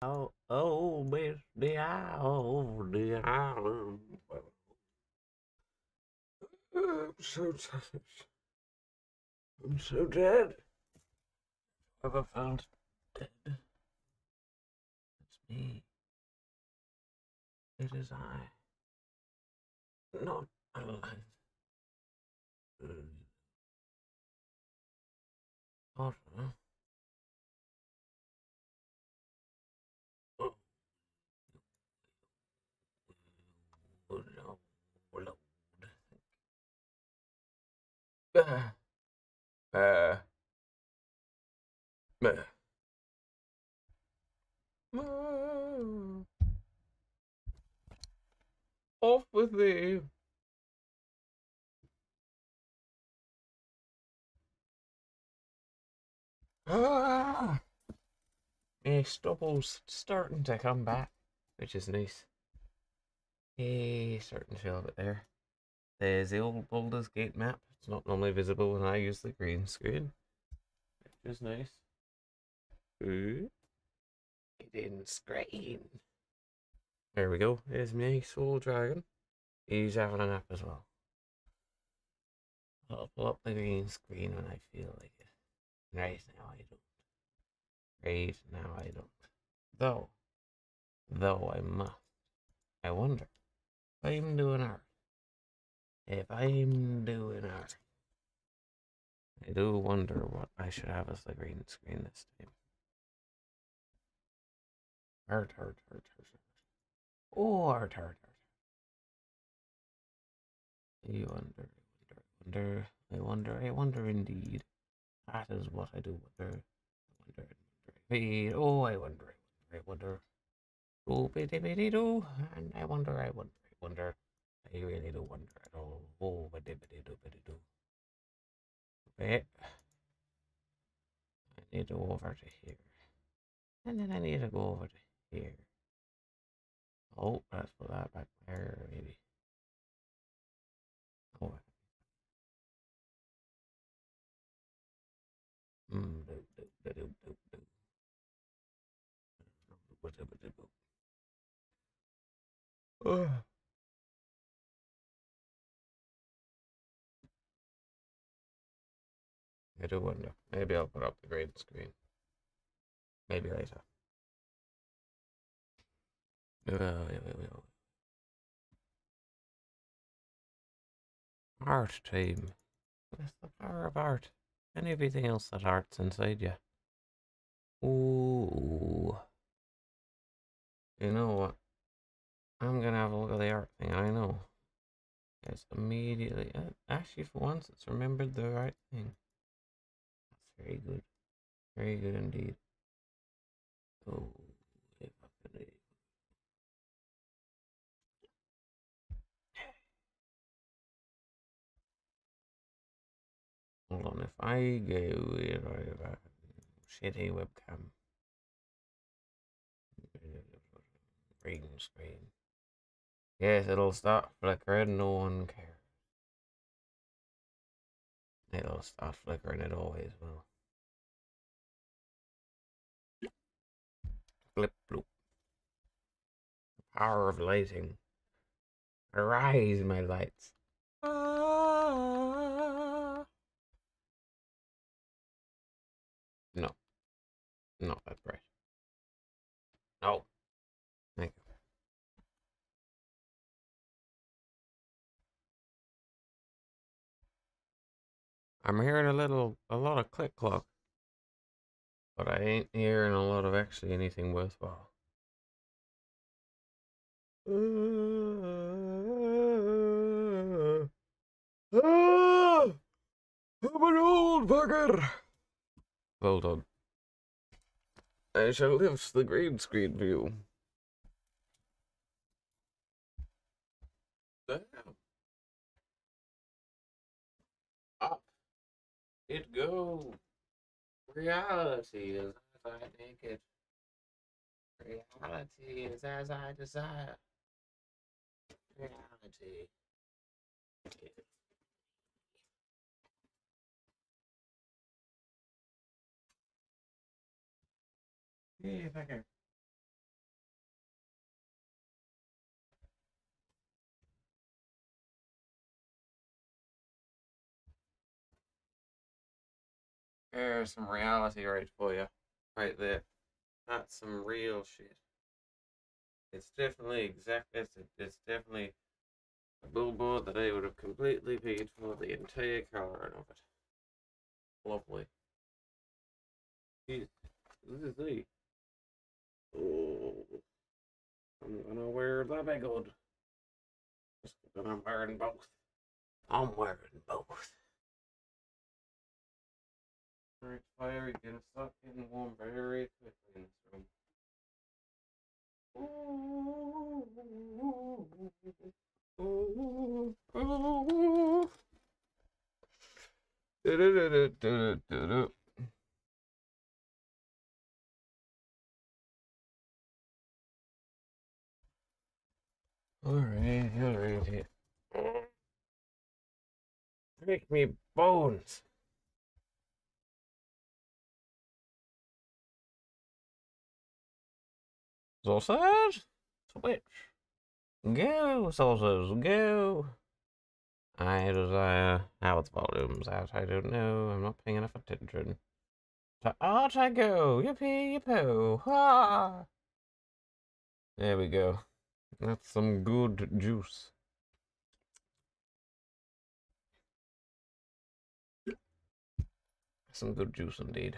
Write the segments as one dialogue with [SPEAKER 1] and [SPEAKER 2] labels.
[SPEAKER 1] Oh, oh, miss the oh, the island. I'm so tired. I'm so dead. Ever found dead? It's me. It is I. Not alive. Uh, mm. off with thee. Ah! my stubble's
[SPEAKER 2] starting to come back, which is nice. Hey, starting to feel a bit
[SPEAKER 3] there. There's the old Baldur's Gate map not normally visible when I use the green screen. Which is nice. Ooh. Get in
[SPEAKER 4] screen.
[SPEAKER 3] There we go. Here's me, Soul Dragon. He's having
[SPEAKER 2] a nap as well. I'll pull up the green screen when I feel like it. Right now I don't. Right now I don't. Though, though I must. I wonder. I'm doing art.
[SPEAKER 1] If I'm doing alright, I do wonder what I should have as the green screen this time. Hurt, hurt, hurt, hurt, hurt. Oh, hurt, hurt, hurt. I wonder, wonder, wonder. I wonder, I wonder indeed.
[SPEAKER 3] That is what I do wonder.
[SPEAKER 5] I wonder, I wonder. I wonder. Oh, I wonder, I wonder, I wonder.
[SPEAKER 2] Oh, bitty, bitty, do. And I wonder, I wonder,
[SPEAKER 3] I wonder. I really
[SPEAKER 4] don't wonder at all. Oh, but it, but it, but it,
[SPEAKER 3] Wait.
[SPEAKER 1] I need to go over to here. And then I need to go over to here. Oh, let's put that back there, maybe. Oh. Mm, do, do, do, do, do. Whatever, do, do. Oh. I do wonder. Maybe I'll put up the green screen. Maybe later. yeah, yeah, yeah. Art team. That's the power of art. And
[SPEAKER 3] everything else that art's inside you.
[SPEAKER 1] Ooh.
[SPEAKER 3] You know what? I'm gonna have a look at the art thing, I know. It's immediately, uh, actually for once it's remembered the right
[SPEAKER 4] thing.
[SPEAKER 1] Very good. Very good indeed. Oh, Hold on, if I go in uh, shitty webcam reading screen. Yes, it'll start flickering, no one cares. It'll start flickering, it always will. Blip bloop. The power of lighting. Arise, my lights. Ah. No. Not that bright. No. Thank you. I'm hearing a little, a lot of click clock. But I ain't hearing a lot of actually anything worthwhile. I'm an old bugger!
[SPEAKER 3] Hold on. I shall lift the green screen
[SPEAKER 1] view. Damn. Up it goes. Reality is as I think it. Reality is as I desire.
[SPEAKER 4] Reality. Yeah.
[SPEAKER 1] See if I can There's some reality right for you. Right there. That's some real shit.
[SPEAKER 3] It's definitely exact. It's, it's definitely a billboard
[SPEAKER 1] that I would have completely paid for the entire colour of it. Lovely. Jeez. This is me. Oh. I'm gonna wear the big old. I'm wearing both. I'm wearing both. Very tired, gonna stuck, getting warm very quickly in this room. Alright, alright. Make me bones. Sausage? Switch. Go, sausage, go.
[SPEAKER 3] I desire how Howard's volumes out. I don't know. I'm not paying enough attention. To art I go. Yippee, yippo. Ha!
[SPEAKER 1] There we go. That's some good juice. Some good juice indeed.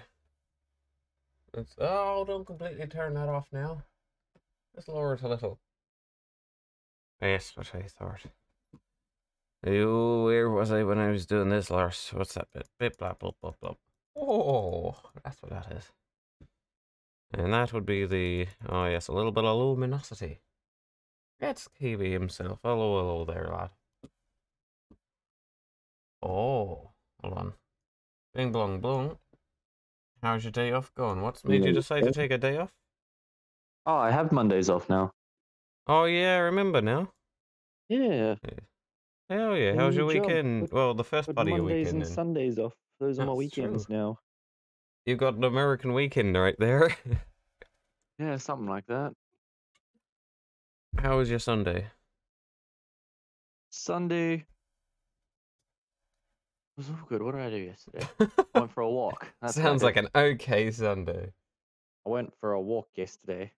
[SPEAKER 1] let
[SPEAKER 3] oh, don't completely turn that off now. Let's lower it a little. Yes, what I thought. Oh, where was I when I was doing this, Lars? What's that bit? Bit blah blah blah blah. Oh, that's what that is. And that would be the, oh yes, a little bit of luminosity. It's KB himself. Hello, hello there, lad. Oh, hold on. Bing blong blong. How's your day off going? What's made you decide to take a day off? Oh, I
[SPEAKER 2] have Mondays off now.
[SPEAKER 1] Oh
[SPEAKER 3] yeah, I remember now. Yeah. yeah. Hell yeah! How's your weekend? well, the first part of your weekend. Mondays and then.
[SPEAKER 2] Sundays off. Those That's are my weekends true. now.
[SPEAKER 3] You've got an American weekend right there.
[SPEAKER 2] yeah, something like that.
[SPEAKER 3] How was your Sunday?
[SPEAKER 2] Sunday it was all good. What did I do yesterday? went for a walk. That's Sounds like
[SPEAKER 3] an okay Sunday.
[SPEAKER 2] I went for a walk yesterday.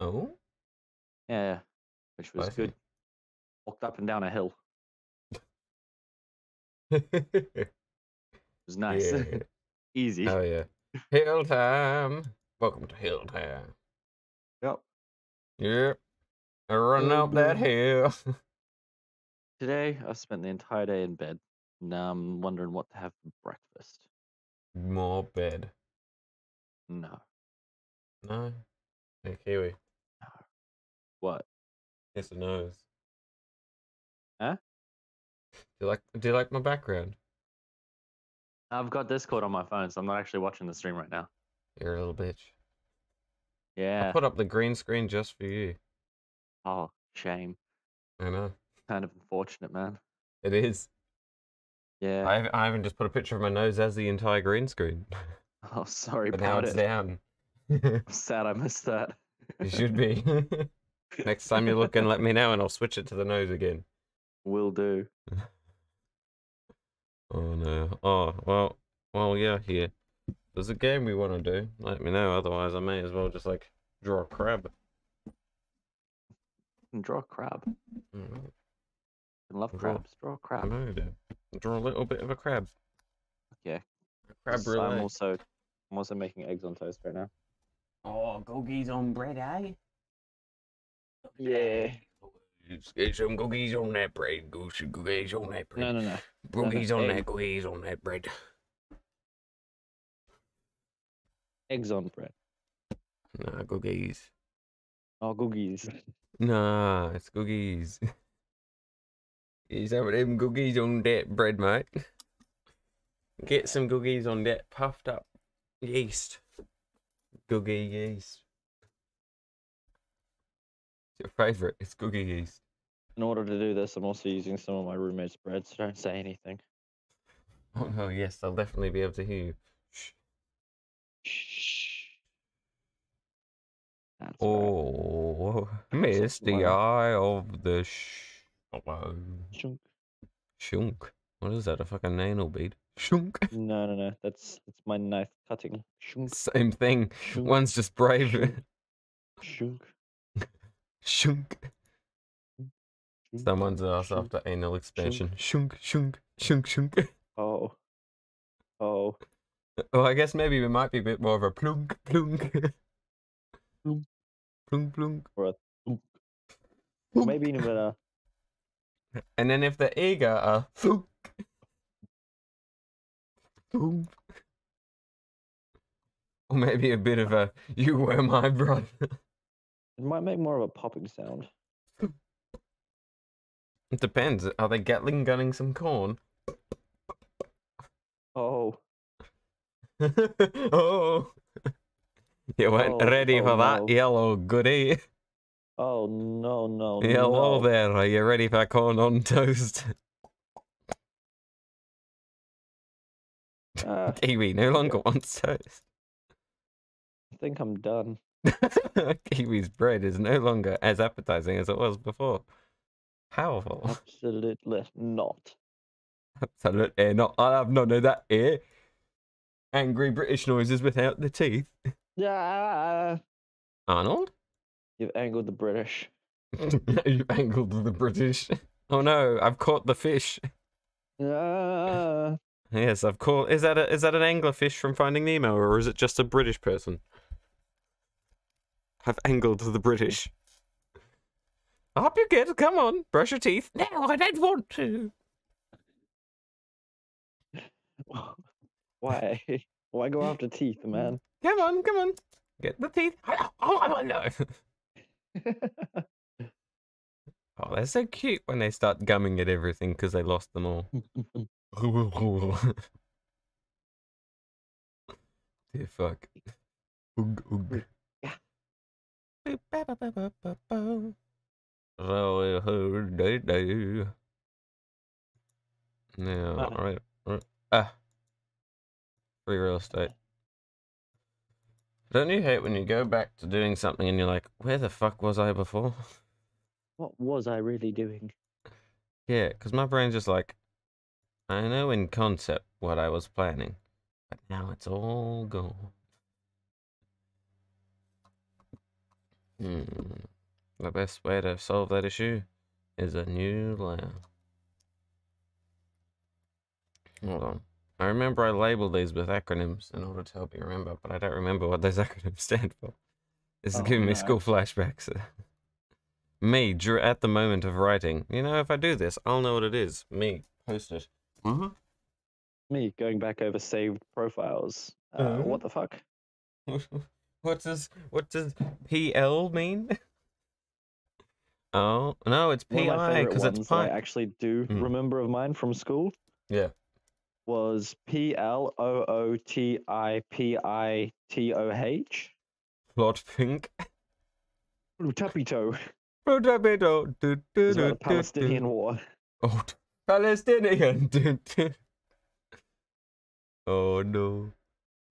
[SPEAKER 1] Oh, Yeah, which was good. Walked up and down a hill. It was nice. yeah.
[SPEAKER 2] Easy. Oh yeah. Hill time. Welcome to Hill time. Yep. Yep. I run up that mm-hmm. hill. Today I've spent the entire day in bed. Now I'm wondering what to have for breakfast.
[SPEAKER 1] More bed. No. No. A kiwi. What? Yes or no's? Huh? Do you like do you like my background? I've got Discord on
[SPEAKER 2] my phone, so I'm not actually watching the stream right now. You're a little bitch. Yeah. I put up the
[SPEAKER 3] green screen just for you. Oh, shame. I know. Kind of unfortunate, man. It is. Yeah. I, I haven't just put a picture of my nose as the entire green screen. Oh, sorry but about now it's it. down.
[SPEAKER 4] I'm
[SPEAKER 2] sad I missed that. You should
[SPEAKER 4] be.
[SPEAKER 3] Next time you're looking, let me know, and I'll switch it to the nose again. Will do. oh no. Oh well. While you're here, there's a game we want to do. Let me know. Otherwise, I may as well just like draw a crab.
[SPEAKER 2] Draw a crab.
[SPEAKER 4] Mm. Love draw, crabs. Draw a crab. I know,
[SPEAKER 2] Draw a little bit of a crab. Yeah. crab so I'm also, I'm also making eggs on toast right now.
[SPEAKER 3] Oh, gogies on bread, eh? Yeah.
[SPEAKER 2] Get some cookies on that bread.
[SPEAKER 3] Goose cookies on that bread. No, no, no. Cookies no, no. on Egg. that. Cookies on that bread.
[SPEAKER 2] Eggs on bread.
[SPEAKER 1] Nah, cookies.
[SPEAKER 2] Oh, cookies.
[SPEAKER 1] Nah, it's cookies.
[SPEAKER 3] Get some of them cookies on that bread, mate. Get some cookies on that puffed up yeast. Googie yeast
[SPEAKER 2] your favorite? It's cookie yeast. In order to do this, I'm also using some of my roommate's bread, so don't say anything. Oh no, yes, i will definitely be able to hear you. Shh. Shh.
[SPEAKER 3] oh, right. miss the low. eye of the sh. Hello. Shunk. Shunk. What is that? A fucking anal bead?
[SPEAKER 2] Shunk. No, no, no. That's
[SPEAKER 6] that's my knife cutting.
[SPEAKER 3] Shunk. Same thing. Shunk. One's just brave. Shunk. Shunk.
[SPEAKER 4] Shunk.
[SPEAKER 3] Someone's asked after anal expansion.
[SPEAKER 1] Shunk, shunk, shunk, shunk.
[SPEAKER 3] Oh. Oh. Well, I guess maybe it might be a bit more of a plunk, plunk. plunk, plunk. plunk. Or a thunk.
[SPEAKER 6] Or maybe even a.
[SPEAKER 3] And then if the are eager, a thunk. Thunk. Or maybe a bit of a, you were my brother.
[SPEAKER 6] It might make more of a popping sound.
[SPEAKER 3] It depends. Are they Gatling gunning some corn?
[SPEAKER 6] Oh.
[SPEAKER 2] oh.
[SPEAKER 6] You
[SPEAKER 3] weren't oh, ready oh, for that
[SPEAKER 6] yellow
[SPEAKER 2] goody. Oh no no Hello
[SPEAKER 3] there, are you ready for corn on toast?
[SPEAKER 1] Uh, Kiwi no longer wants toast.
[SPEAKER 2] I think I'm done.
[SPEAKER 1] Kiwi's
[SPEAKER 3] bread is no longer as appetizing as it was before. Powerful.
[SPEAKER 2] Absolutely
[SPEAKER 3] not. Absolutely not. i have none of that here. Angry British noises without the teeth.
[SPEAKER 2] Ah. Arnold? You've angered the British.
[SPEAKER 3] You've angered the British. Oh no, I've caught the
[SPEAKER 6] fish. Ah.
[SPEAKER 3] Yes, I've caught. Is that a, is that an anglerfish from Finding Nemo, or is it just a British person? have angled the British. Up you get, come on, brush your teeth. No, I don't want
[SPEAKER 6] to. Why? Why go after teeth, man?
[SPEAKER 4] Come on, come on. Get the teeth.
[SPEAKER 6] Oh, oh, oh no.
[SPEAKER 3] oh, they're so cute when they start gumming at everything because they lost them all.
[SPEAKER 2] Dear fuck. Yeah, now. all right. Ah.
[SPEAKER 3] Free real estate. Don't you hate when you go back to doing something and you're like, where the fuck was I before?
[SPEAKER 7] What was I really doing?
[SPEAKER 3] Yeah, because my brain's just like, I know in concept what I was planning, but now it's all gone. Hmm. The best way to solve that issue is a new layer. Hold on. I remember I labeled these with acronyms in order to help you remember, but I don't remember what those acronyms stand for. This is oh, giving me school flashbacks. me, Drew, at the moment of writing. You know, if I do this, I'll know what it is. Me, post it. Mm -hmm. Me, going back over saved profiles.
[SPEAKER 6] Uh, uh mm-hmm. -huh. What the fuck?
[SPEAKER 3] What does what does PL mean? Oh no, it's PI because it's pi. I
[SPEAKER 2] actually do mm. remember of mine from school. Yeah, was P L O O
[SPEAKER 6] T I P I T O H. Plot Pink. Rutapito. Rutapito. Do, do, do, the Palestinian do, War. Oh, Palestinian.
[SPEAKER 2] Oh no!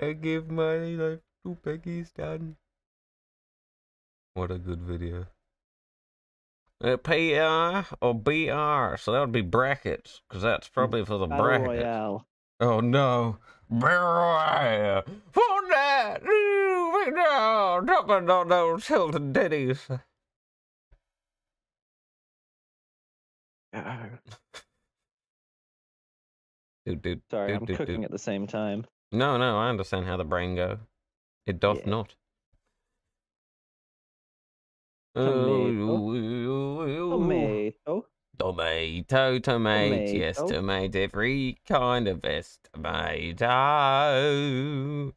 [SPEAKER 6] I give my life Two to done.
[SPEAKER 3] What a good video. Uh, PR or BR, so that would be brackets, because that's probably for the brackets. Royale. Oh no. Battle
[SPEAKER 4] For that, you now talking on those Hilton
[SPEAKER 1] ditties. dude, dude, Sorry, dude, I'm dude, cooking dude. at the same time. No,
[SPEAKER 3] no, I understand how the brain goes. It doth yeah. not.
[SPEAKER 4] Tomato. Oh, tomato.
[SPEAKER 3] Tomato, tomato, yes, tomato, every kind of vest. Tomato,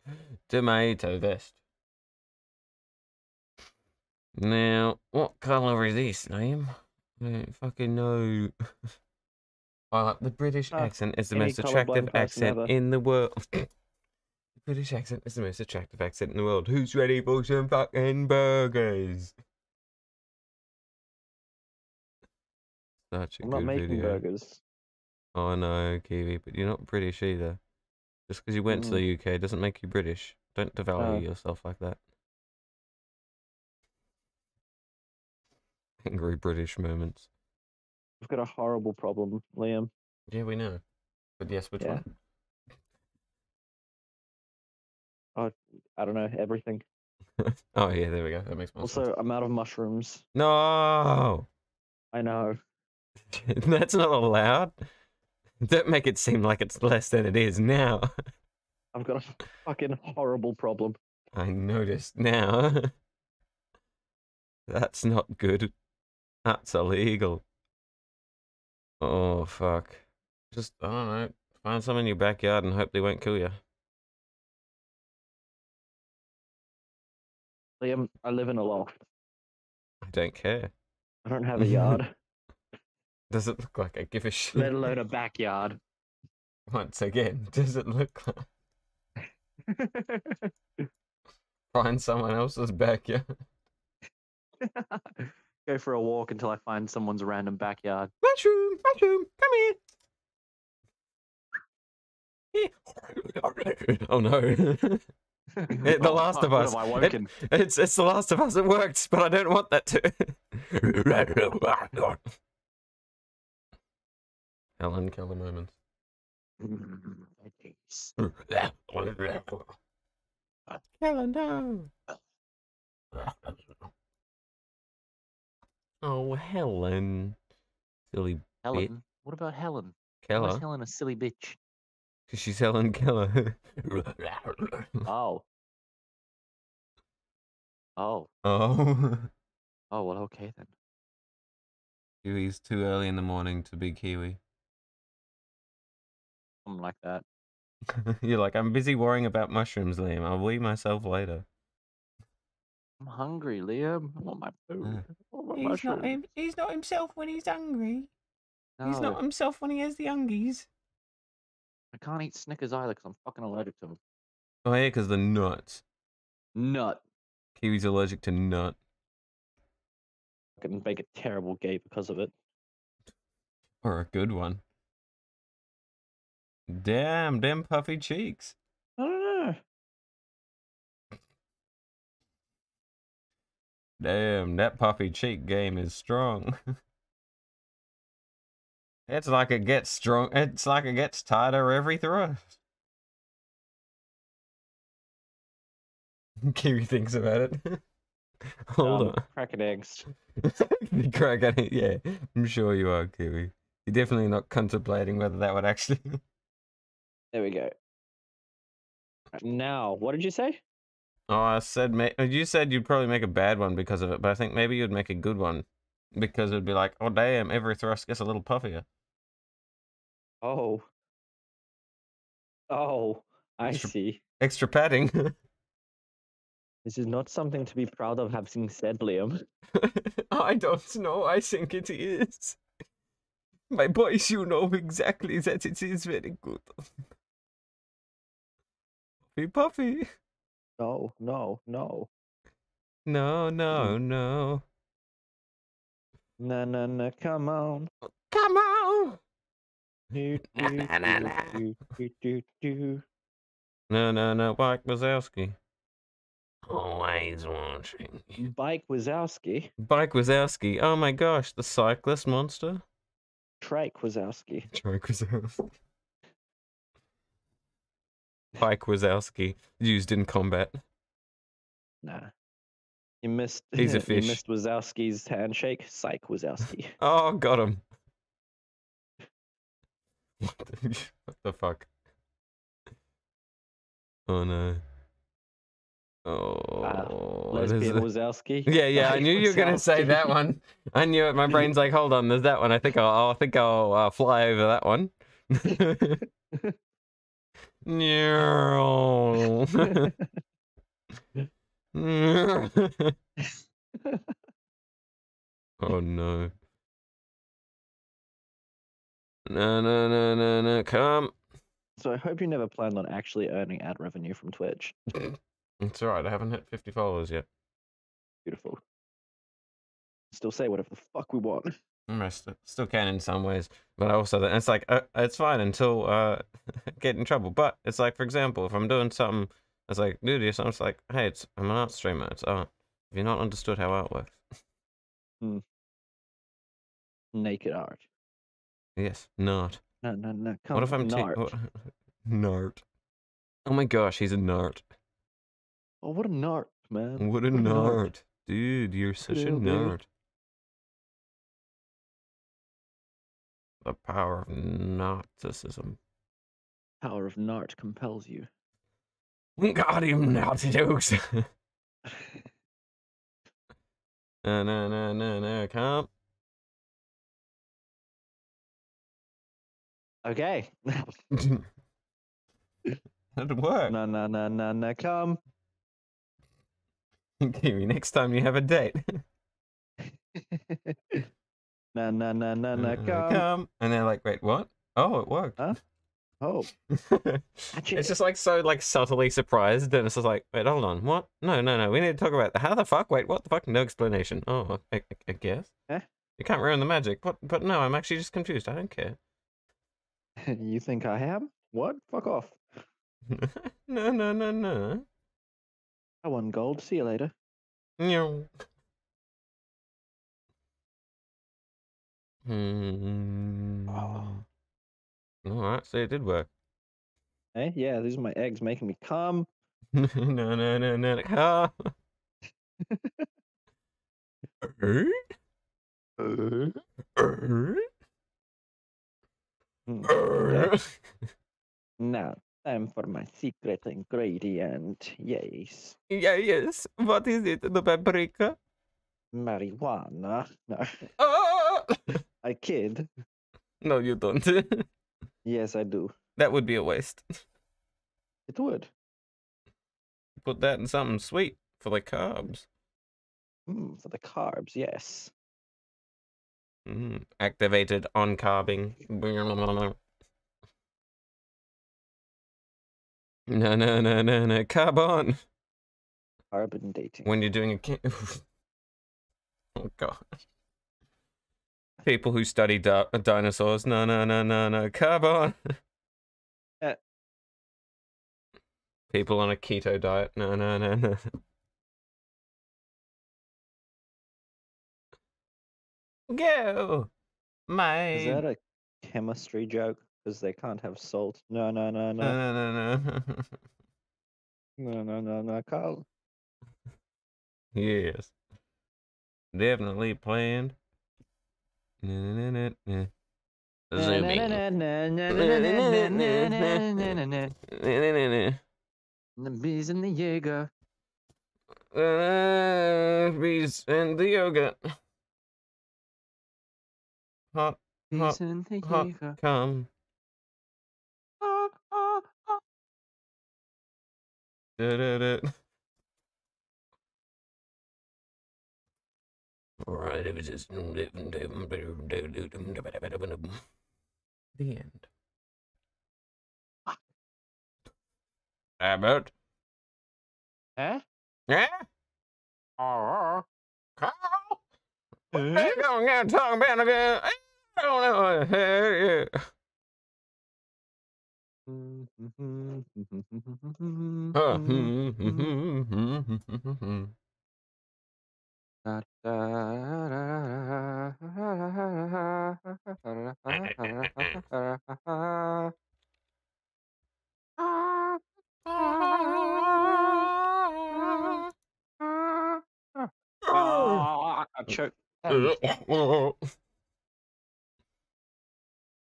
[SPEAKER 3] tomato vest. Now, what colour is this, Liam? I don't fucking know. well, the British ah, accent is the most attractive accent ever. in the world. British accent is the most attractive accent in the world. Who's ready for some fucking burgers?
[SPEAKER 1] Such a I'm good not making video. burgers. Oh no, Kiwi, but you're not British either. Just because you went mm. to the mm.
[SPEAKER 3] UK doesn't make you British. Don't devalue oh. yourself like that. Angry British moments.
[SPEAKER 2] We've got a horrible problem, Liam. Yeah, we know. But yes, which yeah. one? I, I don't know everything.
[SPEAKER 1] oh yeah, there we go. That makes more also, sense.
[SPEAKER 2] I'm out of mushrooms.
[SPEAKER 3] No, I know. That's not allowed. Don't make it seem like it's less than it is now.
[SPEAKER 6] I've got a
[SPEAKER 2] fucking horrible problem. I noticed now. That's not good. That's illegal.
[SPEAKER 3] Oh
[SPEAKER 1] fuck. Just I don't know. Find some in your backyard and hope they won't kill you. I live in a loft. I don't care. I don't have a yard. does it look like I give
[SPEAKER 3] a shit? Let alone a backyard. Once again, does it look like.
[SPEAKER 2] find someone else's backyard? Go for a walk until I find someone's random backyard.
[SPEAKER 4] Mushroom, mushroom,
[SPEAKER 1] come here. oh no. It, the Last of Us. It, it's it's the Last of Us. It works, but I don't want that to.
[SPEAKER 4] Helen Keller moment.
[SPEAKER 1] Helen, no.
[SPEAKER 2] Oh, Helen, silly. Helen. Bit. What about Helen? Keller. Why is Helen a silly bitch? Because she's Helen Keller. oh. Oh. Oh. oh, well, okay then. Kiwi's too early in the morning to be Kiwi. Something like that.
[SPEAKER 3] You're like, I'm busy worrying about mushrooms, Liam. I'll weigh myself later.
[SPEAKER 2] I'm hungry, Liam. I want my food. Uh, want my he's, not him,
[SPEAKER 7] he's not himself when he's hungry. No. He's
[SPEAKER 2] not himself when he has the ungies. I can't eat Snickers either because I'm fucking allergic to them.
[SPEAKER 3] Oh yeah, because the nuts. Nut. Kiwi's allergic to nut.
[SPEAKER 2] I can make a terrible gay because of it.
[SPEAKER 3] Or a good
[SPEAKER 1] one. Damn, damn puffy cheeks. I don't know. Damn, that puffy cheek game is strong. It's
[SPEAKER 3] like it gets strong. It's like it gets tighter every thrust.
[SPEAKER 1] Kiwi thinks about it. Hold um, on.
[SPEAKER 2] Cracking eggs. crackhead, yeah.
[SPEAKER 3] I'm sure you are, Kiwi. You're definitely not contemplating whether that would actually.
[SPEAKER 2] There we go. Now, what did you say?
[SPEAKER 3] Oh, I said uh, you said you'd probably make a bad one because of it, but I think maybe you'd make a good one because it'd be like, oh damn, every thrust gets a little puffier.
[SPEAKER 1] Oh. Oh, I Extra- see. Extra padding. This is not something to be proud of having said, Liam.
[SPEAKER 2] I don't know. I think it is. My boys,
[SPEAKER 6] you know exactly that it is very good.
[SPEAKER 2] Puffy Puffy. No, no, no. No, no, mm. no. Na na na, come on. No,
[SPEAKER 4] no,
[SPEAKER 3] no, Mike Wazowski.
[SPEAKER 2] Always watching. Bike Wazowski.
[SPEAKER 3] Bike Wazowski. Oh my gosh, the cyclist monster.
[SPEAKER 2] Trike Wazowski.
[SPEAKER 1] Trike Wazowski.
[SPEAKER 3] Bike Wazowski used in combat.
[SPEAKER 2] Nah. You missed. He's a fish. You missed Wazowski's handshake. Psych Wazowski. oh, got him. what the fuck?
[SPEAKER 1] Oh no. Uh, oh, uh, lesbian Wazowski. Yeah, yeah. I
[SPEAKER 8] knew you were gonna say that one.
[SPEAKER 3] I knew it. My brain's like, hold on, there's that one. I think I'll, I think I'll uh, fly over that one. no.
[SPEAKER 1] oh no. No, no, no, no, no. Come.
[SPEAKER 2] So I hope you never planned on actually earning ad revenue from Twitch. it's all right. I haven't hit 50 followers yet. Beautiful. Still say whatever the fuck we want.
[SPEAKER 3] Mm, I still can in some ways, but also it's like uh, it's fine until uh get in trouble. But it's like, for example, if I'm doing something it's like nudity I'm it's like, hey, it's I'm an art streamer. It's art. Have you not understood how art works?
[SPEAKER 2] Hmm. Naked art.
[SPEAKER 1] Yes, Nart.
[SPEAKER 2] No, no, no. Come what if I'm Nart?
[SPEAKER 1] nart. Oh my gosh, he's a Nart. Oh, what a Nart, man. What a, what a nart. nart. Dude, you're such a Nart. Dude. The power of Narcissism.
[SPEAKER 2] Power of Nart compels you.
[SPEAKER 1] Wingardium Naughty Dogs! no, no, no, no, no, come. Okay. That'd work. No, no,
[SPEAKER 2] no, no, no, come. Kiwi, next time you have a date. no, no, no, no, no, come. come.
[SPEAKER 3] And they're like, wait, what? Oh, it worked.
[SPEAKER 4] Huh? Oh.
[SPEAKER 3] Actually, it's just like so like subtly surprised and it's just like, wait, hold on, what? No, no, no, we need to talk about that. How the fuck? Wait, what the fuck? No explanation. Oh, I, I, I guess. Huh? Eh? You can't ruin the magic. But, but no, I'm actually just confused. I don't care.
[SPEAKER 2] you think I am? What? Fuck off.
[SPEAKER 1] no, no, no, no. I won gold. See you later. No. Hmm. Oh. No, actually, it did work.
[SPEAKER 6] Hey, Yeah, these are my eggs making me come.
[SPEAKER 3] no, no, no, no, come. uh?
[SPEAKER 4] Uh?
[SPEAKER 1] Uh?
[SPEAKER 6] Mm. now, time for my secret ingredient. Yes.
[SPEAKER 3] Yeah, yes. What is it, the paprika?
[SPEAKER 6] Marijuana. No. Oh! I kid. No, you
[SPEAKER 3] don't. yes, I do. That would be a waste. It would. Put that in something sweet for the carbs. Mm, for the
[SPEAKER 1] carbs, yes.
[SPEAKER 3] Mm, activated on carbing. No,
[SPEAKER 1] no, no, no, no. Carbon. Carbon dating. When you're doing a
[SPEAKER 3] oh god. People who study di- dinosaurs. No, no,
[SPEAKER 1] no, no, no. Carbon. Uh. People on a keto diet. No, no, no, no. Go. My. Is that a
[SPEAKER 6] chemistry joke? Because they can't have salt. No, no, no, no.
[SPEAKER 1] No, no, no, no.
[SPEAKER 2] no, no, no, no, Carl.
[SPEAKER 4] Yes.
[SPEAKER 3] Definitely planned. Zooming. The
[SPEAKER 2] bees and the Jaeger. Uh, bees and the
[SPEAKER 1] yoga come. Did it. Alright, it was just the end. Abbott? Huh? Eh? Uh, Carl? What eh? are you going to talk about again? I don't know. Ah, I choked.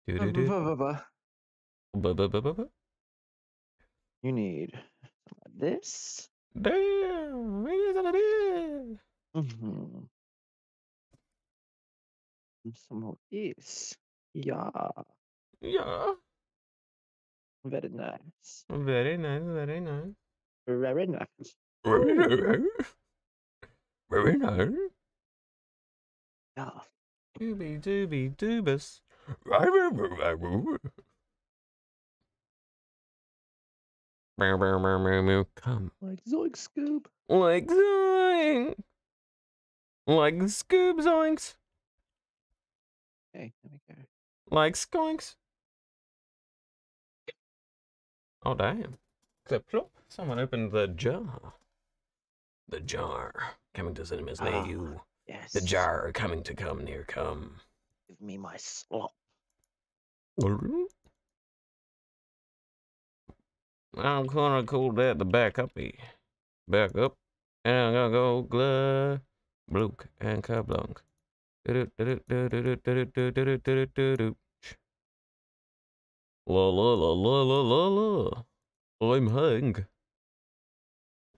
[SPEAKER 1] Do do do. You need this. Damn, it is what it is.
[SPEAKER 4] Mm-hmm.
[SPEAKER 1] Some of this. Yeah. Yeah. Very nice. Very nice. Very nice.
[SPEAKER 2] Very nice.
[SPEAKER 4] Very nice. Very nice.
[SPEAKER 1] Yeah. Doobie doobie doobus. Come. Like Zoink Scoob. Like Zoink. Like Scoob Zoinks. Hey, let me go. Like Skunks. Oh, damn. Clip plop. Someone opened the jar. The jar coming to cinemas near oh, you.
[SPEAKER 2] Yes. The jar coming to come near come. Give me my slop.
[SPEAKER 4] I'm
[SPEAKER 1] gonna call that the back uppy. Back up. And I'm gonna go glug,
[SPEAKER 2] blook,
[SPEAKER 3] and kablunk.
[SPEAKER 1] La la la la la la la. I'm hung.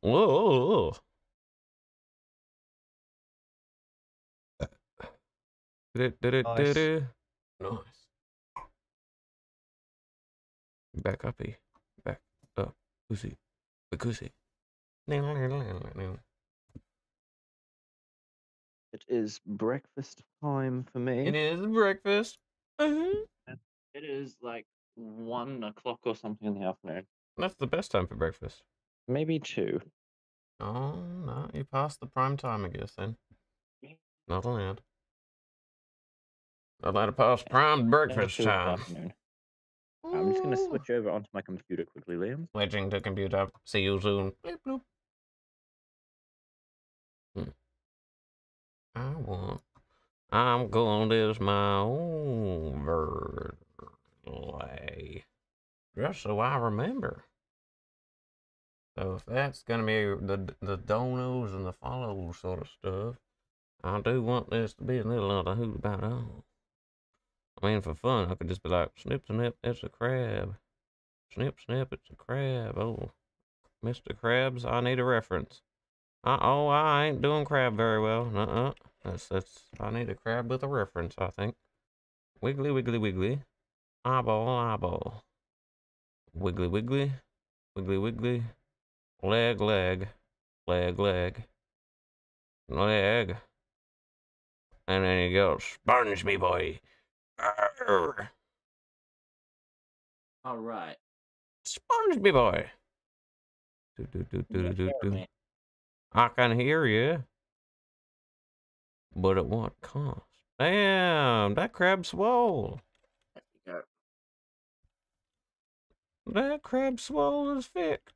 [SPEAKER 1] Whoa. nice. Back up, here. Back up. Pussy. The pussy. It
[SPEAKER 2] is breakfast time for me. It
[SPEAKER 1] is breakfast. Uh-huh.
[SPEAKER 2] It is like one o'clock or something in the afternoon. That's the best time for breakfast.
[SPEAKER 3] Maybe two. Oh no, you passed the prime time, I guess. Then not allowed.
[SPEAKER 2] I'd like to pass prime
[SPEAKER 3] breakfast time.
[SPEAKER 1] Ooh. I'm just gonna switch over onto my computer quickly, Liam. Switching to computer. See you soon. bloop. Hmm. I want. I'm going to my own
[SPEAKER 3] overlay. Just so I remember. So if that's gonna be the the donos and the follows sort of stuff, I do want this to be a little out of hoot about all. I mean, for fun, I could just be like, snip, snip, it's a crab. Snip, snip, it's a crab. Oh, Mr. Krabs, I need a reference. Uh-oh, I ain't doing crab very well. Uh-uh. That's, that's, I need a crab with a reference, I think. Wiggly, wiggly, wiggly. Eyeball, eyeball. Wiggly, wiggly. Wiggly, wiggly.
[SPEAKER 1] Leg, leg. Leg, leg. Leg. And then he goes, sponge me, boy. Arr. All right. SpongeBob boy. Do, do, do, do, do, do. I can hear you.
[SPEAKER 3] But at what cost? Damn, that crab swole. That crab swole is thick.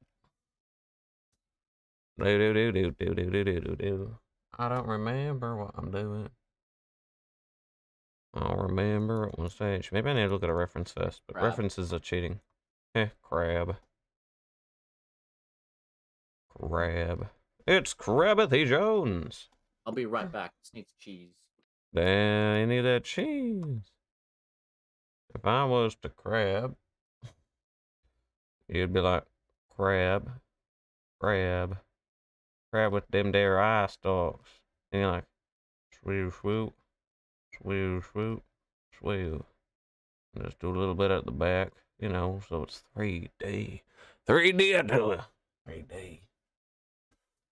[SPEAKER 3] do, do, do, do, do, do, do, do. I don't remember what I'm doing. I'll remember at one stage. Maybe I need to look at a reference first, but crab. references are cheating. Eh, crab. Crab. It's Crabbathy Jones.
[SPEAKER 2] I'll be right back. This needs cheese.
[SPEAKER 3] Damn, I need that cheese. If I was to crab, you'd be like, crab, crab, crab with them there eye stalks. And you're like, swoop, swoop. Swoo, swoo, swoo. Just do a little bit at the back, you know, so it's 3D. 3D, I tell you. 3D.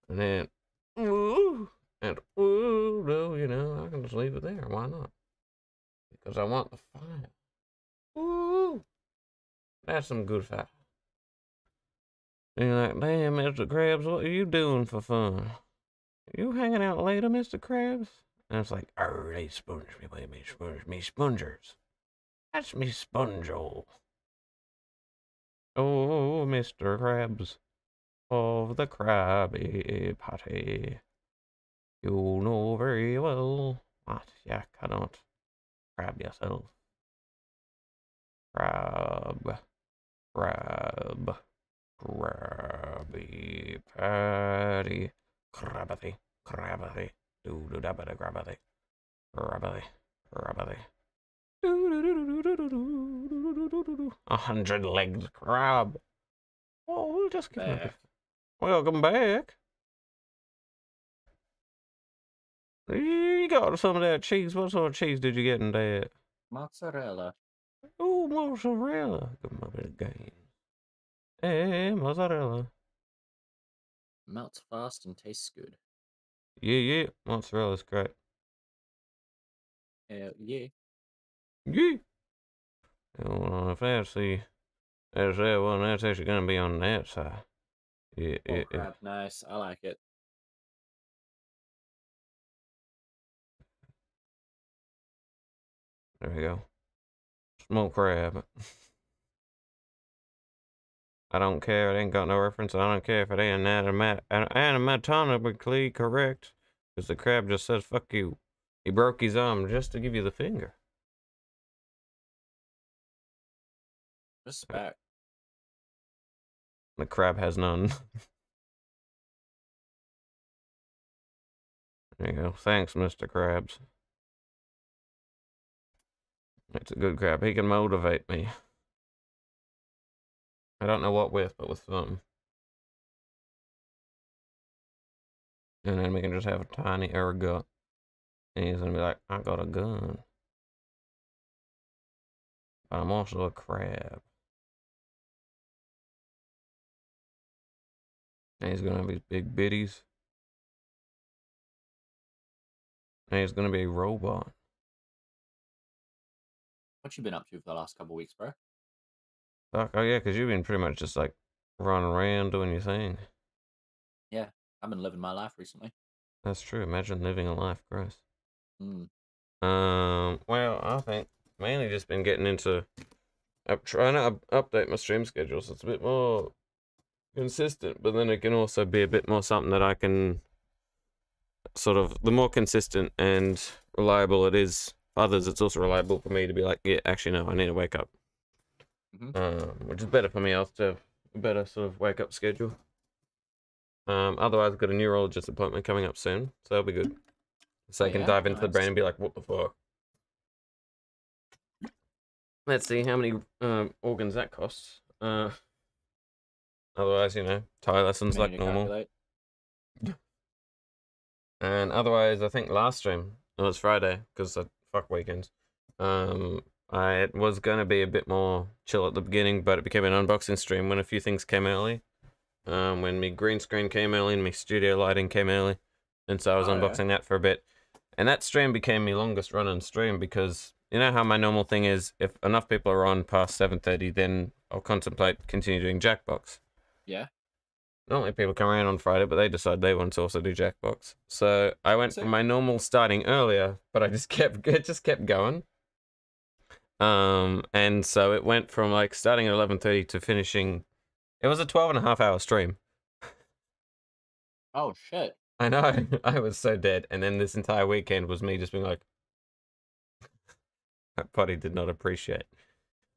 [SPEAKER 3] And then,
[SPEAKER 4] ooh,
[SPEAKER 3] and ooh,
[SPEAKER 2] no, you know, I can just leave it there. Why not? Because I want the fire.
[SPEAKER 1] Ooh.
[SPEAKER 2] That's some good fire.
[SPEAKER 1] And you're like,
[SPEAKER 3] damn, Mr. Krabs, what are you doing for fun? You hanging out later, Mr. Krabs? And it's like, alright, sponge, me me sponge, me spongers. That's me sponge Oh, Mr. Krabs of the Krabby Patty. You know very
[SPEAKER 4] well that you cannot crab yourself. Crab, crab, crabby
[SPEAKER 3] patty, crabby, crabbity. Do do da ba da grab a
[SPEAKER 1] a hundred legged crab. Oh, we'll just give back. Welcome back.
[SPEAKER 3] You got some of that cheese. What sort of cheese did you get in that?
[SPEAKER 2] Mozzarella. Oh, mozzarella.
[SPEAKER 3] Come up again.
[SPEAKER 2] Hey, mozzarella.
[SPEAKER 1] Melts fast and tastes good. Yeah, yeah. Mozzarella's great. Hell yeah. Yeah. Well, if that's the that's that one, that's actually gonna be on that side. Yeah, oh, yeah, crap, yeah. nice. I like it. There we go. Smoke crab. I don't care. It ain't got no reference. I don't
[SPEAKER 3] care if it ain't anatomat- anatomically correct. Because the crab just says fuck
[SPEAKER 1] you. He broke his arm just to give you the finger. Respect. The crab has none. there you go. Thanks, Mr. Krabs. It's a good crab. He can motivate me. I don't know what with, but with some. Um and then we can just have a tiny air gun. And he's gonna be like, I got a gun. But I'm also a crab. And he's gonna have his big bitties. And he's gonna be a robot. What you been up to for the last couple
[SPEAKER 2] weeks, bro?
[SPEAKER 3] Oh, oh yeah, because you've been pretty much just like running around doing your thing.
[SPEAKER 2] Yeah, I've been living my life recently.
[SPEAKER 3] That's true. Imagine living a life, gross. Mm. Um. Well, I think mainly just been getting into. trying to update my stream schedule so it's a bit more consistent, but then it can also be a bit more something that I can sort of. The more consistent and reliable it is, others, it's also reliable for me to be like, yeah, actually, no, I need to wake up. Mm-hmm. Um, which is better for me. i have a better sort of wake up schedule. Um, otherwise, I've got a neurologist appointment coming up soon, so that'll be good. So I can yeah, dive into nice. the brain and be like, what the fuck? Let's see how many um, organs that costs. Uh, otherwise, you know, tie lessons like normal. And otherwise, I think last stream, oh, it was Friday, because fuck weekends. Um, uh, it was going to be a bit more chill at the beginning, but it became an unboxing stream when a few things came early. Um, when my green screen came early and my studio lighting came early. And so I was oh, unboxing yeah. that for a bit. And that stream became my longest running stream because you know how my normal thing is if enough people are on past 7.30, then I'll contemplate continue doing Jackbox. Yeah. Normally people come around on Friday, but they decide they want to also do Jackbox. So I went so- from my normal starting earlier, but I just kept it just kept going. Um, and so it went from like starting at 11:30 to finishing. It was a 12 and a half hour stream.
[SPEAKER 2] Oh shit.
[SPEAKER 3] I know. I was so dead. And then this entire weekend was me just being like, that potty did not appreciate.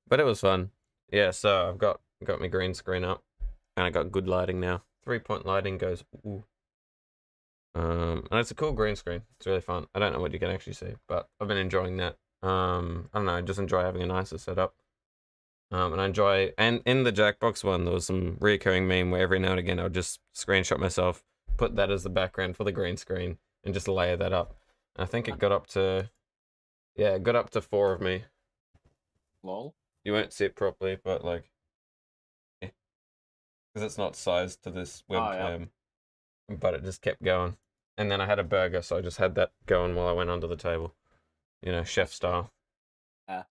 [SPEAKER 3] But it was fun. Yeah, so I've got got my green screen up and I got good lighting now. Three point lighting goes ooh. Um and it's a cool green screen. It's really fun. I don't know what you can actually see, but I've been enjoying that. Um, I don't know. I just enjoy having a nicer setup. Um, and I enjoy, and in the Jackbox one, there was some reoccurring meme where every now and again I would just screenshot myself, put that as the background for the green screen, and just layer that up. And I think it got up to, yeah, it got up to four of me. Lol. You won't see it properly, but like, because eh, it's not sized to this ah, webcam, oh, yeah. but it just kept going. And then I had a burger, so I just had that going while I went under the table you know, chef style. Uh.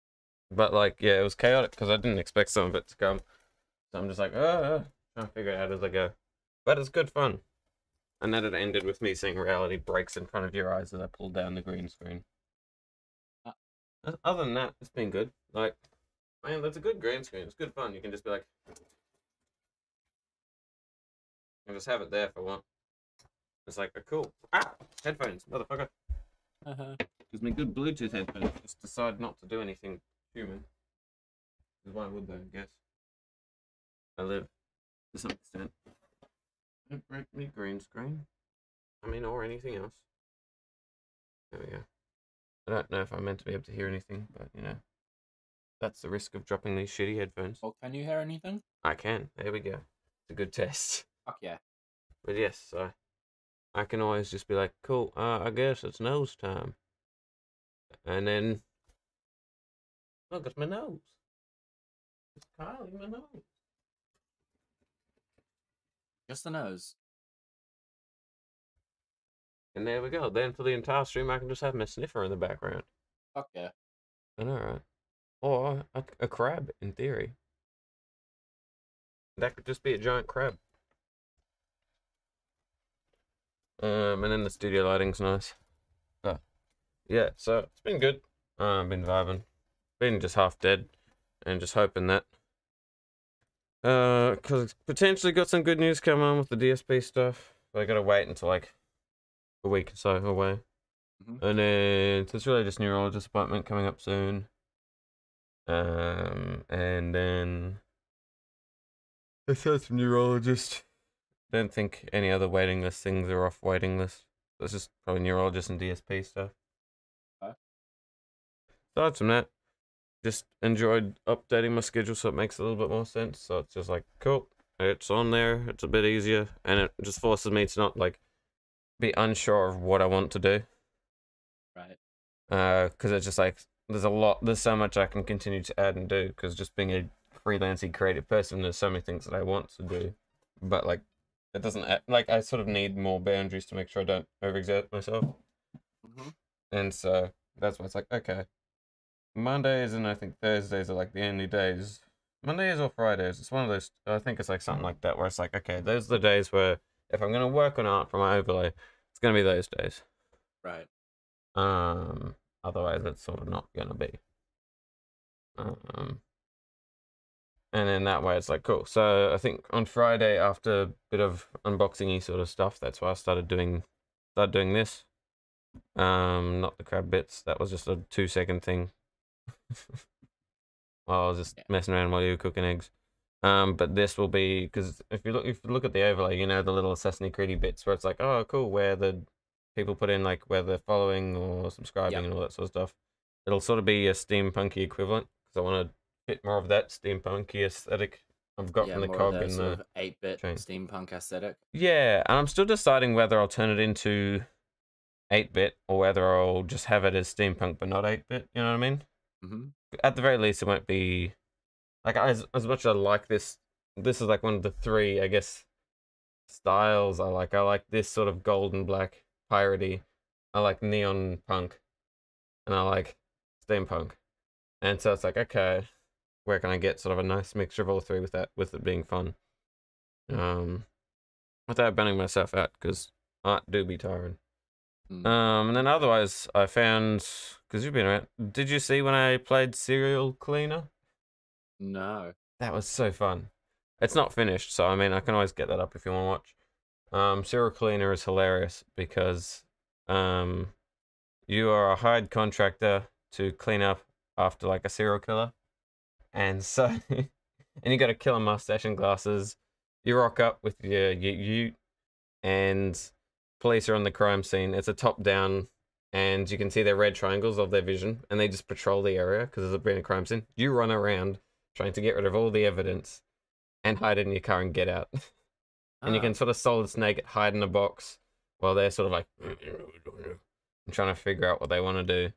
[SPEAKER 3] But like, yeah, it was chaotic because I didn't expect some of it to come. So I'm just like, oh, trying to figure it out as I go. But it's good fun. And then it ended with me seeing reality breaks in front of your eyes as I pulled down
[SPEAKER 4] the green screen.
[SPEAKER 3] Uh. Other than that, it's been good. Like, man, that's a good green screen. It's good fun. You can just be like, and just have it there for one. It's like, oh, cool. Ah, headphones, motherfucker. Uh huh. Because my good Bluetooth headphones just decide not to do anything
[SPEAKER 2] human.
[SPEAKER 1] why would they, I guess? I live to some extent. Don't break me green screen. I mean, or anything else.
[SPEAKER 3] There we go. I don't know if I'm meant to be able to hear anything, but you know. That's the risk of dropping these shitty headphones.
[SPEAKER 2] Well, oh, can you hear anything? I can. There we go.
[SPEAKER 3] It's a good test.
[SPEAKER 2] Fuck yeah.
[SPEAKER 4] But
[SPEAKER 3] yes, I. I can always just be like, cool, uh, I guess it's nose
[SPEAKER 1] time. And then look, it's my nose. It's Kylie, my nose. Just
[SPEAKER 2] the nose. And there we go. Then for the entire stream, I can just have my sniffer in the background.
[SPEAKER 3] Fuck yeah.
[SPEAKER 1] I know, right? Or a, a
[SPEAKER 2] crab, in theory.
[SPEAKER 3] That could just be a giant crab. Um, and then the studio lighting's nice yeah, so it's been good. Uh, been vibing, been just half dead, and just hoping that because uh, potentially got some good news coming on with the DSP stuff. But I gotta wait until like a week or so away. Mm-hmm. And then so it's really just neurologist appointment coming up soon. Um, and then I saw some neurologist. Don't think any other waiting list things are off waiting list. It's just probably neurologist and DSP stuff. Aside from that, just enjoyed updating my schedule so it makes a little bit more sense. So it's just like, cool, it's on there, it's a bit easier, and it just forces me to not like be unsure of what I want to do. Right. Because uh, it's just like, there's a lot, there's so much I can continue to add and do, because just being a freelancing creative person, there's so many things that I want to do. But like, it doesn't, like, I sort of need more boundaries to make sure I don't overexert myself. Mm -hmm. And so that's why it's like, okay, Mondays and I think Thursdays are like the only days. Mondays or Fridays. It's one of those. I think it's like something like that where it's like, okay, those are the days where if I'm gonna work on art for my overlay, it's gonna be those days. Right. Um. Otherwise, it's sort of not gonna be.
[SPEAKER 4] Um.
[SPEAKER 3] And then that way, it's like cool. So I think on Friday, after a bit of unboxingy sort of stuff, that's why I started doing, started doing this. Um, not the crab bits. That was just a two second thing I was just yeah. messing around while you were cooking eggs. Um, but this will be because if you look if you look at the overlay, you know the little Assassin's Creed bits where it's like, oh, cool, where the people put in like where they're following or subscribing yep. and all that sort of stuff. It'll sort of be a steampunky equivalent because I want to hit more of that steampunky aesthetic I've got yeah, from the cog and the eight bit steampunk aesthetic. Yeah, and I'm still deciding whether I'll turn it into eight bit or whether I'll just have it as steampunk but not eight bit. You know what I mean? Mm-hmm. At the very least, it won't be like as as much as I like this. This is like one of the three, I guess, styles I like. I like this sort of golden black piratey. I like neon punk, and I like steampunk. And so it's like, okay, where can I get sort of a nice mixture of all three with that, with it being fun, hmm. um, without burning myself out because art do be tiring. Mm. Um, and then otherwise, I found because you've been around. Did you see when I played Serial Cleaner? No. That was so fun. It's not finished, so I mean, I can always get that up if you want to watch. Um, Serial Cleaner is hilarious because um, you are a hired contractor to clean up after like a serial killer, and so and you got a killer mustache and glasses. You rock up with your, you ute, and police are on the crime scene. It's a top down, and you can see their red triangles of their vision, and they just patrol the area because there's a been a crime scene. You run around trying to get rid of all the evidence and hide in your car and get out. and uh. you can ah. sort of solid snake it, hide in a box while they're sort of like trying to figure out what they want to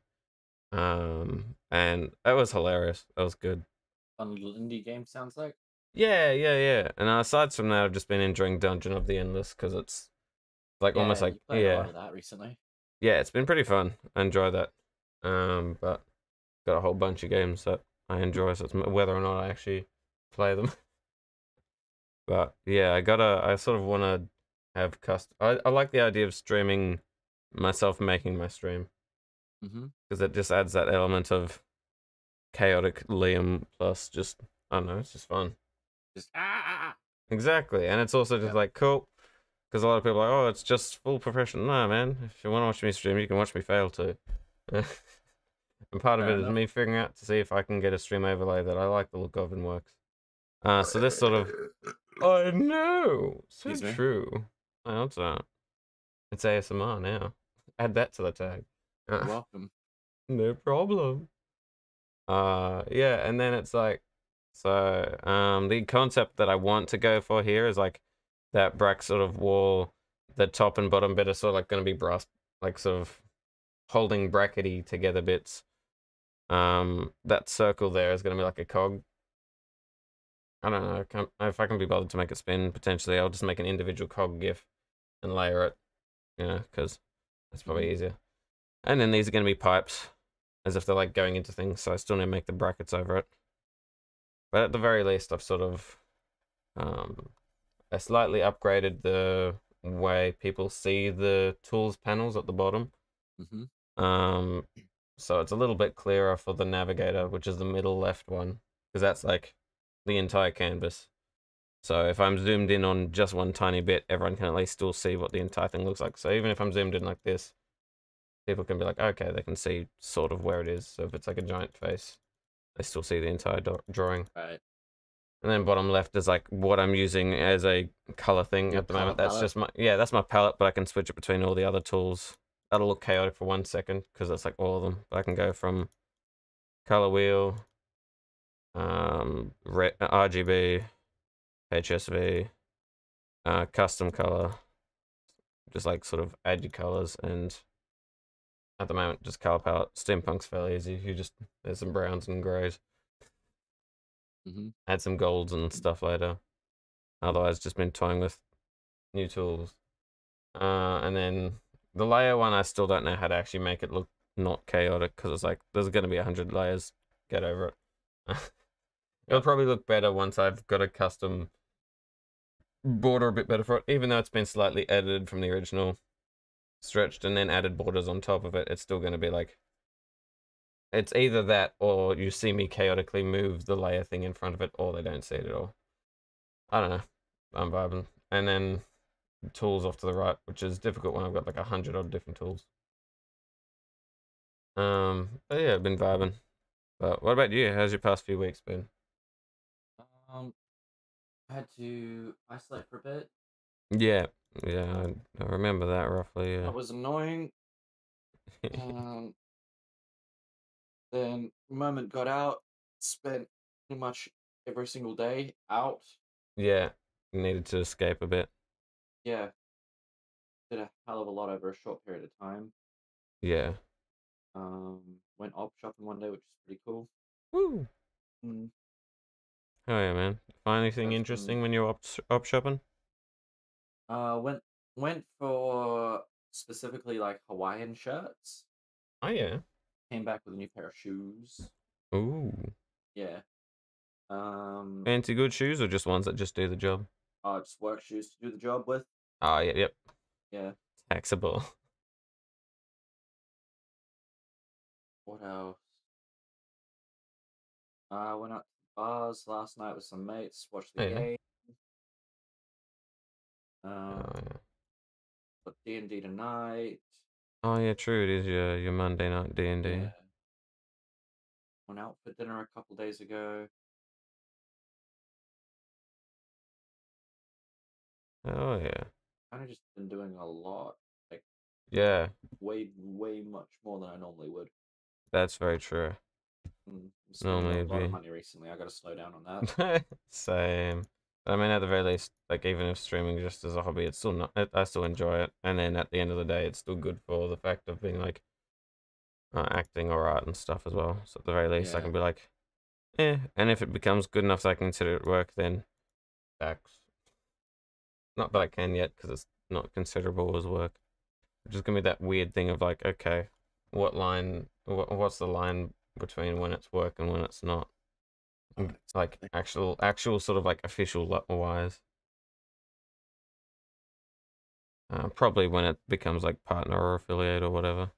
[SPEAKER 3] do. Um, and that was hilarious. That was good.
[SPEAKER 2] Fun little indie game sounds like.
[SPEAKER 3] Yeah, yeah, yeah. And aside from that, I've just been enjoying Dungeon of the Endless because it's like yeah, almost like yeah. that recently. Yeah, it's been pretty fun. I enjoy that. Um, but got a whole bunch of games that I enjoy. So it's whether or not I actually play them. but yeah, I gotta. I sort of want to have custom. I, I like the idea of streaming myself making my stream
[SPEAKER 1] because mm-hmm.
[SPEAKER 3] it just adds that element of chaotic Liam plus just I don't know. It's just fun. Just ah. ah, ah, ah. Exactly, and it's also just like cool. Because a lot of people are like, oh, it's just full profession. No, man. If you want to watch me stream, you can watch me fail too. and part Fair of it enough. is me figuring out to see if I can get a stream overlay that I like the look of and works. Uh, so this sort of,
[SPEAKER 9] oh know. so Excuse true.
[SPEAKER 3] Me? I hope so. It's ASMR now. Add that to the tag. welcome. No problem. Uh, yeah, and then it's like, so um, the concept that I want to go for here is like that brack sort of wall, the top and bottom bit are sort of like going to be brass, like sort of holding brackety together bits. Um, that circle there is going to be like a cog. I don't know I if I can be bothered to make it spin. Potentially, I'll just make an individual cog GIF and layer it, you know, because that's probably mm-hmm. easier. And then these are going to be pipes, as if they're like going into things. So I still need to make the brackets over it. But at the very least, I've sort of um, I slightly upgraded the way people see the tools panels at the bottom. Mm-hmm. Um, so it's a little bit clearer for the navigator, which is the middle left one, because that's like the entire canvas. So if I'm zoomed in on just one tiny bit, everyone can at least still see what the entire thing looks like. So even if I'm zoomed in like this, people can be like, okay, they can see sort of where it is. So if it's like a giant face, they still see the entire do- drawing. Right. And then bottom left is like what I'm using as a color thing Your at the moment. That's palette. just my yeah, that's my palette, but I can switch it between all the other tools. That'll look chaotic for one second because that's like all of them. But I can go from color wheel, um, red, RGB, HSV, uh, custom color, just like sort of add your colors and at the moment just color palette. Steampunk's fairly easy. You just there's some browns and grays. Mm-hmm. Add some golds and stuff later. Otherwise, just been toying with new tools. Uh, and then the layer one, I still don't know how to actually make it look not chaotic because it's like there's going to be 100 layers. Get over it. It'll probably look better once I've got a custom border a bit better for it, even though it's been slightly edited from the original, stretched, and then added borders on top of it. It's still going to be like it's either that or you see me chaotically move the layer thing in front of it or they don't see it at all. I don't know. I'm vibing. And then tools off to the right, which is difficult when I've got like a hundred odd different tools. Um, but yeah, I've been vibing. But what about you? How's your past few weeks been?
[SPEAKER 2] Um, I had to isolate for a bit.
[SPEAKER 1] Yeah, yeah, I, remember that roughly. Yeah. That
[SPEAKER 2] was annoying. um, Then moment got out, spent pretty much every single day out.
[SPEAKER 1] Yeah, needed to escape a bit.
[SPEAKER 2] Yeah, did a hell of a lot over a short period of time. Yeah. Um, went op shopping one day, which is pretty cool.
[SPEAKER 1] Woo. Mm.
[SPEAKER 3] Oh yeah, man! Find anything That's interesting been... when you're op op shopping?
[SPEAKER 2] Uh, went went for specifically like Hawaiian shirts. Oh yeah came back with a new pair of shoes. Ooh. Yeah. Um.
[SPEAKER 3] Fancy good shoes or just ones that just do the job?
[SPEAKER 2] Oh, just work shoes to do the job with.
[SPEAKER 1] Ah, oh, yeah, yep. Yeah. Taxable. What else? I uh, went out to bars last night with some mates, watched the oh, game. Oh, um,
[SPEAKER 2] oh, yeah. D and D tonight.
[SPEAKER 1] Oh yeah, true. It is your your Monday night D and D. Went out for dinner a couple days ago. Oh yeah. Kind of just been doing a lot. Like yeah. Way way much more than
[SPEAKER 2] I normally would.
[SPEAKER 3] That's very true. Mm, Normally a of money
[SPEAKER 2] recently. I got to slow down on that.
[SPEAKER 3] same. I mean, at the very least, like even if streaming just as a hobby, it's still not. It, I still enjoy it, and then at the end of the day, it's still good for the fact of being like uh, acting or art and stuff as well. So at the very least, yeah. I can be like, eh. And if it becomes good enough that I can consider it work, then facts. Not that I can yet, because it's not considerable as work. It's just gonna be that weird thing of like, okay, what line? What, what's the line between when it's work and when it's not? Mm. Like actual, actual sort of like official wise. Uh, probably when it becomes like partner or affiliate or whatever.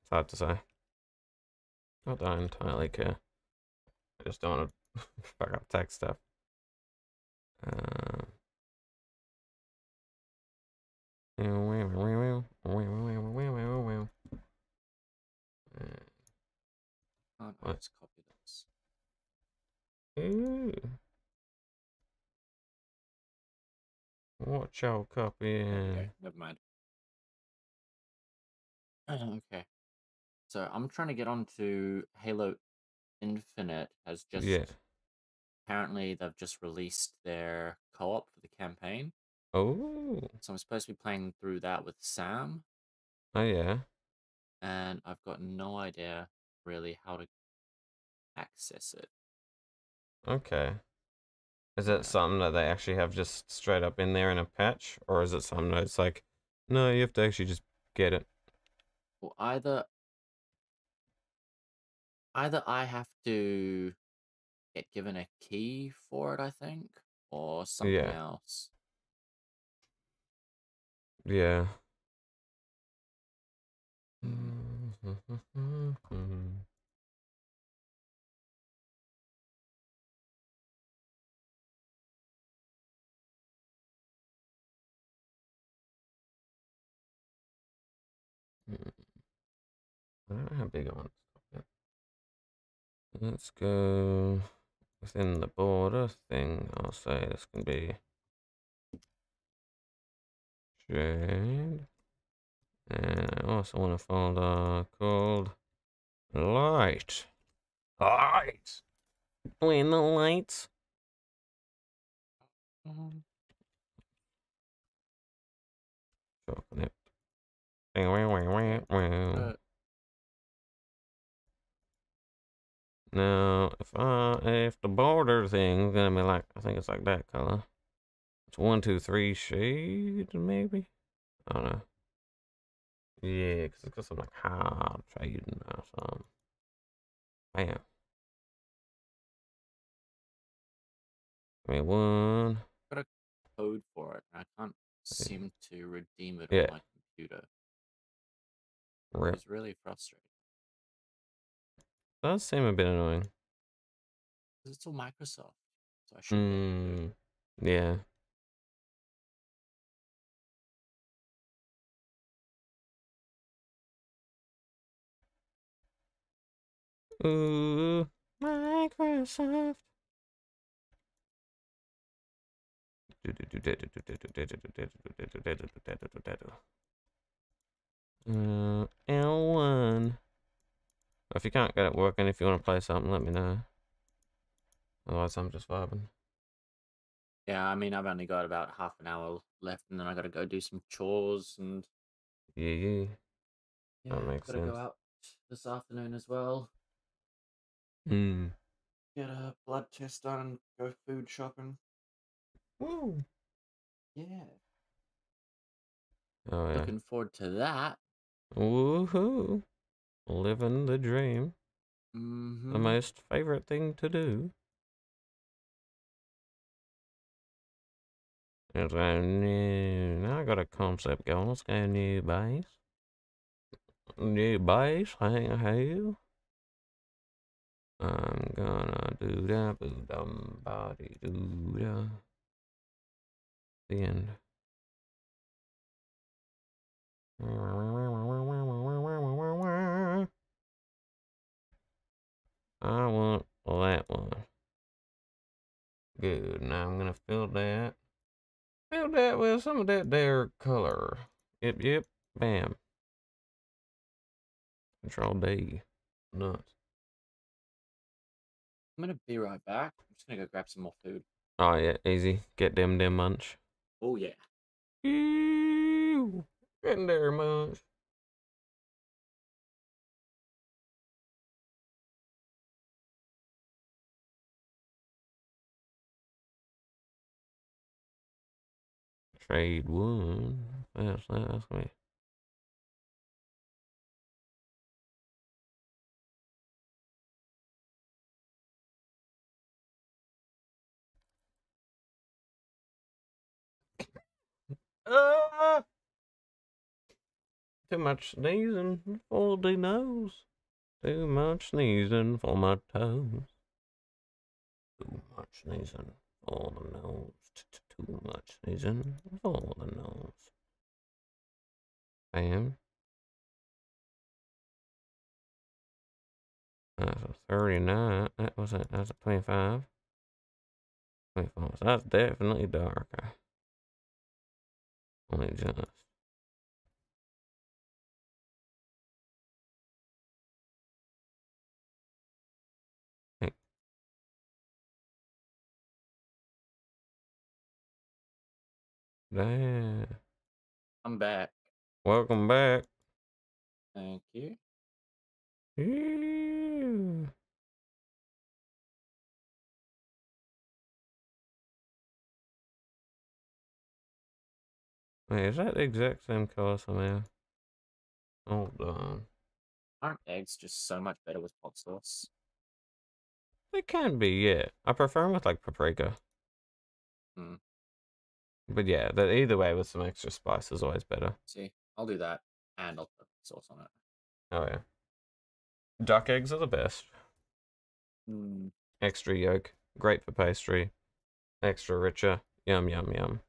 [SPEAKER 1] It's hard to say. Not that I entirely care. I just don't want to fuck up tech stuff. Uh... Ooh. Watch out, copy. Okay, never mind. okay.
[SPEAKER 2] So I'm trying to get on to Halo Infinite has just yeah. apparently they've just released their co-op for the campaign.
[SPEAKER 1] Oh.
[SPEAKER 2] So I'm supposed to be playing through that with Sam. Oh yeah. And I've got no idea really how to access it.
[SPEAKER 3] Okay. Is it something that they actually have just straight up in there in a patch? Or is it something it's like, no, you have to actually just get it?
[SPEAKER 2] Well, either either I have to get given a key for it, I think, or something yeah.
[SPEAKER 1] else. Yeah. Mm-hmm. Mm. I don't know how big I want to stop it. Let's go within the border thing. I'll say this can be
[SPEAKER 2] shade. And uh, I also want a folder
[SPEAKER 1] called light. Light! When the lights. Um now, if I,
[SPEAKER 3] if the border thing's gonna be like, I think it's like that color. It's one, two, three
[SPEAKER 1] shade, maybe? I don't know. Yeah, because it's got some like hard shading or something. Bam. Give me one. I've got a code for it, and I can't seem to redeem it yeah. on my computer. Rip. It's really frustrating. That does seem a bit annoying. It's all Microsoft, so I should. Mm, yeah. Ooh, Microsoft. Uh, L1.
[SPEAKER 3] If you can't get it working, if you want to play something, let me know. Otherwise, I'm just vibing.
[SPEAKER 2] Yeah, I mean, I've only got about half an hour left, and then I got to go do some chores and. Yeah, yeah. yeah that makes gotta sense. Got to go out this afternoon as well. Hmm. Get a blood test done. and Go food shopping.
[SPEAKER 4] Woo. Yeah.
[SPEAKER 1] Oh, yeah. Looking
[SPEAKER 2] forward to that.
[SPEAKER 1] Woohoo! Living the dream. Mm-hmm. The most favorite thing to do. It's a new. Now I got a concept going. Let's go new base. New
[SPEAKER 3] base. Hang a how. I'm gonna do that.
[SPEAKER 1] Boo dum body do da. The end. I want that one. Good. Now I'm going to fill that. Fill that with some of that there color. Yep, yep. Bam. Control D. Nuts. I'm going to be right
[SPEAKER 2] back. I'm just going to go grab some more food.
[SPEAKER 3] Oh, yeah. Easy. Get them, them munch.
[SPEAKER 2] Oh, yeah.
[SPEAKER 1] Getting there, much. Trade wound. That's that's me. Uh... Too much sneezing for the
[SPEAKER 3] nose. Too much sneezing for my toes.
[SPEAKER 1] Too much sneezing for the nose. Too much sneezing for the nose. Bam. That's a 39. That was it. that's a 25. 25. So that's definitely darker. Only just. I'm back. Welcome back. Thank you. Wait, is that the exact same color somehow? Hold on.
[SPEAKER 2] Aren't eggs just so much better with pot sauce?
[SPEAKER 3] They can be, yeah. I prefer them with like paprika. Hmm. But yeah, that either way with some extra spice is always better.
[SPEAKER 2] See, I'll do that, and I'll put sauce on it.
[SPEAKER 3] Oh yeah, duck eggs are the best. Mm. Extra yolk,
[SPEAKER 1] great for pastry. Extra richer, yum yum yum.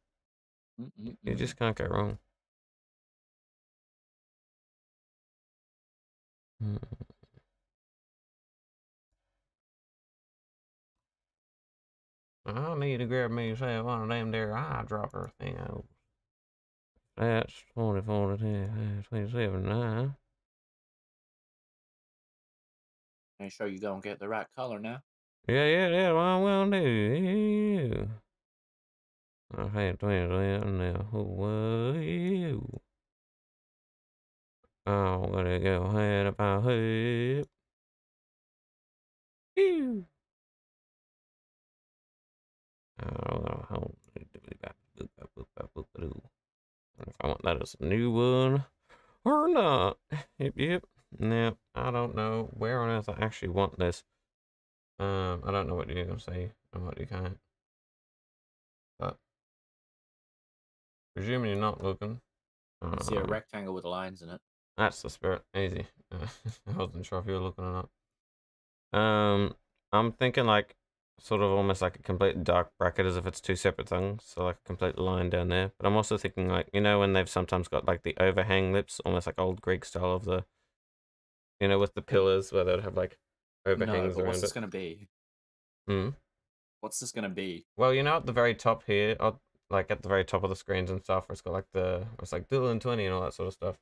[SPEAKER 1] Mm-mm-mm. You mm, mm. just can't go wrong. Mm. I need to grab me some one of them there eyedropper things. That's 24 to 10, 27 nine.
[SPEAKER 2] Make sure you don't get the right color now.
[SPEAKER 1] Yeah, yeah, yeah. what I'm gonna do. Yeah. I had 27 now. Who are you? I'm gonna go ahead about hip. Ew
[SPEAKER 3] if I want that as a new one or not. Yep, yep.
[SPEAKER 1] Now, I don't know where on earth I actually want this. Um, I don't know what you're going to say and what you can't. But, presuming you're not looking. I see a um.
[SPEAKER 2] rectangle with lines in it.
[SPEAKER 1] That's the spirit. Easy.
[SPEAKER 4] I
[SPEAKER 3] wasn't sure if you were looking or not. Um, I'm thinking like sort of almost like a complete dark bracket as if it's two separate things. So like a complete line down there. But I'm also thinking like, you know, when they've sometimes got like the overhang lips, almost like old Greek style of the, you know, with the pillars where they would have like overhangs no, but what's this it. going to be? Hmm? What's this going to be? Well, you know, at the very top here, like at the very top of the screens and stuff, where it's got like the, it's like Dylan 20 and all that sort of stuff.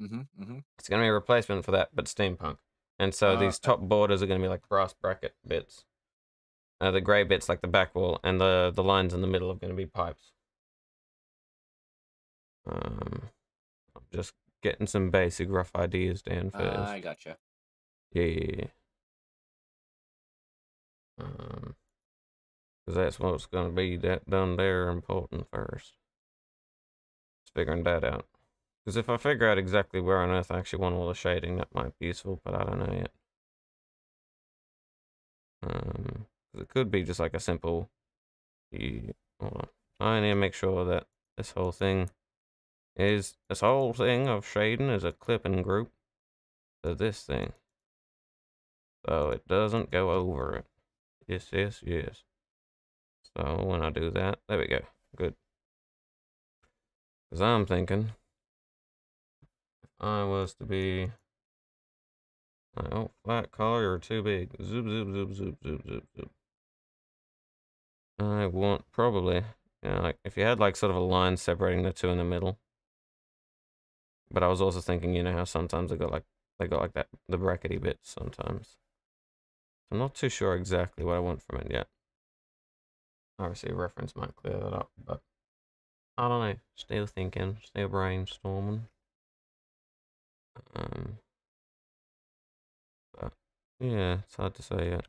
[SPEAKER 3] Mm-hmm, mm-hmm. It's going to be a replacement for that, but steampunk. And so uh, these uh top borders are going to be like brass bracket bits. Uh, the grey bits like the back wall and the, the lines in the middle are going to be pipes.
[SPEAKER 1] Um, I'm just getting some basic rough ideas down first. Uh, I gotcha. Yeah, yeah, yeah. Um, because that's what's going to be that done there important first.
[SPEAKER 3] Just figuring that out. Because if I figure out exactly where on earth I actually want all the shading, that might be useful, but I don't know yet. Um, it could be just like a simple... You, I need to make sure that this whole thing is... This whole thing of shading is a clipping group to this thing. So it doesn't go over it. Yes, yes,
[SPEAKER 1] yes. So when I do that, there we go. Good. Because I'm thinking... I was to be...
[SPEAKER 3] Oh, flat collar too big. Zoop, zoop,
[SPEAKER 2] zoop, zoop, zoop, zoop, zoop.
[SPEAKER 3] I want, probably. You know, like, if you had, like, sort of a line separating the two in the middle. But I was also thinking, you know, how sometimes they got, like, they got, like, that, the brackety bit sometimes. I'm not too sure exactly what I want from it yet.
[SPEAKER 1] Obviously, reference might clear that up, but I don't know. Still thinking, still brainstorming. Um, but yeah, it's hard to say yet.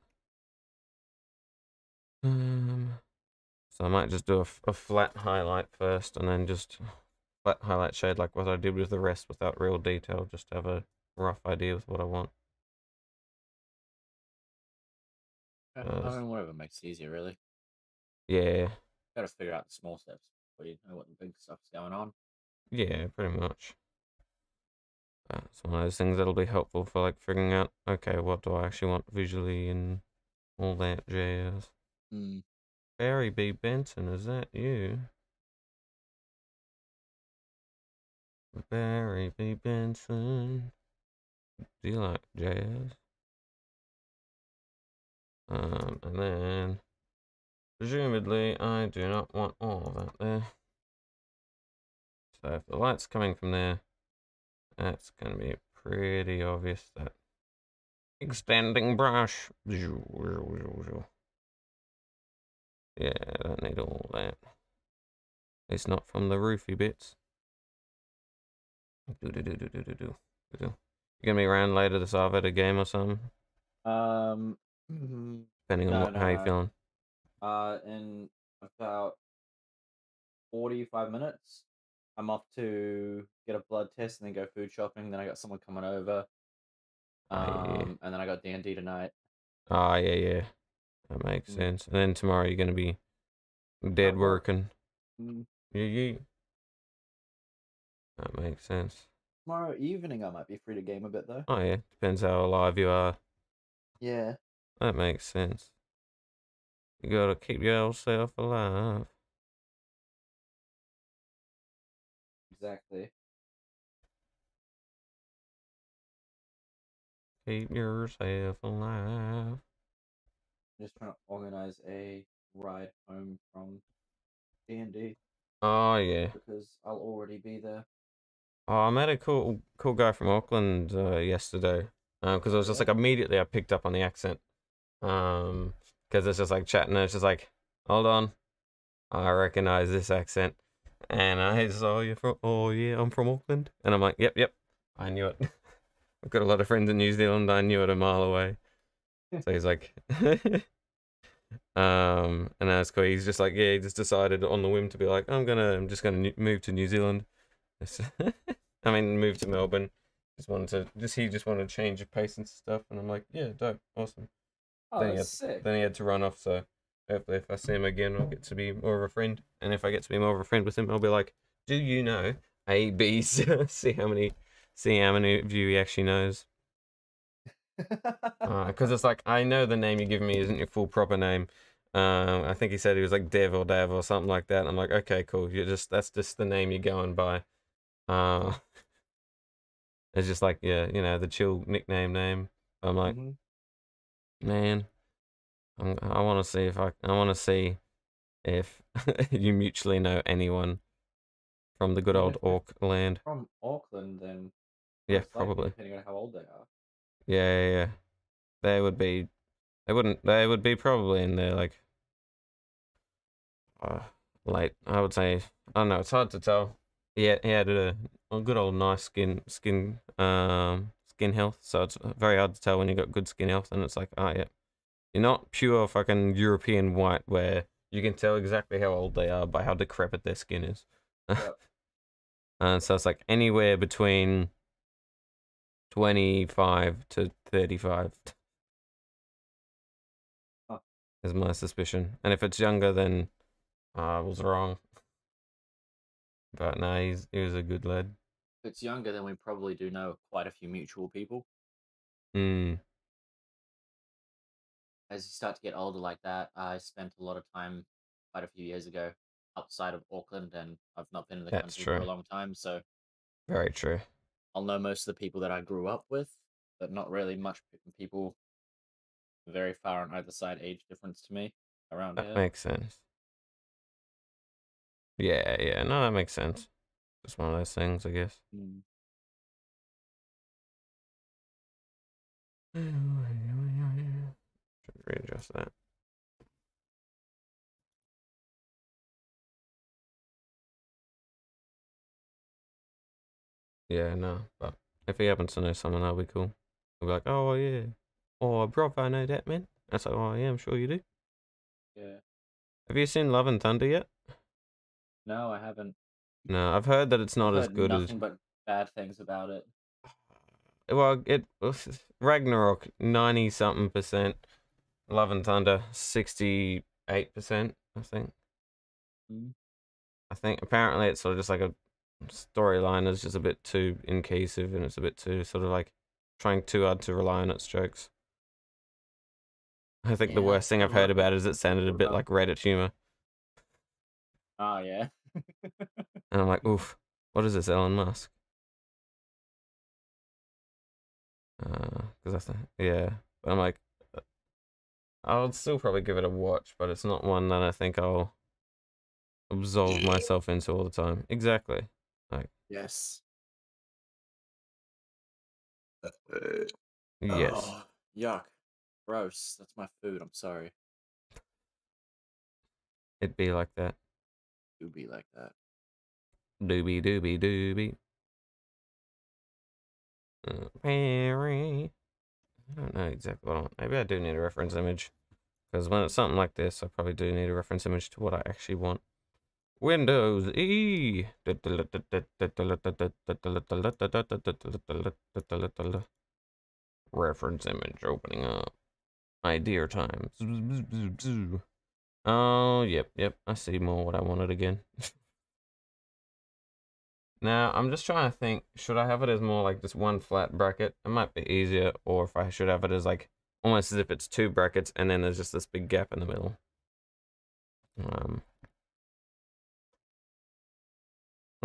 [SPEAKER 1] Um, so I might just do a, a flat highlight first and then just
[SPEAKER 3] flat highlight shade like what I did with the rest without real detail, just have a rough idea with
[SPEAKER 1] what I want. I don't know
[SPEAKER 2] it makes it easier, really. Yeah. Gotta figure out the small steps before you know what the big stuff's going on.
[SPEAKER 3] Yeah, pretty much. That's uh, one of those things that'll be helpful for like figuring out, okay, what do I actually want visually and all that jazz.
[SPEAKER 1] Mm. Barry B. Benton, is that you? Barry B. Benson. Do you like jazz? Um, and then, presumably, I do not want all of that there.
[SPEAKER 3] So if the light's coming from there, that's going to be pretty obvious
[SPEAKER 1] that extending brush. Yeah, I don't need all that. It's not from the roofy bits. Do do do do do do do. do. You gonna be around
[SPEAKER 3] later this after a game or something?
[SPEAKER 2] Um, mm-hmm.
[SPEAKER 3] depending no, on what no, how you no. feeling.
[SPEAKER 2] Uh, in about forty-five minutes, I'm off to get a blood test and then go food shopping. Then I got someone coming over. Ah, um, oh, yeah. and then I got D and D tonight.
[SPEAKER 3] Ah, oh, yeah, yeah. That makes mm. sense. And then tomorrow you're gonna be dead working. Mm. Yeah, yeah. That makes sense.
[SPEAKER 2] Tomorrow evening I might be free to game a bit though. Oh yeah,
[SPEAKER 1] depends how alive you are. Yeah. That makes sense. You gotta keep yourself alive. Exactly. Keep yourself alive just trying to organize
[SPEAKER 2] a ride home from D and D.
[SPEAKER 3] Oh yeah.
[SPEAKER 2] Because I'll already be there.
[SPEAKER 3] Oh, I met a cool cool guy from Auckland uh, yesterday. Because um, I was just like immediately I picked up on the accent. Um, because it's just like chatting. And it's just like, hold on, I recognize this accent. And I just, oh, you're from, oh, yeah, I'm from Auckland. And I'm like, yep, yep, I knew it. I've got a lot of friends in New Zealand. I knew it a mile away so he's like, um, and that's cool. He's just like, yeah, he just decided on the whim to be like, I'm gonna, I'm just gonna move to New Zealand. I mean, move to Melbourne. Just wanted to, just he just wanted to change of pace and stuff. And I'm like, yeah, dope, awesome. Oh, then, he had, sick. then he had to run off. So hopefully, if I see him again, I'll get to be more of a friend. And if I get to be more of a friend with him, I'll be like, do you know A, B, C? see how many, see how many of you he actually knows. Because uh, it's like, I know the name you're giving me isn't your full proper name. Um, I think he said he was like Dev or Dev or something like that. I'm like, okay, cool. You're just that's just the name you're going by. Uh, it's just like yeah, you know, the chill nickname name. I'm like, mm -hmm. man, I'm, i want to see if I I want to see if you mutually know anyone from the good old Auckland.
[SPEAKER 2] From Auckland, then. Yeah, probably. Depending on how old they are.
[SPEAKER 3] Yeah, yeah, yeah. They would be. They wouldn't. They would be probably in there like. Uh, late. I would say. I don't know. It's hard to tell. Yeah, he, had a, a good old nice skin skin um skin health. So it's very hard to tell when you got good skin health, and it's like, oh yeah, you're not pure fucking European white where you can tell exactly how old they are by how decrepit their skin is. Yep. and uh, so it's like anywhere between 25
[SPEAKER 1] to 35 uh. is my suspicion. And if it's younger, then I was wrong. But no, he's, he was a good lad.
[SPEAKER 2] If it's younger, then we probably do know quite a few mutual people. Hmm. As you start to get older like that, I spent a lot of time quite a few years ago outside of Auckland, and I've not been in the That's country true. for a long time. So, very true. I'll know most of the people that I grew up with, but not really much people very far on either side age difference to me
[SPEAKER 1] around that here. makes sense. Yeah, yeah, no, that makes sense. It's one of those things, I guess. Mm. Should readjust that. Yeah, no. But if he happens to know someone, that'll be cool.
[SPEAKER 3] He'll be like, oh, yeah. Oh, brother, I know that man. That's like, oh, yeah, I'm sure you do. Yeah. Have you seen Love and Thunder yet?
[SPEAKER 2] No, I haven't.
[SPEAKER 3] No, I've heard that it's not I've as good nothing
[SPEAKER 2] as. but bad things about it.
[SPEAKER 3] Well, it Ragnarok ninety something percent, Love and Thunder sixty eight percent, I think. Mm. I think apparently it's sort of just like a storyline is just a bit too incasive and it's a bit too sort of like trying too hard to rely on its jokes. I think yeah. the worst thing I've heard about it is it sounded
[SPEAKER 1] a bit like Reddit humor. Oh yeah. and I'm like, oof, what is this, Elon Musk? Because uh, that's yeah. But I'm like, uh,
[SPEAKER 3] I'll still probably give it a watch, but it's not one that I think I'll absolve myself into all the time. Exactly.
[SPEAKER 1] Like, Yes. Uh, uh, yes. Oh, yuck. Gross. That's my food. I'm sorry. It'd be like that. It'd be like that. Doobie doobie doobie. Mary.
[SPEAKER 3] Uh, I don't know exactly what I want. Maybe I do need a reference image. Because when it's something like this, I probably do need a reference image to what I actually want. Windows E. Reference image opening up. Idea time. Oh, yep, yep. I see more what I wanted again. now, I'm just trying to think, should I have it as more like just one flat bracket? It might be easier, or if I should have it as like, almost as if it's two brackets, and then there's just this big gap in the middle. Um,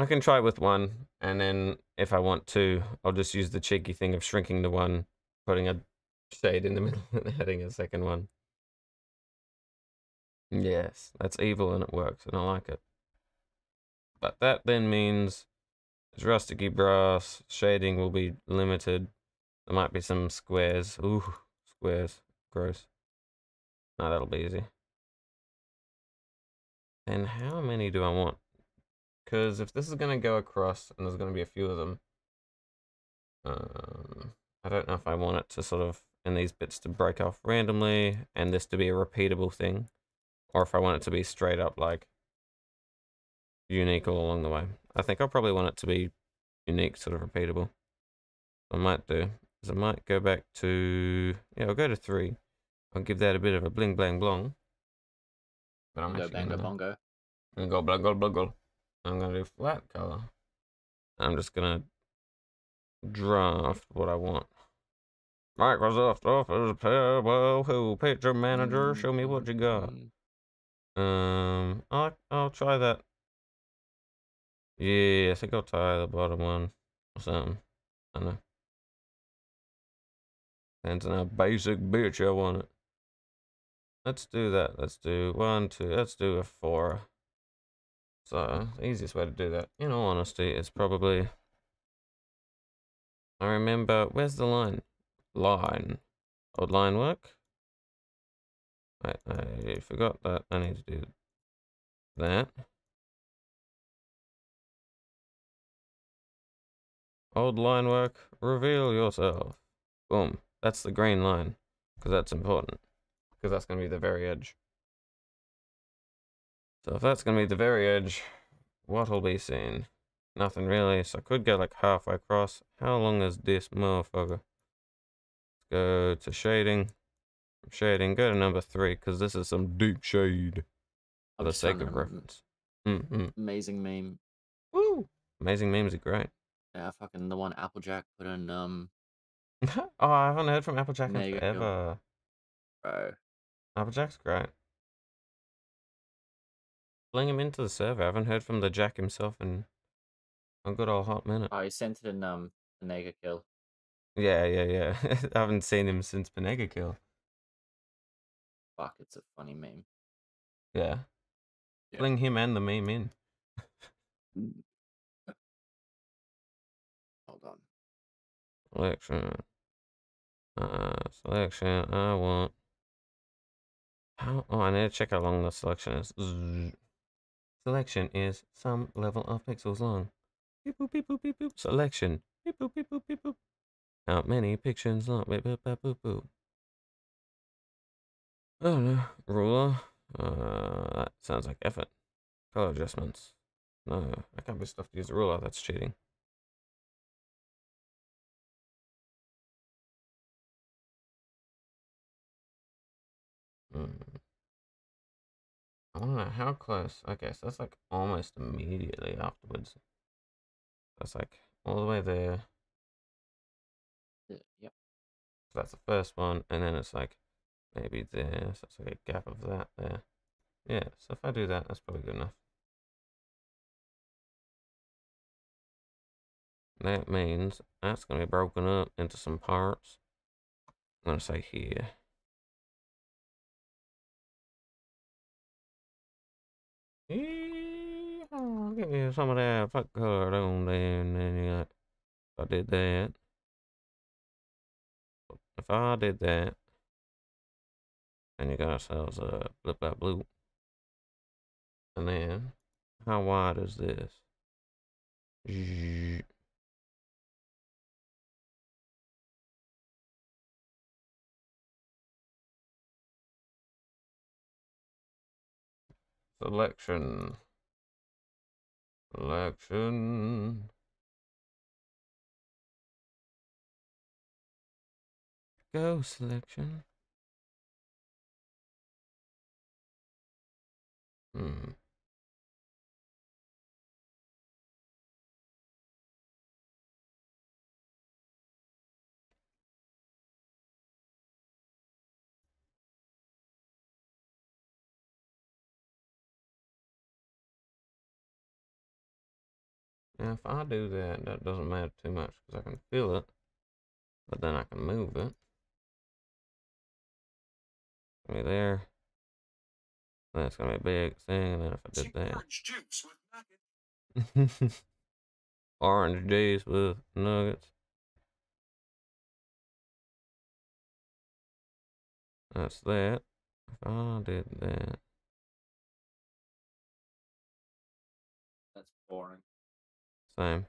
[SPEAKER 3] I can try with one, and then if I want to, I'll just use the cheeky thing of shrinking the one, putting a shade in the middle and adding a second one. Yes, that's evil and it works, and I like it. But that then means it's rusticy brass, shading will be limited. There might be some squares. Ooh, squares. Gross. No, that'll be easy. And how many do I want? Because if this is going to go across, and there's going to be a few of them, um, I don't know if I want it to sort of, and these bits to break off randomly, and this to be a repeatable thing, or if I want it to be straight up, like, unique all along the way. I think I'll probably want it to be unique, sort of repeatable. I might do cause I might go back to, yeah, I'll go to three. I'll give that a bit of a bling, bling, blong.
[SPEAKER 1] But I'm go, Go, bling, Go, blong, go. I'm going to do flat color. I'm just going to draft what I want.
[SPEAKER 3] Microsoft Office PowerPoint Picture Manager, mm. show me what you got.
[SPEAKER 1] Um, I'll, I'll try that. Yeah, I think I'll try the bottom one or something. I don't know.
[SPEAKER 3] Depends on how basic bitch I want it. Let's do that. Let's do one, two. Let's do a four. So, easiest way to do that, in all honesty, is probably... I remember, where's the line?
[SPEAKER 1] Line. Old line work? I, I forgot that I need to do that. Old line work, reveal yourself.
[SPEAKER 3] Boom. That's the green line, because that's important. Because that's going to be the very edge. So if that's going to be the very edge, what'll be seen? Nothing really, so I could go like halfway across. How long is this motherfucker? Let's go to shading. Shading, go to number three, because this is some deep shade. For the sake of reference.
[SPEAKER 4] Mm -hmm.
[SPEAKER 2] Amazing meme. Woo! Amazing memes are great. Yeah, fucking the one Applejack put in, um... oh, I
[SPEAKER 1] haven't heard from Applejack in
[SPEAKER 2] forever. Bro. Applejack's great.
[SPEAKER 3] Fling him into the server. I haven't heard from the Jack himself in a good old hot minute. Oh, he
[SPEAKER 2] sent it in um Benega kill.
[SPEAKER 3] Yeah, yeah, yeah. I haven't seen him since Benega kill.
[SPEAKER 2] Fuck, it's a funny meme.
[SPEAKER 1] Yeah. yeah. him and the meme in. Mm. Hold on. Selection. Uh, selection. I want. How? Oh, I need to check how
[SPEAKER 3] long the selection is. Selection is some level of pixels long.
[SPEAKER 1] Beep boop beep boop beep boop.
[SPEAKER 3] Selection. Beep boop beep boop beep boop. How many pictures long?
[SPEAKER 1] Beep boop boop boop boop. I don't know. Ruler. Uh, that sounds like effort. Color adjustments. No, I can't be stuffed to use a ruler. That's cheating. Hmm. I don't know how close. Okay, so that's like almost immediately afterwards. That's like all the way there. Yeah. Uh, yep. So that's the first one, and then it's like maybe there. So it's like a gap of that there. Yeah. So if I do that, that's probably good enough. That means that's gonna be broken up into some parts. I'm gonna say here. Yeehaw, give me some of that fuck color on there, and then you got, I did that. If I did that, and you got ourselves a blip that blue. And then, how wide is this? Selection. Selection. Go selection. Hmm. Now if I do that, that doesn't matter too much because I can feel it, but then I can move it. Me there. That's gonna be a big thing, and then if I did that. Orange juice with nuggets. Orange juice with nuggets. That's that. If I did that. That's boring time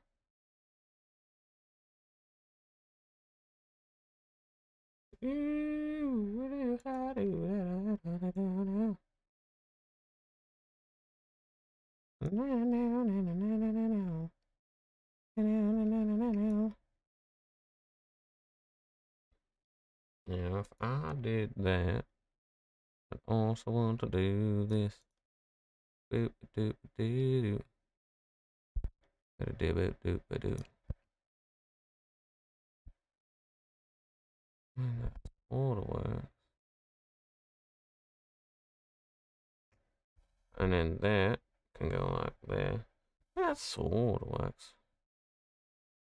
[SPEAKER 1] Now, if I did that, I also want to do this. Doop, doop, doop, doop. All the works, And then that can go like there. That sort of works.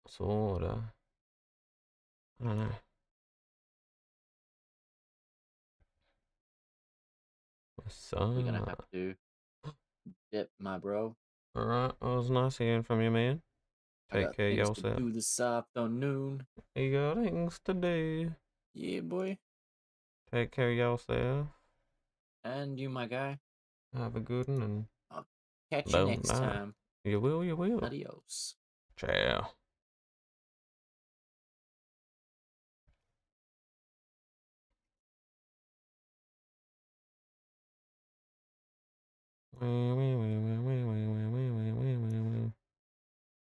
[SPEAKER 1] Sort of. I don't know. What's up? You're gonna have to
[SPEAKER 2] dip, my bro.
[SPEAKER 1] All right, well, it was nice hearing from you, man.
[SPEAKER 3] Take care y'all, yourself. Do
[SPEAKER 2] the afternoon. You got things to do. Yeah, boy.
[SPEAKER 3] Take care y'all, yourself.
[SPEAKER 2] And you, my guy.
[SPEAKER 1] Have a good one. And I'll catch you next night. time. You will, you will. Adios. Ciao. Wee, wee, wee,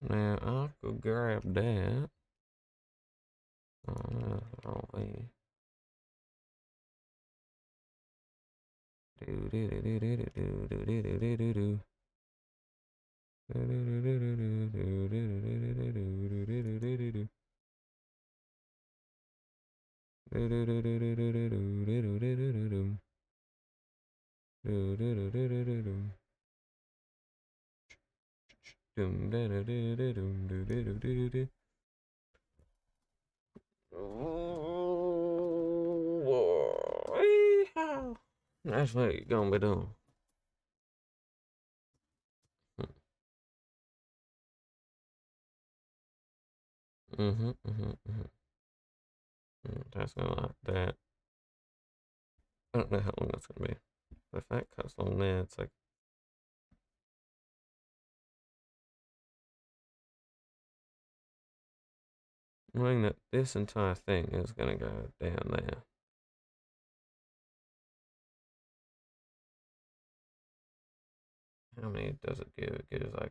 [SPEAKER 1] Now i could grab that. Do do do do do do do do do do
[SPEAKER 4] do do. Do that's what
[SPEAKER 1] you're gonna be doing. Hmm. Mm-hmm, mm-hmm, mm-hmm. Hmm, that's gonna like that. I don't know how long that's gonna be. If that cuts on there, it's like knowing that this entire thing is going to go down there. How many does it give? It gives like.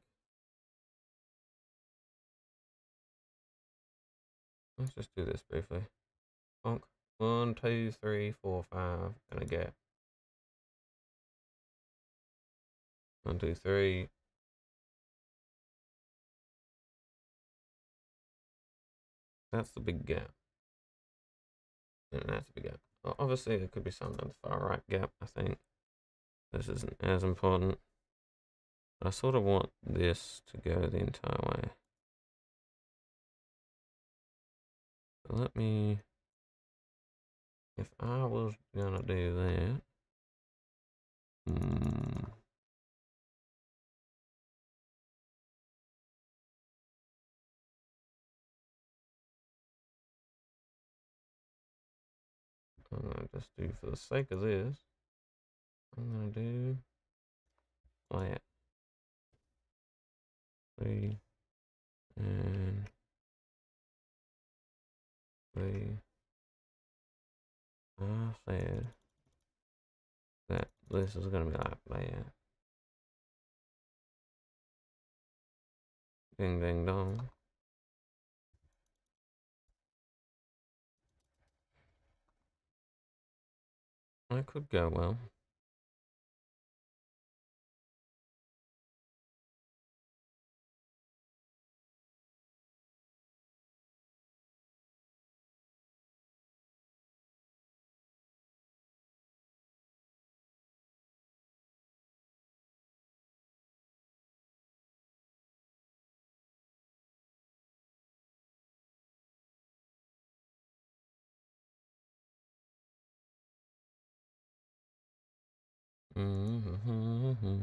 [SPEAKER 1] Let's just do this briefly. Bonk. One, two, three, four, five. Gonna get. One, two, three, That's the big gap. And that's the big gap. Obviously, there could be some in the far right gap, I think. This isn't as important. I sort of want this to go the entire way. let me... If I was going to do that... Hmm... I'm gonna just do for the sake of this. I'm gonna do yeah. three and three. I said that this is gonna be like that. Ding ding dong. That could go well. Mm-hmm.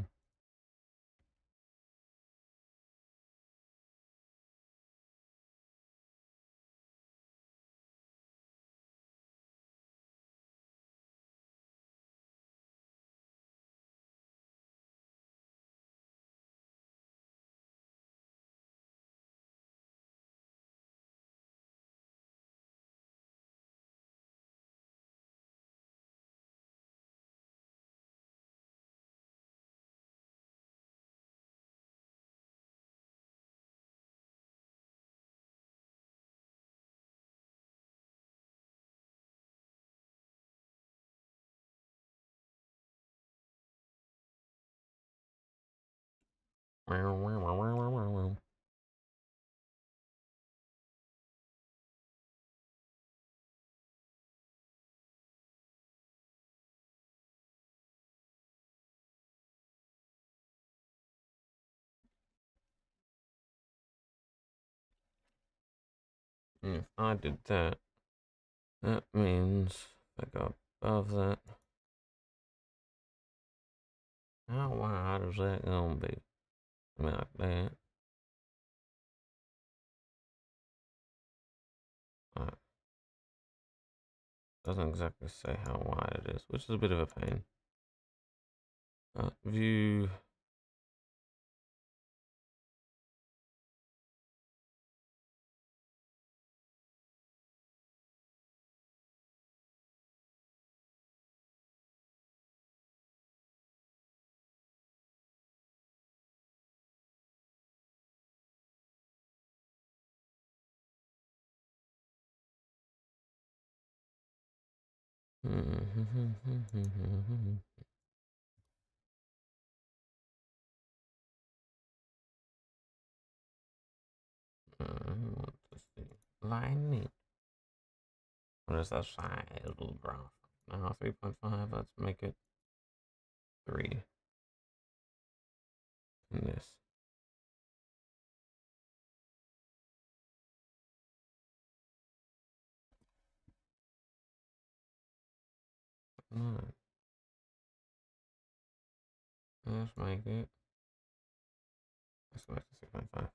[SPEAKER 1] If I did that, that means I go above that. How wide is that gonna be? something like Doesn't exactly say how wide it is, which is a bit of a pain. Uh, view Line mm-hmm. me. Mm-hmm. Mm-hmm. What is that size, little graph? Now 3.5, let's make it 3. And this. on. Let's make it. Let's go back to 6.5.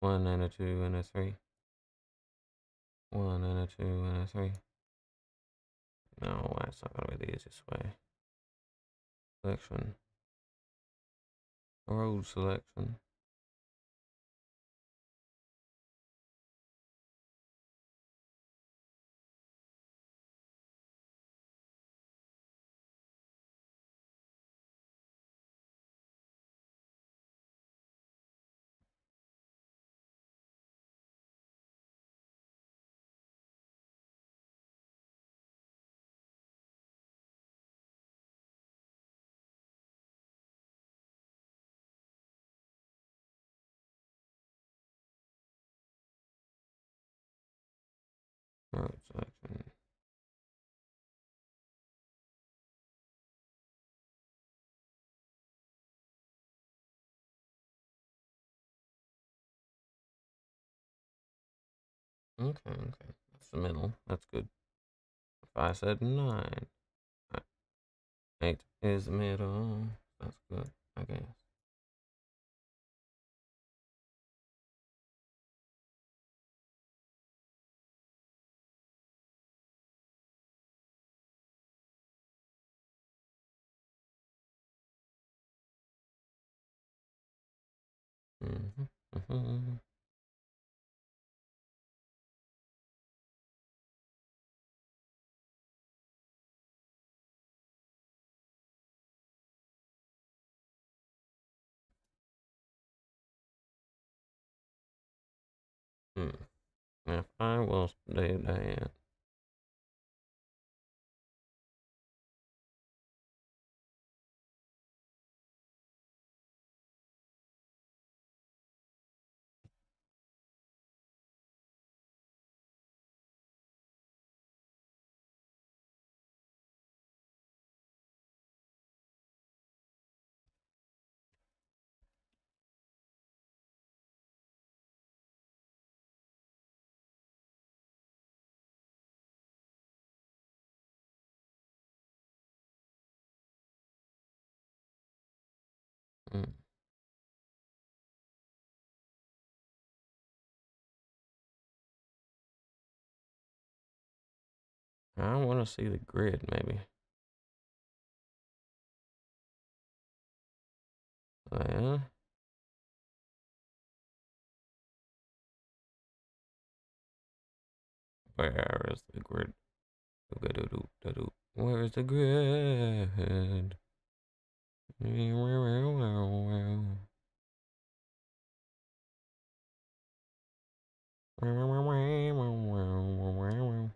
[SPEAKER 1] 1 and a 2 and a 3. 1 and a 2 and a 3. No, that's not going to be the easiest way. Selection. Road selection. Okay, okay. That's the middle. That's good. If I said nine, eight is the middle. That's good, I guess. Mm-hmm. mm-hmm. Hmm. If I will say that. I want to see the grid, maybe. yeah. Where is the grid? Where's the grid?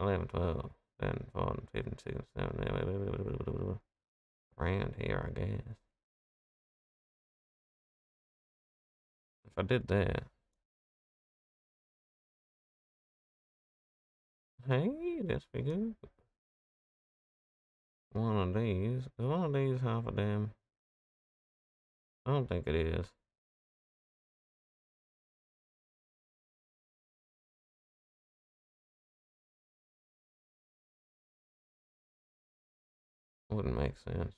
[SPEAKER 1] 11, 12, 13, 14, 15, 16, 17, around here, I guess. If I did that. Hey, that's pretty good. One of these. Is one of these half a damn? I don't think it is. Wouldn't make sense.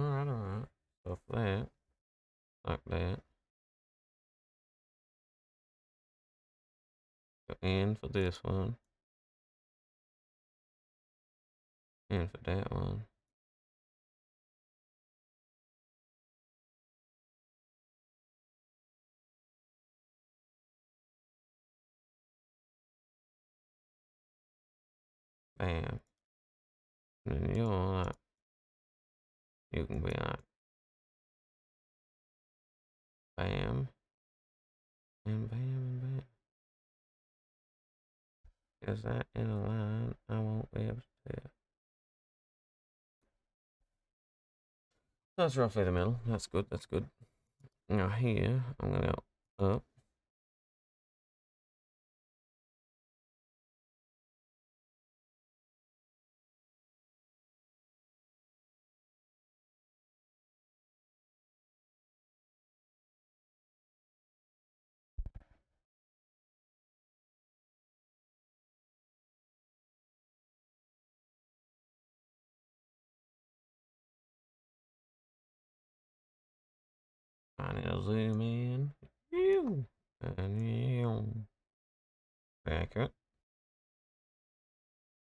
[SPEAKER 1] Alright, alright. Off that. Like that. And for this one. And for that one. Bam. And you you like you can be on. Bam. And bam and bam. Is that in a line? I won't be able to tell. That's roughly the middle. That's good. That's good. Now here, I'm going to go up. i Now zoom in. Ew. And ew. Back up.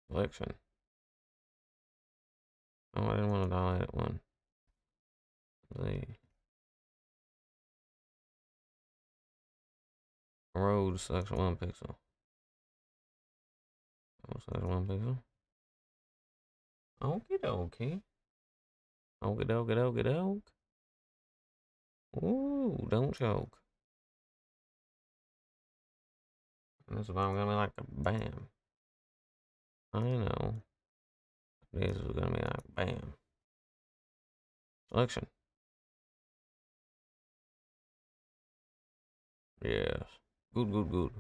[SPEAKER 1] Selection. Oh, I didn't want to dial that one. The road selection one pixel. Oh, pixel. Okay, okay. Okay, okay, okay, okay. Ooh, don't choke. That's about gonna be like a bam. I know. This is gonna be like bam. Selection. Yes. Good, good, good.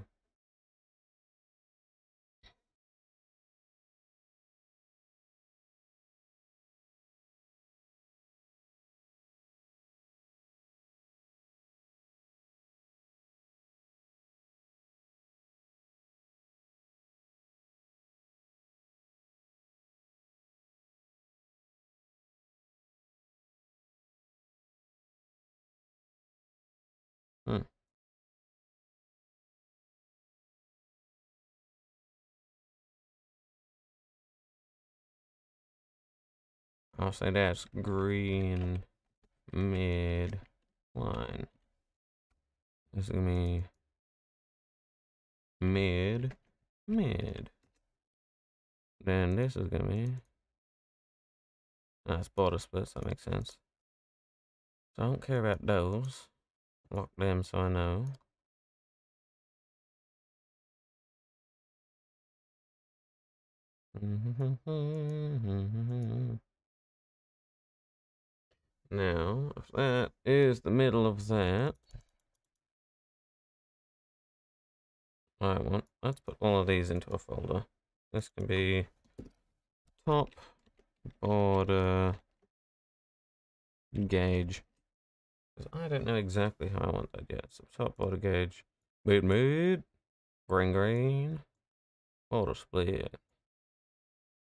[SPEAKER 1] I'll say that's green mid line. This is gonna be mid, mid. Then this is gonna be that's border splits, that makes sense. So I don't care about those. Lock them so I know. Mm-hmm. Now, if that is the middle of that,
[SPEAKER 3] I want, let's put all of these into a folder. This can be top border gauge. Because I don't know exactly how I want that yet. So top border gauge, mood mood, green green, border split.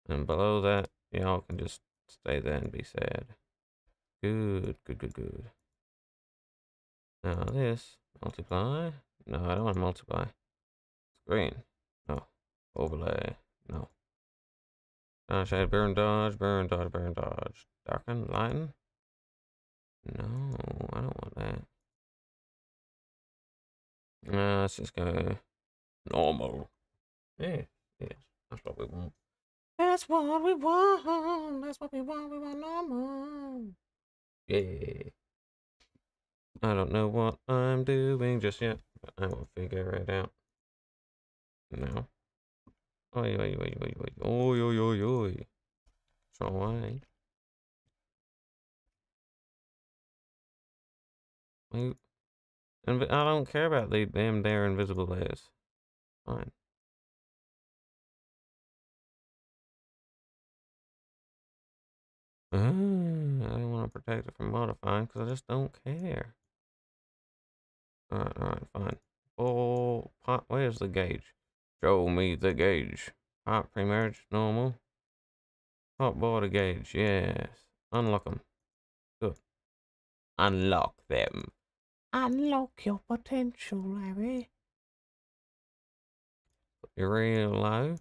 [SPEAKER 3] And below that, y'all can just stay there and be sad. Good, good, good, good.
[SPEAKER 1] Now this, multiply. No, I don't want to multiply. It's green. No. Overlay. No. Dodge, uh, add, burn, dodge, burn, dodge, burn, dodge. Darken, lighten. No, I don't want that. Uh, let's just go normal. Yeah, yeah, that's what we want. That's what we want. That's what we want. We want normal.
[SPEAKER 4] Yeah.
[SPEAKER 3] I don't know what I'm doing just yet, but I will figure it out.
[SPEAKER 1] Now. Oi, oi, oi, oi, oi. Oi, oi, oi, oi. So why? I don't care about the damn there invisible layers. Fine. Ah, want to protect it from modifying because I just don't
[SPEAKER 3] care. Alright, uh, alright, fine. Full pot, where's the gauge? Show me the gauge. Pot pre marriage normal. Hot border gauge, yes. Unlock them. Good. Unlock
[SPEAKER 1] them. Unlock your potential, Larry. Put are real low.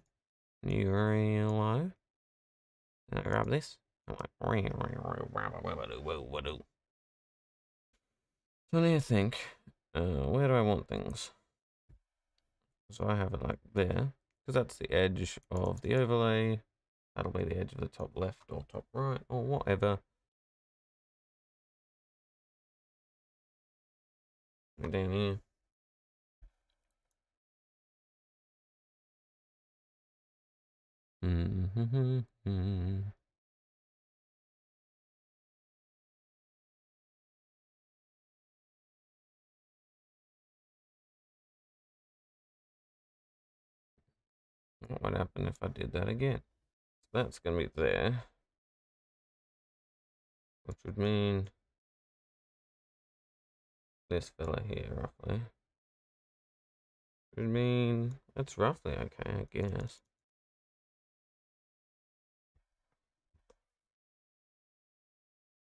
[SPEAKER 1] You real low. Now grab this. So
[SPEAKER 3] there, think, uh, where do I want things? So I have it like there, because that's the edge of the overlay. That'll be the edge of the top
[SPEAKER 1] left or top right or whatever. And down here. Mm-hmm. mm hmm what would happen if I did that again? So that's going to be there. Which would mean this fella here, roughly. Would mean that's roughly okay, I guess.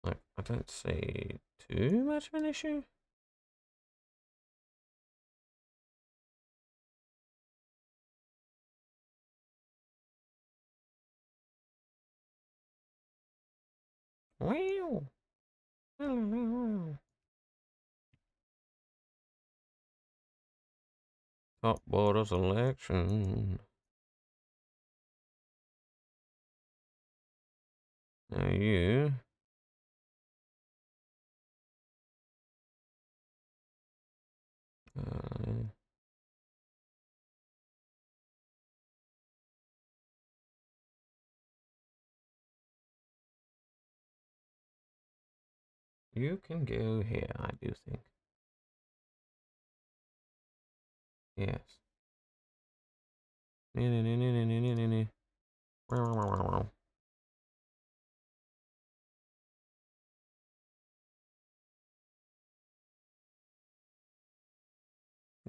[SPEAKER 1] Like, I don't see too much of an issue. Wow. Top border selection. Now you uh, You can go here, I do think. Yes.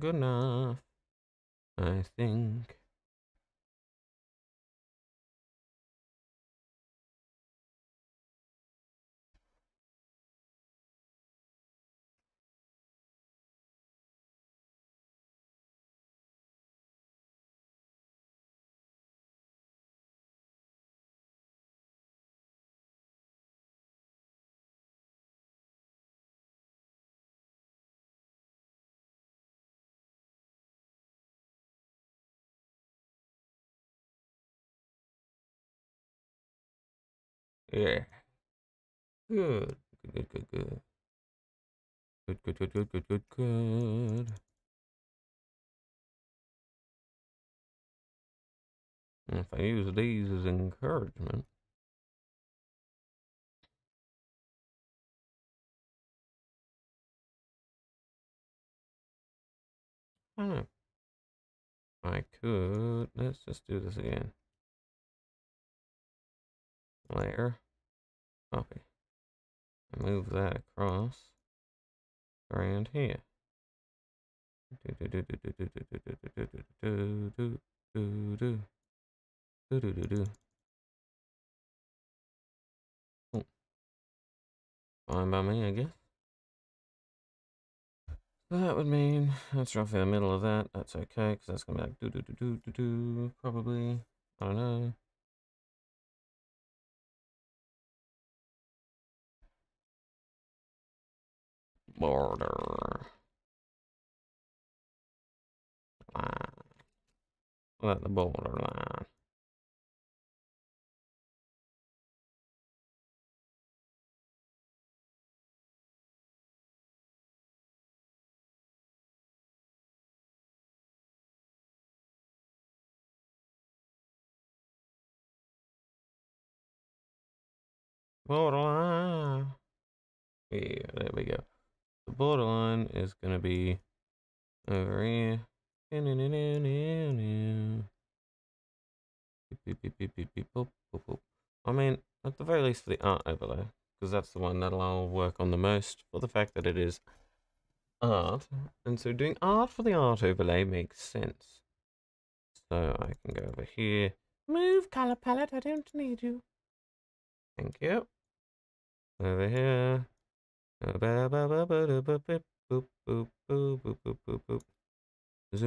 [SPEAKER 1] Good enough, I think. Yeah. Good. Good, good, good, good. Good, good, good, good, good, good, If I use these as encouragement. I, hmm. I could, let's just do this again. Layer. Copy. Move that across around here. Oh. Fine by me, I guess. That would mean that's roughly the middle of that. That's okay, because that's going to be like do do do do do do, probably. I don't know. border. Line. Let the border line. Border line. Yeah, there we go
[SPEAKER 3] borderline is going to be over here. I mean, at the very least for the art overlay, because that's the one that I'll work on the most for the fact that it is art. And so doing art for the art overlay makes sense.
[SPEAKER 1] So I can go over here.
[SPEAKER 4] Move, color palette, I don't need you.
[SPEAKER 1] Thank you. Over here. Zoom,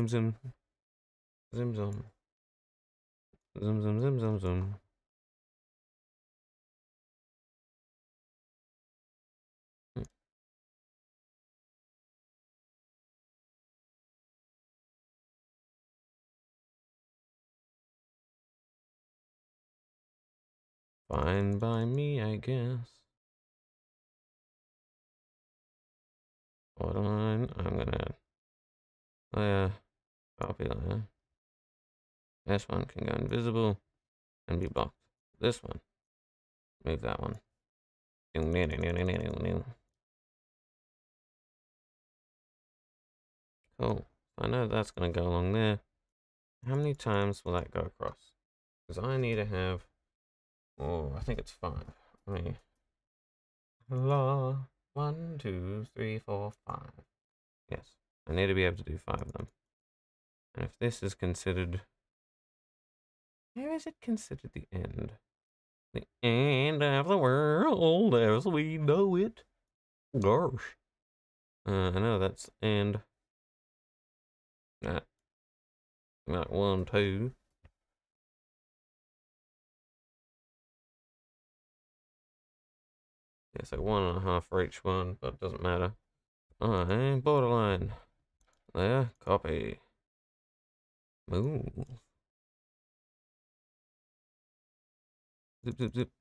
[SPEAKER 1] zoom. Zoom, zoom. Zoom, zoom, zoom, zoom, zoom. Hmm. Fine by me, I guess. Hold on. I'm gonna layer, oh, copy layer. This one can go invisible and be blocked. This one. Move that one. Cool. I know that's going to go along there. How many times will that go across? Because I need to have... Oh,
[SPEAKER 3] I think it's five. Let me.
[SPEAKER 4] La...
[SPEAKER 3] One, two, three,
[SPEAKER 1] four, five. Yes, I need to be able to do five of them. And if this is considered... Where is it considered the end? The end of the world as we know it. Gosh. Uh, I know that's end. Not, That one, two. Okay, so one and a half for each one, but it doesn't matter. Alright, borderline. There, copy. Move. Zip, zip, zip.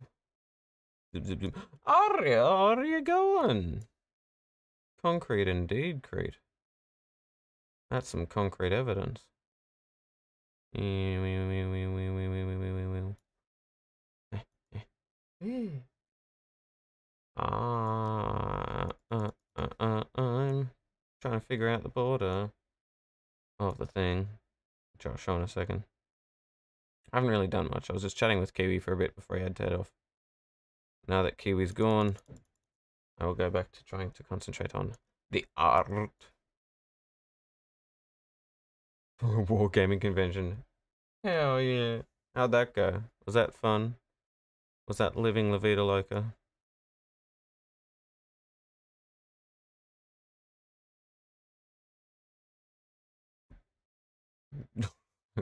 [SPEAKER 1] Zip, zip, zip. you are you going?
[SPEAKER 3] Concrete indeed, Crete. That's some concrete evidence.
[SPEAKER 1] Yeah, Uh uh, uh, uh, uh, I'm trying to figure out the border of the thing,
[SPEAKER 3] which I'll show in a second. I haven't really done much. I was just chatting with Kiwi for a bit before he had to head off.
[SPEAKER 1] Now that Kiwi's gone, I will go back to trying to concentrate on the art. gaming convention. Hell yeah. How'd that go? Was that fun? Was that living La Vida Loca?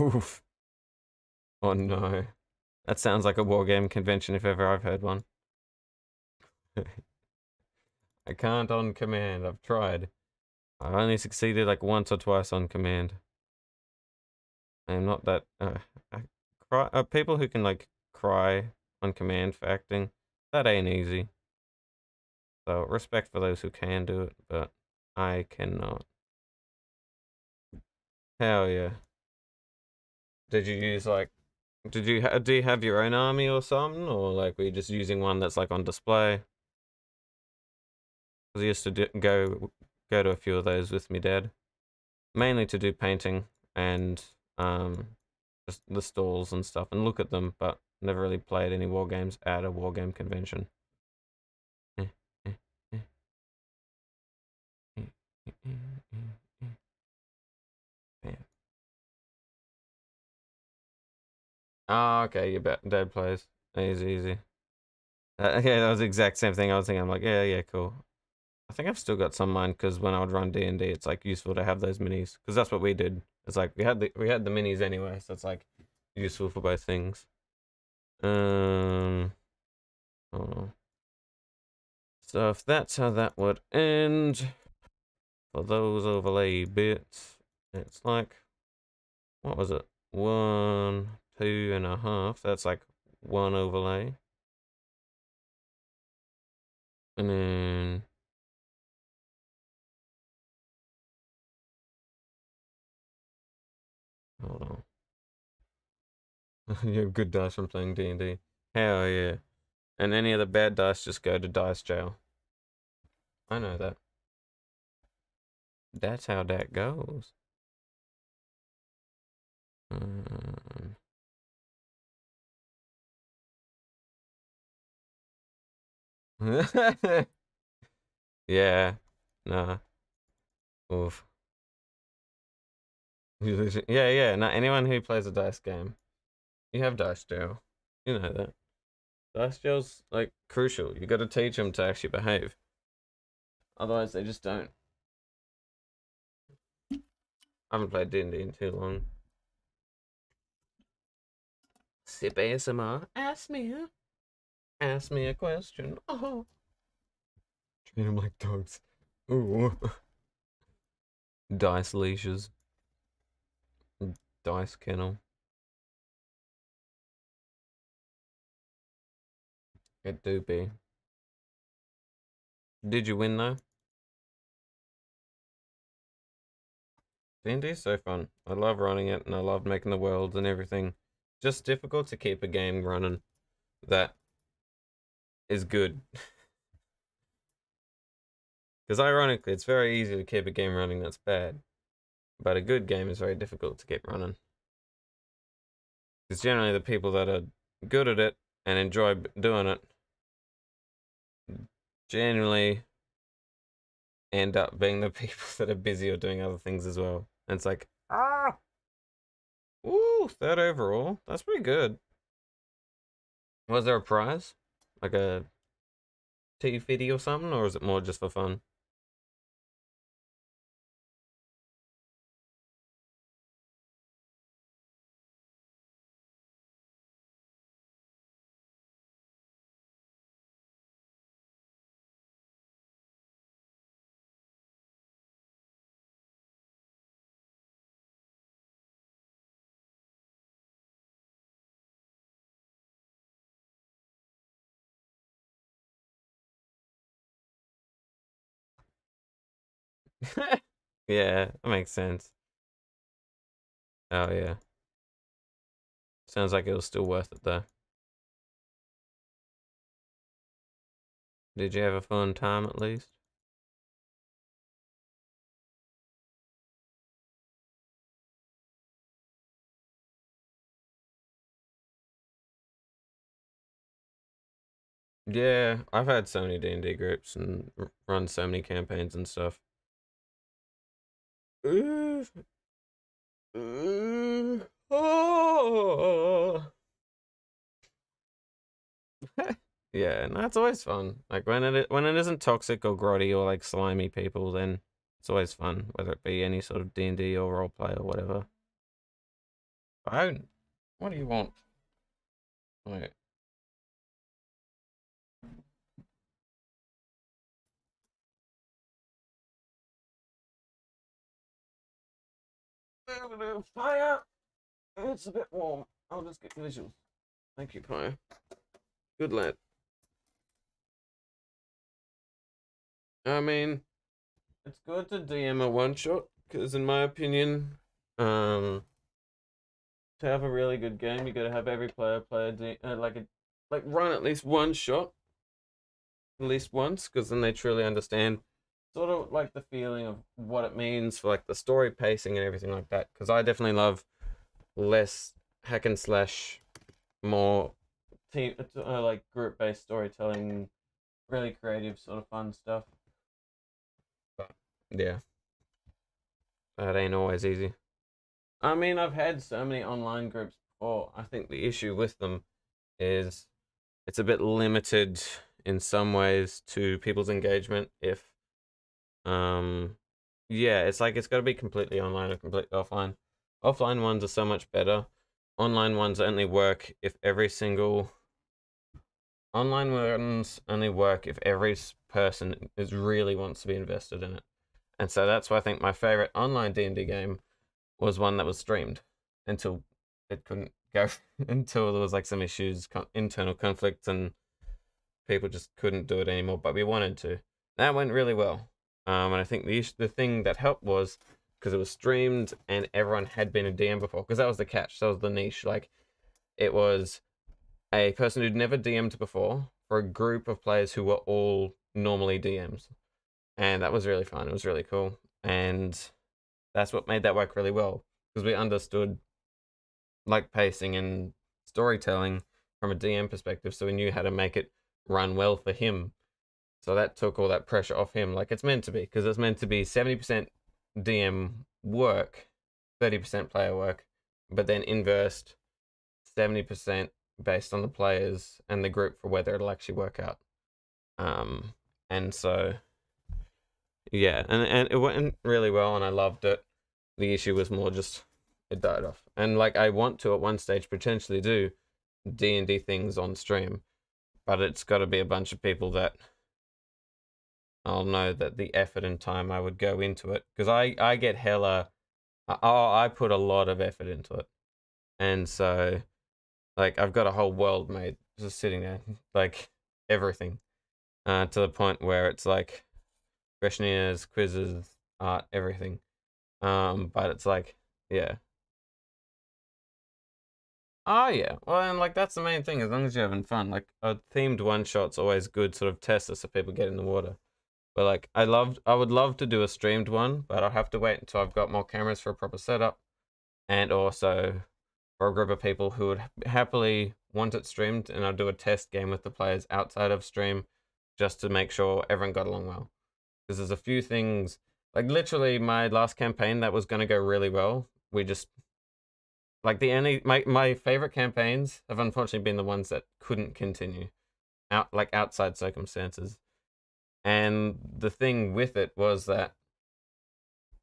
[SPEAKER 1] Oof. Oh no. That sounds like a
[SPEAKER 3] wargame convention if ever I've heard one. I can't on command. I've tried. I've only succeeded like once or twice on command. I am not that... Uh, cry, uh, people who can like cry on command for acting, that ain't easy. So respect for those who can do it, but I cannot. Hell yeah. Did you use like, did you do you have your own army or something, or like were you just using one that's like on display? Cause I used to do, go go to a few of those with me dad, mainly to do painting and um, just the stalls and stuff and look at them, but never really played
[SPEAKER 1] any war games at a war game convention. Eh, eh, eh, Oh, okay, you bet. Dead plays. Easy, easy. Uh, okay, that was the exact same thing I was thinking. I'm like, yeah, yeah, cool.
[SPEAKER 3] I think I've still got some mine because when I would run D and D, it's like useful to have those minis because that's what we did. It's like we had the we had the minis anyway, so it's like useful for both things. Um, oh. So if that's how that would end for those overlay bits, it's like what was it? One, two and a half. That's like one
[SPEAKER 1] overlay. And then Hold on. have good dice from playing D and D.
[SPEAKER 3] Hell yeah. And any of the bad dice just go to dice jail.
[SPEAKER 1] I know that. That's how that goes. Uh, yeah. Nah. Oof.
[SPEAKER 3] Yeah, yeah. Now, anyone who plays a dice game, you have dice jail. You know that. Dice jail's like crucial. You got to teach them to actually behave. Otherwise, they just don't. I haven't played D and D in too long. Sip ASMR.
[SPEAKER 1] Ask me.
[SPEAKER 4] Huh?
[SPEAKER 3] Ask me a question.
[SPEAKER 4] Oh.
[SPEAKER 9] Treat them like dogs.
[SPEAKER 1] Ooh. Dice leashes. Dice kennel. It do be. Did you win though? d and so fun. I love
[SPEAKER 3] running it and I love making the worlds and everything. Just difficult to keep a game running that is good. Because ironically, it's very easy to keep a game running that's bad. But a good game is very difficult to keep running. Because generally the people that are good at it and enjoy doing it generally end up being the people that are busy or doing other things as well. And it's like, ah, ooh, third overall. That's pretty good.
[SPEAKER 1] Was there a prize? like a TV or something, or is it more just for fun? yeah, that makes sense. Oh, yeah. Sounds like it was still worth it, though. Did you have a fun time, at least? Yeah, I've had so many D&D groups and run so many campaigns and stuff. yeah, no,
[SPEAKER 3] that's always fun. Like when it when it isn't toxic or grotty or like slimy people, then it's always fun, whether it be any sort of D and D or roleplay or whatever.
[SPEAKER 1] Phone. What do you want? Wait. Fire! It's a bit warm. I'll just get visuals. Thank you, Pyre. Good lad. I mean,
[SPEAKER 3] it's good to DM a one shot because, in my opinion, um, to have a really good game, you got to have every player play uh, like a like run at least one shot, at least once, because then they truly understand sort of like the feeling of what it means for like the story pacing and everything like that. Because I definitely love less hack and slash, more team uh, like group based storytelling, really creative sort of fun stuff. But yeah, that ain't always easy. I mean, I've had so many online groups before. I think the issue with them is it's a bit limited in some ways to people's engagement if um, yeah, it's like it's got to be completely online or completely offline. Offline ones are so much better. Online ones only work if every single online ones only work if every person is really wants to be invested in it. And so that's why I think my favorite online D&D game was one that was streamed until it couldn't go until there was like some issues, internal conflicts and people just couldn't do it anymore, but we wanted to. That went really well. Um, and I think the issue, the thing that helped was because it was streamed and everyone had been a DM before. Because that was the catch, that was the niche. Like, it was a person who'd never DM'd before for a group of players who were all normally DMs. And that was really fun. It was really cool. And that's what made that work really well because we understood like pacing and storytelling from a DM perspective. So we knew how to make it run well for him so that took all that pressure off him like it's meant to be because it's meant to be 70% DM work, 30% player work, but then inversed 70% based on the players and the group for whether it'll actually work out. Um, and so, yeah, and, and it went really well and I loved it. The issue was more just it died off. And like I want to at one stage potentially do D&D things on stream, but it's got to be a bunch of people that I'll know that the effort and time I would go into it because I I get hella oh I put a lot of effort into it, and so like I've got a whole world made just sitting there like everything, uh, to the point where it's like questionnaires, quizzes, art, everything, um, but it's like yeah. Oh yeah, well, and like that's the main thing. As long as you're having fun, like a uh, themed one shot's always good, sort of tester so people get in the water. But like, I loved, I would love to do a streamed one, but I'll have to wait until I've got more cameras for a proper setup, and also for a group of people who would happily want it streamed, and I'll do a test game with the players outside of stream, just to make sure everyone got along well. Because there's a few things, like literally my last campaign that was going to go really well. We just like the only my my favorite campaigns have unfortunately been the ones that couldn't continue out like outside circumstances and the thing with it was that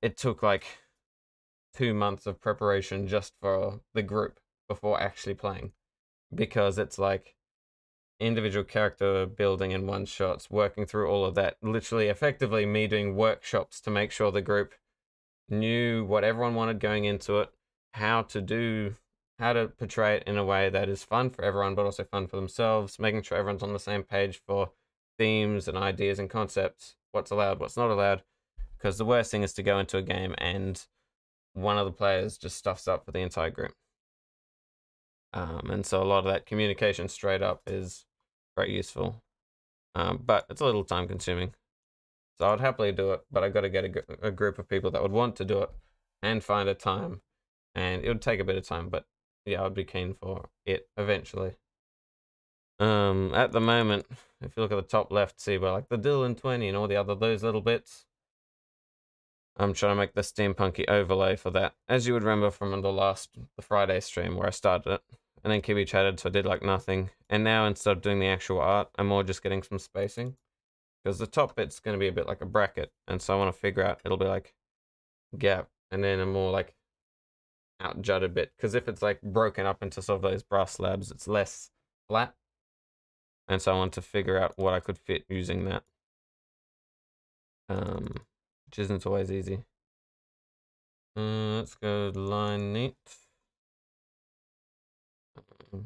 [SPEAKER 3] it took like two months of preparation just for the group before actually playing because it's like individual character building in one shots, working through all of that. Literally, effectively, me doing workshops to make sure the group knew what everyone wanted going into it, how to do, how to portray it in a way that is fun for everyone, but also fun for themselves, making sure everyone's on the same page for themes and ideas and concepts, what's allowed, what's not allowed. Because the worst thing is to go into a game and one of the players just stuffs up for the entire group. Um, and so a lot of that communication straight up is very useful. Um, but it's a little time consuming. So I'd happily do it, but I've got to get a, a group of people that would want to do it and find a time. And it would take a bit of time, but yeah, I'd be keen for it eventually. Um, at the moment, if you look at the top left, see where like the Dylan 20 and all the other those little bits. I'm trying to make the steampunky overlay for that, as you would remember from the last the Friday stream where I started it, and then Kibi chatted, so I did like nothing. And now instead of doing the actual art, I'm more just getting some spacing, because the top bit's going to be a bit like a bracket, and so I want to figure out it'll be like gap, and then a more like out jutted bit, because if it's like broken up into sort of those brass slabs, it's less flat and so I wanted to figure out what I could fit using that. Um,
[SPEAKER 1] which isn't always easy. Uh, let's go line neat. Oh,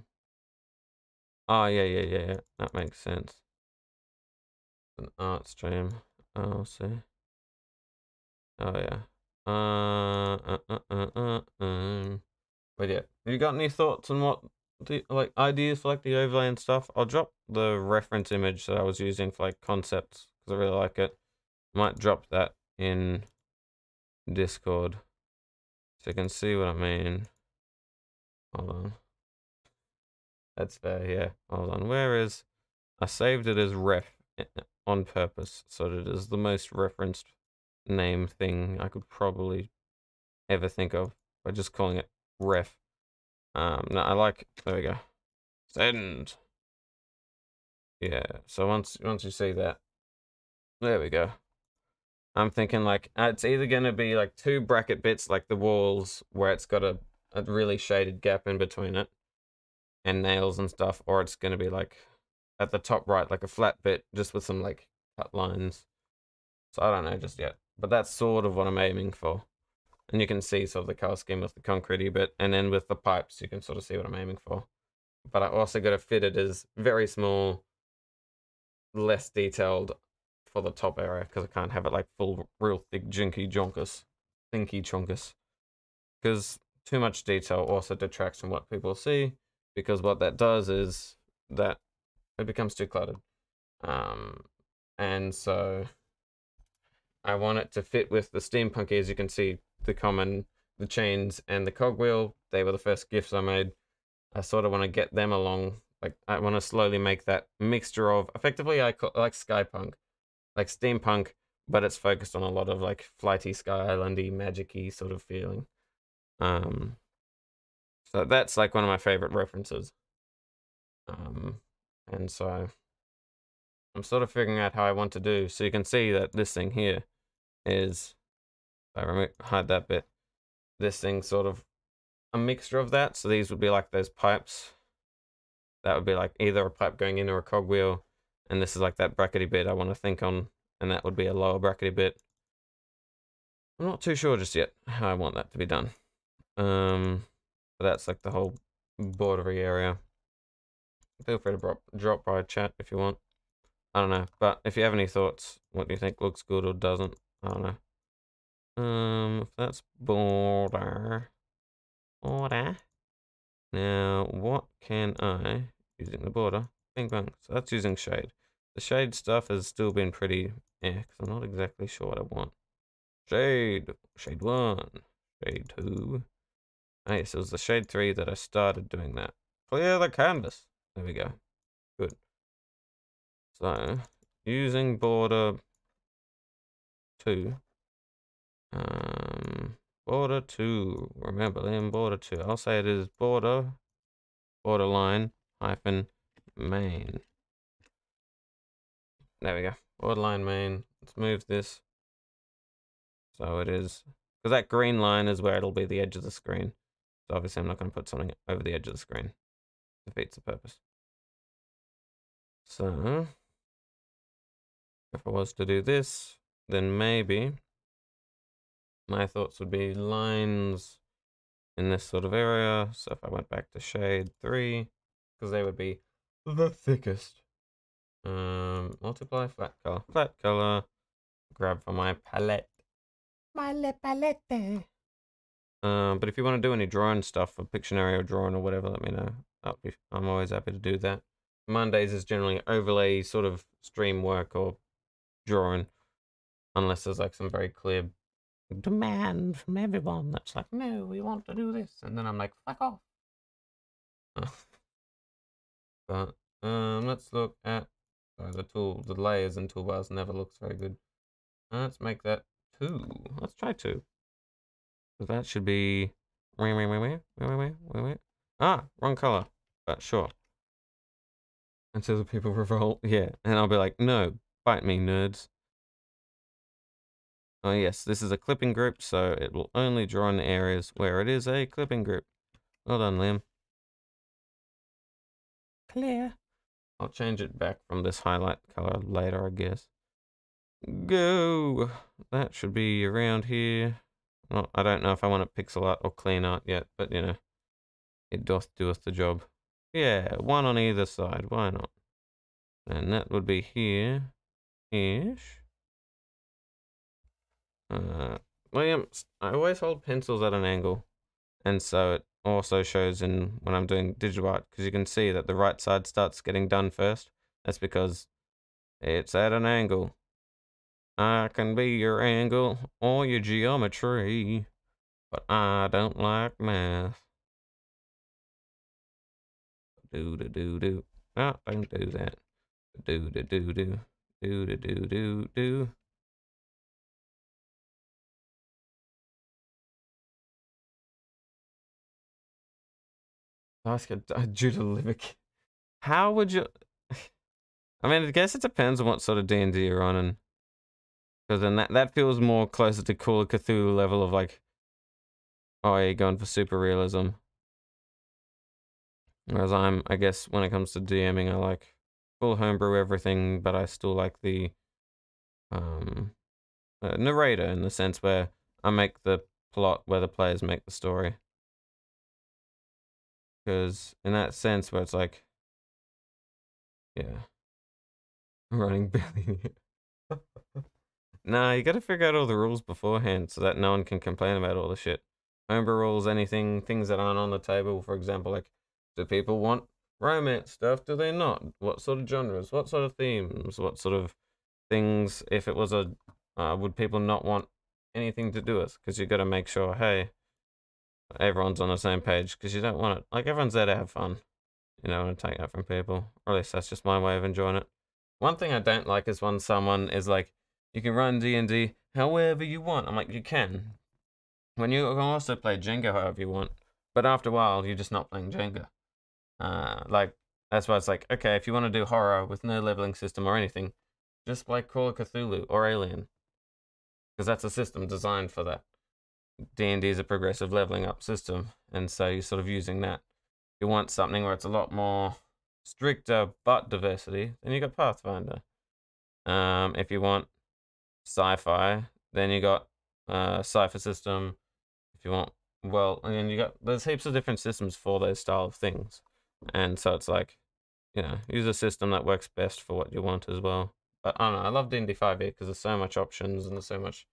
[SPEAKER 1] ah, yeah, yeah, yeah, yeah. That makes sense. An art stream. I'll see.
[SPEAKER 3] Oh, yeah. Uh, uh, uh, uh, uh, um. But yeah, have you got any thoughts on what like ideas for like the overlay and stuff. I'll drop the reference image that I was using for like concepts because I really like it. Might
[SPEAKER 1] drop that in Discord so you can see what I mean. Hold on. That's fair, yeah. Hold on.
[SPEAKER 3] Where is I saved it as ref eh, eh, on purpose so that it is the most referenced name thing I could probably ever think of by just calling it ref um, no, I like, there we go. Send. Yeah, so once, once you see that, there we go. I'm thinking like, uh, it's either going to be like two bracket bits, like the walls where it's got a, a really shaded gap in between it and nails and stuff, or it's going to be like at the top right, like a flat bit just with some like cut lines. So I don't know just yet, but that's sort of what I'm aiming for. And you can see sort of the color scheme with the concrete a bit. And then with the pipes, you can sort of see what I'm aiming for. But I also got to fit it as very small, less detailed for the top area because I can't have it like full, real thick, jinky jonkus, thinky chonkus. Because too much detail also detracts from what people see because what that does is that it becomes too cluttered. Um, and so I want it to fit with the steampunk as you can see the common, the chains, and the cogwheel. They were the first gifts I made. I sort of want to get them along. Like I want to slowly make that mixture of effectively I call, like skypunk, like steampunk, but it's focused on a lot of like flighty, sky islandy, magicy sort of feeling. Um, so that's like one of my favorite references. Um, and so I'm sort of figuring out how I want to do. So you can see that this thing here is I remove, hide that bit. This thing's sort of a mixture of that. So these would be like those pipes. That would be like either a pipe going in or a cogwheel. And this is like that brackety bit I want to think on. And that would be a lower brackety bit. I'm not too sure just yet how I want that to be done. Um, but that's like the whole bordery area. Feel free to drop, drop by chat if you want. I don't know. But if you have any thoughts, what do you think looks good or doesn't? I don't know. Um, if that's border, border. Now, what can I, using the border, Bang bang, so that's using shade. The shade stuff has still been pretty, yeah, because I'm not exactly sure what I want. Shade, shade one, shade two. Okay. so it was the shade three that I started doing that. Clear the canvas. There we go.
[SPEAKER 1] Good. So, using border two, um, border two. Remember them
[SPEAKER 3] border two. I'll say it is border borderline hyphen main. There we go. Borderline main. Let's move this. So it is because that green line is where it'll be the edge of the screen.
[SPEAKER 1] So obviously I'm not going to put something over the edge of the screen. Defeats the purpose. So if I was to do this, then maybe my thoughts would be lines in this
[SPEAKER 3] sort of area. So if I went back to shade three, because they would be
[SPEAKER 4] the thickest.
[SPEAKER 3] Um, multiply flat color, flat color. Grab for my palette.
[SPEAKER 5] My palette.
[SPEAKER 3] Um, but if you want to do any drawing stuff for Pictionary or drawing or whatever, let me know. Be, I'm always happy to do that. Mondays is generally overlay sort of stream work or drawing, unless there's like some very clear demand from everyone that's like, no, we want to do this. And then I'm like, fuck off. but um, let's look at uh, the tool, the layers and toolbars never looks very good. Uh, let's make that two. Let's try two. So that should be, ah, wrong color, but sure. Until the people revolt, yeah. And I'll be like, no, bite me, nerds. Oh yes, this is a clipping group, so it will only draw in areas where it is a clipping group. Well done, Liam. Clear. I'll change it back from this highlight color later, I guess. Go! That should be around here. Well, I don't know if I want it pixel art or clean art yet, but you know, it doth do us the job. Yeah, one on either side, why not? And that would be here-ish. Uh, William, I always hold pencils at an angle. And so it also shows in when I'm doing digital art because you can see that the right side starts getting done first. That's because it's at an angle. I can be your angle or your geometry, but I don't like math.
[SPEAKER 1] Do do do do. No, ah, don't do that. Do do do do. Do do do do do. Ask a, a Judah Livick. How would you?
[SPEAKER 3] I mean, I guess it depends on what sort of D and D you're on, and because then that that feels more closer to Call of Cthulhu level of like, oh, you're going for super realism. Whereas I'm, I guess, when it comes to DMing, I like full homebrew everything, but I still like the um, uh, narrator in the sense where I make the plot where the players make the story
[SPEAKER 1] because in that sense where it's like yeah I'm running barely. nah you gotta
[SPEAKER 3] figure out all the rules beforehand so that no one can complain about all the shit homebrew rules anything things that aren't on the table for example like do people want romance stuff do they not what sort of genres what sort of themes what sort of things if it was a uh, would people not want anything to do with because you got to make sure hey everyone's on the same page because you don't want it. Like everyone's there to have fun, you know, and take that from people. Or at least that's just my way of enjoying it. One thing I don't like is when someone is like, "You can run D and D however you want." I'm like, you can. When you can also play Jenga however you want, but after a while, you're just not playing Jenga. Uh, like that's why it's like, okay, if you want to do horror with no leveling system or anything, just play Call of Cthulhu or Alien, because that's a system designed for that. D&D is a progressive leveling up system, and so you're sort of using that. If you want something where it's a lot more stricter but diversity, then you got Pathfinder. Um, if you want sci-fi, then you got uh, Cypher System. If you want, well, and you got there's heaps of different systems for those style of things, and so it's like, you know, use a system that works best for what you want as well. But I don't know. I love D&D 5e because there's so much options and there's so much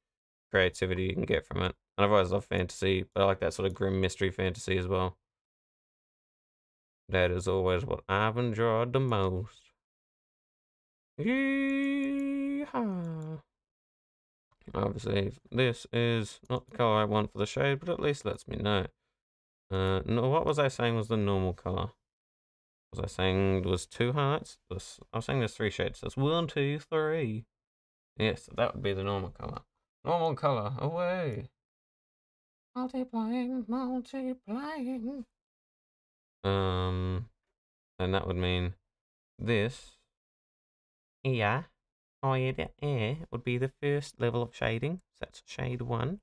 [SPEAKER 3] creativity you can get from it. And I've always loved fantasy, but I like that sort of grim mystery fantasy
[SPEAKER 1] as well. That is always what I've enjoyed the most. Yeehaw!
[SPEAKER 3] Obviously, this is not the color I want for the shade, but at least lets me know. Uh, no, what was I saying was the normal color? Was I saying there was two highlights? I was saying there's three shades. There's one, two, three. Yes, that would be the normal color. Normal color, away.
[SPEAKER 4] Multiplying, multiplying.
[SPEAKER 3] Um, and that would mean this. Here, hide air would be the first level of
[SPEAKER 1] shading. So that's shade one.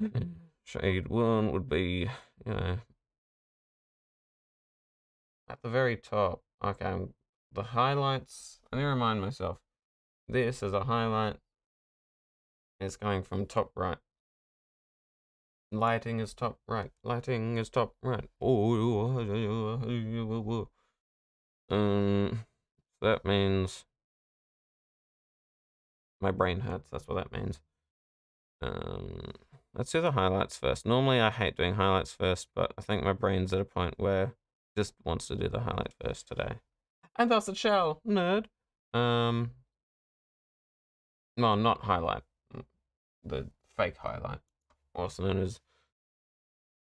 [SPEAKER 1] shade one would be, you know, at the very top.
[SPEAKER 3] Okay, the highlights. Let me remind myself. This is a highlight. It's going from top right. Lighting is top right. Lighting is top right. Oh,
[SPEAKER 1] um, that means my brain
[SPEAKER 3] hurts. That's what that means. Um, let's do the highlights first. Normally, I hate doing highlights first, but I think my brain's at a point where just wants to do the highlight first today. And that's a shell, nerd. Um, well, not highlight the fake highlight, also known as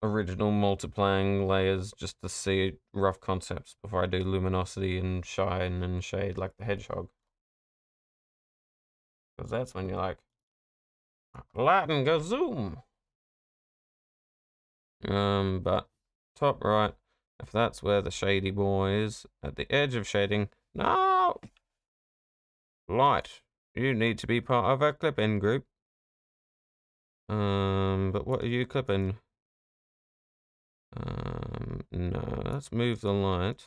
[SPEAKER 3] original multiplying layers, just to see rough concepts before I do luminosity
[SPEAKER 1] and shine and shade like the hedgehog. Because that's when you're like, lightning go zoom.
[SPEAKER 3] Um, but top right, if that's where the shady boy is, at the edge of shading, no! Light, you need to be part of a clip-in group um, but what are you clipping? Um, no, let's move the light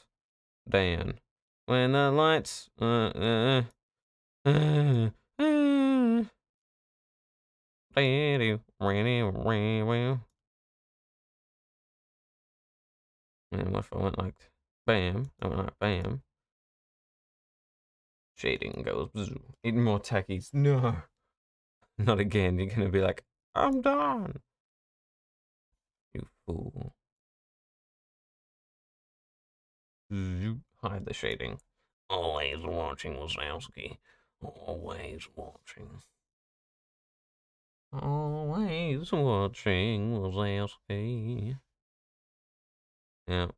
[SPEAKER 3] down. When the lights, uh, uh, uh, uh, uh,
[SPEAKER 1] radio, radio. And what if I went like bam? I went like bam. Shading goes, bzzz. even more tackies. No, not again. You're gonna be like, I'm done. You fool. Hide the shading. Always watching, Wazowski. Always watching. Always watching, Wazowski. Yeah.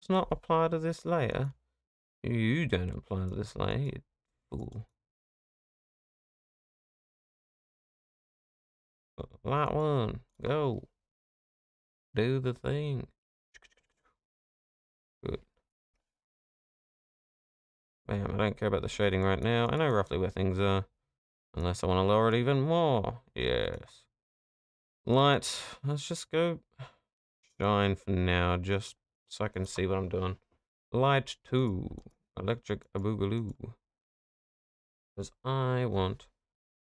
[SPEAKER 1] It's not applied to this layer. You don't apply to this layer, you fool. Light one, go. Do the thing. Good. Bam, I don't care about the shading right now. I know roughly where things are.
[SPEAKER 3] Unless I want to lower it even more. Yes. Light. Let's just go shine for now, just so I can see what I'm doing. Light 2. Electric a boogaloo. Because I
[SPEAKER 1] want...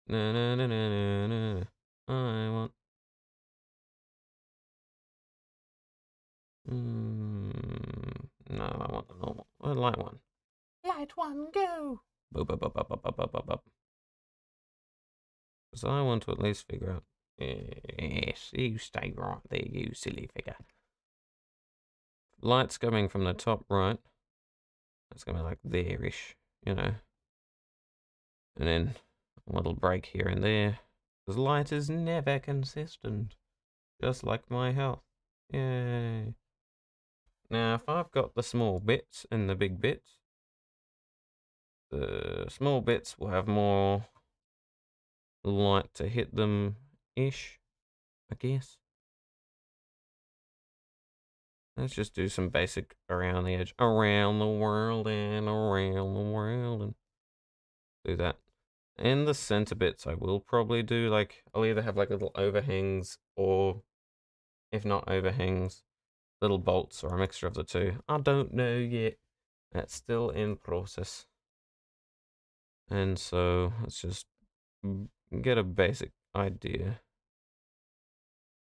[SPEAKER 1] Na na na na na na. I want. Mm, no, I want the normal. I light one. Light one, go. Boop, boop, boop, boop, boop, boop, boop.
[SPEAKER 3] So I want to at least figure out. Yes, you
[SPEAKER 1] stay right there, you silly figure.
[SPEAKER 3] Light's coming from the top right. It's going to be like there-ish, you know. And then a little break here and there. Because light is never consistent. Just like my health. Yay. Now, if I've got the small bits and the big bits, the small bits will have more
[SPEAKER 1] light to hit them ish, I guess. Let's just do some basic around the edge, around the world and around the world and do that.
[SPEAKER 3] In the center bits, I will probably do like, I'll either have like little overhangs or if not overhangs, little bolts or a mixture of the two. I don't know yet. That's still in process.
[SPEAKER 1] And so let's just get a basic idea.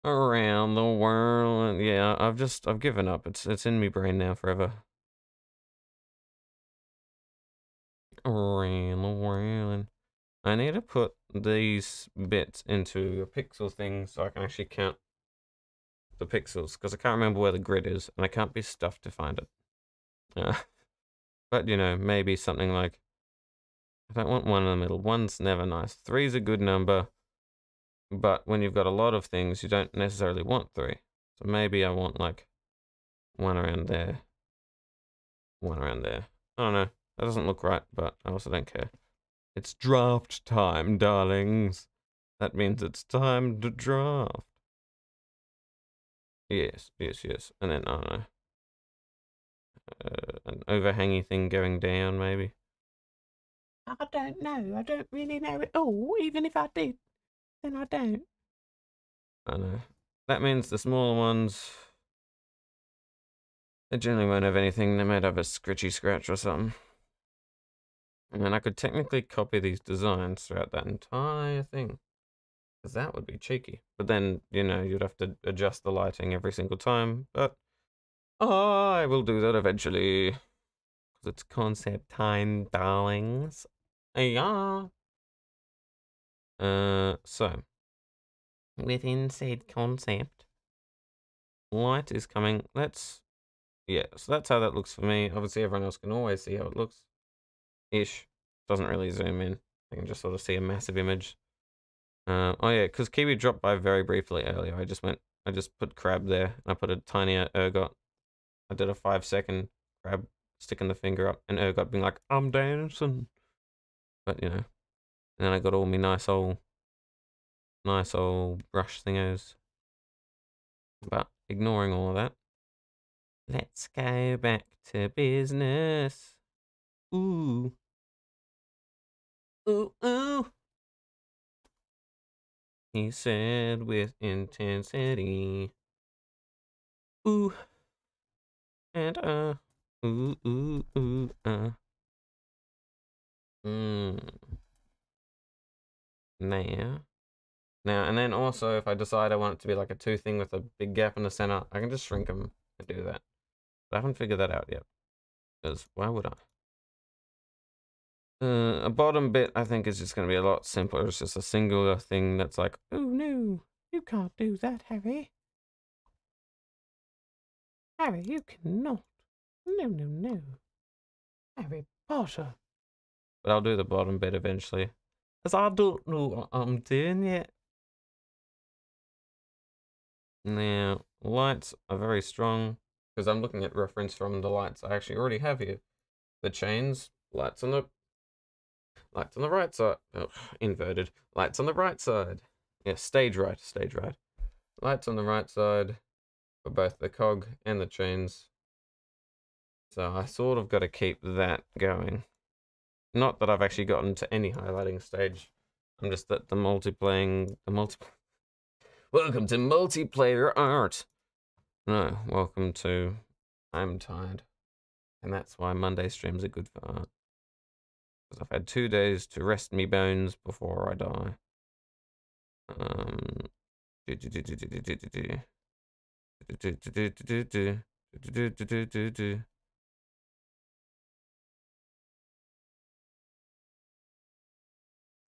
[SPEAKER 3] Around the world. Yeah, I've just, I've given up. It's, it's in me brain now forever. Around the world. I need to put these bits into a pixel thing so I can actually count the pixels because I can't remember where the grid is and I can't be stuffed to find it. Uh, but you know, maybe something like, I don't want one in the middle. One's never nice. Three's a good number, but when you've got a lot of things, you don't necessarily want three. So maybe I want like one around there, one around there. I don't know. That doesn't look right, but I also don't care. It's draft time, darlings. That means it's time to draft.
[SPEAKER 1] Yes, yes, yes. And then, I don't know. Uh, an overhangy thing going down, maybe. I don't know. I don't really know at all. Even if I did, then I don't.
[SPEAKER 3] I know. That means the smaller ones. They generally won't have anything. They might have a scritchy scratch or something. And then I could technically copy these designs throughout that entire thing. Because that would be cheeky. But then, you know, you'd have to adjust the lighting every single time. But I will do that eventually. Because it's concept time, darlings. Yeah. Uh, so. Within said concept, light is coming. Let's yeah, so that's how that looks for me. Obviously, everyone else can always see how it looks ish. Doesn't really zoom in. I can just sort of see a massive image. Uh, oh yeah, because Kiwi dropped by very briefly earlier. I just went, I just put crab there, and I put a tiny uh, ergot. I did a five second crab sticking the finger up, and ergot being like, "I'm dancing," but you know. And then I got all my nice old, nice old brush thingos.
[SPEAKER 1] But ignoring all of that, let's go back to business. Ooh. Ooh, ooh. He said with intensity. Ooh. And, uh. Ooh, ooh, ooh, uh. Mmm. Now.
[SPEAKER 3] Now, and then also, if I decide I want it to be like a two thing with a big gap in the center, I can just shrink them and do that. But I haven't figured that out yet. Because why would I? Uh, a bottom bit, I think, is just going to be a lot simpler. It's just a singular thing that's like, oh no, you can't do that, Harry.
[SPEAKER 1] Harry, you cannot. No, no, no. Harry Potter. But I'll do the bottom bit eventually. Because I don't know what I'm doing yet.
[SPEAKER 3] Now, lights are very strong. Because I'm looking at reference from the lights I actually already have here. The chains, lights on the Lights on the right side. Oh, inverted. Lights on the right side. Yeah, stage right, stage right. Lights on the right side for both the cog and the chains. So I sort of got to keep that going. Not that I've actually gotten to any highlighting stage. I'm just that the multiplaying, the multi.
[SPEAKER 2] Welcome to multiplayer art.
[SPEAKER 3] No, welcome to I'm tired. And that's why Monday streams are good for art. Because I've had two days to rest me bones
[SPEAKER 1] before I die. Um,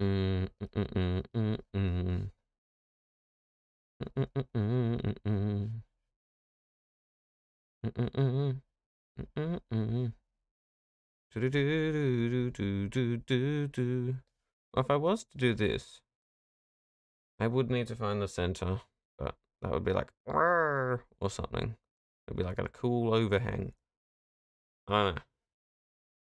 [SPEAKER 1] Mm, mm, mm, mm, mm. Mm, mm, mm, if I
[SPEAKER 3] was to do this, I would need to find the center, but that would be like or something. It'd be like a cool overhang. I don't know,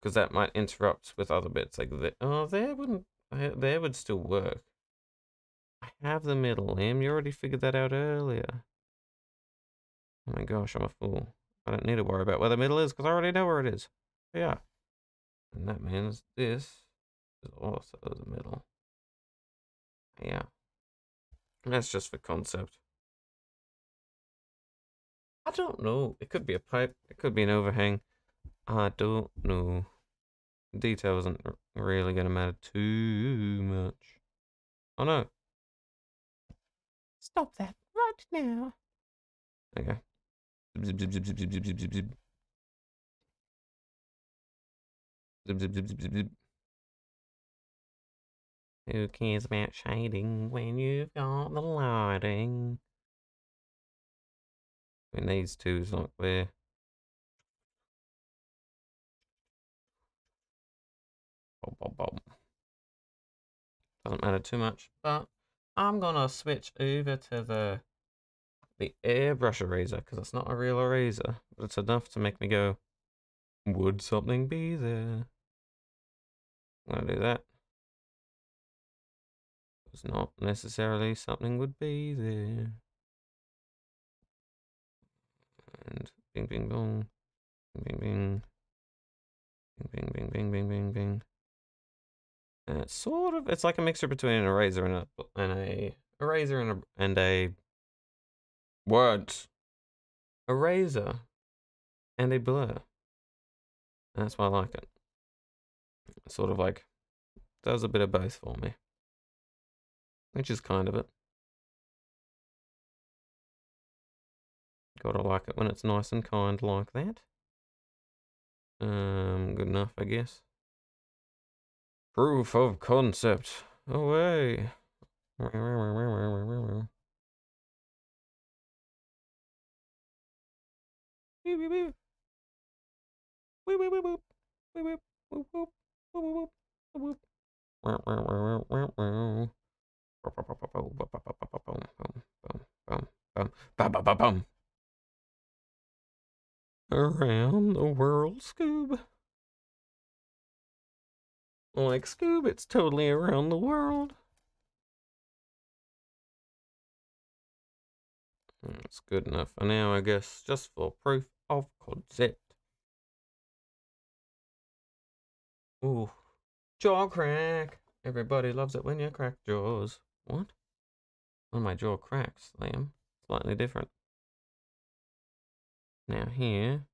[SPEAKER 3] because that might interrupt with other bits like that. Oh, there wouldn't. There would still work. I have the middle, Liam. You already figured that out earlier. Oh my gosh, I'm a fool. I don't need to worry about where the middle is because I already know where it
[SPEAKER 1] is. But yeah. And that means this is also the middle. Yeah. That's just for concept. I don't know. It could be a pipe. It could be an overhang.
[SPEAKER 3] I don't know. Detail isn't really going to matter too
[SPEAKER 1] much. Oh no. Stop that right now. Okay. Zip, zip, zip, zip, zip. Who cares about shading when you've got the lighting? When these two is like there. Bob, bob, bob. Doesn't matter too much, but I'm gonna switch over to the
[SPEAKER 3] the airbrush eraser because it's not a real eraser, but it's enough to make me go,
[SPEAKER 1] would something be there? I'm going to do that. It's not necessarily something would be there. And bing, bing, bong. Bing, bing, bing. Bing, bing, bing, bing, bing, bing, And uh, it's sort of, it's
[SPEAKER 3] like a mixture between an eraser and a, and a eraser and a, and a
[SPEAKER 1] words. Eraser and a blur. And that's why I like it sort of like does a bit of both for me, which is kind of it. Gotta like it when it's nice and kind like that.
[SPEAKER 3] Um, good enough, I guess. Proof of concept.
[SPEAKER 1] Away. Wee wee wee. Wee wee wee whoop. Wee wee whoop whoop. Around the world, Scoob. Like Scoob, it's totally around the world. That's hmm, good enough for now, I guess, just for proof of concept. Ooh. Jaw crack. Everybody loves it when you crack jaws. What? When my jaw cracks, Liam. Slightly different. Now here.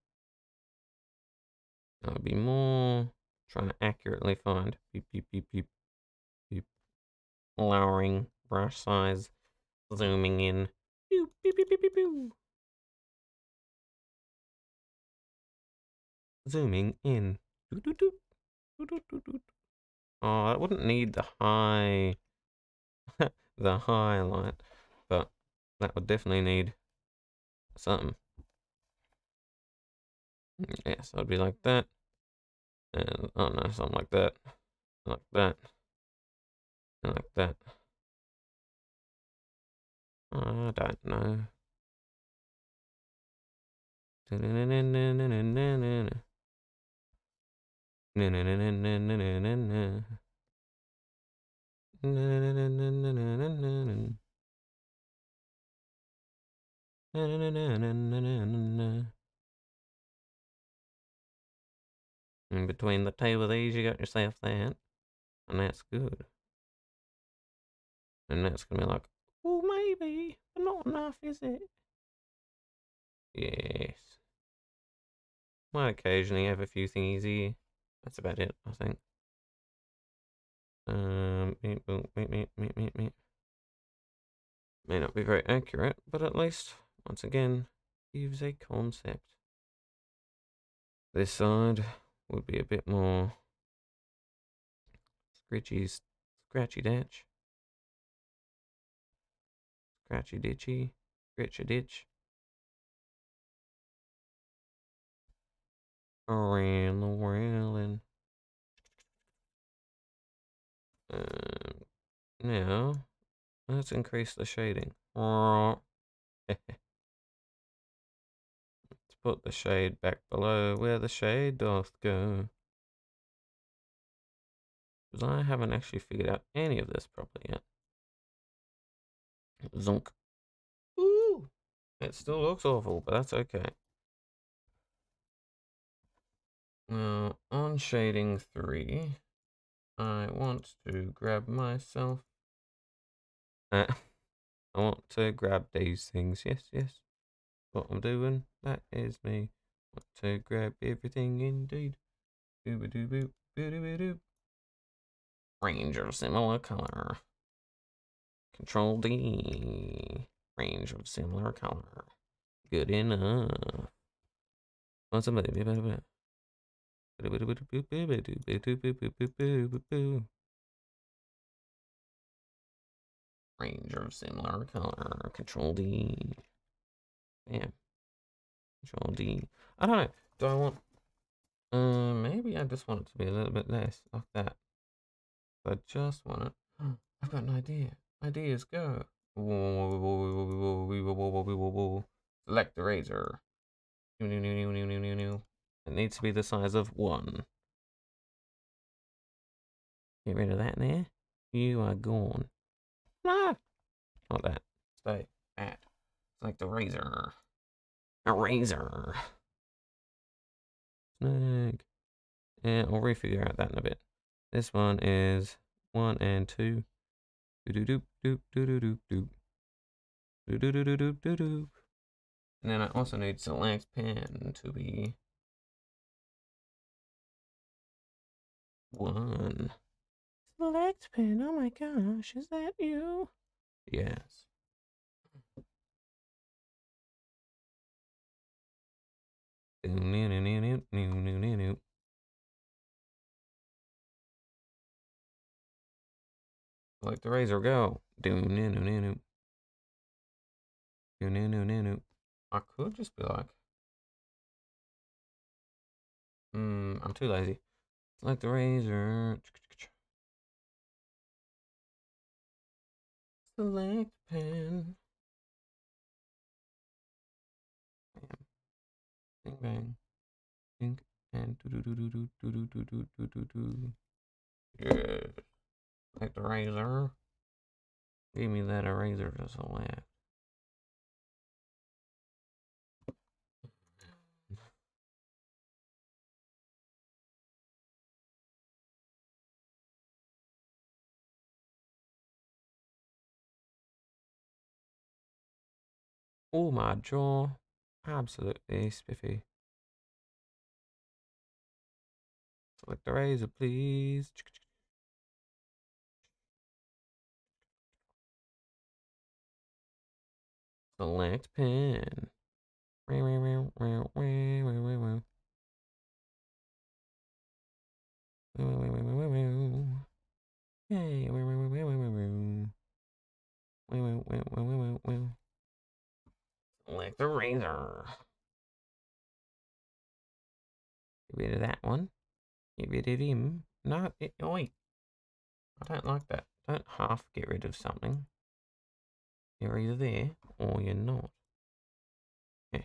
[SPEAKER 1] I'll be more trying to accurately find. Beep, beep, beep, beep. Beep. Lowering brush size. Zooming in. Beep, beep, beep, beep, beep, beep. Zooming in. Doo, doo, doo. Oh, I wouldn't need the
[SPEAKER 3] high, the high light, but that would definitely need
[SPEAKER 1] something. Mm, yeah, so I'd be like that, and I don't know, something like that, like that, like that. I don't know. In between the two of these, you got yourself that. And that's good. And that's going to be like, oh, maybe, but not enough, is it? Yes. Might occasionally have a few things here. That's about it, I think. Um, May not be very accurate, but at
[SPEAKER 4] least,
[SPEAKER 3] once again, gives a concept. This side
[SPEAKER 1] would be a bit more scritchy, scratchy datch. Scratchy ditchy, scratchy ditch. around the world and
[SPEAKER 3] uh, now let's increase the shading. let's
[SPEAKER 1] put the shade back below where the shade doth go. Because I haven't actually figured out any of this properly yet. Zonk. Ooh! It still looks awful, but that's okay.
[SPEAKER 3] Now, on shading 3, I want to grab myself. Uh, I want to grab these things. Yes, yes. What I'm doing, that is me. want to grab everything indeed. Dooba doo boo, boo doo doo. Ranger similar color. Control D. Range of similar color.
[SPEAKER 1] Good enough. What's a bit? Range of similar color. Control D. Yeah. Control D. I don't know. Do I want... Uh, maybe I just want it to be a little bit less, like that. I just want it...
[SPEAKER 3] I've got an idea. Ideas go.
[SPEAKER 2] Select the razor.
[SPEAKER 3] New, new, new, new, new, new, new. It needs to be the size
[SPEAKER 1] of 1. Get rid of that there. You are gone. No! Not that. Stay at. It's like the razor. A razor. Snag.
[SPEAKER 3] Yeah, I'll refigure out that in a bit. This one is 1 and 2.
[SPEAKER 1] Do do do do do do do do do do do do do do. And then I also need select pen to be one. Select pin. Oh my gosh, is that you? Yes. Like the razor, go. I could just be like, hmm. I'm too lazy. Select the razor. Select pen. Bang bang. Think and do do do do do do do do do do do. Yeah. Select the razor. Give me that eraser to select. Oh my jaw. Absolutely spiffy. Select the razor, please. Select pen. Hey, like the razor. Get rid of that one. Get rid of him. No, it, oi. Oh, I don't like that. Don't half get rid of something. You're either there or you're not. Yeah,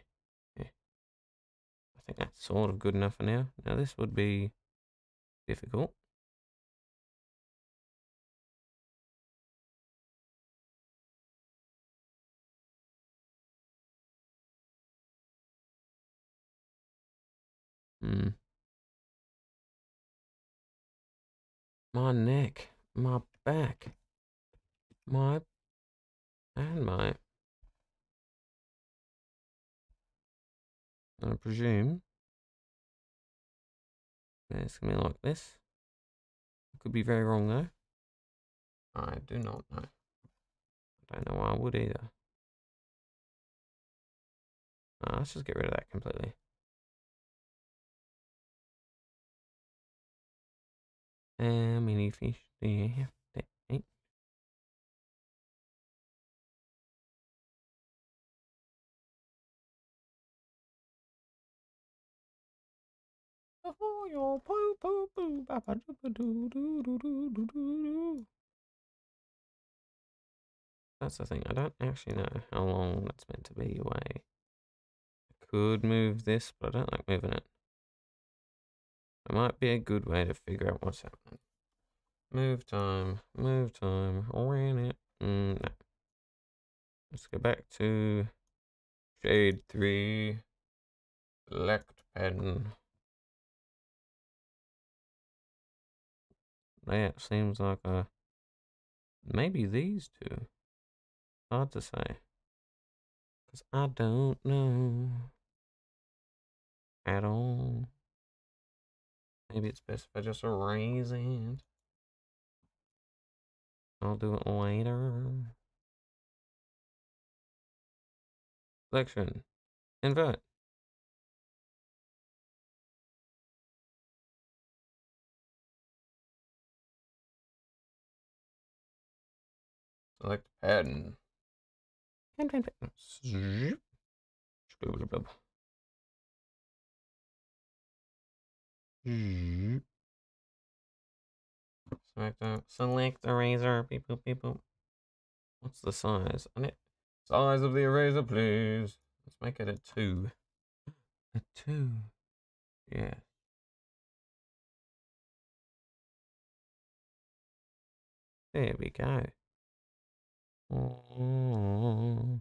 [SPEAKER 1] yeah. I think that's sort of good enough for now. Now this would be difficult. Hmm. My neck, my back, my, and my. I presume it's gonna be like this. Could be very wrong though. I do not know. I don't know why I would either. Ah, let's just get rid of that completely. How eh, many fish do you have to eat? Oh, ¿eh? your poo poo poo, ba ba doo doo doo doo doo doo doo. That's the thing. I don't actually know how long that's meant to be away. I could move this, but I don't like moving it.
[SPEAKER 3] That might be a good way to figure out what's happening. Move time, move
[SPEAKER 1] time, in it, mm, no. Let's go back to shade three, select pen. That seems like a, maybe these two. Hard to say. Cause I don't know at all. Maybe it's best if I just raise it. I'll do it later. Selection. Invert. Select pattern. And then pen. Mm-hmm. Select, the select eraser.
[SPEAKER 3] Beep boop beep boop.
[SPEAKER 1] What's the size?
[SPEAKER 3] And it size of the eraser, please.
[SPEAKER 1] Let's make it a two. A two. Yeah. There we go. Oh,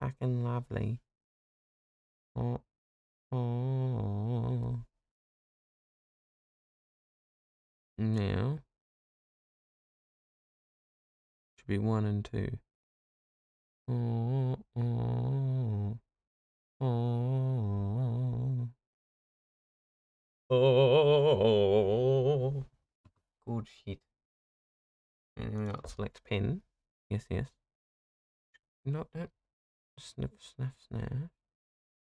[SPEAKER 1] fucking lovely. Oh. Oh. Now. Should be one and two. Oh, oh, oh. Oh. Good shit. And mm, I'll select pin. Yes, yes. Not that. Snip, sniff, snap.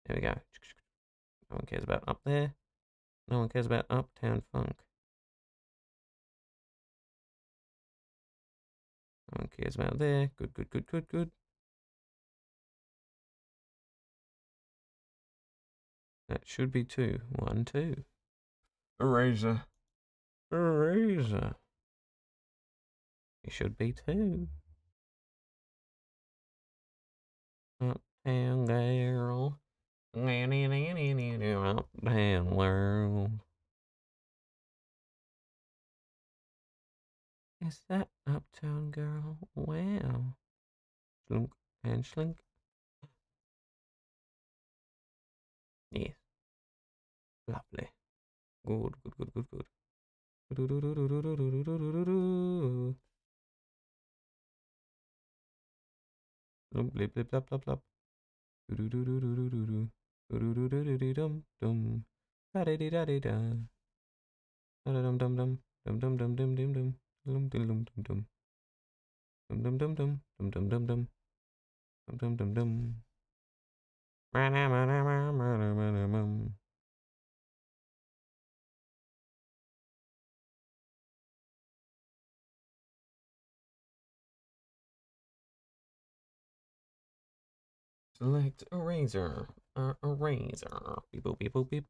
[SPEAKER 1] There we go. No one cares about up there. No one cares about Uptown Funk. No one cares about there. Good, good, good, good, good. That should be two. One, two. Eraser. Eraser. It should be two. Uptown girl. Out damn world. Is that Uptown Girl? Wow. Slink and slink. Yes. Lovely. Good, good, good, good, good. Blip, blip, Do do do do do do do. Select eraser. Uh, a razor. Beep boop beep boop beep.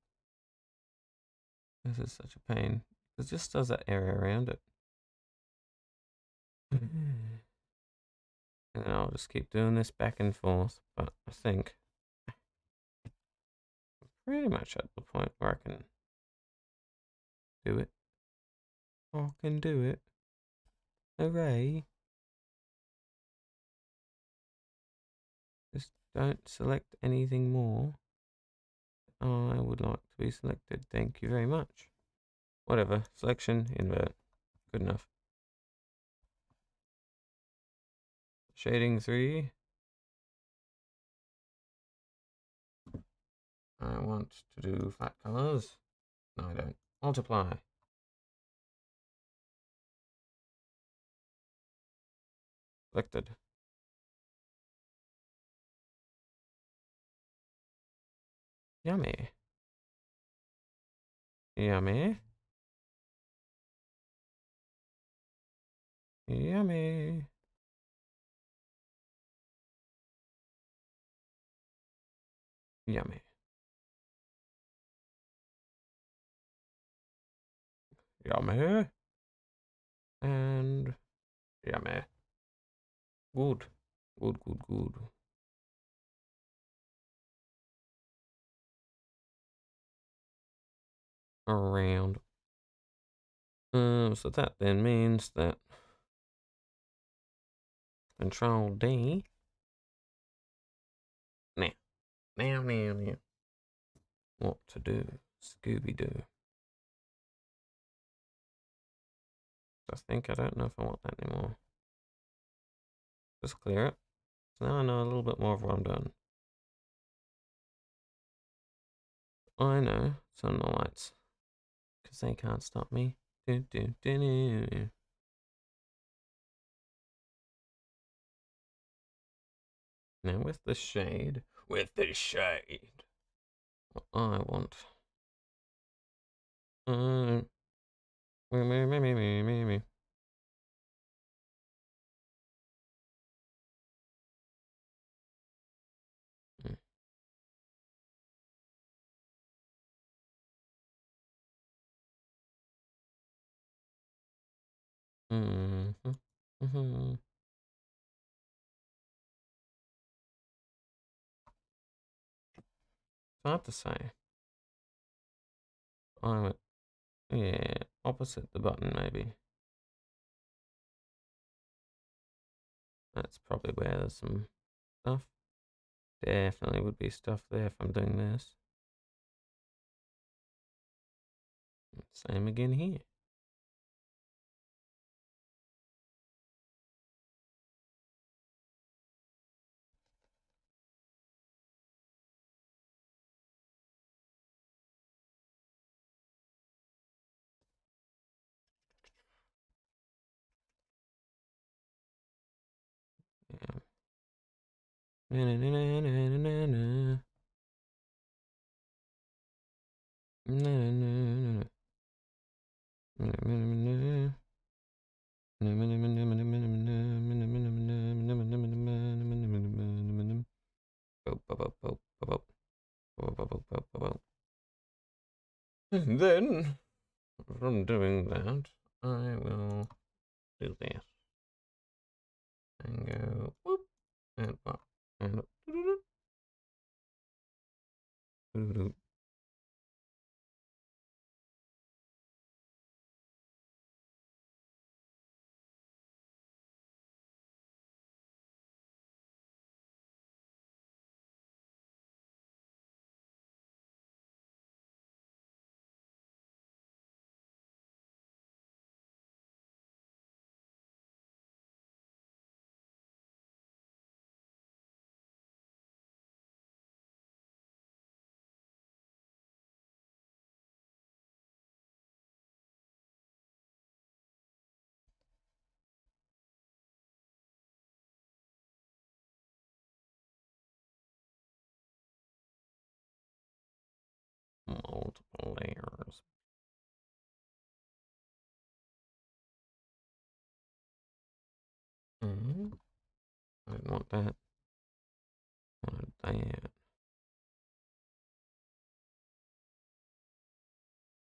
[SPEAKER 1] This is such a pain. It just does that area around it. Mm. and I'll just keep doing this back and forth, but I think I'm pretty much at the point where I can do it. I can do it. Hooray. Don't select anything more.
[SPEAKER 3] I would like to be selected. Thank you very much. Whatever. Selection, invert.
[SPEAKER 1] Good enough. Shading 3. I want to do flat colors. No, I don't. Multiply. Selected. Yummy. Yummy. Yummy. Yummy. Yummy. And yummy. Good. Good, good, good. around. Um, so that then means that Control D. Now, now, now, now. What to do? Scooby Doo. I think I don't know if I want that anymore. Just clear it. So now I know a little bit more of what I'm doing. I know. Turn the lights because they can't stop me. Do, do, do, do. Now with the shade, with the shade, what I want. Mm. me, me, me, me, me, me. Mhm. Mhm. So I to say, I went, yeah, opposite the button maybe. That's probably where there's some stuff. Definitely would be stuff there if I'm doing this. Same again here. And then, from doing that, I will do this. And go, whoop, and pop. Đúng. Đúng. Đúng. Mm -hmm. I do not want that. I wanted that.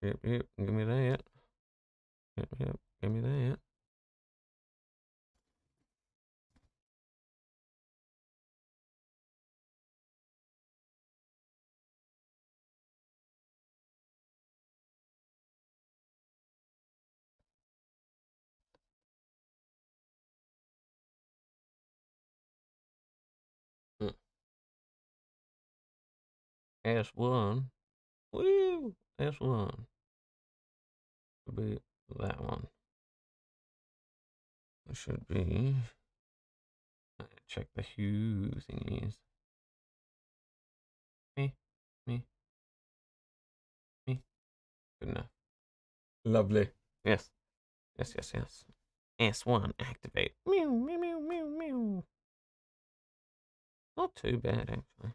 [SPEAKER 1] Yep, yep, give me that. Yep, yep, give me that. S1. Woo! S1. Should be that one. It should be. Uh, check the hue thingies. Me, me, me. Good enough. Lovely. Yes. Yes, yes, yes. S1 activate. meow, meow, meow, meow. Not too bad, actually.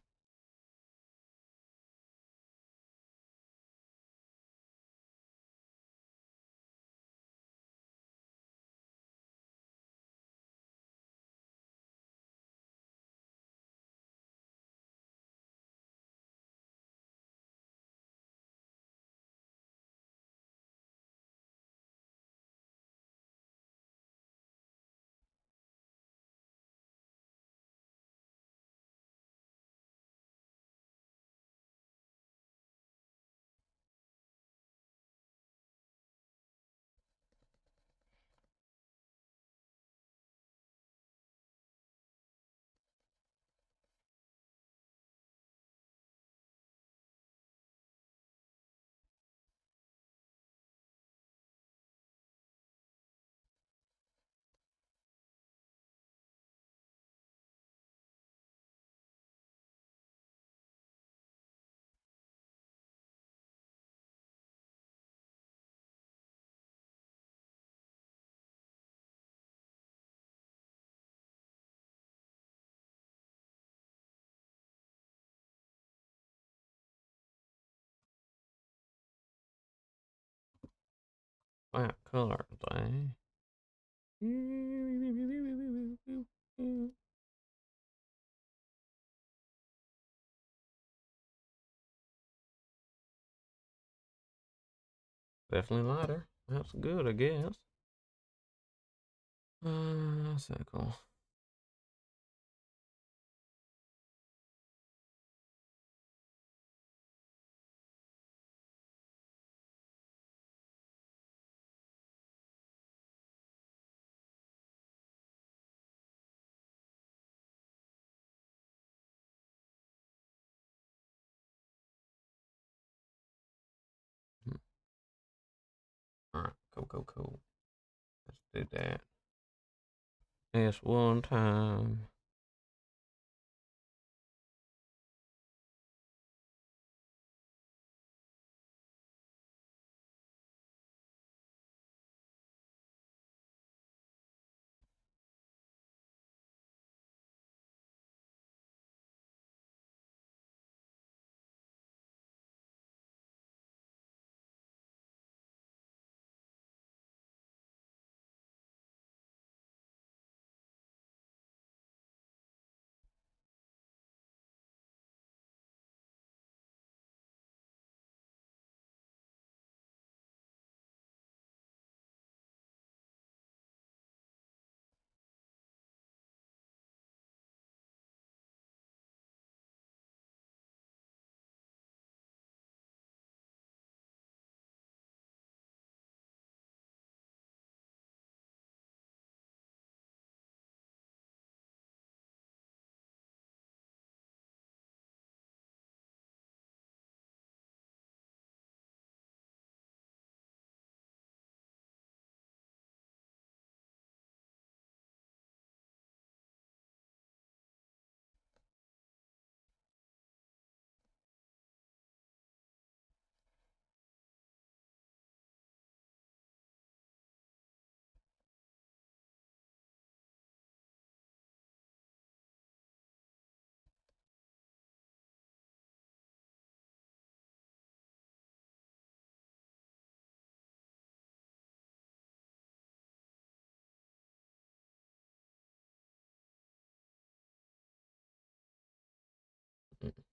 [SPEAKER 1] that color today. Definitely lighter. That's good, I guess. Uh, cycle. cool, cool. Let's do that. Yes, one time.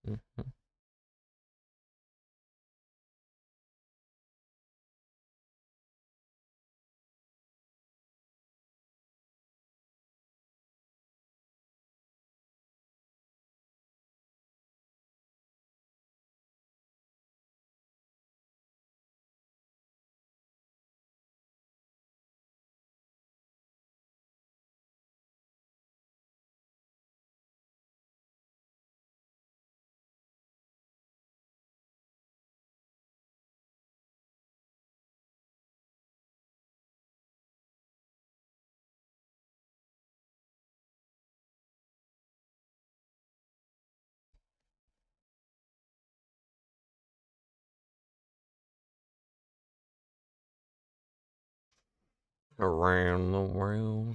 [SPEAKER 1] Mm-hmm. around the world.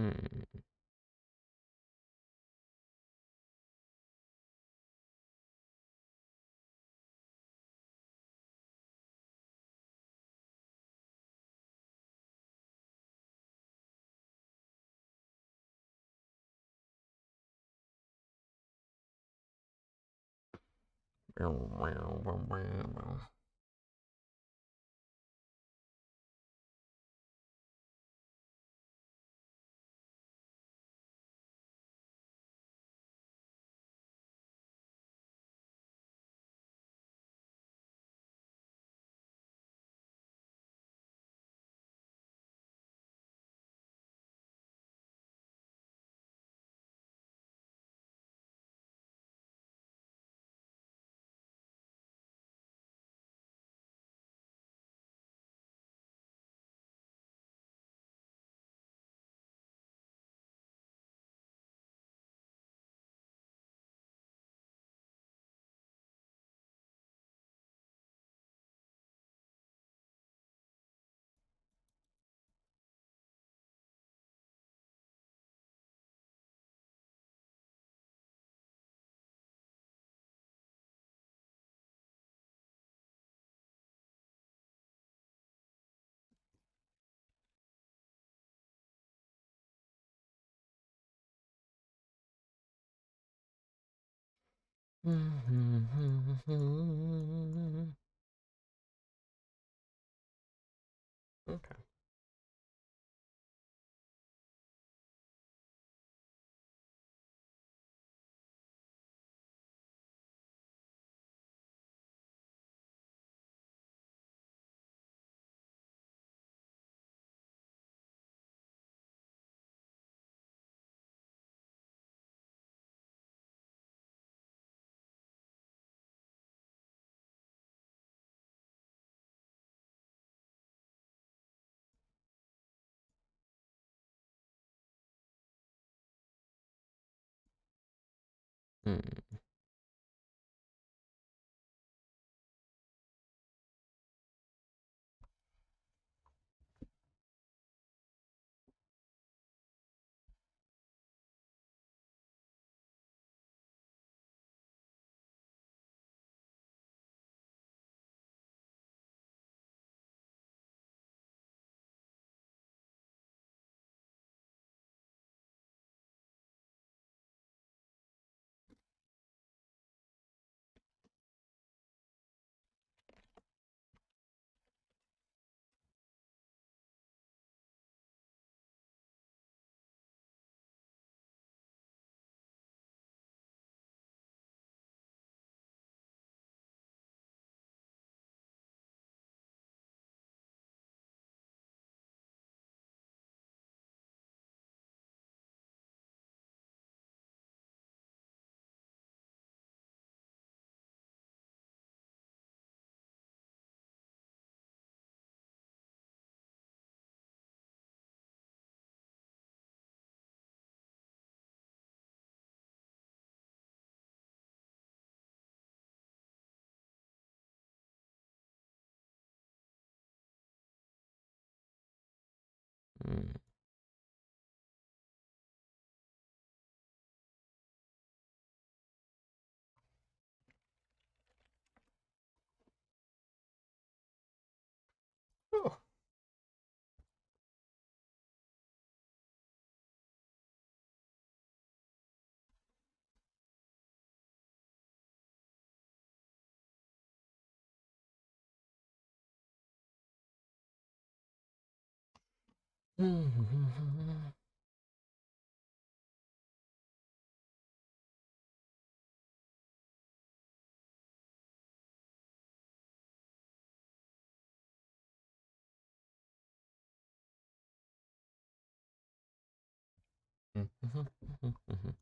[SPEAKER 1] Mm. Wow, wow, wow, wow. Mm-hmm. Hmm. Mm. Mm-hmm.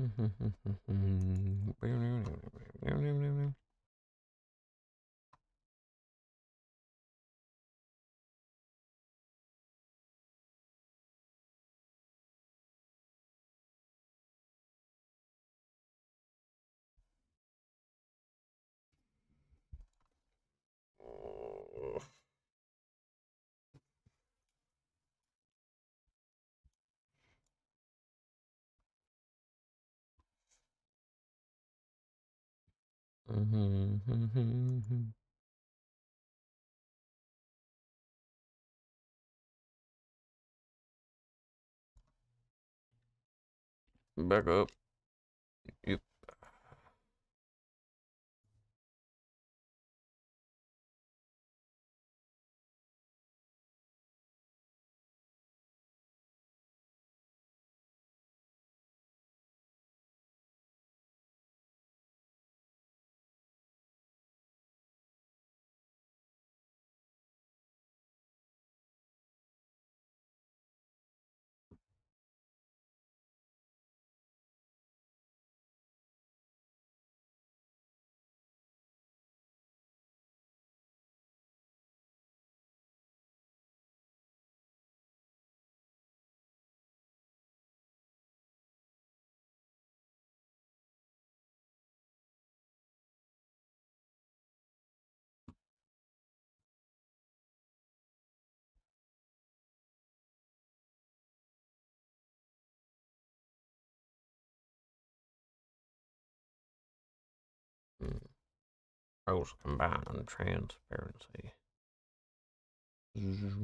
[SPEAKER 1] Mm-hmm. Mm-hmm, mm-hmm, mm-hmm. Back up. both combined transparency. Mm-hmm.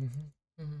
[SPEAKER 1] Mm-hmm. Mm-hmm.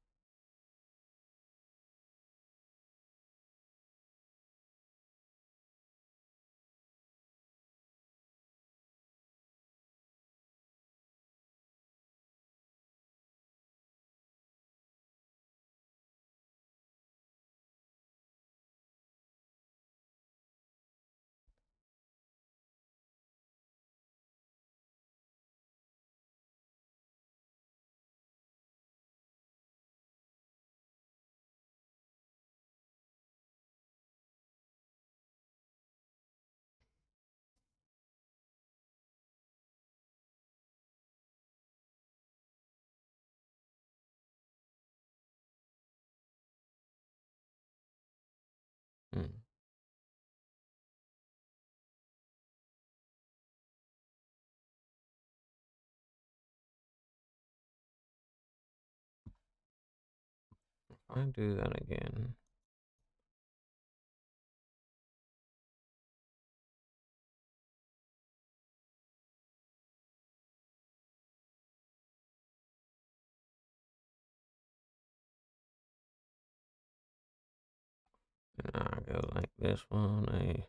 [SPEAKER 1] I do that again. And I go like this one, a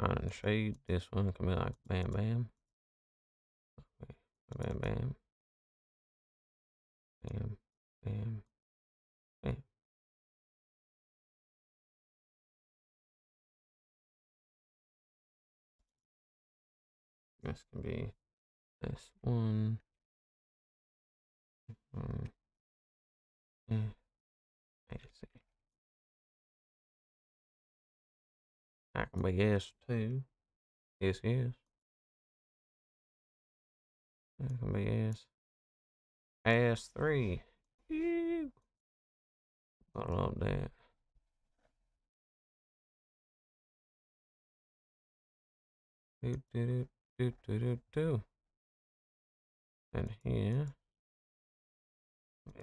[SPEAKER 1] iron shade. This one can be like bam, bam, okay. bam, bam bam, bam, bam. This can be this one. Mm -hmm. I see. That can be S two. Yes, yes. That can be S. Pass three. I love that. Do, do, do, do, do, do. do. And here.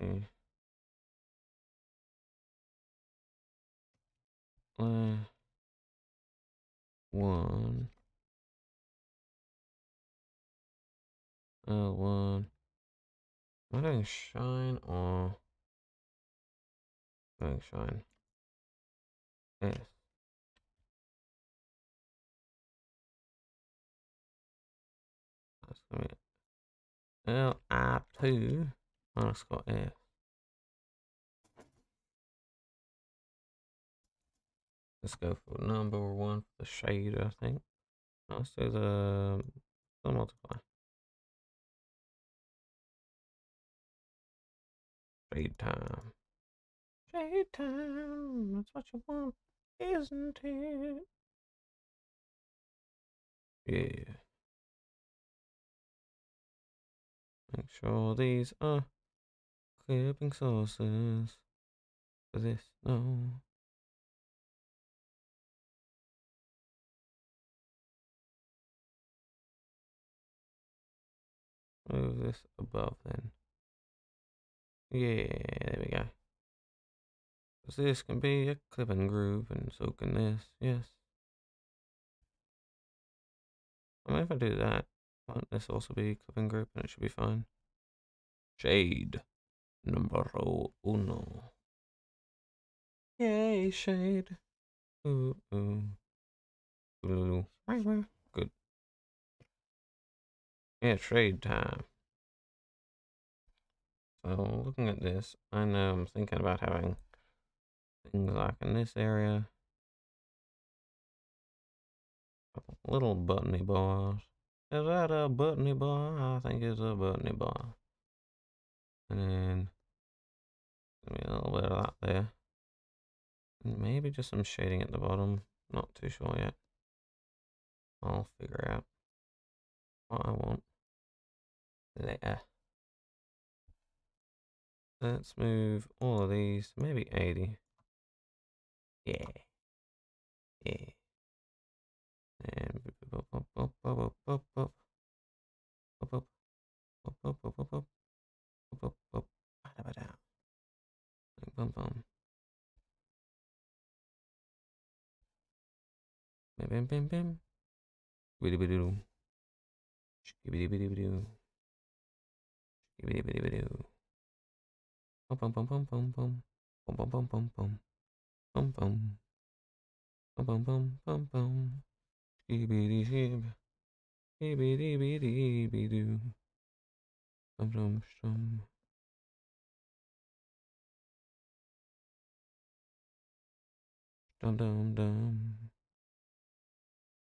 [SPEAKER 1] Mm. Uh, one. Uh, one let shine or shine? Yes. That's gonna be L I two minus got F. Let's go for number one for the shade, I think. Let's do the, the multiply. Shade time. Shade time. That's what you want, isn't it? Yeah. Make sure these are clipping sources for this. No. Move this above then. Yeah, there we go. So this can be a clipping groove, and so can this, yes. I mean, if I do that, won't this also be clipping groove and it should be fine. Shade number uno. Yay, shade. ooh. Ooh, ooh. Good. Yeah, trade time. So oh, looking at this, I know I'm thinking about having things like in this area. Little buttony bars. Is that a buttony bar? I think it's a buttony bar. And then maybe a little bit of that there. And maybe just some shading at the bottom. Not too sure yet. I'll figure out what I want later. Let's move all of these, maybe 80. Yeah. Yeah. And up, up, up, up, up, up, up, up, up, up, up, up, up, up, up, up, doo. Bum bum bum bum bum bum bum bum bum bum bum bum bum bum bum bum bum Shibbity shib Shibbity bitty bidoo Shum shum shum Dum dum dum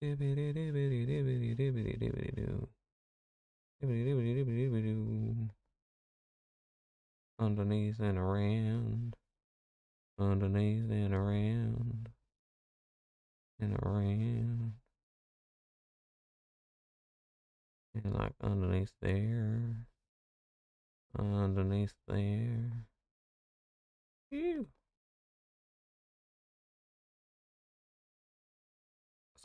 [SPEAKER 1] Dibbity dibbity dibbity dibbity dibbity doo Dibbity dibbity dibbity dibbity doo underneath and around, underneath and around, and around, and like underneath there, underneath there. Ew.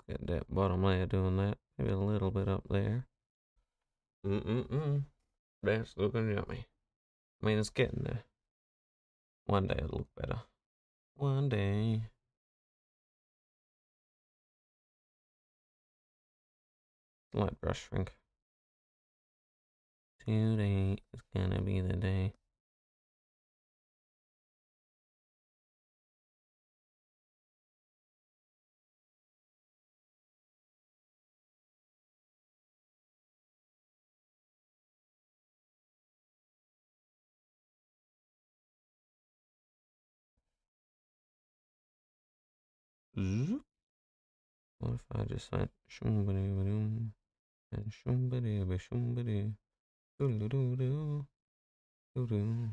[SPEAKER 1] Let's get that bottom layer doing that. Maybe a little bit up there. Mm-mm-mm. That's looking yummy. I mean, it's getting there. One day it'll look better. One day. Light brush shrink. Today is gonna be the day. What if I just like shumbari badoom and shumbari Do do do do do do.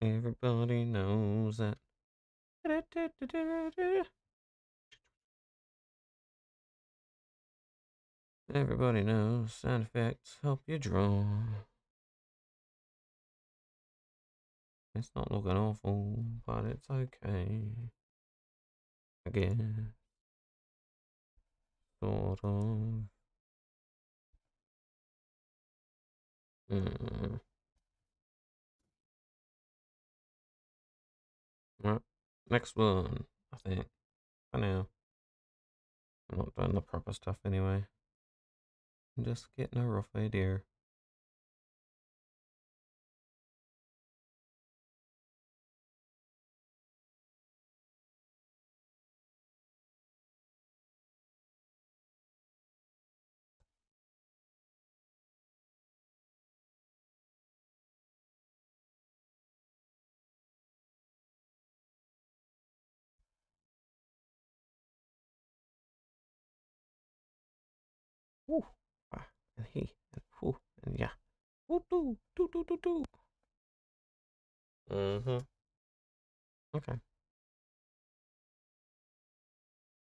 [SPEAKER 1] Everybody knows that. Everybody knows sound effects help you draw. It's not looking awful, but it's okay. I guess. Sort of. Mm. Right, next one, I think. I know. I'm not doing the proper stuff anyway. I'm just getting a rough idea. yeah. Whoop doo doo doo doo doo. Mm-hmm. Okay.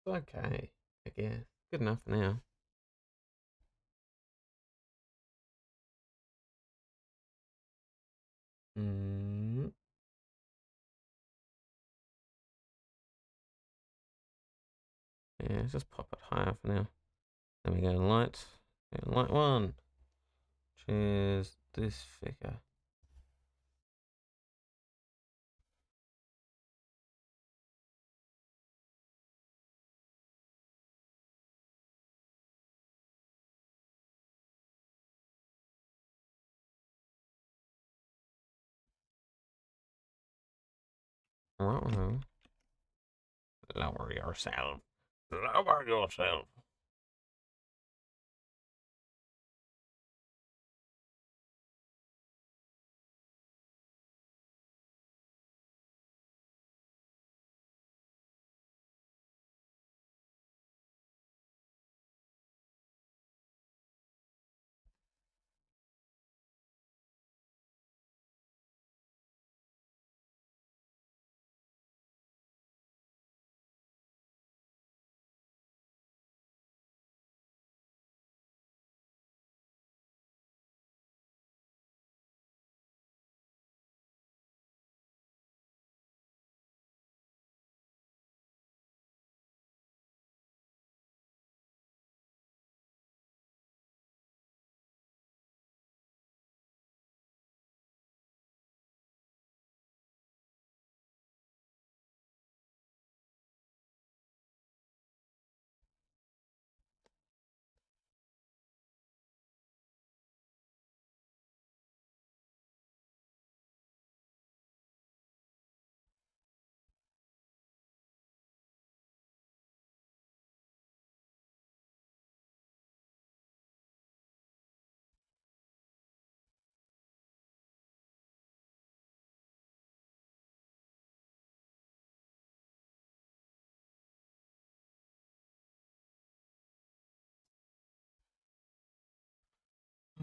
[SPEAKER 1] okay, I guess. Good enough now. Mm. Yeah, just pop it higher for now. Then we go light, light one is this figure. Well, Lower yourself. Lower yourself.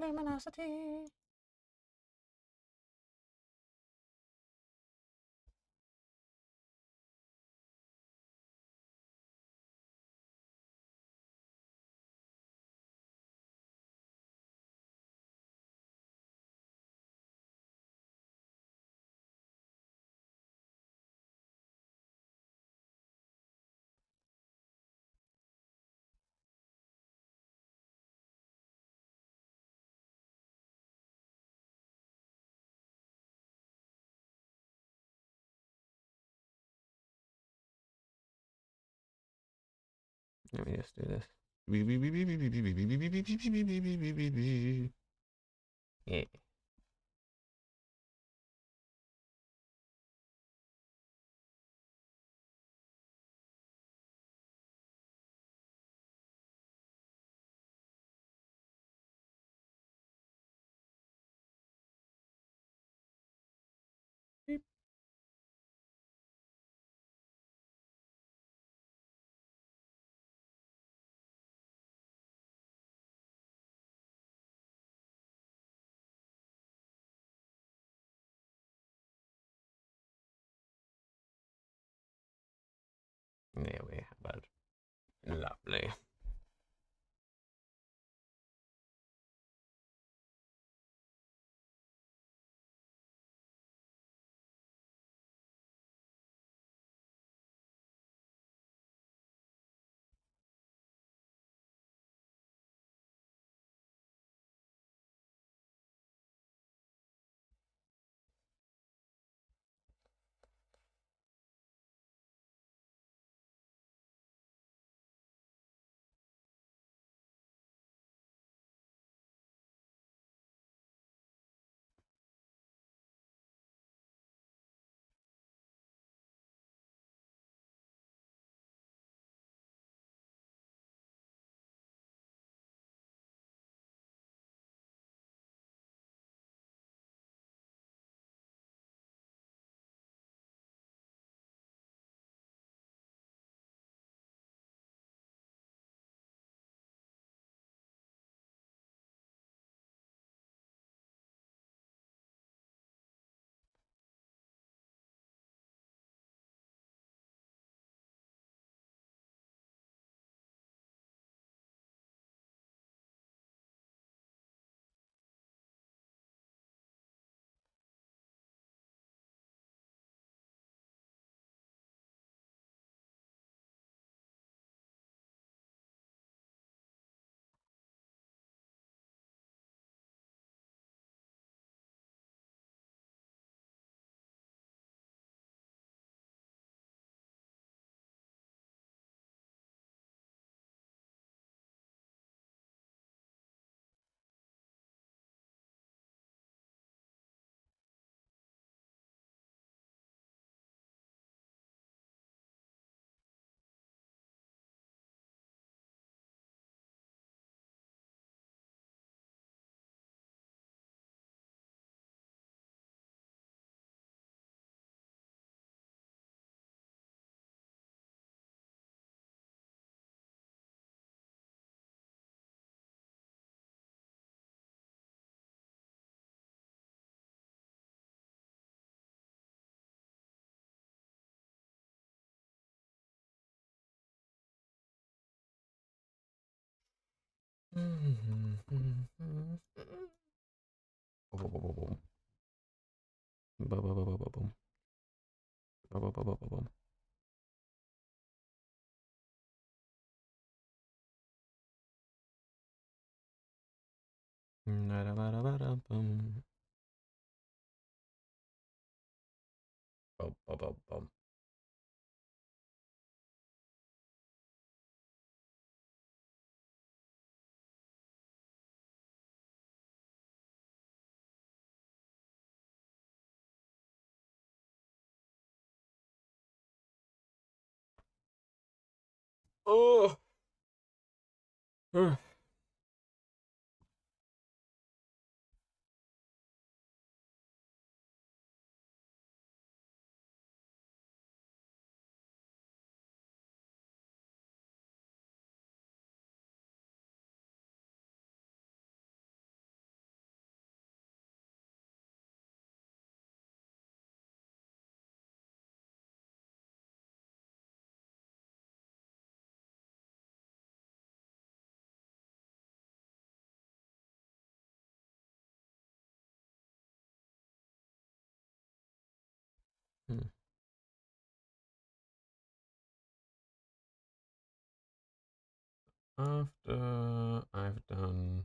[SPEAKER 1] Luminosity Let me just do this. Yeah. company. Bum, bum, bum, bum. Oh. after I've done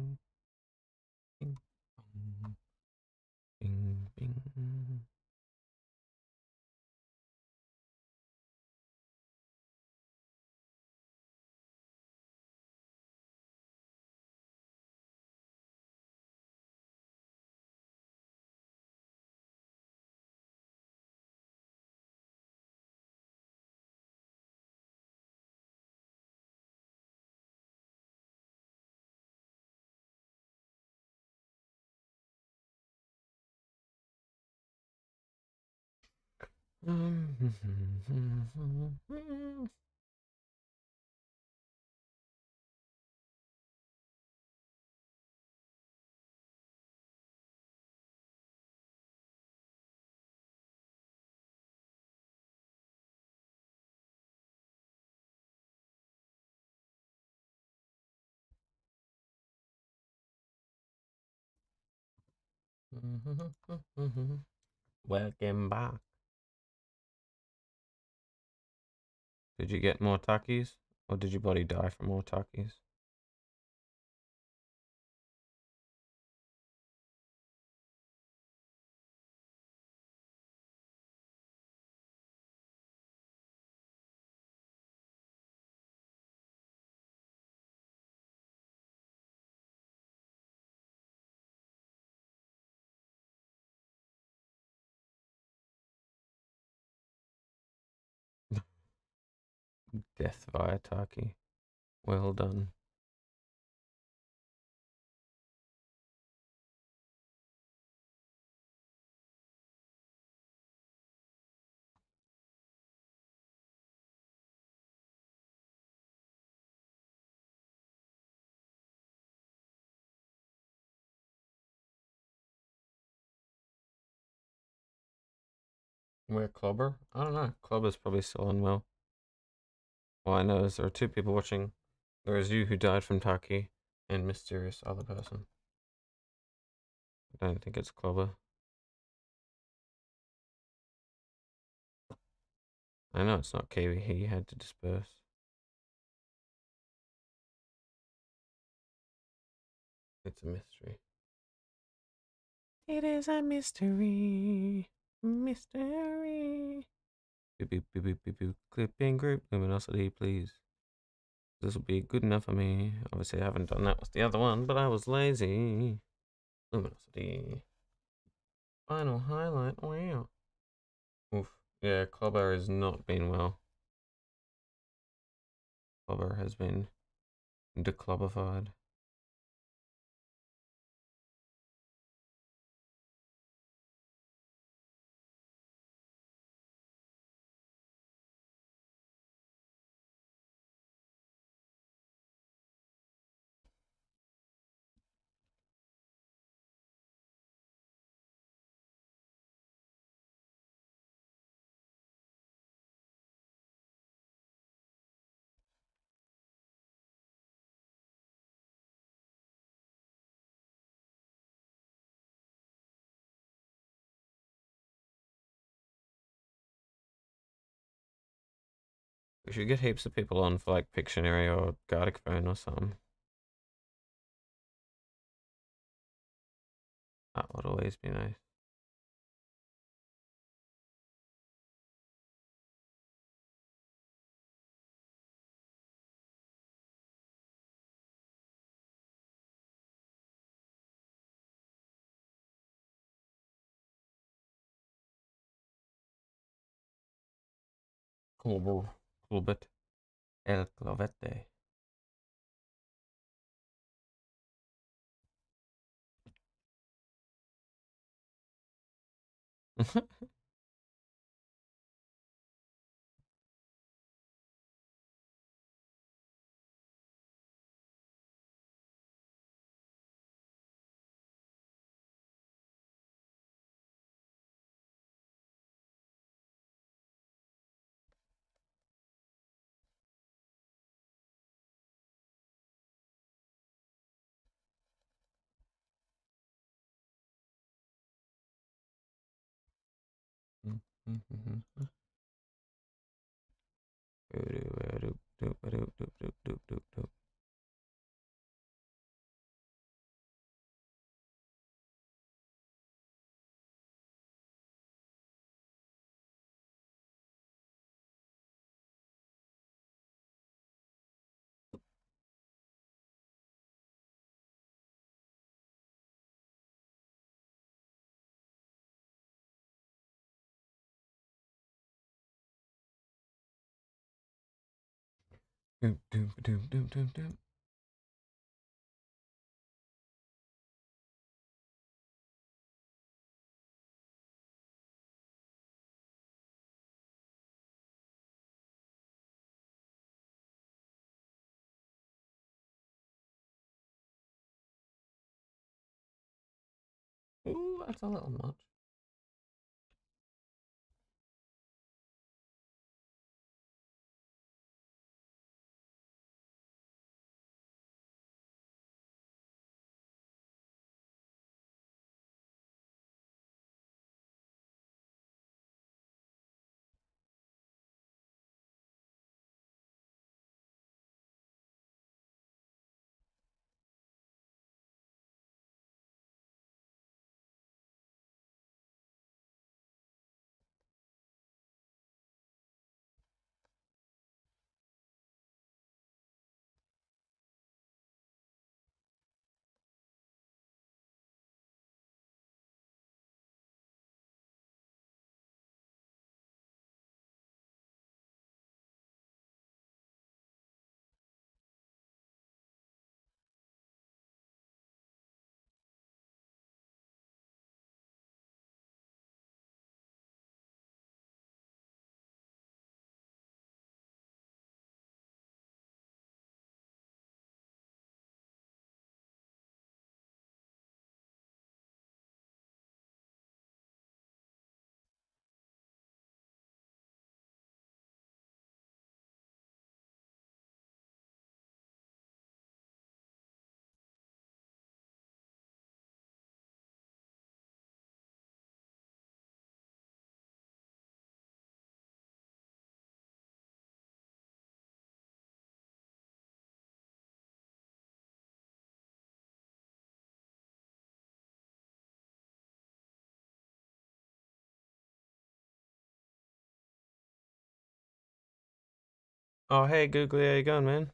[SPEAKER 1] Mm-hmm. Mm-hmm. Mm-hmm. Welcome back. Did you get more Takis? Or did your body die from more Takis? Death via Taki. Well done. Where Clubber? I don't know. Clobber's probably still unwell.
[SPEAKER 3] All I know is there are two people watching. There is you who died from Taki, and mysterious other
[SPEAKER 1] person. I don't think it's Clover. I know it's not Kiwi, he had to disperse. It's a mystery. It is a mystery.
[SPEAKER 4] Mystery
[SPEAKER 3] beep, beep, beep, beep, beep, clipping group luminosity, please. This will be good enough for me. Obviously, I haven't done that with the other one, but I was lazy. Luminosity. Final highlight. Wow.
[SPEAKER 1] Oof. Yeah, Clubber has not been well. Clubber has been declobberfied. We should get heaps of people on for like Pictionary or Gartic Phone or something. Ah, that would always be nice. Cobble. Robert Elkovete. ir Doom, doom, doom, doom, doom, doom. Ooh, that's a little much. Oh, hey, Googly, how you going, man?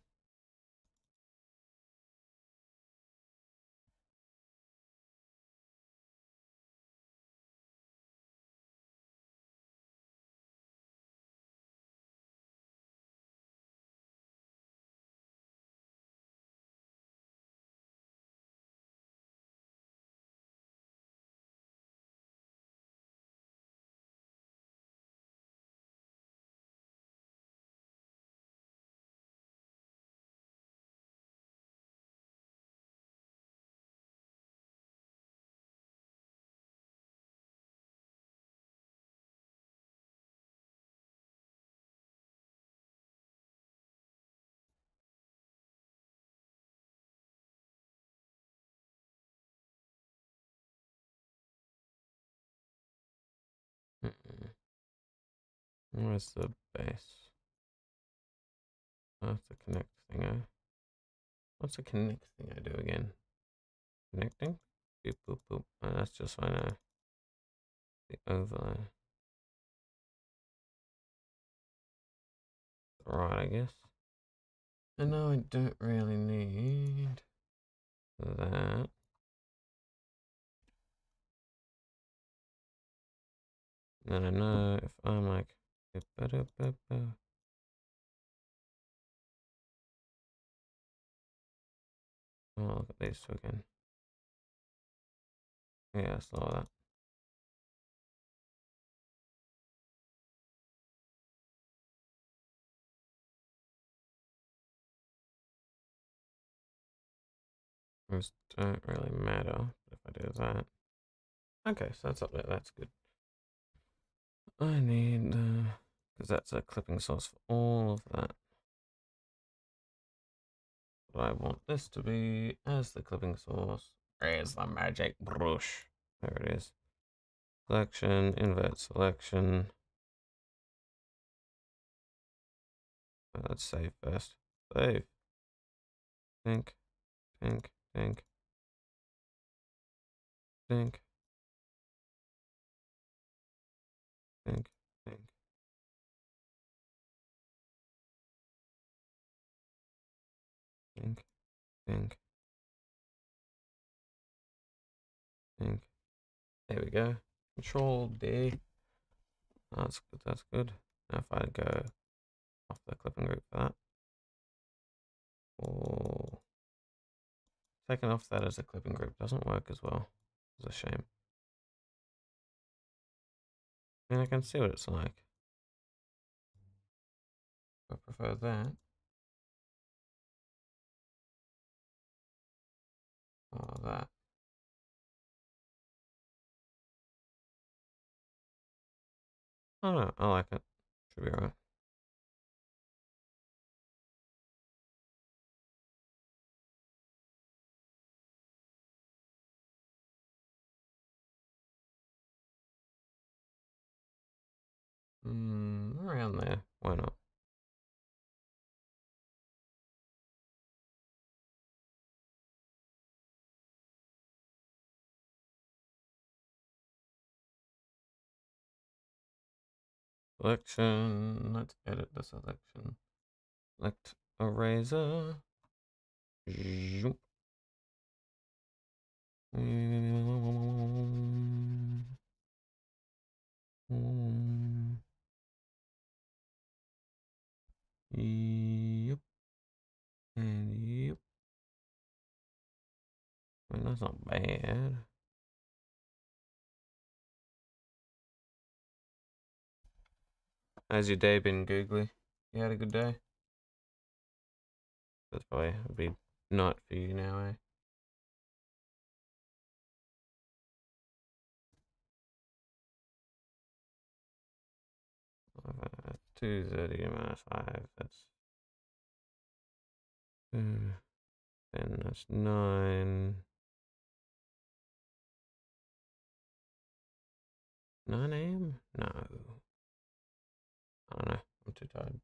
[SPEAKER 1] Where's the base? That's oh, the connect thing. I, uh, what's the connect thing I do again? Connecting? Boop, boop, boop. Oh, that's just fine. Uh, the overlay. Right, I guess. And now I don't really need that. Then I know if I am like. Oh, look at these two again. Yeah, it's not that. Those don't really matter if I do that. Okay, so that's up there. That's good.
[SPEAKER 4] I need. Uh because that's a clipping source for all of that.
[SPEAKER 1] But I want this to be as the clipping source. Where's the magic brush? There it is. Selection, invert selection. Uh, let's save first. Save. Think, think, think. Think. think, think, think. There we go. Control D. That's good. That's good. Now if I go off the clipping group for that, Oh, taking off that as a clipping group doesn't work as well. It's a shame. I mean, I can see what it's like. I prefer that. all that. I don't know, I like it. Should be alright. Hmm, around there. Why not? selection. Let's edit the selection. Select eraser. Yep. And yep. I mean, that's not bad. How's your day been, Googly? You had a good day? That's probably a big night for you now, eh? two thirty minus five. That's mm, ten. That's nine. Nine a.m. No. I don't know. I'm too tired.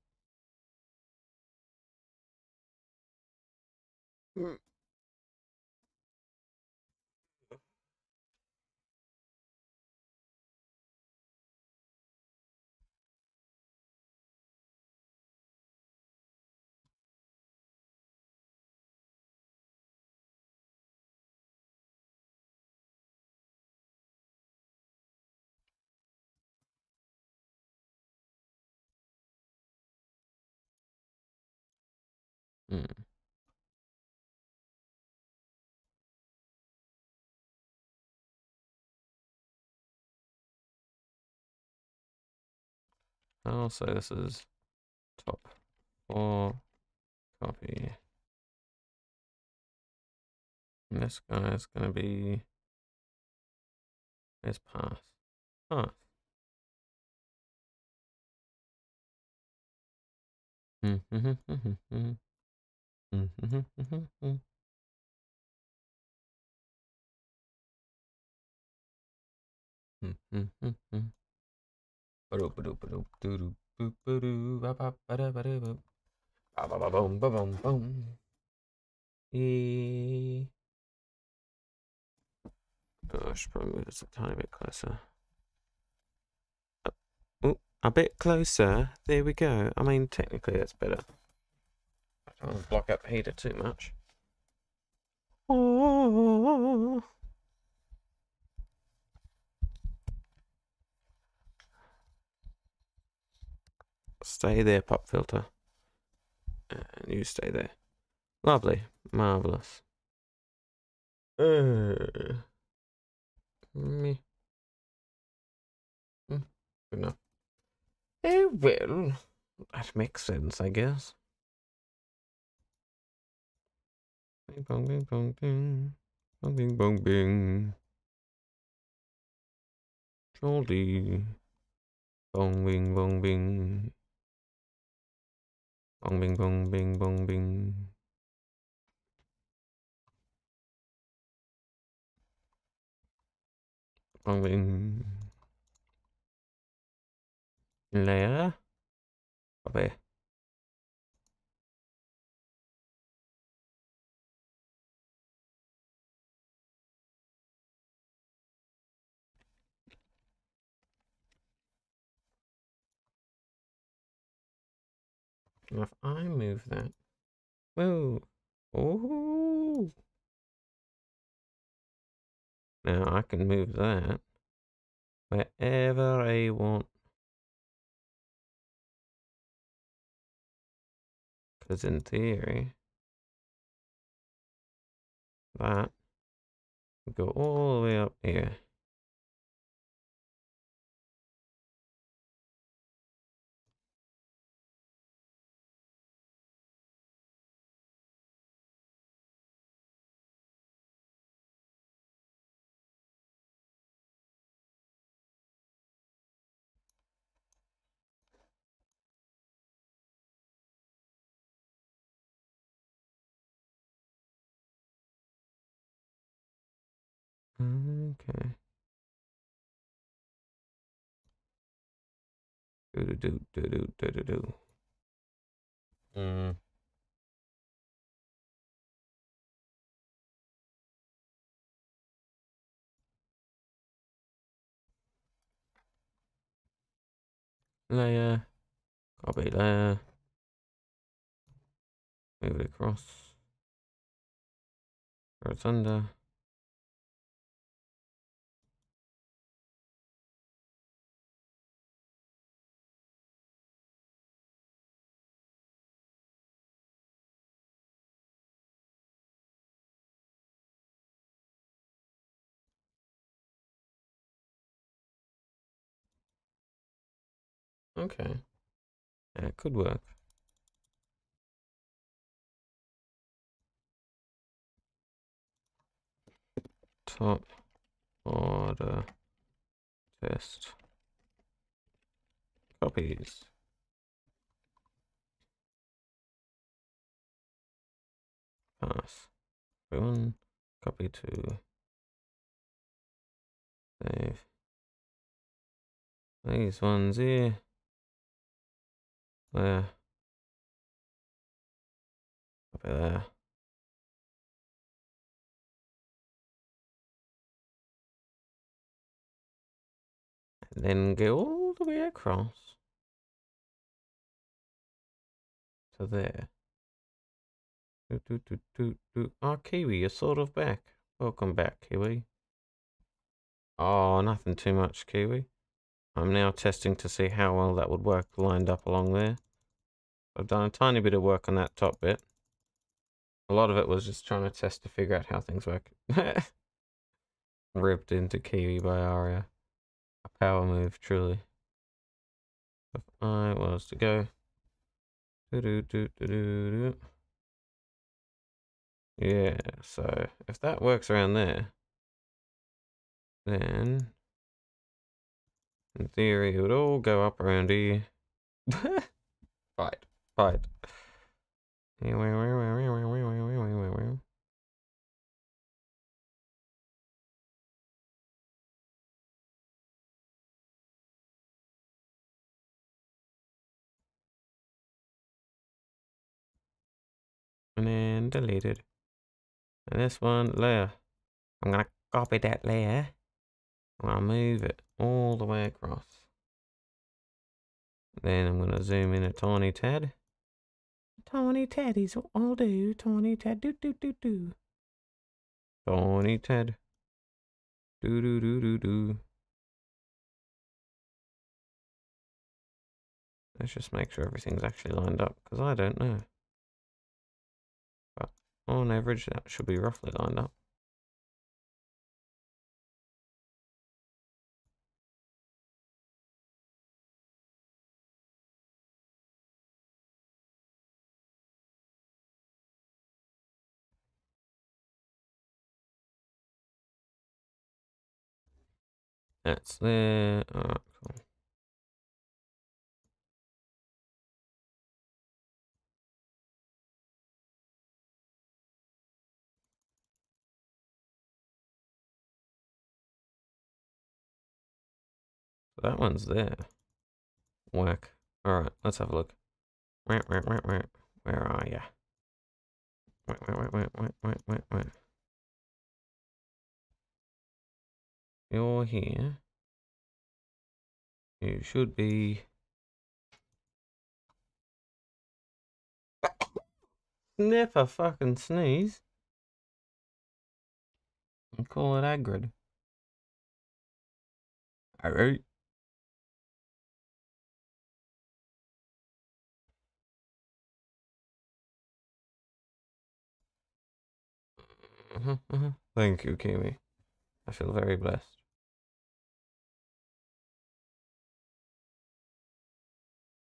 [SPEAKER 1] Mm. I'll say this is top four copy. And this guy is going to be his path. Path. Hmm. E... Oh, I should probably move this a tiny bit closer.
[SPEAKER 3] Oh, a bit closer. There we go. I mean, technically that's better. I don't want to block up heater too much.
[SPEAKER 4] Oh.
[SPEAKER 3] Stay there, pop filter.
[SPEAKER 1] And you stay there. Lovely. Marvellous. Uh, me. Hmm. Good enough. Eh, well, that makes sense, I guess. Bing bong bing bong bing. Bong bing bong bing. Jolly. Bong bing bong bing. Bong bing bong bing bong bing. Bong bing. Lẻ. về vệ. Now if I move that, whoa, oh. Now I can move that wherever I want. Because in theory, that go all the way up here. Mm, okay. Do do do do do do do do. Mm. Layer, copy layer, move it across, go it's under. Okay. That could work. Top order test copies. Pass. One copy to save. These ones here there. Copy there. And then go all the way across to there. Do, do, do, do, do. Oh, Kiwi, you're sort of back. Welcome back,
[SPEAKER 3] Kiwi. Oh, nothing too much, Kiwi. I'm now testing to see how well that would work lined up along there. I've done a tiny bit of work on that top bit. A lot of it was just trying to test to figure out how things work. Ripped into Kiwi by Aria. A power move, truly.
[SPEAKER 1] If I was to go... Do -do -do -do -do -do. Yeah, so if that works around there, then in theory, it would all go up around here. Right, right. And then deleted. And this one layer. I'm
[SPEAKER 3] gonna copy that layer. I'm gonna move it all the way across. Then I'm going to zoom in a tiny tad.
[SPEAKER 4] Tiny
[SPEAKER 1] Teddy's what I'll do. Tiny tad do do do do. Tiny Ted, do do do do do. Let's just make sure everything's actually lined up, because I don't know. But on average, that should be roughly lined up. That's there. All right, cool. That one's there. Work. All right, let's have a look. Where, where, where, where, where are you? Where, where, wait, wait, wait, wait, wait, wait. you're here, you should be Sniff a fucking sneeze and call it Agrid. Alright. Mm-hmm, mm-hmm. Thank you, Kiwi. I feel very blessed.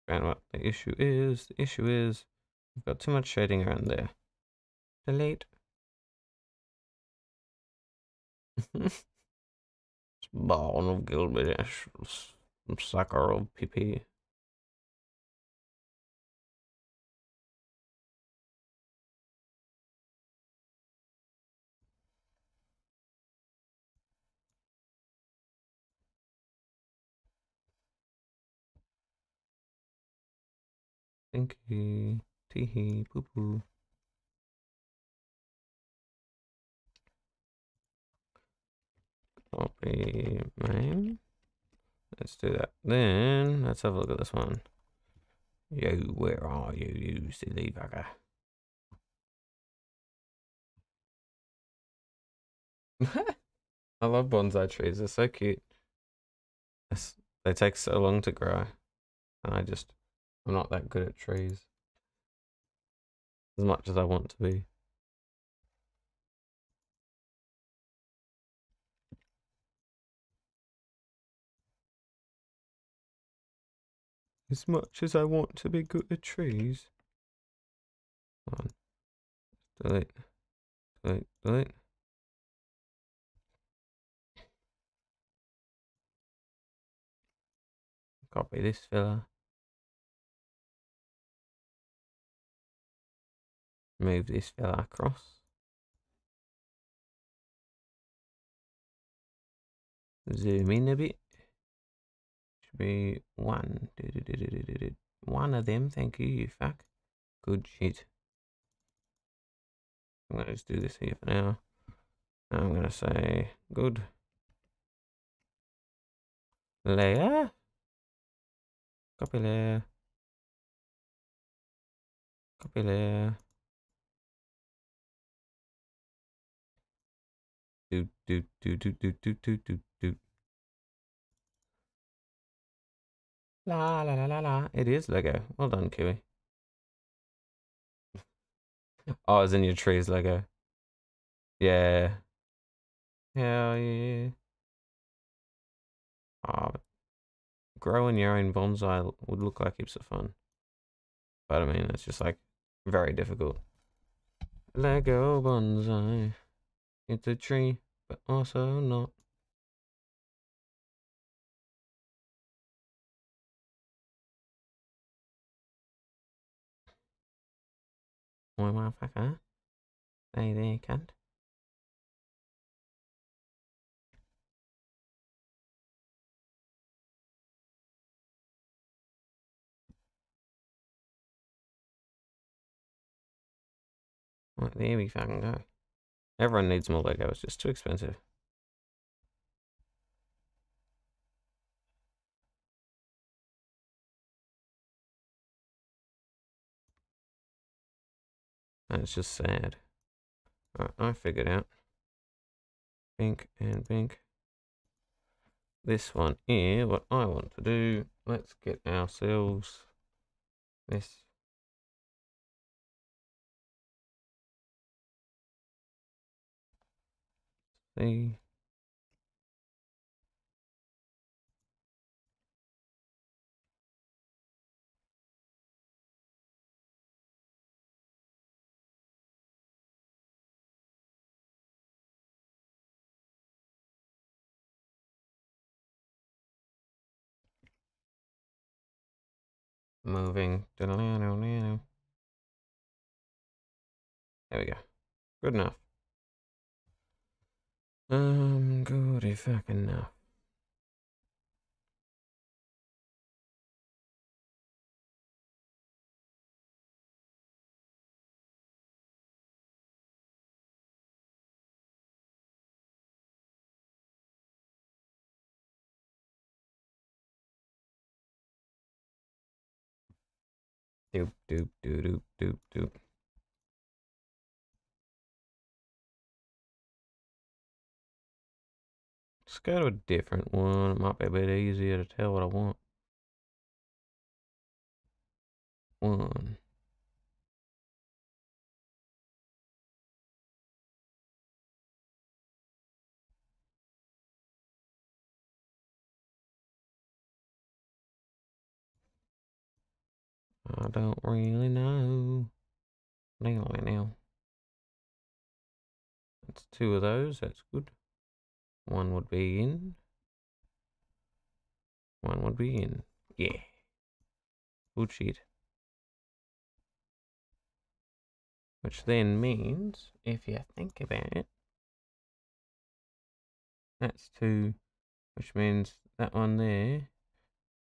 [SPEAKER 1] And what the issue is, the issue is we've got too much shading around there. Delete. Spawn of Gilbert, sucker of PP. Tee hee. poo poo. Copy main. Let's do that. Then let's have a look at this one. Yo, where are you, you silly bugger? I love bonsai trees. They're so cute. It's, they take so long to grow. And I just I'm not that good at trees. As much as I want to be. As much as I want to be good at trees. Come on. Delete. Delete. Delete. Copy this filler. move this fella across. Zoom in a bit. Should be
[SPEAKER 3] one. One of them, thank you, you fuck. Good shit.
[SPEAKER 1] I'm going to just do this here for now. I'm going to say good layer. Copy layer. Copy layer. do do do do do do do do. La la la la la. It is Lego. Well done, Kiwi. oh, it's in your trees, Lego. Yeah. Hell yeah. Oh, growing your own bonsai would look like heaps of fun. But I mean, it's just like very difficult. Lego bonsai. It's a tree but also not. Why, motherfucker? Stay there, cunt. Right, there we fucking go. Everyone needs more Lego, it's just too expensive. That's just sad. Right, I figured out.
[SPEAKER 3] Pink and pink.
[SPEAKER 1] This one here, what I want to do, let's get ourselves this They moving. There we go. Good enough. Um, goody fucking uh, no. Doop doop doop doop doop doop. go to a different one. It might be a bit easier to tell what I want. One. I don't really know. Anyway, now. That's two of those. That's good. One would be in. One would be in. Yeah. Good shit. Which then means, if you think about it,
[SPEAKER 3] that's two, which means that one there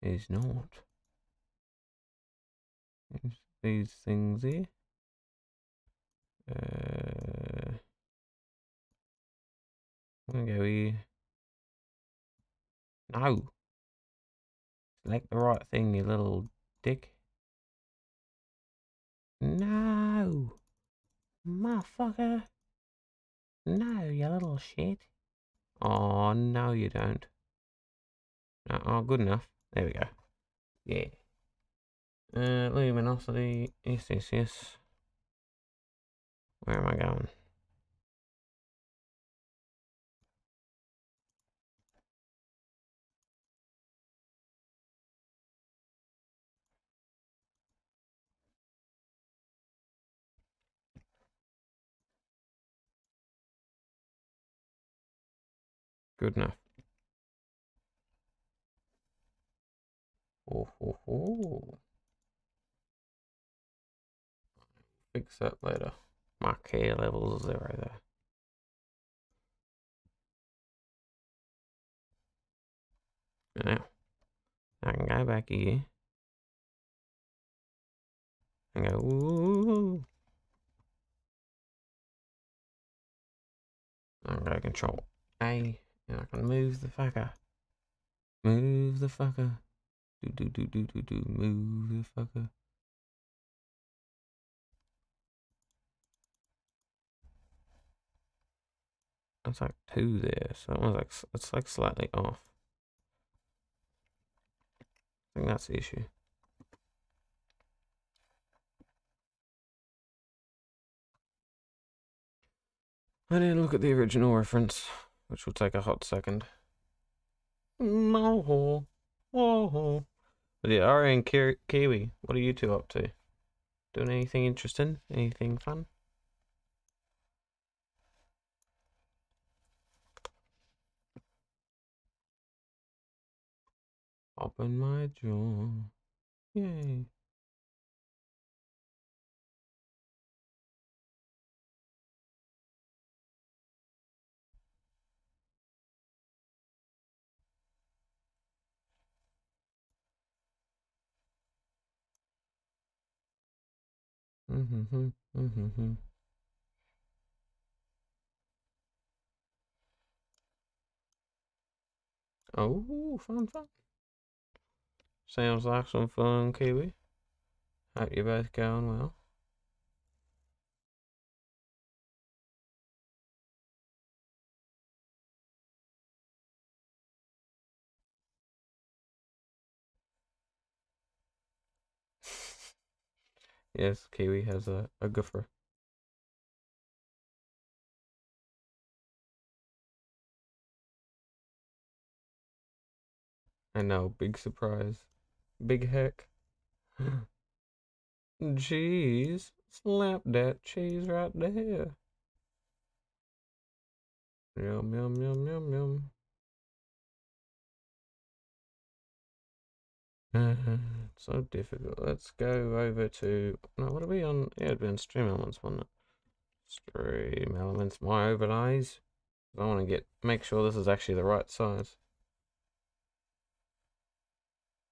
[SPEAKER 3] is not.
[SPEAKER 1] these things here. Uh, i go here. No. Select the right thing, you little dick. No. Motherfucker. No, you little shit.
[SPEAKER 3] Oh, no you don't. No, oh, good enough. There we go.
[SPEAKER 1] Yeah. Uh, luminosity. Yes, yes, yes. Where am I going? Good enough. Oh, ho, ho. Fix that later. My care Levels are zero there. Now, I can go back here. And go, ooh. I'm going to control A. Yeah, I can move the fucker. Move the fucker. Do do do do do do. Move the fucker. That's like two there, so that one's like it's like slightly off. I think that's the issue. I didn't look at the original reference
[SPEAKER 3] which will take a hot second.
[SPEAKER 1] No. Whoa.
[SPEAKER 3] But yeah, Ari and Ki Kiwi, what are you two up to? Doing anything interesting?
[SPEAKER 1] Anything fun? Open my jaw. Yay. Mm-hmm. Mm-hmm. Oh, fun, fun. Sounds like some fun, Kiwi. Hope you're both going well. Yes, Kiwi has a, a goofer. I know, big surprise. Big heck. Jeez, slap that cheese right there. Yum, yum, yum, yum, yum. Mm-hmm. so difficult. Let's go over to. No, what are we on? Yeah, it'd been stream
[SPEAKER 3] elements, one. not it? Stream elements, my overlays. I want to get make sure this is actually the right size.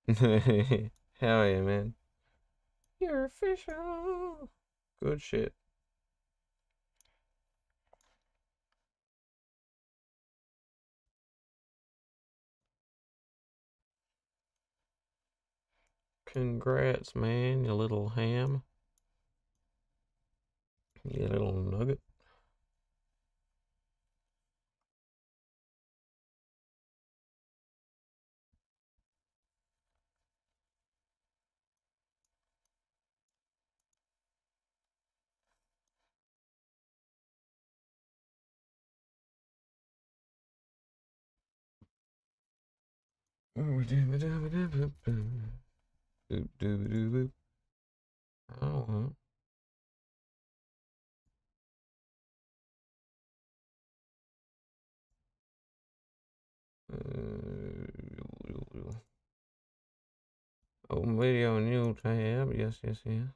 [SPEAKER 2] How are you, man?
[SPEAKER 4] You're official.
[SPEAKER 2] Good shit.
[SPEAKER 1] Congrats, man, you little ham. You little nugget. Oh, damn it, damn it, damn it. Boop, doop, doop, boop. Oh, huh. Uh, open video new tab. Yes, yes, yes.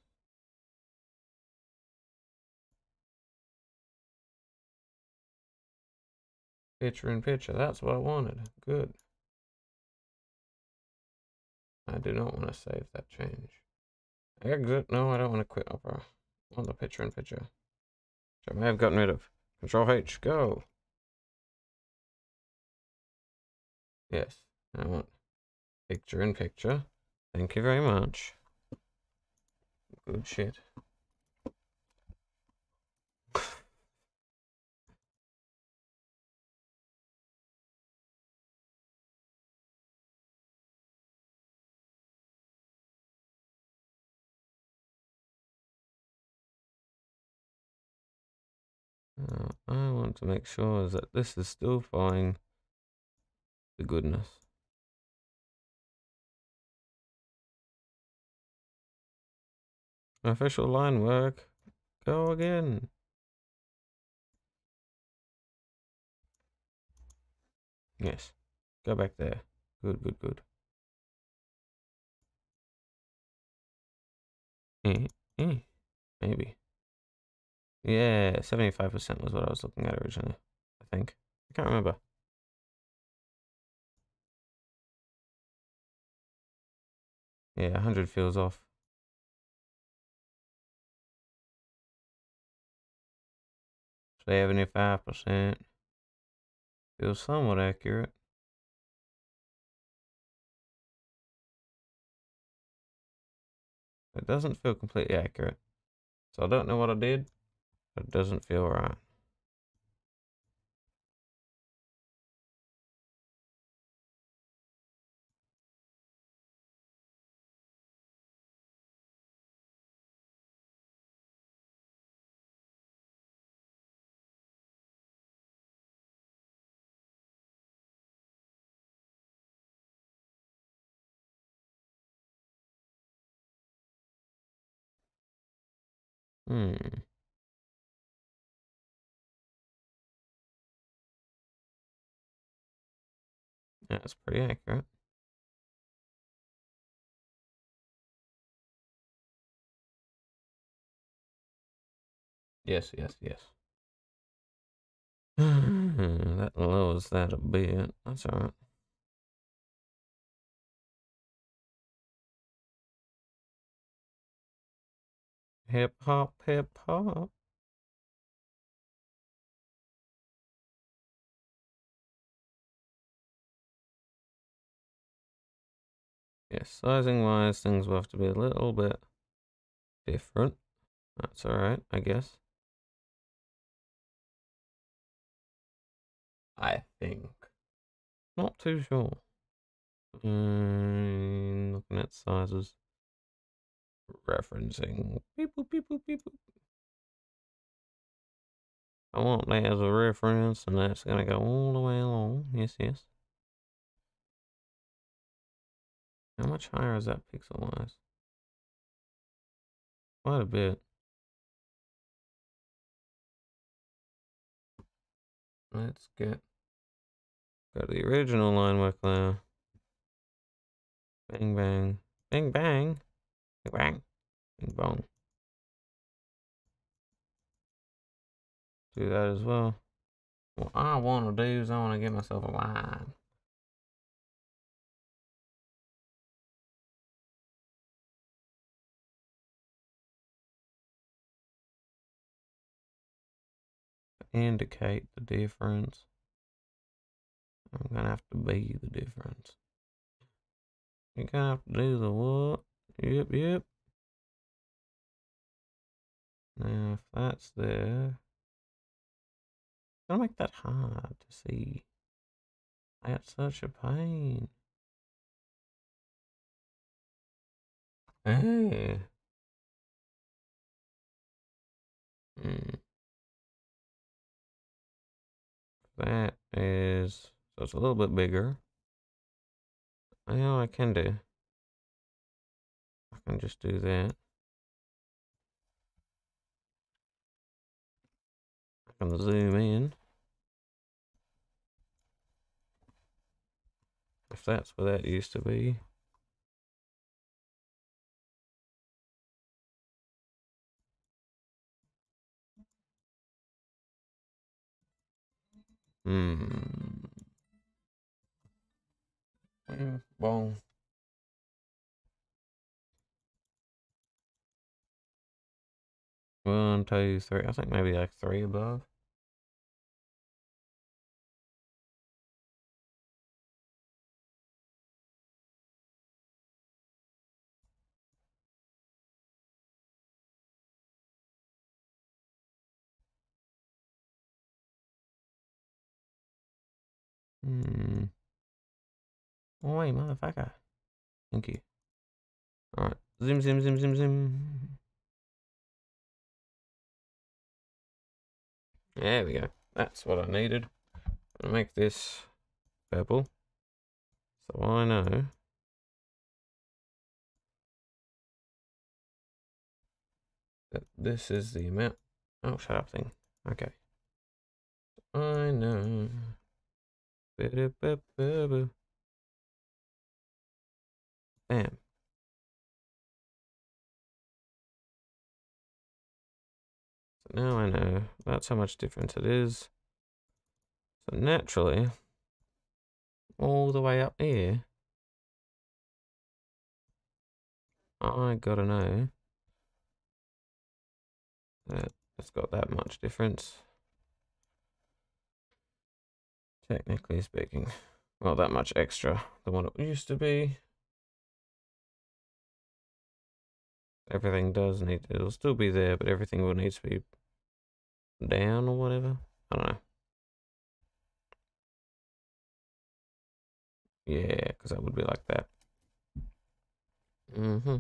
[SPEAKER 1] Picture in picture. That's what I wanted. Good. I do not want to save that change. Exit. No, I don't want to quit Opera. I want the picture in picture. Which I may have gotten rid of. Control H, go. Yes, I want picture in picture. Thank you very much. Good shit. Now, uh, I want to make sure that this is still fine. The goodness. Official line work. Go again. Yes. Go back there. Good, good, good. Eh, eh, maybe. Yeah, 75% was what I was looking at originally, I think. I can't remember. Yeah, 100 feels off. Seventy-five percent feels somewhat accurate. It doesn't feel completely accurate. So I don't know what I did. It doesn't feel right. Hmm. that's pretty accurate. Yes, yes, yes. that lowers that a bit. That's all right. Hip hop, hip hop. Yes, yeah, sizing wise, things will have to be a little bit different. That's alright, I guess. I think. Not too sure. Mm, looking at sizes. Referencing. Beep, boop, beep, boop, beep, boop. I want that as a reference, and that's going to go all the way along. Yes, yes. How much higher is that pixel wise? Quite a bit. Let's get go to the original line work now. Uh, bang bang. Bang bang. Bang bang. Bang bong. Do that as well. What I wanna do is I wanna get myself a line. indicate the difference. I'm going to have to be the difference. You're going to have to do the what? Yep, yep. Now, if that's there, going to make that hard to see. That's such a pain. Hey. Eh. Mm. That is, so it's a little bit bigger. I oh, know I can do. I can just do that. I can zoom in. If that's where that used to be. Hmm. Well, one, two, three. I think maybe like three above. Hmm. Oh, wait, motherfucker. Thank you. Alright. Zoom, zoom, zoom, zoom, zoom. There we go. That's what I needed. i make this purple. So I know. That this is the amount. Oh, shut up thing. Okay. I know. Bam. So now I know that's how much difference it is. So naturally, all the way up here, I gotta know that it's got that much difference
[SPEAKER 3] technically speaking. Not that much extra than what it used to be.
[SPEAKER 1] Everything does need, it'll still be there, but everything will need to be down or whatever. I don't know. Yeah, because that would be like that. Mm-hmm.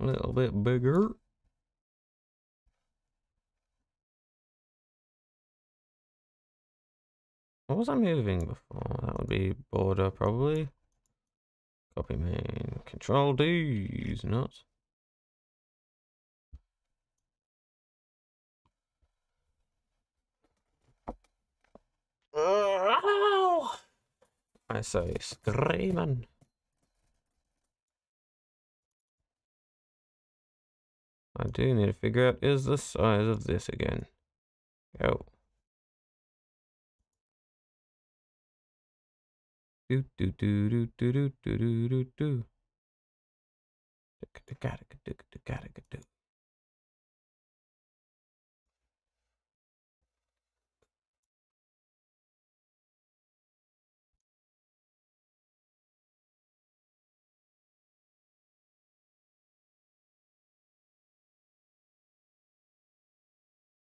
[SPEAKER 1] A little bit bigger. What was I moving before? That would be border probably. Copy
[SPEAKER 3] main.
[SPEAKER 1] Control D. Use not. Oh, I say screaming. I do need to figure out is the size of this again. Go. Do do do do do do do do do do.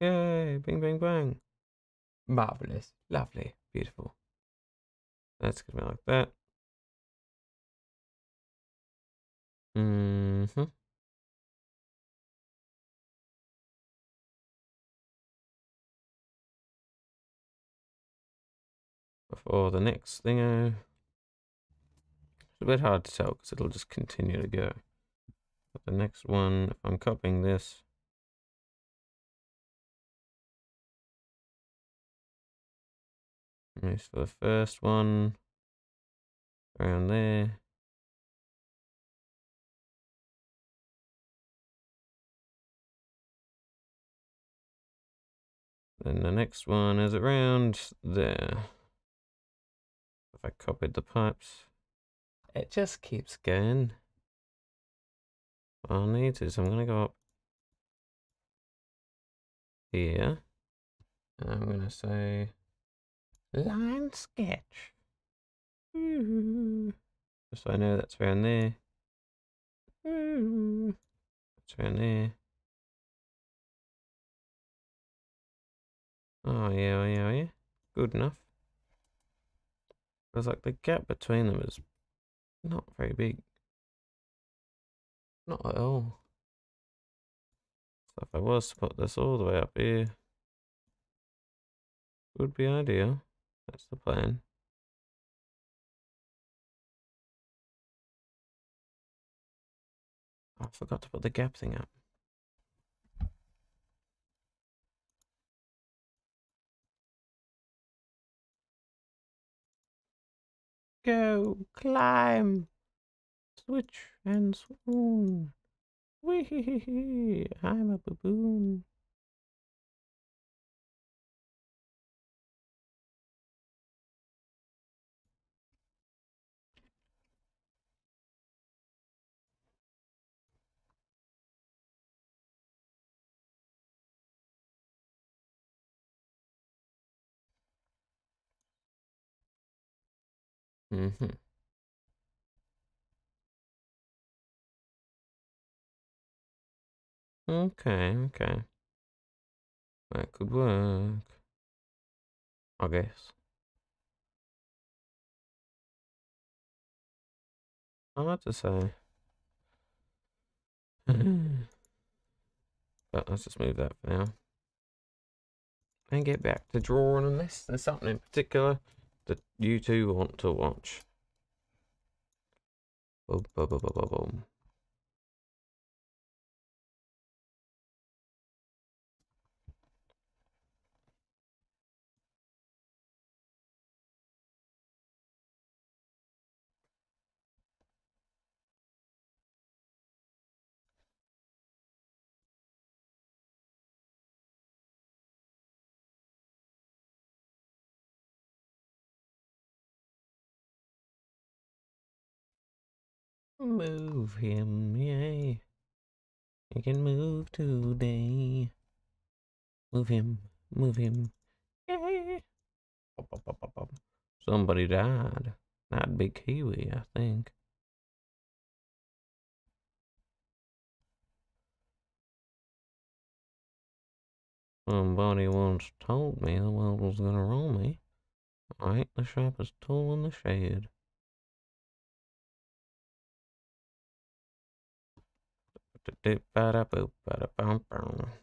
[SPEAKER 1] Yay, bing, Bing! bang. Marvelous, lovely, beautiful. That's going to be like that. Mm hmm Before the next thing, it's a bit hard to tell because it'll just continue to go. But the next one, if I'm copying this, For the first one around there. Then the next one is around there. If I copied the pipes, it just keeps going. What I need is I'm gonna go up here. I'm gonna say Line sketch. Just mm-hmm. so I know that's around there. Mm-hmm. That's around there. Oh yeah, oh, yeah, oh, yeah. Good enough. It's like the gap between them is not very big. Not at all. So if I was to put this all the way up here, would be ideal. That's the plan. Oh, I forgot to put the gap thing up. Go, climb, switch and swoon. Wee -hee -hee -hee. I'm a baboon. Mm-hmm. Okay, okay. That could work. I guess. Hard to say. but let's just
[SPEAKER 4] move
[SPEAKER 3] that for now. And get back to drawing unless there's something in particular
[SPEAKER 1] that you two want to watch. Boom, boom, boom, boom, boom, boom. Move him, yay. You can move today.
[SPEAKER 3] Move him, move him,
[SPEAKER 1] yay. Bop, bop, bop, Somebody died. That'd be Kiwi, I think. Somebody once told me the world was gonna roll me. Alright, the shop is tool in the shade. Ba-da-boo, ba-da-bum-bum.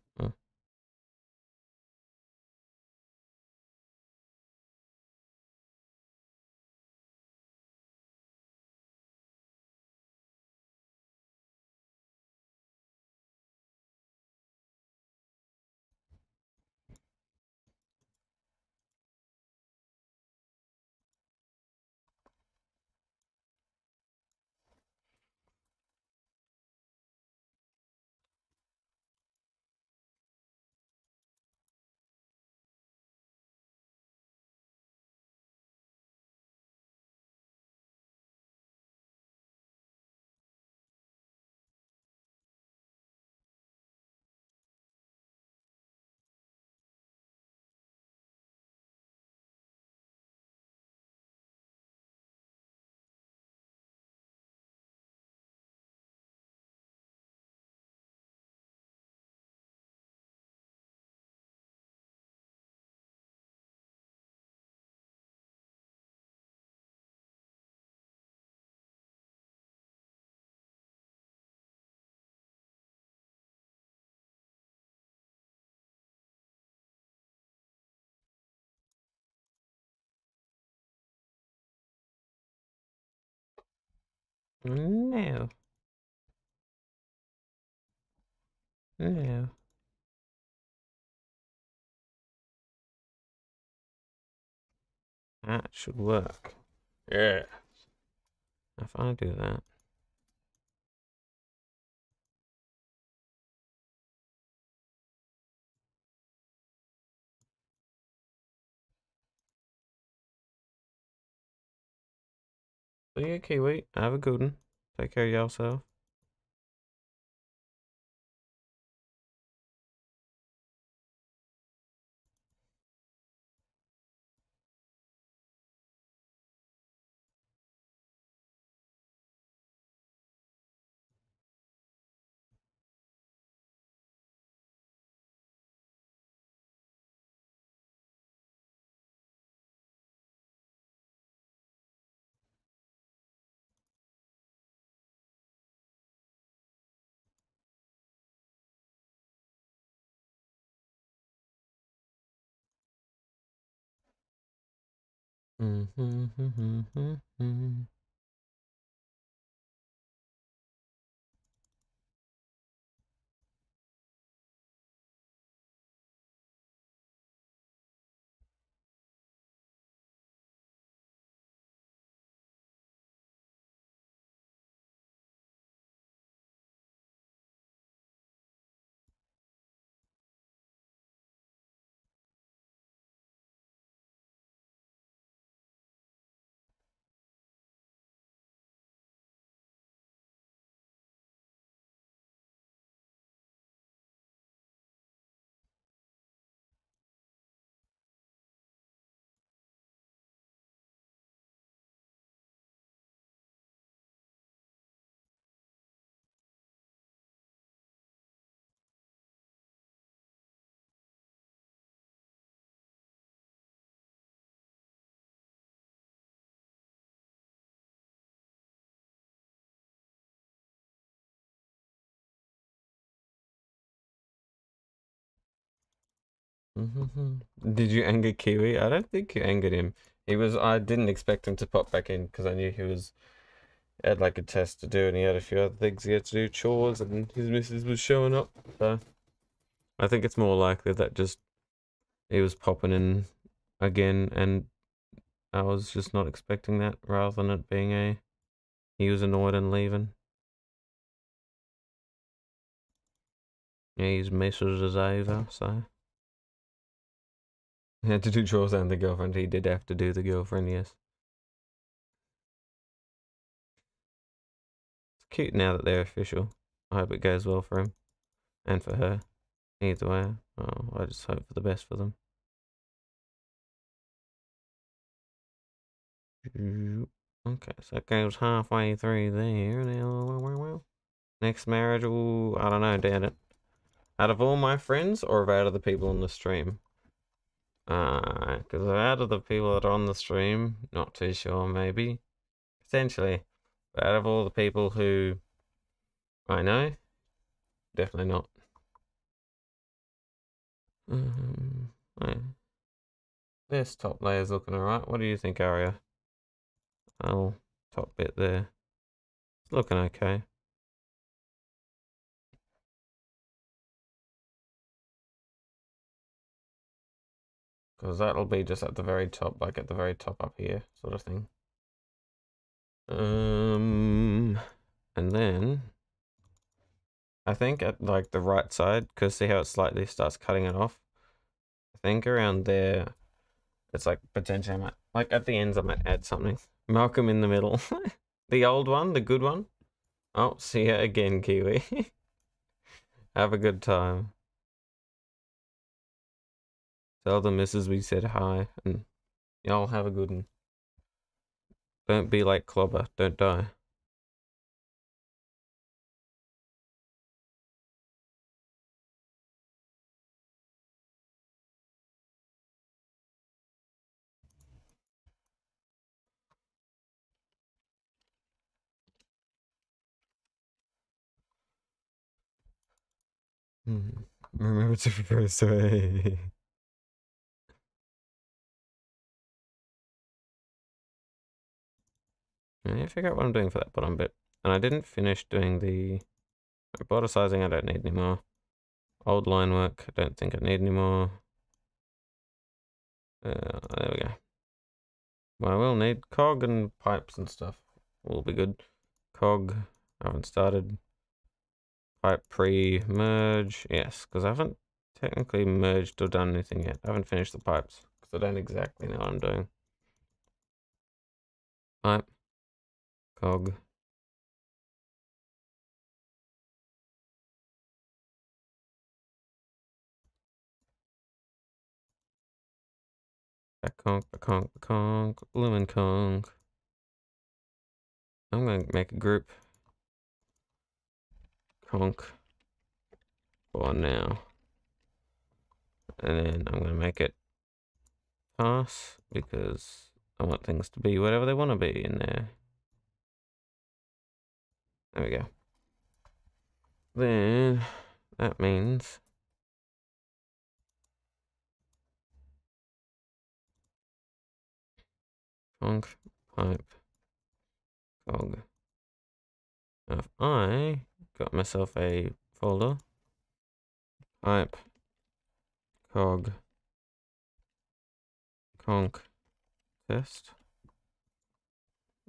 [SPEAKER 1] No. No. That should work. Yeah. If I do that. So yeah, Kiwi, have a good one. Take care of yourself. 嗯哼哼哼哼哼。Mm-hmm. Did you anger Kiwi? I don't think you angered him. He was. I didn't expect him to
[SPEAKER 3] pop back in because I knew he was had like a test to do and he had a few other things he had to do, chores, and his missus was showing up. So I think it's more likely that just he was popping in again and I was just not expecting
[SPEAKER 1] that rather than it being a he was annoyed and leaving. Yeah, his missus is over, so. He had to do chores and the girlfriend. He did have to do the girlfriend, yes. It's cute now that they're official. I hope it goes well for him. And for her. Either way, oh, I just hope for the best for them. Okay, so it goes halfway through there. Now, next
[SPEAKER 3] marriage I don't know, doubt it. Out of all my friends or out of the people on the stream? Because uh, out of the people that are on the stream, not too sure, maybe. Potentially. But out of all the people who I know, definitely not. Um, This top layer is looking alright. What do you think, Aria?
[SPEAKER 1] Oh, top bit there. It's looking okay. because that'll be just at the very top, like at the very top up here, sort of thing. Um, and then
[SPEAKER 3] I think at like the right side, because see how it slightly starts cutting it off. I think around there, it's like potentially I might like at the ends I might add something. Malcolm in the middle, the old one, the good one. Oh, see ya again, Kiwi. Have a good time.
[SPEAKER 1] Tell the missus we said hi, and y'all have a good one. Don't be like Clobber, don't die. Hmm. Remember to propose to I need to figure out what I'm doing for that bottom bit. And I didn't finish doing the
[SPEAKER 3] border sizing I don't need anymore. Old line work, I don't think I need anymore. Uh, there we go. Well, I will need cog and pipes and stuff. Will be good. Cog, I haven't started. Pipe pre-merge, yes, because I haven't technically merged or done anything
[SPEAKER 1] yet. I haven't finished the pipes, because I don't exactly know what I'm doing. Pipe cog conk, conk, conk, lemon conk. I'm gonna make a group conk for now. And then I'm
[SPEAKER 3] gonna make it pass because I want things to be whatever they want to
[SPEAKER 1] be in there. There we go. Then that means trunk pipe cog. if I got myself a folder pipe cog conk test,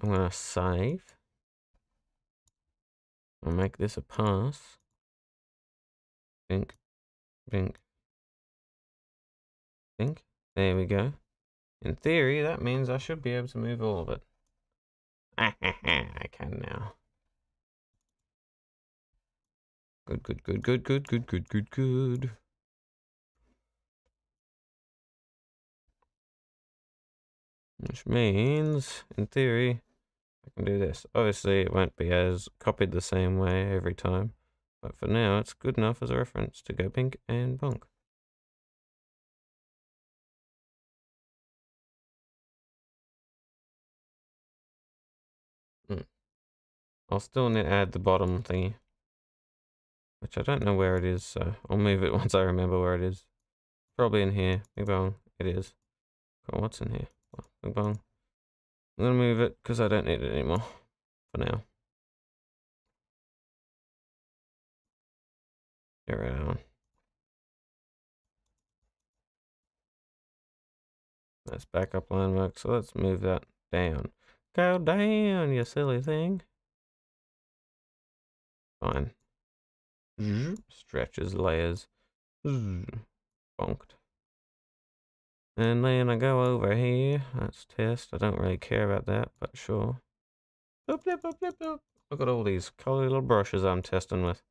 [SPEAKER 1] I'm gonna save. We'll make this a pass. Blink, blink, blink. There we go. In theory, that means I should be able to move all of it. I can now. Good, good, good, good, good, good, good, good, good. Which means, in
[SPEAKER 3] theory, I can do this. Obviously, it won't be as copied the same way every time,
[SPEAKER 1] but for now, it's good enough as a reference to go pink and bonk. Hmm. I'll still need to add the bottom thingy,
[SPEAKER 3] which I don't know where it is, so I'll move it once I remember where it is. Probably in here.
[SPEAKER 1] Big bong. It is. what's in here? Big bong. I'm going to move it because I don't need it anymore for now. Get rid of that That's backup work, so let's move that down. Go down, you silly thing. Fine. Stretches layers. Bonked.
[SPEAKER 3] And then I go over here. Let's test. I don't really care about that, but sure.
[SPEAKER 1] Boop, boop, boop, boop,
[SPEAKER 3] Look at all these colorful little brushes I'm testing with.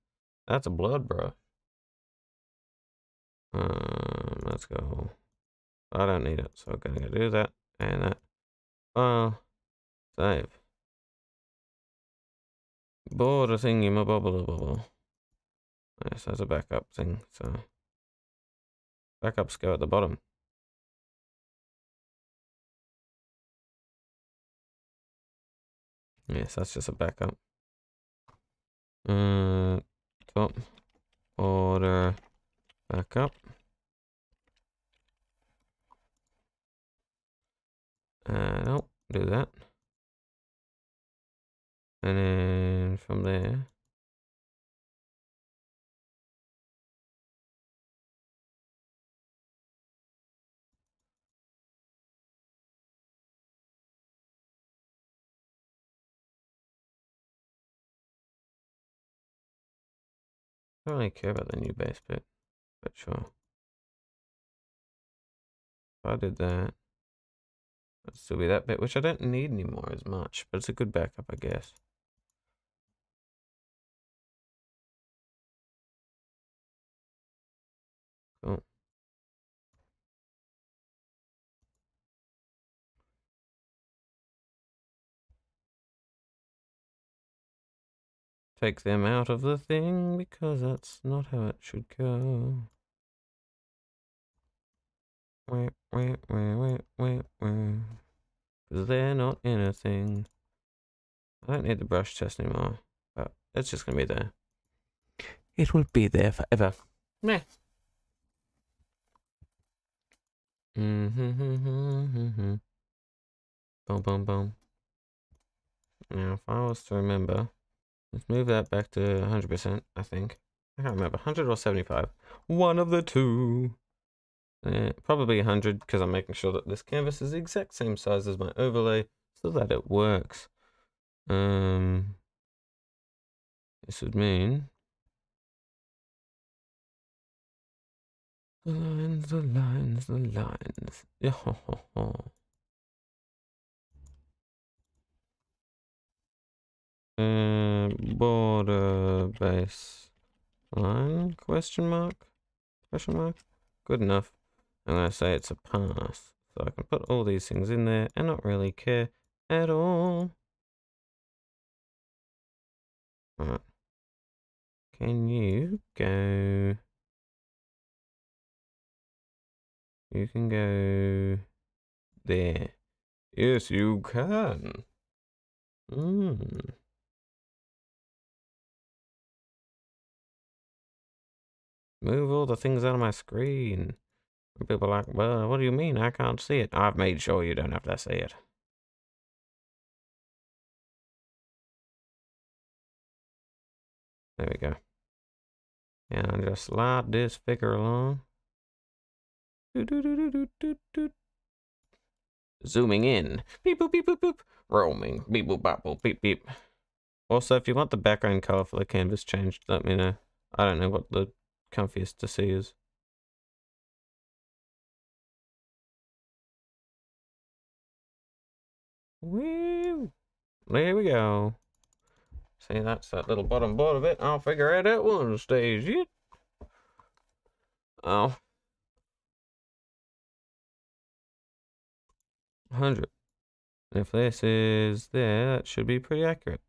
[SPEAKER 1] That's a blood brush. Um, let's go. I don't need it, so I'm going to do that and that. File. Save. Border thingy, my bubble bubble. Yes, that's a backup thing, so. Backups go at the bottom. Yes, that's just a backup. Uh, top oh, order backup. Uh, nope, do that. And then from there, I don't really care about the new base bit, but sure. If I did that, it would still be that bit, which I don't need anymore as much, but it's a good backup, I guess. take them out of the thing because that's not how it should go.
[SPEAKER 3] Wait, wait, wait, wait, wait, wait. Because they're not anything. I don't need the brush test anymore, but it's just going to be there. It will be there forever. Meh. Mm
[SPEAKER 4] -hmm, mm -hmm, mm
[SPEAKER 3] -hmm. Boom, boom, boom. Now, if I was to remember Let's move that back to 100%, I think. I can't remember, 100 or 75. One of the two. Eh, probably 100 because I'm making sure that this canvas is the exact same size as my overlay so that it
[SPEAKER 1] works. Um, this would mean the lines, the lines, the lines. Yeah. Ho, ho, ho. border base
[SPEAKER 3] line? Question mark? Question mark? Good enough. I'm going
[SPEAKER 1] to say it's a pass. So I can put all these things in there and not really care at all. Alright. Can you go... You can go there. Yes, you can. Mm. Move all the things out of my screen. People are like, well, what do you mean? I can't see it. I've made sure you don't have to see it. There we go. And I'll just slide this figure along. Do,
[SPEAKER 4] do, do,
[SPEAKER 1] Zooming in. Beep, boop, beep, boop, boop. Roaming.
[SPEAKER 3] Beep, boop, boop boop, beep, beep. Also, if you want the background color for the canvas changed, let me
[SPEAKER 1] know. I don't know what the comfiest to see is. There we go. See, that's that little bottom part of it. I'll figure it out one stage. Yet. Oh. 100. If this is there, that should be pretty accurate.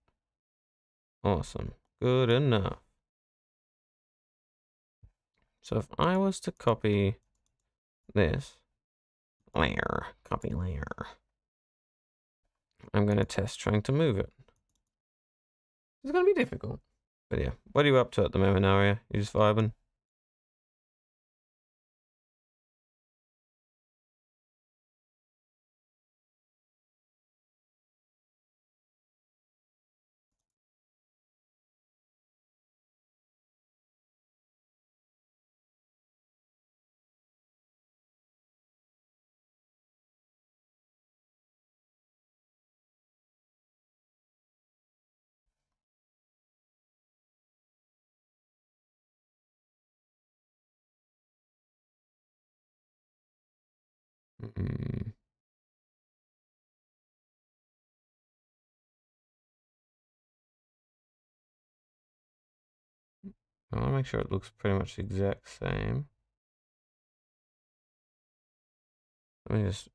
[SPEAKER 1] Awesome. Good enough. So if I was to copy this layer, copy layer, I'm going to test trying to move it. It's going to be difficult. But yeah, what are you up to at the moment, Aria? You just vibing? make sure it looks pretty much the exact same. Let me just,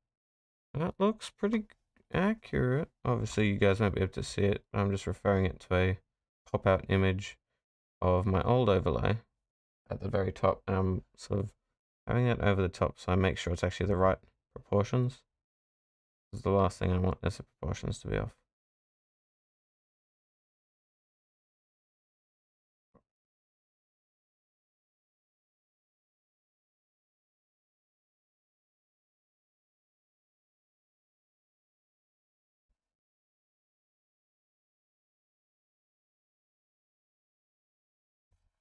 [SPEAKER 1] that looks pretty accurate. Obviously
[SPEAKER 3] you guys won't be able to see it, I'm just referring it to a pop-out image of my old overlay at the very top, and I'm sort of having that over the top so I make
[SPEAKER 1] sure it's actually the right proportions. is the last thing I want is the proportions to be off.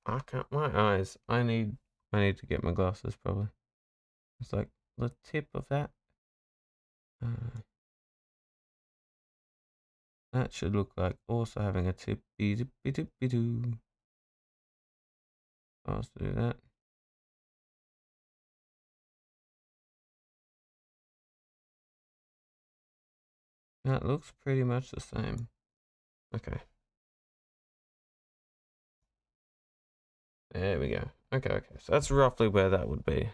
[SPEAKER 1] I can't. My eyes. I need. I need to get my glasses. Probably. It's like the tip of that. Uh, that should look like also having a tip. Be dip be tip be doo. I'll do that. That looks pretty much the same. Okay. There we go. Okay, okay. So that's roughly where that would be.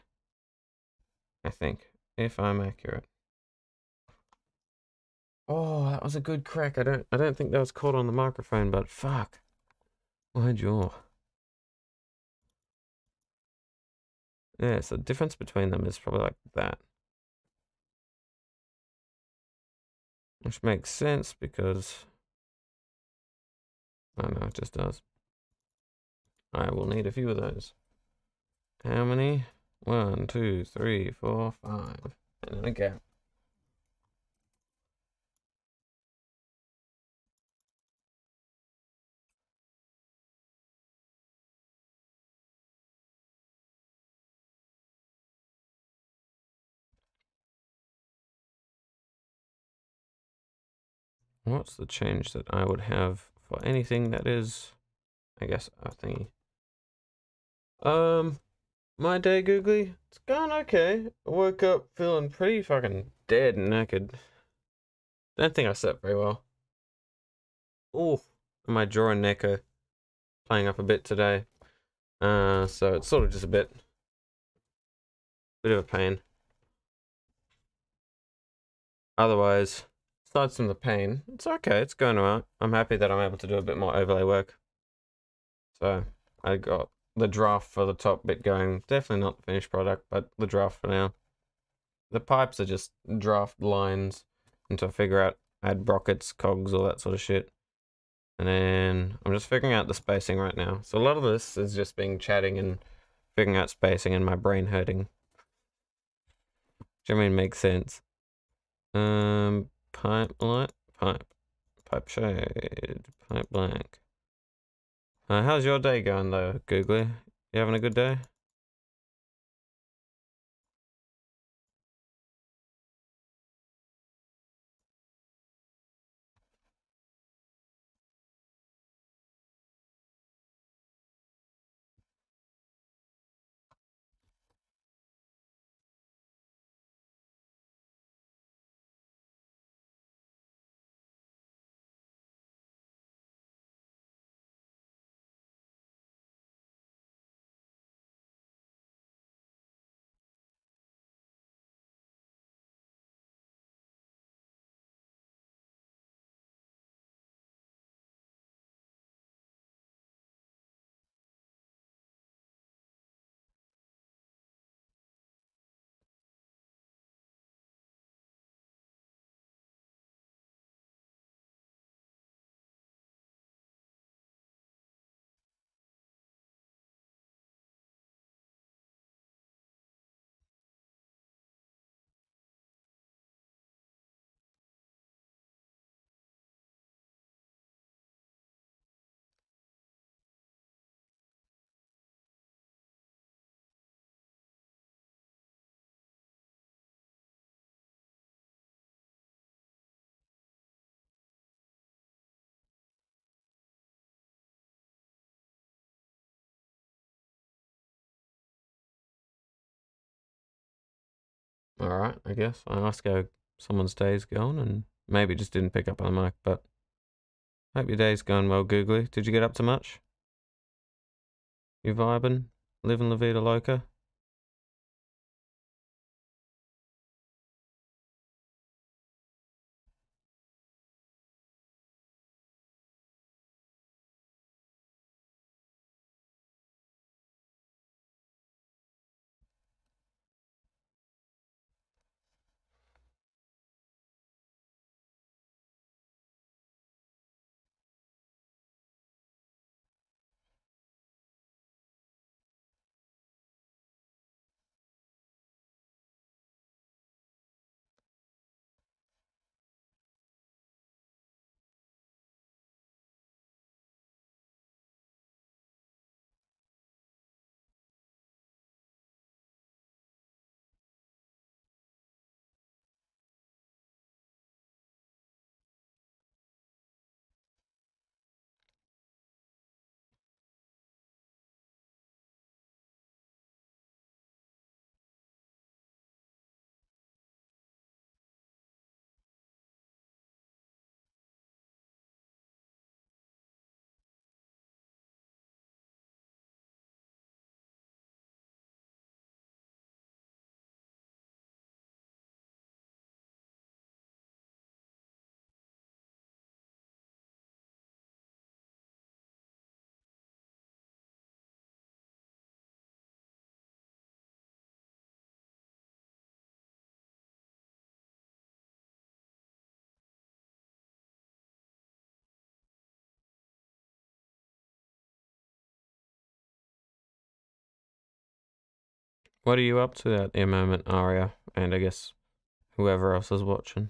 [SPEAKER 3] I think, if I'm accurate.
[SPEAKER 1] Oh, that was a good
[SPEAKER 3] crack. I don't I don't think that was caught on the microphone, but fuck. My jaw.
[SPEAKER 1] Yeah, so the difference between them is probably like that. Which makes sense because I don't know, it just does.
[SPEAKER 3] I will need a few of those. How many? One, two, three, four,
[SPEAKER 1] five. And then a gap. What's the change that I would have for anything that is, I guess, a thingy?
[SPEAKER 3] Um, my day, Googly, it's gone okay. I woke up feeling pretty fucking dead and naked. Don't think I slept very well. Oh, my jaw and neck are playing up a bit today. Uh, so it's sort of just a bit, bit of a pain. Otherwise, aside from the pain, it's okay. It's going well. I'm happy that I'm able to do a bit more overlay work. So I got the draft for the top bit going. Definitely not the finished product, but the draft for now. The pipes are just draft lines until I figure out add brockets, cogs, all that sort of shit. And then I'm just figuring out the spacing right now. So a lot of this is just being chatting and figuring out spacing and my brain hurting. Which I mean makes sense. Um, pipe light, pipe,
[SPEAKER 1] pipe shade, pipe blank. Uh, how's your day going though, Googly? You having a good day? all right, I guess. I ask how someone's day's gone and maybe just didn't pick up on the mic, but hope your day's going well, Googly. Did you get up to much? You vibing? Living La Vida Loca? What are you up to at the moment, Aria? And I guess whoever else is watching.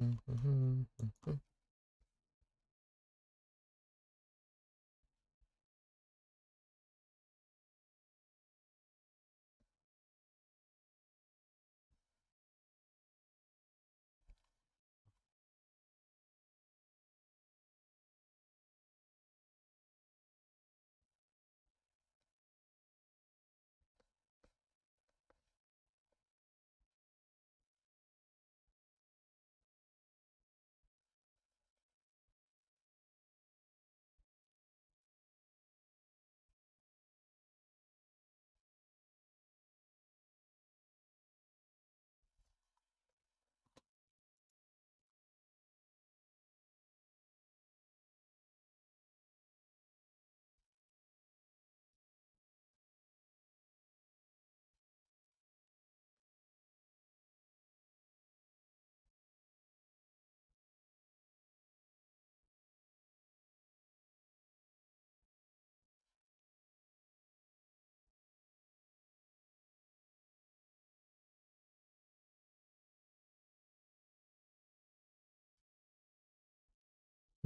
[SPEAKER 1] Mm-hmm. hmm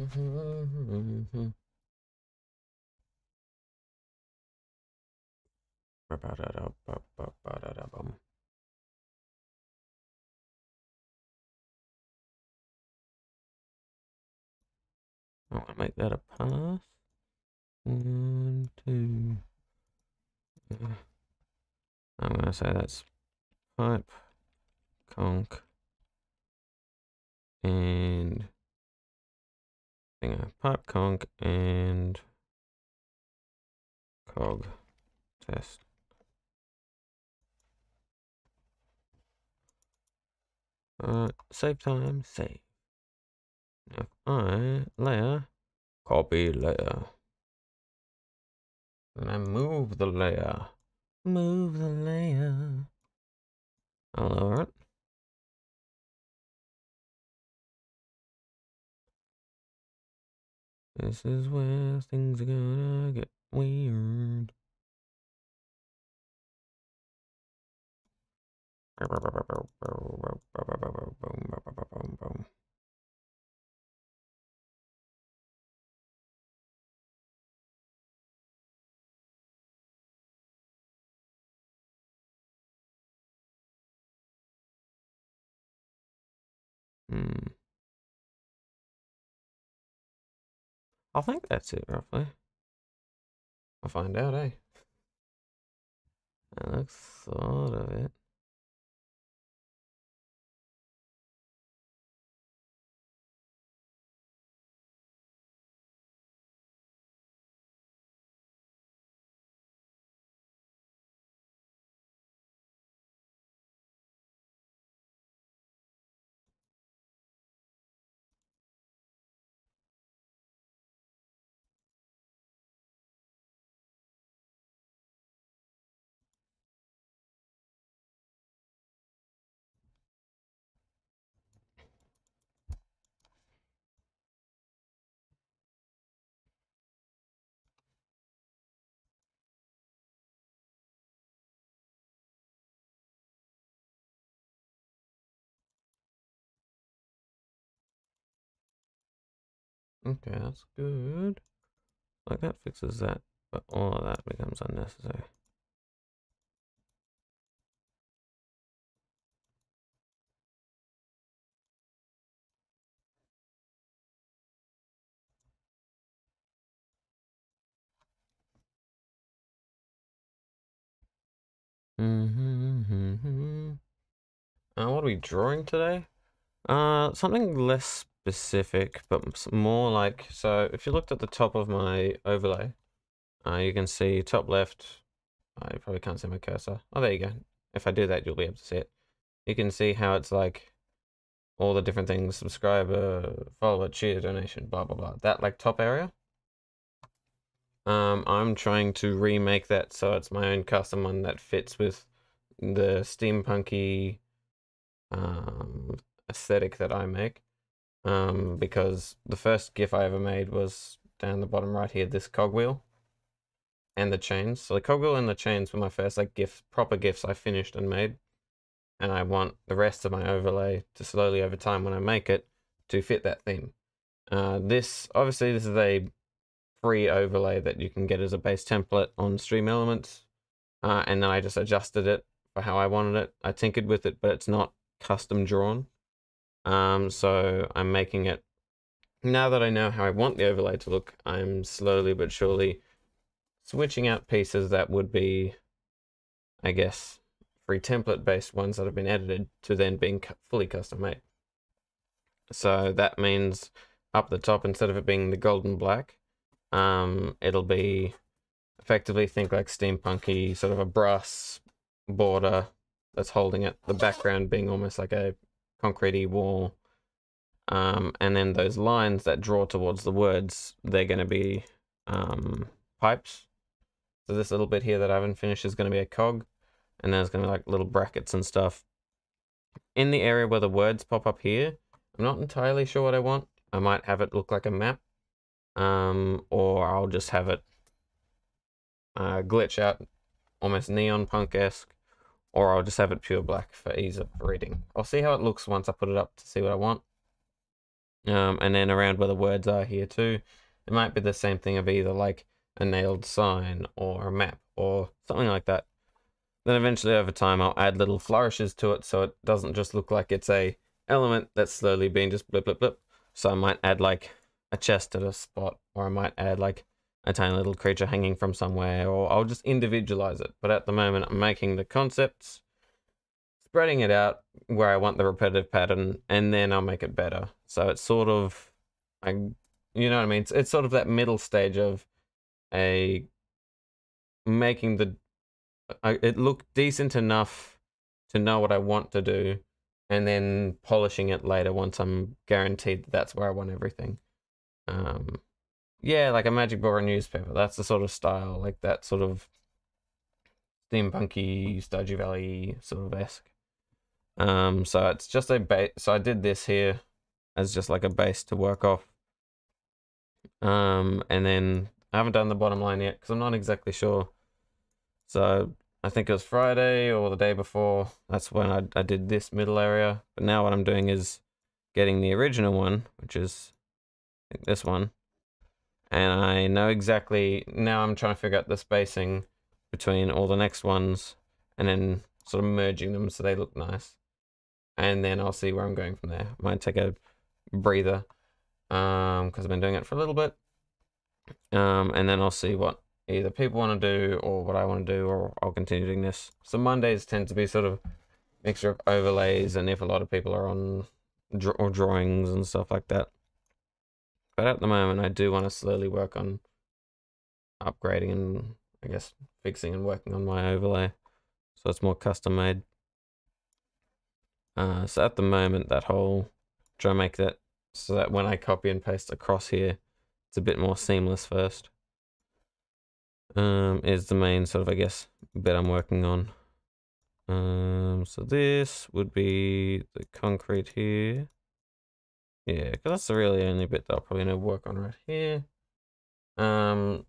[SPEAKER 1] I want to make that a pass. One, two. I'm going to say that's pipe, conk, and pipe conk and cog test. Alright, uh, save time, save. If I layer, copy layer. Then I move the layer. Move the layer. I'll lower it. This is where things are gonna get weird. Hmm. I think that's it roughly. I'll find out, eh? That looks sort of it. Okay, that's good. Like that fixes that, but all of that becomes unnecessary. Mm-hmm, mm-hmm. mm-hmm. Uh, what are
[SPEAKER 3] we drawing today? Uh, something less specific, but more like, so if you looked at the top of my overlay, uh, you can see top left, I probably can't see my cursor. Oh, there you go. If I do that, you'll be able to see it. You can see how it's like all the different things, subscriber, follower, cheer, donation, blah, blah, blah. That like top area. Um, I'm trying to remake that so it's my own custom one that fits with the steampunky um, aesthetic that I make um, because the first GIF I ever made was down the bottom right here, this cogwheel and the chains. So the cogwheel and the chains were my first like GIF, proper GIFs I finished and made. And I want the rest of my overlay to slowly over time when I make it to fit that theme. Uh, this, obviously this is a free overlay that you can get as a base template on Stream Elements. Uh, and then I just adjusted it for how I wanted it. I tinkered with it, but it's not custom drawn. Um, so I'm making it, now that I know how I want the overlay to look, I'm slowly but surely switching out pieces that would be, I guess, free template based ones that have been edited to then being fully custom made. So that means up the top, instead of it being the golden black, um, it'll be effectively think like steampunky, sort of a brass border that's holding it. The background being almost like a concretey wall. Um, and then those lines that draw towards the words, they're going to be um, pipes. So this little bit here that I haven't finished is going to be a cog. And there's going to be like little brackets and stuff. In the area where the words pop up here, I'm not entirely sure what I want. I might have it look like a map. Um, or I'll just have it uh, glitch out almost neon punk-esque or I'll just have it pure black for ease of reading. I'll see how it looks once I put it up to see what I want. Um, and then around where the words are here too, it might be the same thing of either like a nailed sign or a map or something like that. Then eventually over time I'll add little flourishes to it so it doesn't just look like it's a element that's slowly being just blip blip blip. So I might add like a chest at a spot or I might add like a tiny little creature hanging from somewhere, or I'll just individualize it. But at the moment, I'm making the concepts, spreading it out where I want the repetitive pattern, and then I'll make it better. So it's sort of, I, you know what I mean? It's, it's sort of that middle stage of a making the, I, it look decent enough to know what I want to do, and then polishing it later once I'm guaranteed that that's where I want everything. Um, yeah, like a magic book or a newspaper. That's the sort of style, like that sort of steampunky, Stardew Valley sort of esque. Um, so it's just a base. So I did this here as just like a base to work off. Um, and then I haven't done the bottom line yet because I'm not exactly sure. So I think it was Friday or the day before. That's when I, I did this middle area. But now what I'm doing is getting the original one, which is this one and I know exactly now I'm trying to figure out the spacing between all the next ones and then sort of merging them so they look nice and then I'll see where I'm going from there I might take a breather because um, I've been doing it for a little bit um, and then I'll see what either people want to do or what I want to do or I'll continue doing this so Mondays tend to be sort of mixture of overlays and if a lot of people are on dr- or drawings and stuff like that but at the moment, I do want to slowly work on upgrading and I guess fixing and working on my overlay. So it's more custom made. Uh, so at the moment, that whole, try make that so that when I copy and paste across here, it's a bit more seamless first. Um, is the main sort of, I guess, bit I'm working on. Um, so this would be the concrete here. Yeah, because that's really the only bit that I'm probably going to work on right here. Um,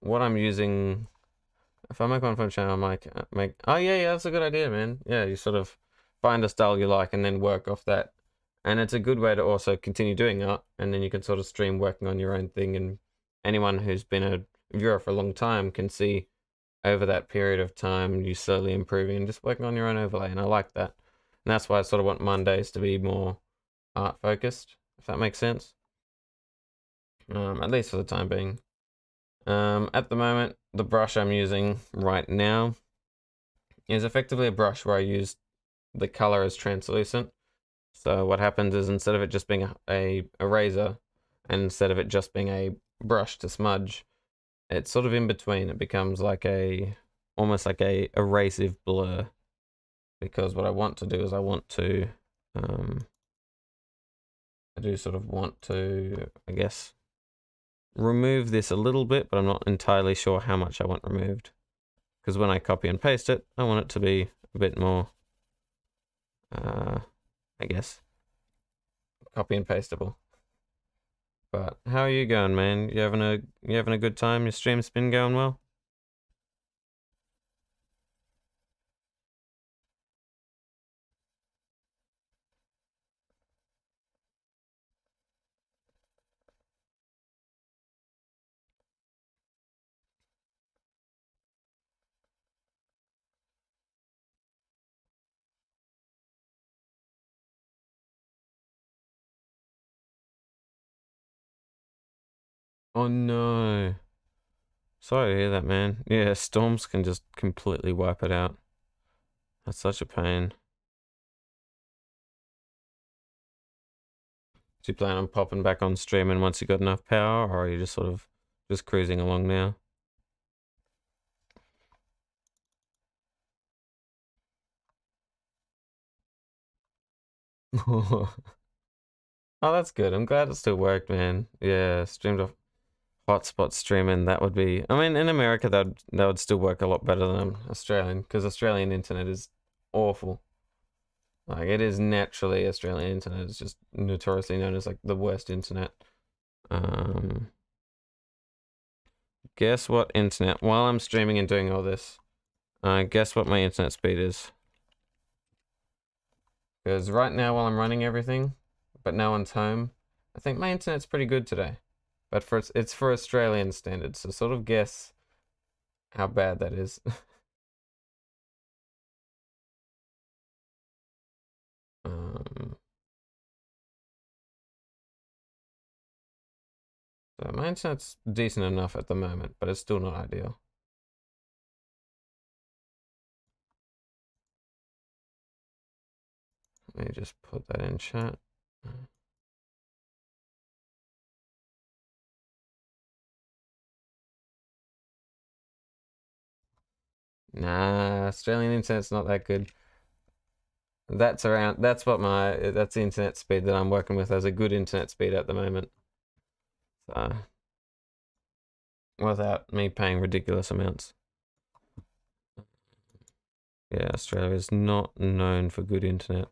[SPEAKER 3] what I'm using, if I make one from channel, I might uh, make, oh yeah, yeah, that's a good idea, man. Yeah, you sort of find a style you like and then work off that. And it's a good way to also continue doing art, and then you can sort of stream working on your own thing, and anyone who's been a viewer for a long time can see over that period of time you slowly improving and just working on your own overlay, and I like that. And that's why I sort of want Mondays to be more art focused, if that makes sense. Um, at least for the time being. Um, at the moment, the brush I'm using right now is effectively a brush where I use the color as translucent. So what happens is instead of it just being a, a, a razor, and instead of it just being a brush to smudge, it's sort of in between. It becomes like a, almost like a erasive blur. Because what I want to do is I want to um, I do sort of want to, I guess, remove this a little bit, but I'm not entirely sure how much I want removed. Because when I copy and paste it, I want it to be a bit more, uh, I guess, copy and pastable. But how are you going, man? You having a you having a good time? Your stream's been going well.
[SPEAKER 1] Oh no. Sorry to hear that, man. Yeah, storms can
[SPEAKER 3] just completely wipe it out. That's such a pain. Do you plan on popping back on streaming once you got enough
[SPEAKER 1] power, or are you just sort of just cruising along now? oh,
[SPEAKER 2] that's good. I'm glad it still worked, man. Yeah,
[SPEAKER 3] streamed off hotspot streaming, that would be. I mean, in America, that that would still work a lot better than Australian because Australian internet is awful. Like it is naturally Australian internet is just notoriously known as like the worst internet. Um, guess what internet? While I'm streaming and doing all this, uh, guess what my internet speed is? Because right now, while I'm running everything, but no one's home, I think my internet's pretty good today.
[SPEAKER 1] But for it's for Australian standards, so sort of guess how bad that is. um, so my internet's decent enough at the moment, but it's still not ideal. Let me just put that in chat. Nah, Australian internet's not that good. That's around, that's
[SPEAKER 3] what my, that's the internet speed that I'm working with as a good internet speed at the moment. So, without me paying ridiculous amounts.
[SPEAKER 1] Yeah, Australia is not known for good internet.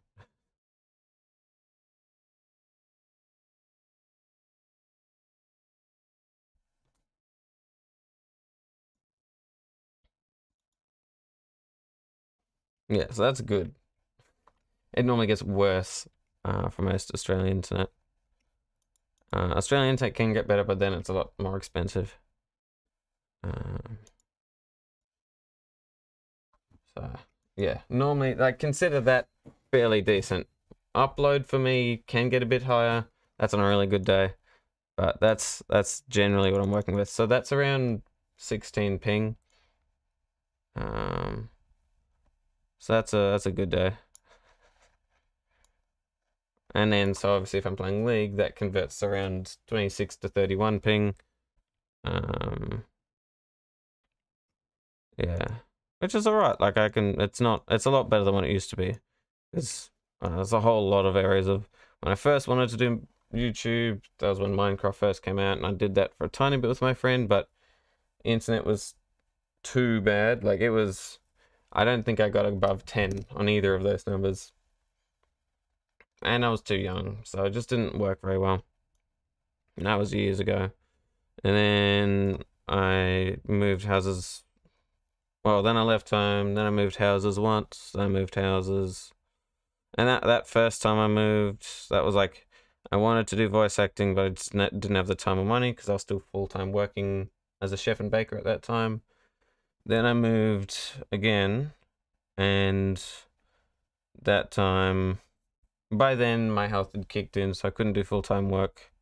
[SPEAKER 1] Yeah, so that's good. It normally gets
[SPEAKER 3] worse uh, for most Australian internet. Uh, Australian internet can get better, but then it's a lot more expensive. Um, so, yeah, normally, like, consider that fairly decent. Upload for me can get a bit higher. That's on a really good day. But that's that's generally what I'm working with. So that's around 16 ping. Um, so that's a that's a good day. And then, so obviously if I'm playing League, that converts around 26 to 31 ping. Um, yeah, which is all right. Like I can, it's not, it's a lot better than what it used to be. It's, uh, there's a whole lot of areas of, when I first wanted to do YouTube, that was when Minecraft first came out, and I did that for a tiny bit with my friend, but internet was too bad. Like it was, I don't think I got above 10 on either of those numbers. And I was too young, so it just didn't work very well. And that was years ago. And then I moved houses. Well, then I left home, then I moved houses once, then I moved houses. And that, that first time I moved, that was like, I wanted to do voice acting, but I just didn't have the time or money because I was still full time working as a chef and baker at that time. Then I moved again, and that time, by then my health had kicked in, so I couldn't do full time work.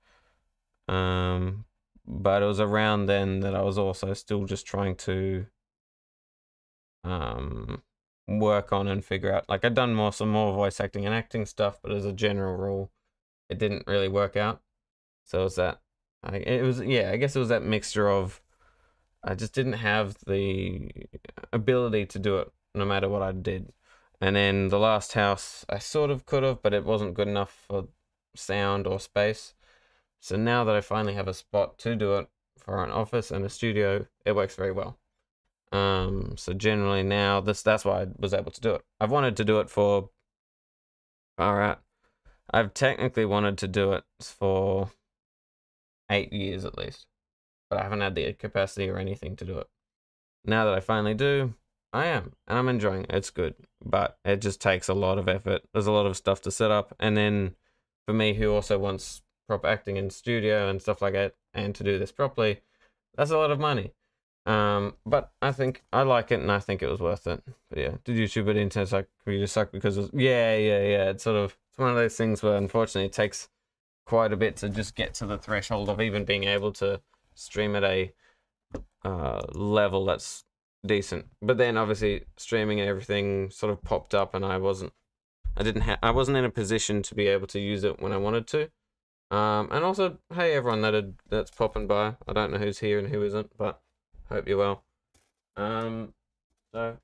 [SPEAKER 3] Um, but it was around then that I was also still just trying to um, work on and figure out. Like I'd done more some more voice acting and acting stuff, but as a general rule, it didn't really work out. So it was that. I, it was yeah. I guess it was that mixture of I just didn't have the ability to do it no matter what I did. And then the last house, I sort of could have, but it wasn't good enough for sound or space. So now that I finally have a spot to do it for an office and a studio, it works very well. Um, so generally now, this that's why I was able to do it. I've wanted to do it for, all right, I've technically wanted to do it for eight years at least but I haven't had the capacity or anything to do it. Now that I finally do, I am, and I'm enjoying it. It's good, but it just takes a lot of effort. There's a lot of stuff to set up, and then for me, who also wants proper acting in studio and stuff like that, and to do this properly, that's a lot of money. Um, but I think I like it, and I think it was worth it. But yeah, did YouTube at Internet Suck just Suck because was, yeah, yeah, yeah. It's sort of it's one of those things where unfortunately it takes quite a bit to just get to the threshold of even being able to stream at a uh, level that's decent. But then obviously streaming and everything sort of popped up, and I wasn't, I didn't, ha- I wasn't in a position to be able to use it when I wanted to. Um, and also, hey everyone that that's popping by. I don't know who's here and who isn't, but hope you're well. Um, so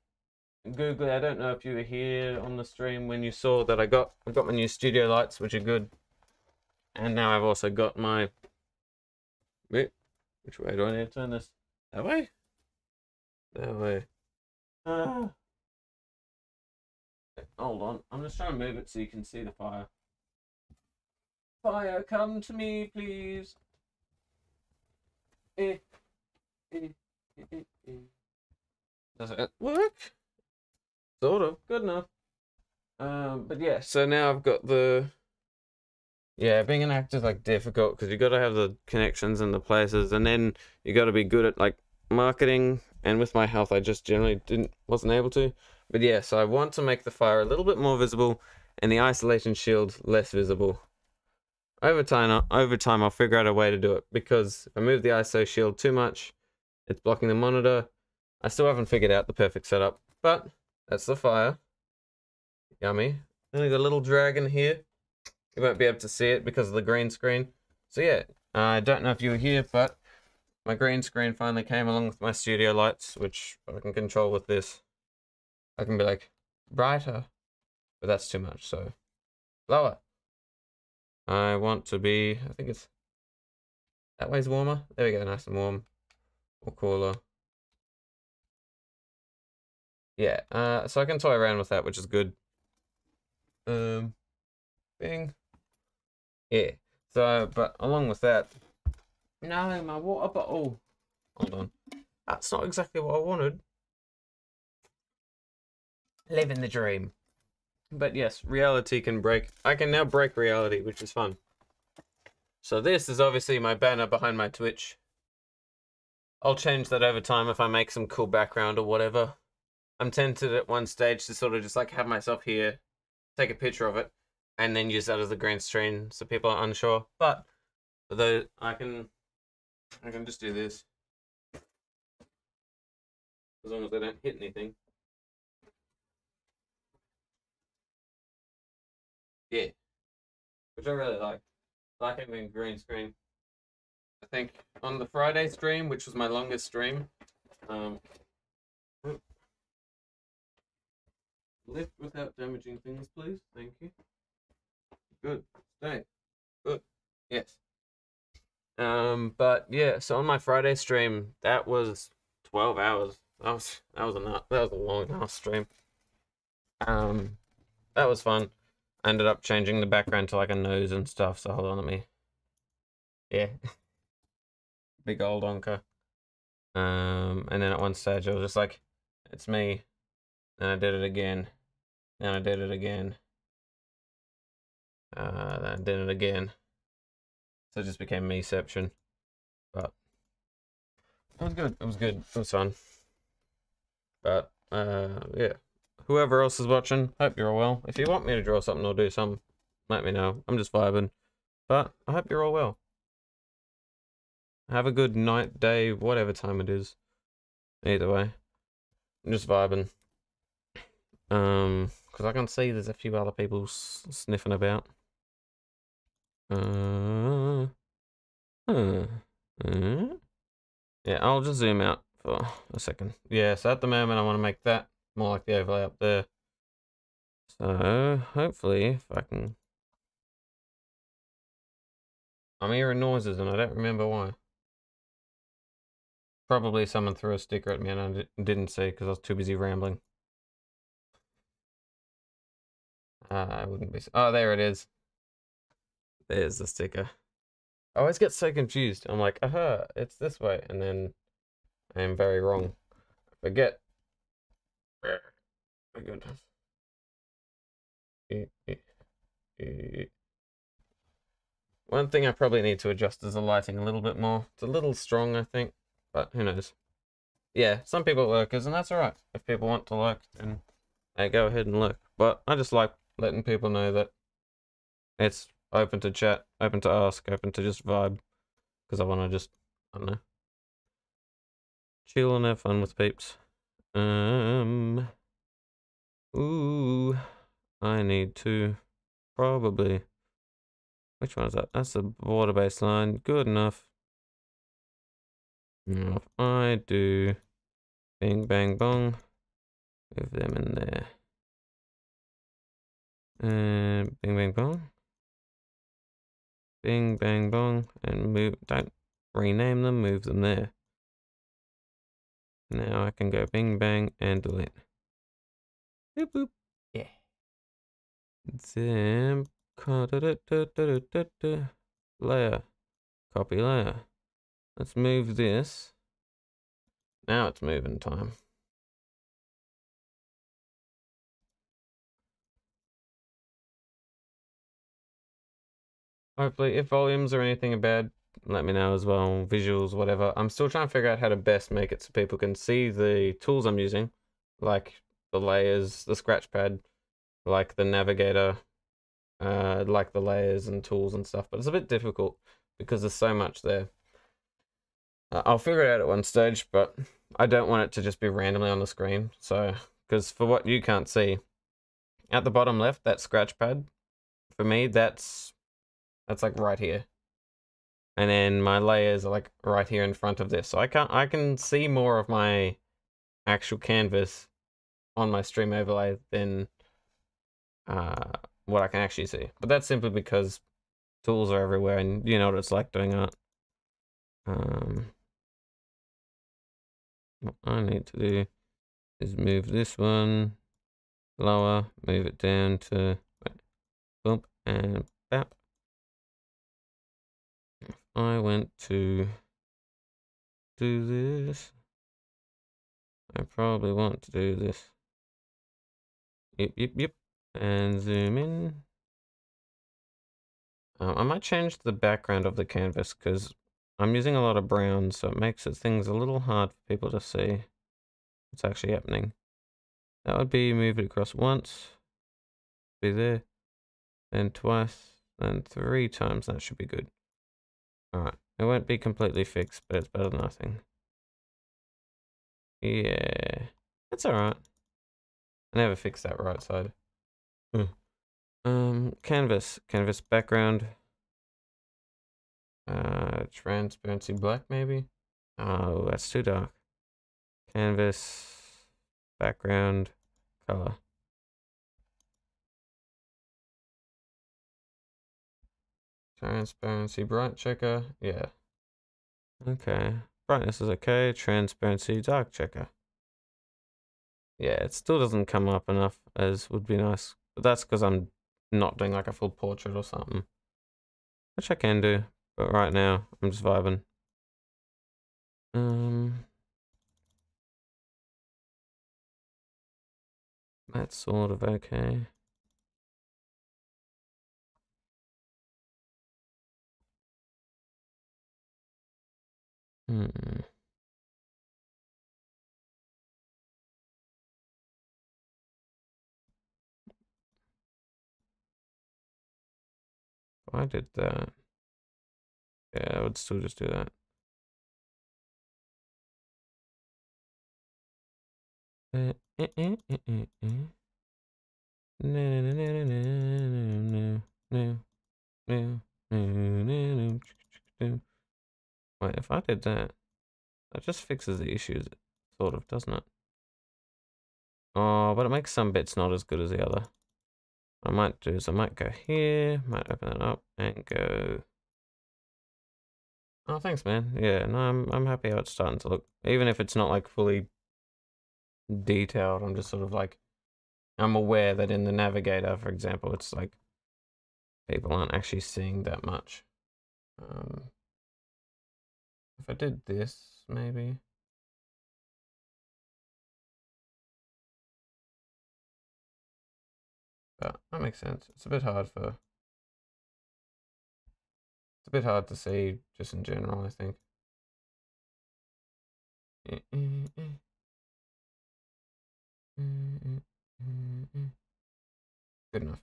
[SPEAKER 3] Googly, I don't know if you were here on the stream when you saw that I got I've got my new studio lights, which are good. And now I've also got my which way do I need to turn this? That way? That way. Uh, hold on. I'm just trying to move it so you can see the fire.
[SPEAKER 2] Fire, come to me, please.
[SPEAKER 4] Eh, eh, eh, eh
[SPEAKER 3] Does it work? Sort of. Good enough. Um, but yeah, so now I've got the yeah, being an actor is like difficult because you got to have the connections and the places, and then you got to be good at like marketing. And with my health, I just generally didn't wasn't able to. But yeah, so I want to make the fire a little bit more visible, and the isolation shield less visible. Over time, over time, I'll figure out a way to do it because if I move the ISO shield too much, it's blocking the monitor. I still haven't figured out the perfect setup, but that's the fire. Yummy. Only we got a little dragon here you won't be able to see it because of the green screen. So yeah, I don't know if you were here, but my green screen finally came along with my studio lights, which I can control with
[SPEAKER 2] this. I can be like, brighter, but that's too much, so
[SPEAKER 1] lower. I want to be, I think it's, that way's warmer. There we go, nice and warm, or cooler.
[SPEAKER 3] Yeah, uh, so I can toy around with that, which is good. Um, bing. Yeah. So, but along with that, no, my water bottle. Hold on. That's not exactly what I wanted. Living the dream. But yes, reality can break. I can now break reality, which is fun. So this is obviously my banner behind my Twitch. I'll change that over time if I make some cool background or whatever. I'm tempted at one stage to sort of just like have myself here, take a picture of it, and then use that as a green screen so people are unsure. But though I can,
[SPEAKER 1] I can just do this as long as they don't hit anything. Yeah, which I really like. I like having a green screen. I think
[SPEAKER 3] on the Friday stream, which was my longest stream, um, oh. lift without damaging things, please. Thank you good, stay, good, yes. Um, but yeah, so on my Friday stream, that was twelve hours. That was that was a nut. That was a long ass stream. Um, that was fun. I ended up changing the background to like a nose and stuff. So hold on, to me. Yeah. Big old onker. Um, and then at one stage I was just like, it's me. And I did it again. And I did it again. Uh, then it again. So it just became meception. But it was good. It was good. It was fun. But uh, yeah. Whoever else is watching, hope you're all well. If you want me to draw something or do something, let me know. I'm just vibing. But I hope you're all well. Have a good night, day, whatever time it is. Either way. I'm just vibing.
[SPEAKER 1] Um,
[SPEAKER 3] because I can see there's a few other people sniffing about.
[SPEAKER 1] Uh, huh. Hmm,
[SPEAKER 4] hmm. Uh,
[SPEAKER 3] yeah, I'll just zoom out for a second. Yeah, so at the moment I want to make that more like the overlay up there.
[SPEAKER 1] So hopefully if I can...
[SPEAKER 3] I'm hearing noises and I don't remember why. Probably someone threw a sticker at me and I didn't see because I was too busy
[SPEAKER 1] rambling. Uh, I wouldn't be... Oh, there it is. There's the sticker. I always get so confused. I'm like,
[SPEAKER 3] aha, uh-huh, it's this way. And then I am very wrong. I forget.
[SPEAKER 1] Oh my goodness.
[SPEAKER 3] One thing I probably need to adjust is the lighting a little bit more. It's a little strong, I think, but who knows. Yeah, some people are lurkers, and that's alright. If people want to lurk, then they go ahead and lurk. But I just like letting people know that it's open to chat, open to ask, open to just vibe, because I want to just, I don't know, chill and have fun with peeps. Um, ooh, I need to probably, which one is that? That's the water baseline. Good enough.
[SPEAKER 1] Now if I do bing bang bong, move them in there. And uh, bing bang bong. Bing, bang, bong, and move, don't rename them, move them there. Now I can go bing, bang, and delete. Boop, boop. Yeah. Then,
[SPEAKER 3] da, da, da, layer, copy layer.
[SPEAKER 1] Let's move this. Now it's moving time. Hopefully, if volumes or anything are bad, let me know as well.
[SPEAKER 3] Visuals, whatever. I'm still trying to figure out how to best make it so people can see the tools I'm using, like the layers, the scratch pad, like the navigator, uh, like the layers and tools and stuff. But it's a bit difficult because there's so much there. I'll figure it out at one stage, but I don't want it to just be randomly on the screen. So, because for what you can't see, at the bottom left, that scratch pad, for me, that's that's like right here. And then my layers are like right here in front of this. So I can I can see more of my actual canvas on my stream overlay than uh, what I can actually see. But that's simply because tools are everywhere and you know what it's like doing art.
[SPEAKER 1] Um, what I need to do is move this one lower, move it down to boom and bap. I went to do this, I probably want to do this. Yep, yep, yep. And zoom in.
[SPEAKER 3] Um, I might change the background of the canvas because I'm using a lot of brown, so it makes it things a little hard for people to see what's actually happening. That would be move it across once, be there, then twice, then three times. That should be good. Alright, it won't be completely
[SPEAKER 1] fixed, but it's better than nothing. Yeah, that's alright. I never fixed that right side. Hmm. Um,
[SPEAKER 3] canvas, canvas background. Uh, transparency black
[SPEAKER 1] maybe? Oh, that's too dark. Canvas, background, color. Transparency, bright checker, yeah. Okay,
[SPEAKER 3] brightness is okay, transparency, dark checker. Yeah, it still doesn't come up enough as would be nice. But that's because I'm not doing like a full
[SPEAKER 1] portrait or something. Which I can do, but right now I'm just vibing. Um, that's sort of okay. Hmm. I did that. Yeah, I would still just do that. Uh, uh, uh, uh, uh, uh. Wait, if
[SPEAKER 3] I did that, that just fixes the issues, sort of, doesn't it? Oh, but it makes some bits not as good as the other. What I might do is I might go here, might open it up and go. Oh, thanks, man. Yeah, no, I'm I'm happy how it's starting to look. Even if it's not like fully detailed, I'm just sort of like, I'm aware that in the navigator, for example, it's like
[SPEAKER 1] people aren't actually seeing that much. Um, if I did this, maybe. But that makes sense. It's a bit hard for... It's a bit hard to see just in general, I think. Good enough.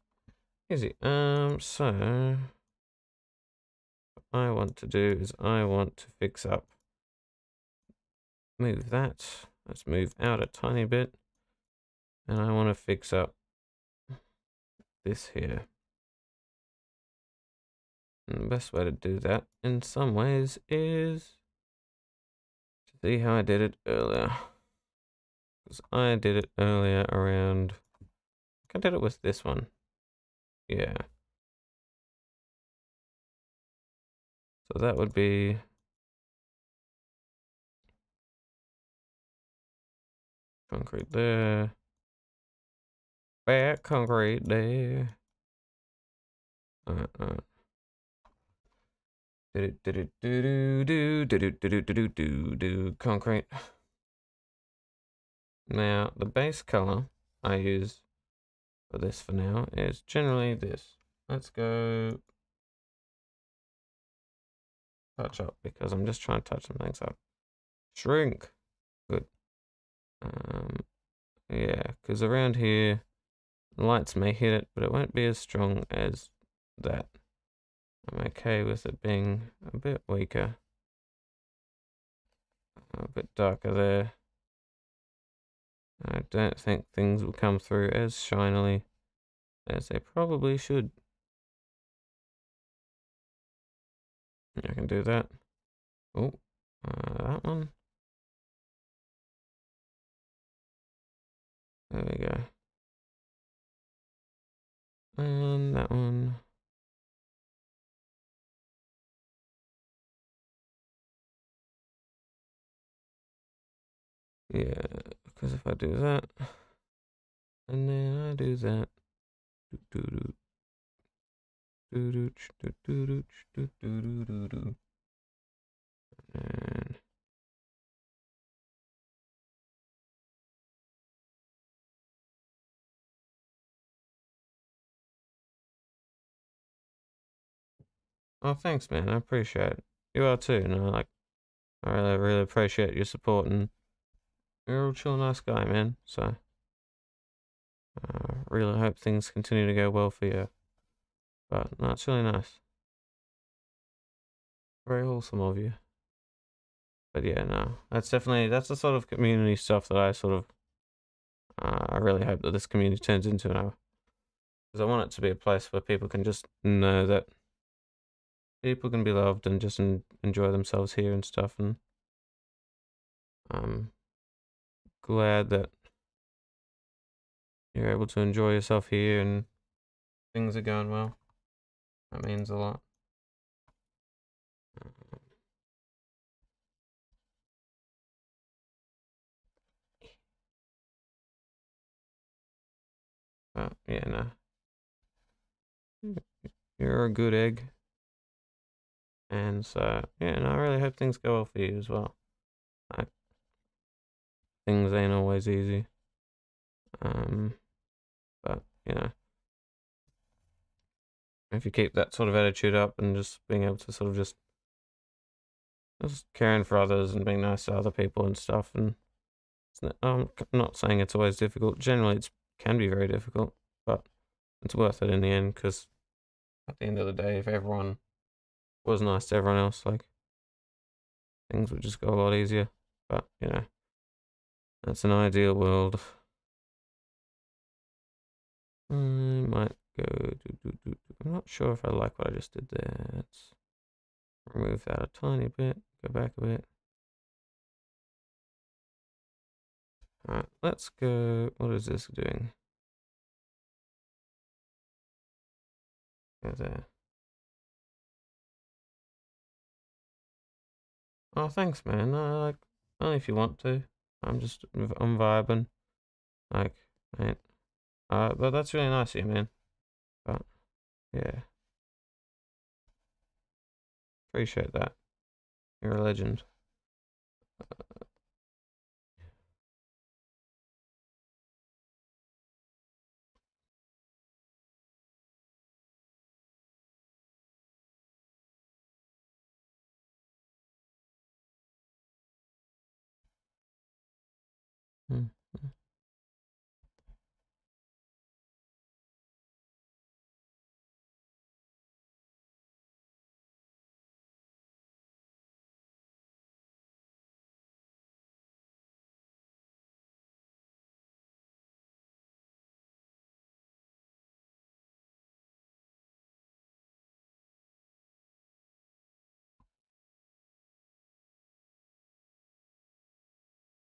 [SPEAKER 1] Easy. Um,
[SPEAKER 3] so... I want to do is I want to fix up, move that, let's move out a tiny bit,
[SPEAKER 1] and I want to fix up this here. And the best way to do that in some ways is to see how I did it earlier. Because I did it earlier around, I did it with this one. Yeah. So that would be concrete there. Back concrete there. Uh uh. Do do do do do do
[SPEAKER 3] do do do do do concrete. Now the base
[SPEAKER 1] color I use for this for now is generally this. Let's go touch up because I'm just trying to touch some things up. Shrink. Good. Um,
[SPEAKER 3] yeah, because around here, lights may hit it, but it won't be as strong as
[SPEAKER 1] that. I'm okay with it being a bit weaker. A bit darker there. I don't think things will come through as shinily as they probably should. I can do that. Oh, uh, that one. There we go. And that one. Yeah, because if I do that, and then I do that, do do do Oh, thanks, man. I appreciate it. You are too, and I like.
[SPEAKER 3] I really, really appreciate your support, and you're a real chill, nice guy, man. So,
[SPEAKER 1] I uh, really hope things continue to go well for you. But that's really nice. Very wholesome of you. But yeah, no, that's
[SPEAKER 3] definitely that's the sort of
[SPEAKER 1] community stuff that
[SPEAKER 3] I sort of. Uh, I really hope that this community turns into now, because I want it to be a place where people can just know that people can be loved and just enjoy themselves here and stuff.
[SPEAKER 1] And I'm um, glad that you're able to enjoy yourself here and things are going well. That means a lot. Uh, yeah, no. Hmm. You're a good egg. And so, yeah, and I really hope things go well for you as well. Like, things ain't always easy. Um, but, you know. If you keep that sort of attitude up and just being able to sort of just just
[SPEAKER 3] caring for others and being nice to other people and stuff and I'm not saying it's always difficult. Generally, it can be very difficult, but it's worth it in the end because at the end of the day, if everyone was nice to everyone else, like
[SPEAKER 1] things would just go a lot easier. But you know, that's an ideal world. might go do, do, do, I'm not sure if I like what I just did there. Let's remove that a tiny bit, go back a bit. Alright, let's go, what is this doing? Go there. Oh, thanks, man. Uh, like, only if you want to. I'm just, I'm vibing. Like, right. Uh, but that's really nice of you, man. But yeah. Appreciate that. You're a legend. Hmm.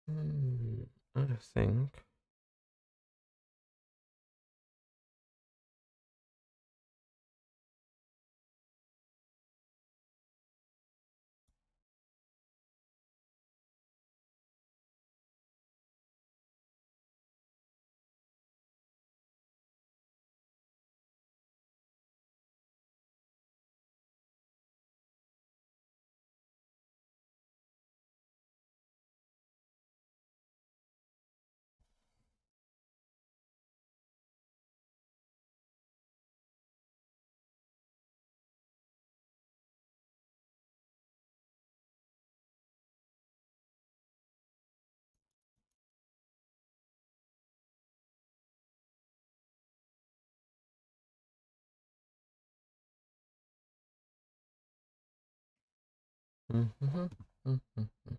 [SPEAKER 1] Hmm, I think Mm-hmm. Mm-hmm. mm-hmm.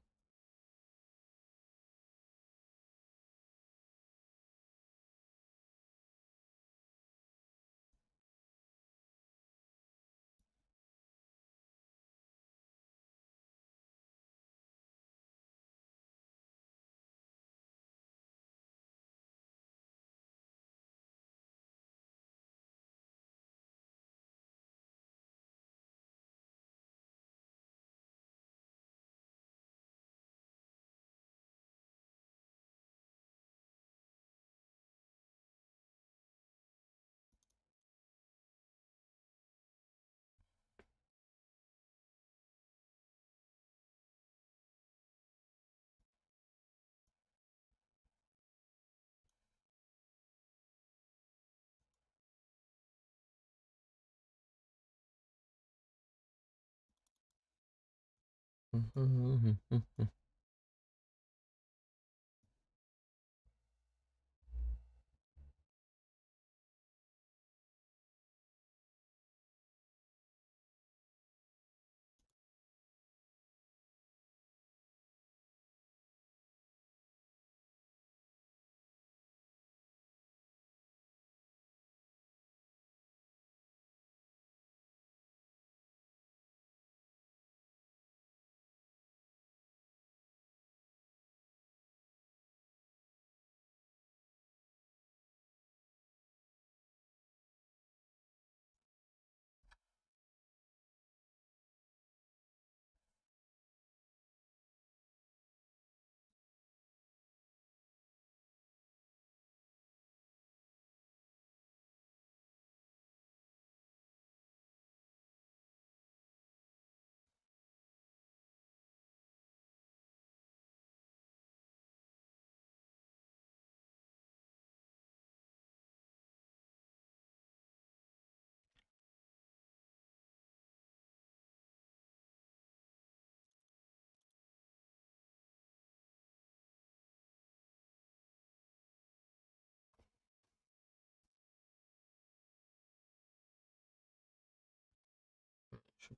[SPEAKER 1] 嗯嗯嗯嗯嗯嗯。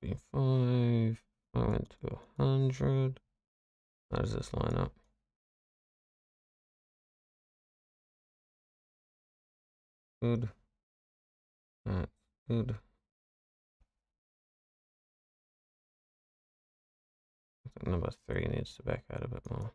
[SPEAKER 1] be 5. I went to a 100. How does this line up? Good. That's good. Number 3 needs to back out a bit more.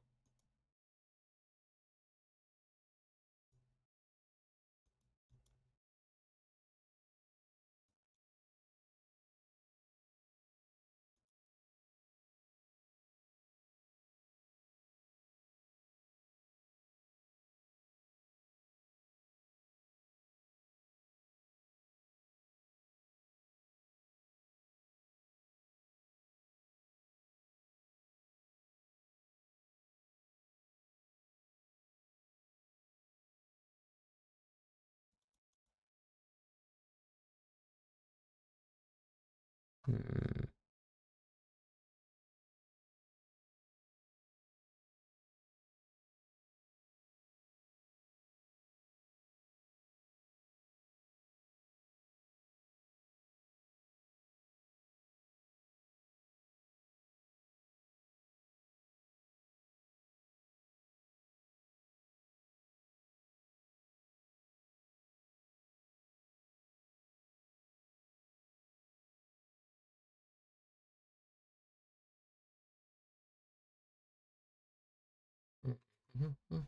[SPEAKER 1] Hmm. Mm-hmm.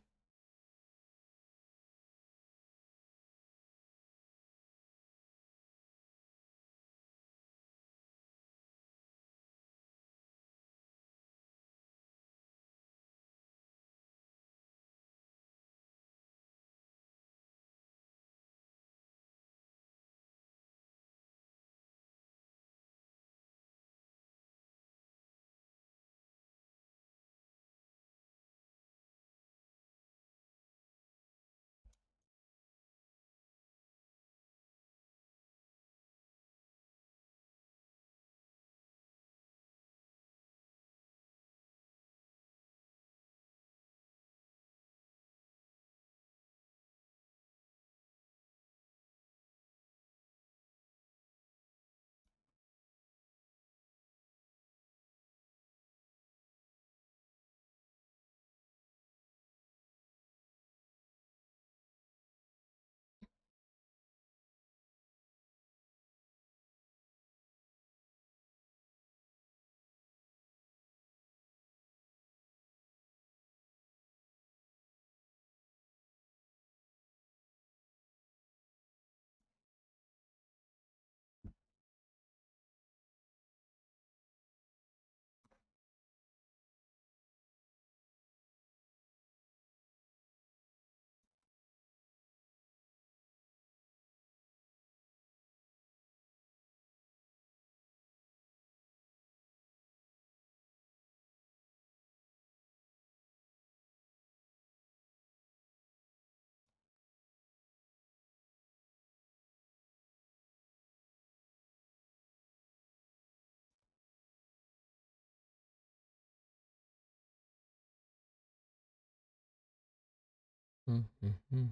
[SPEAKER 1] Mm-hmm.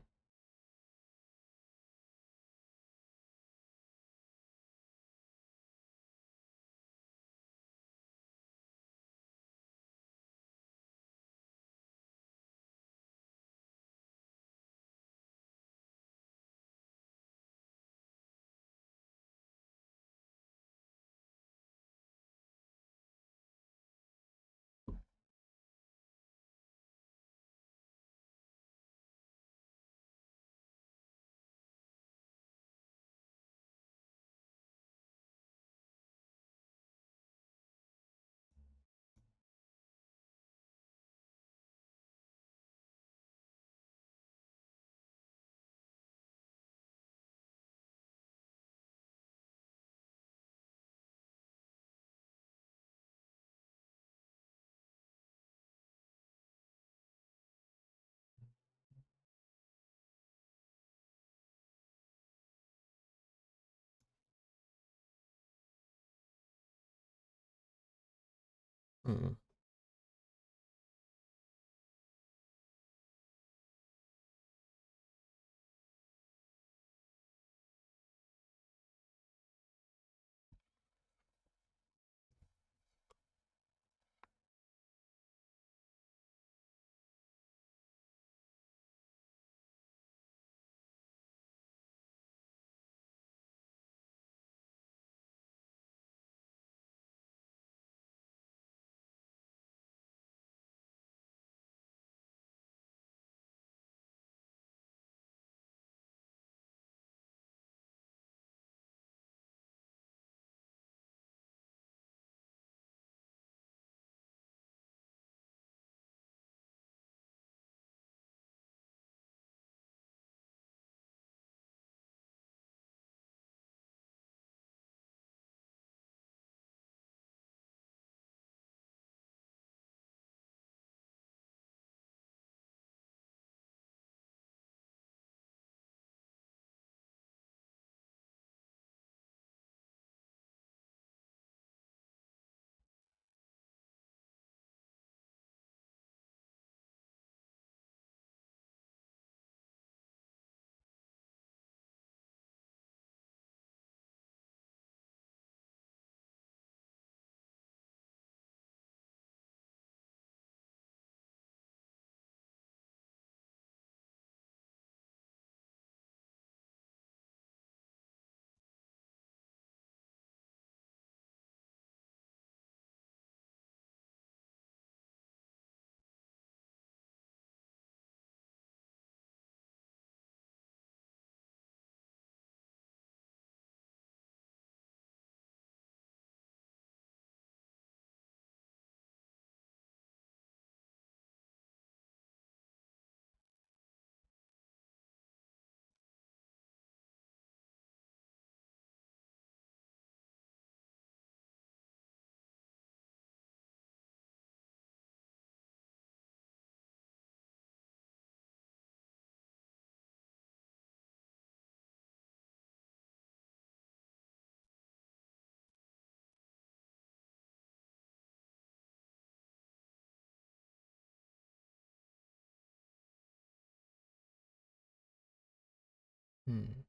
[SPEAKER 1] Mm. 嗯。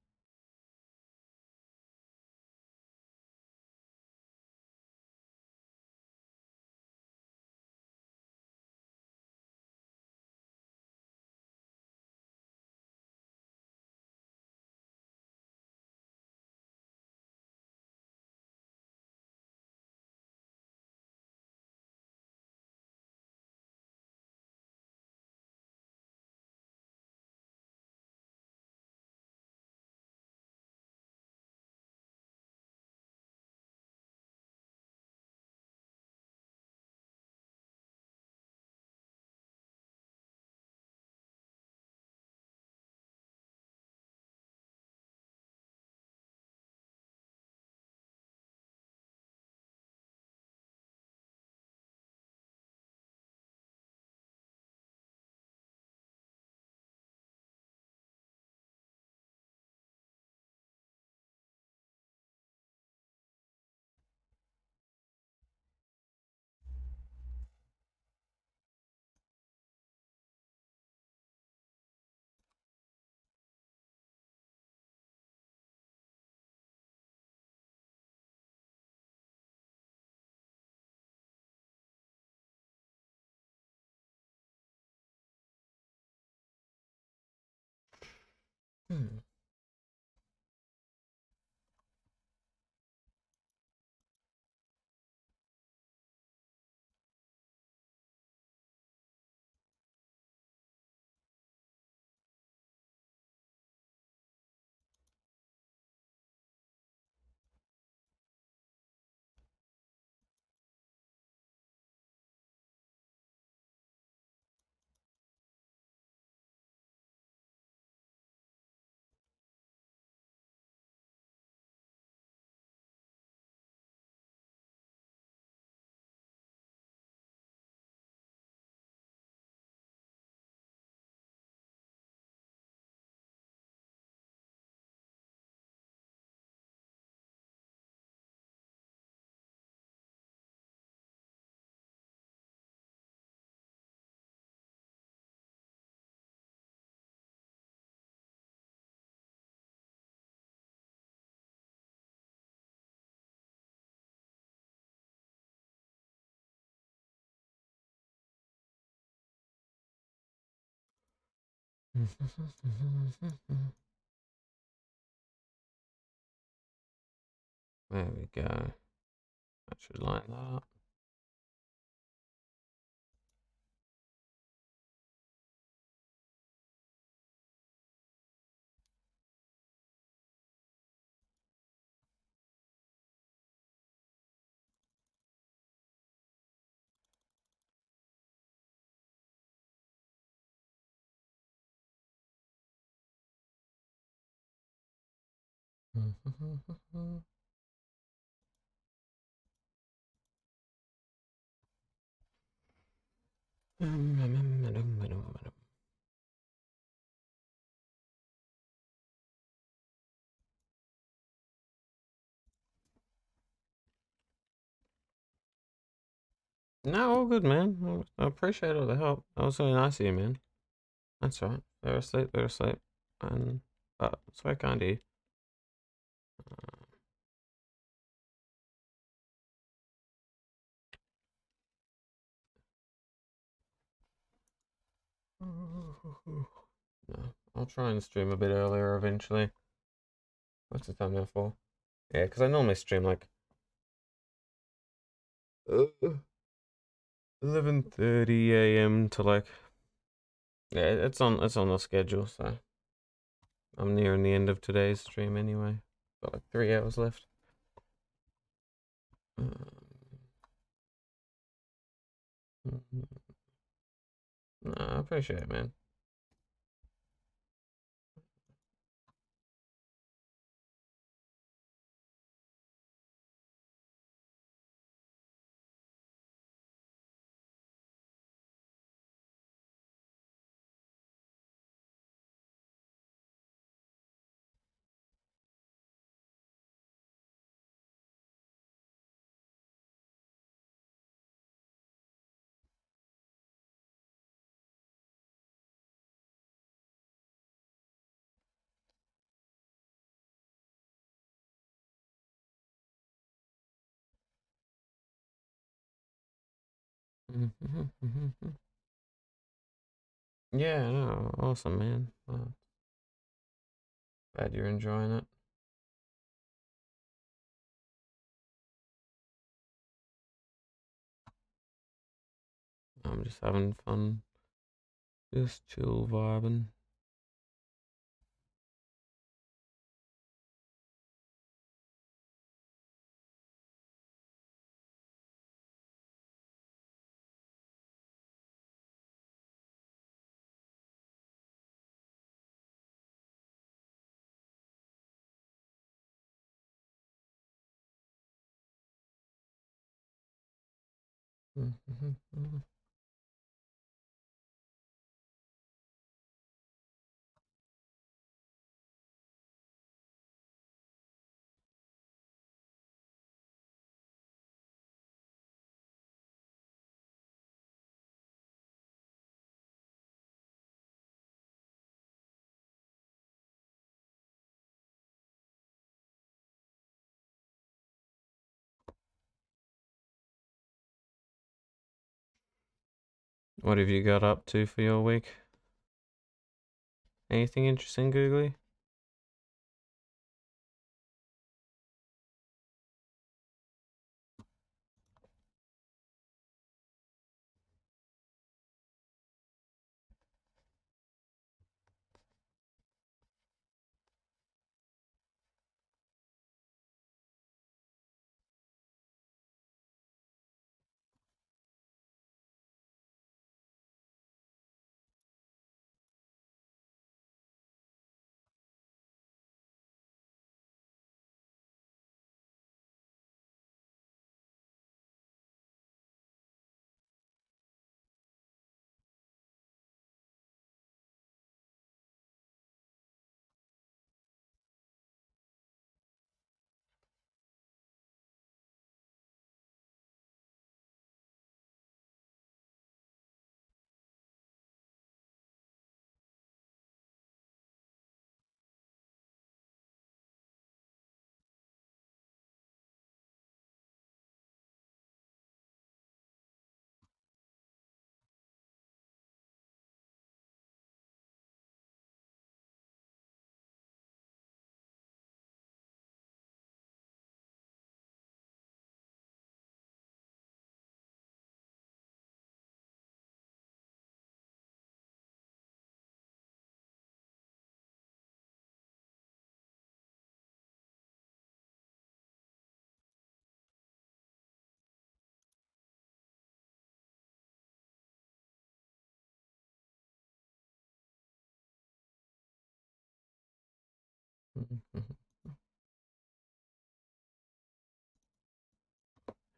[SPEAKER 1] Hmm. there we go. That should light that up. No, all good, man.
[SPEAKER 3] I appreciate all the help. That was really nice of you, man. That's right. they sleep, asleep, they asleep.
[SPEAKER 1] And, but uh, it's very kind of you. No, I'll try and stream a bit earlier eventually. What's the time now for? Yeah, because I normally stream like uh, eleven
[SPEAKER 3] thirty a.m. to like yeah, it's on it's on the schedule, so I'm nearing the end of today's stream anyway. Got like three hours left. Um,
[SPEAKER 1] mm-hmm. no, I appreciate it, man. Mm-hmm, mm-hmm, mm-hmm, yeah, no, awesome, man. Glad you're enjoying it. I'm just having fun, just chill vibing. Mm-hmm. mm-hmm. What have you got up to for your week? Anything interesting, Googly?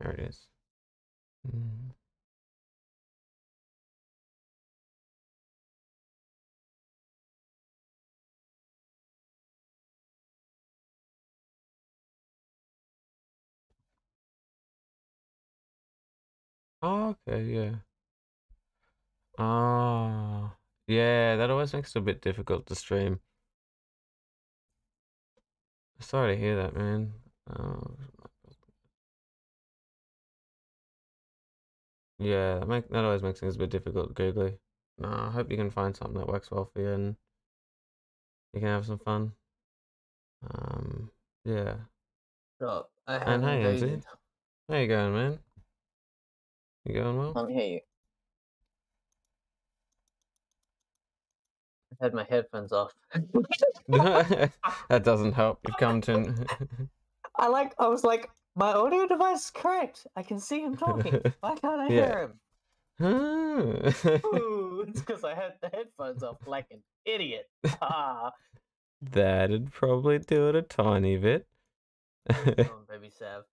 [SPEAKER 1] There it is. Mm. Oh, okay, yeah.
[SPEAKER 2] Ah,
[SPEAKER 1] yeah, that
[SPEAKER 2] always makes it a bit difficult to stream.
[SPEAKER 1] Sorry to hear that, man. Uh, yeah, that, make, that always makes things a bit difficult, Googly. Nah, I hope you can find something that works well for you and
[SPEAKER 3] you can have some fun. Um, yeah.
[SPEAKER 4] Shut I
[SPEAKER 1] and hey,
[SPEAKER 4] How you going, man? You going well?
[SPEAKER 1] I'm here.
[SPEAKER 2] had my headphones off.
[SPEAKER 3] that doesn't help. You've come to.
[SPEAKER 7] I like. I was like, my audio device is correct. I can see him talking. Why can't I yeah. hear him?
[SPEAKER 3] Ooh,
[SPEAKER 7] it's because I had the headphones off like an idiot. Ah.
[SPEAKER 3] That'd probably do it a tiny bit.
[SPEAKER 7] on, baby Sav?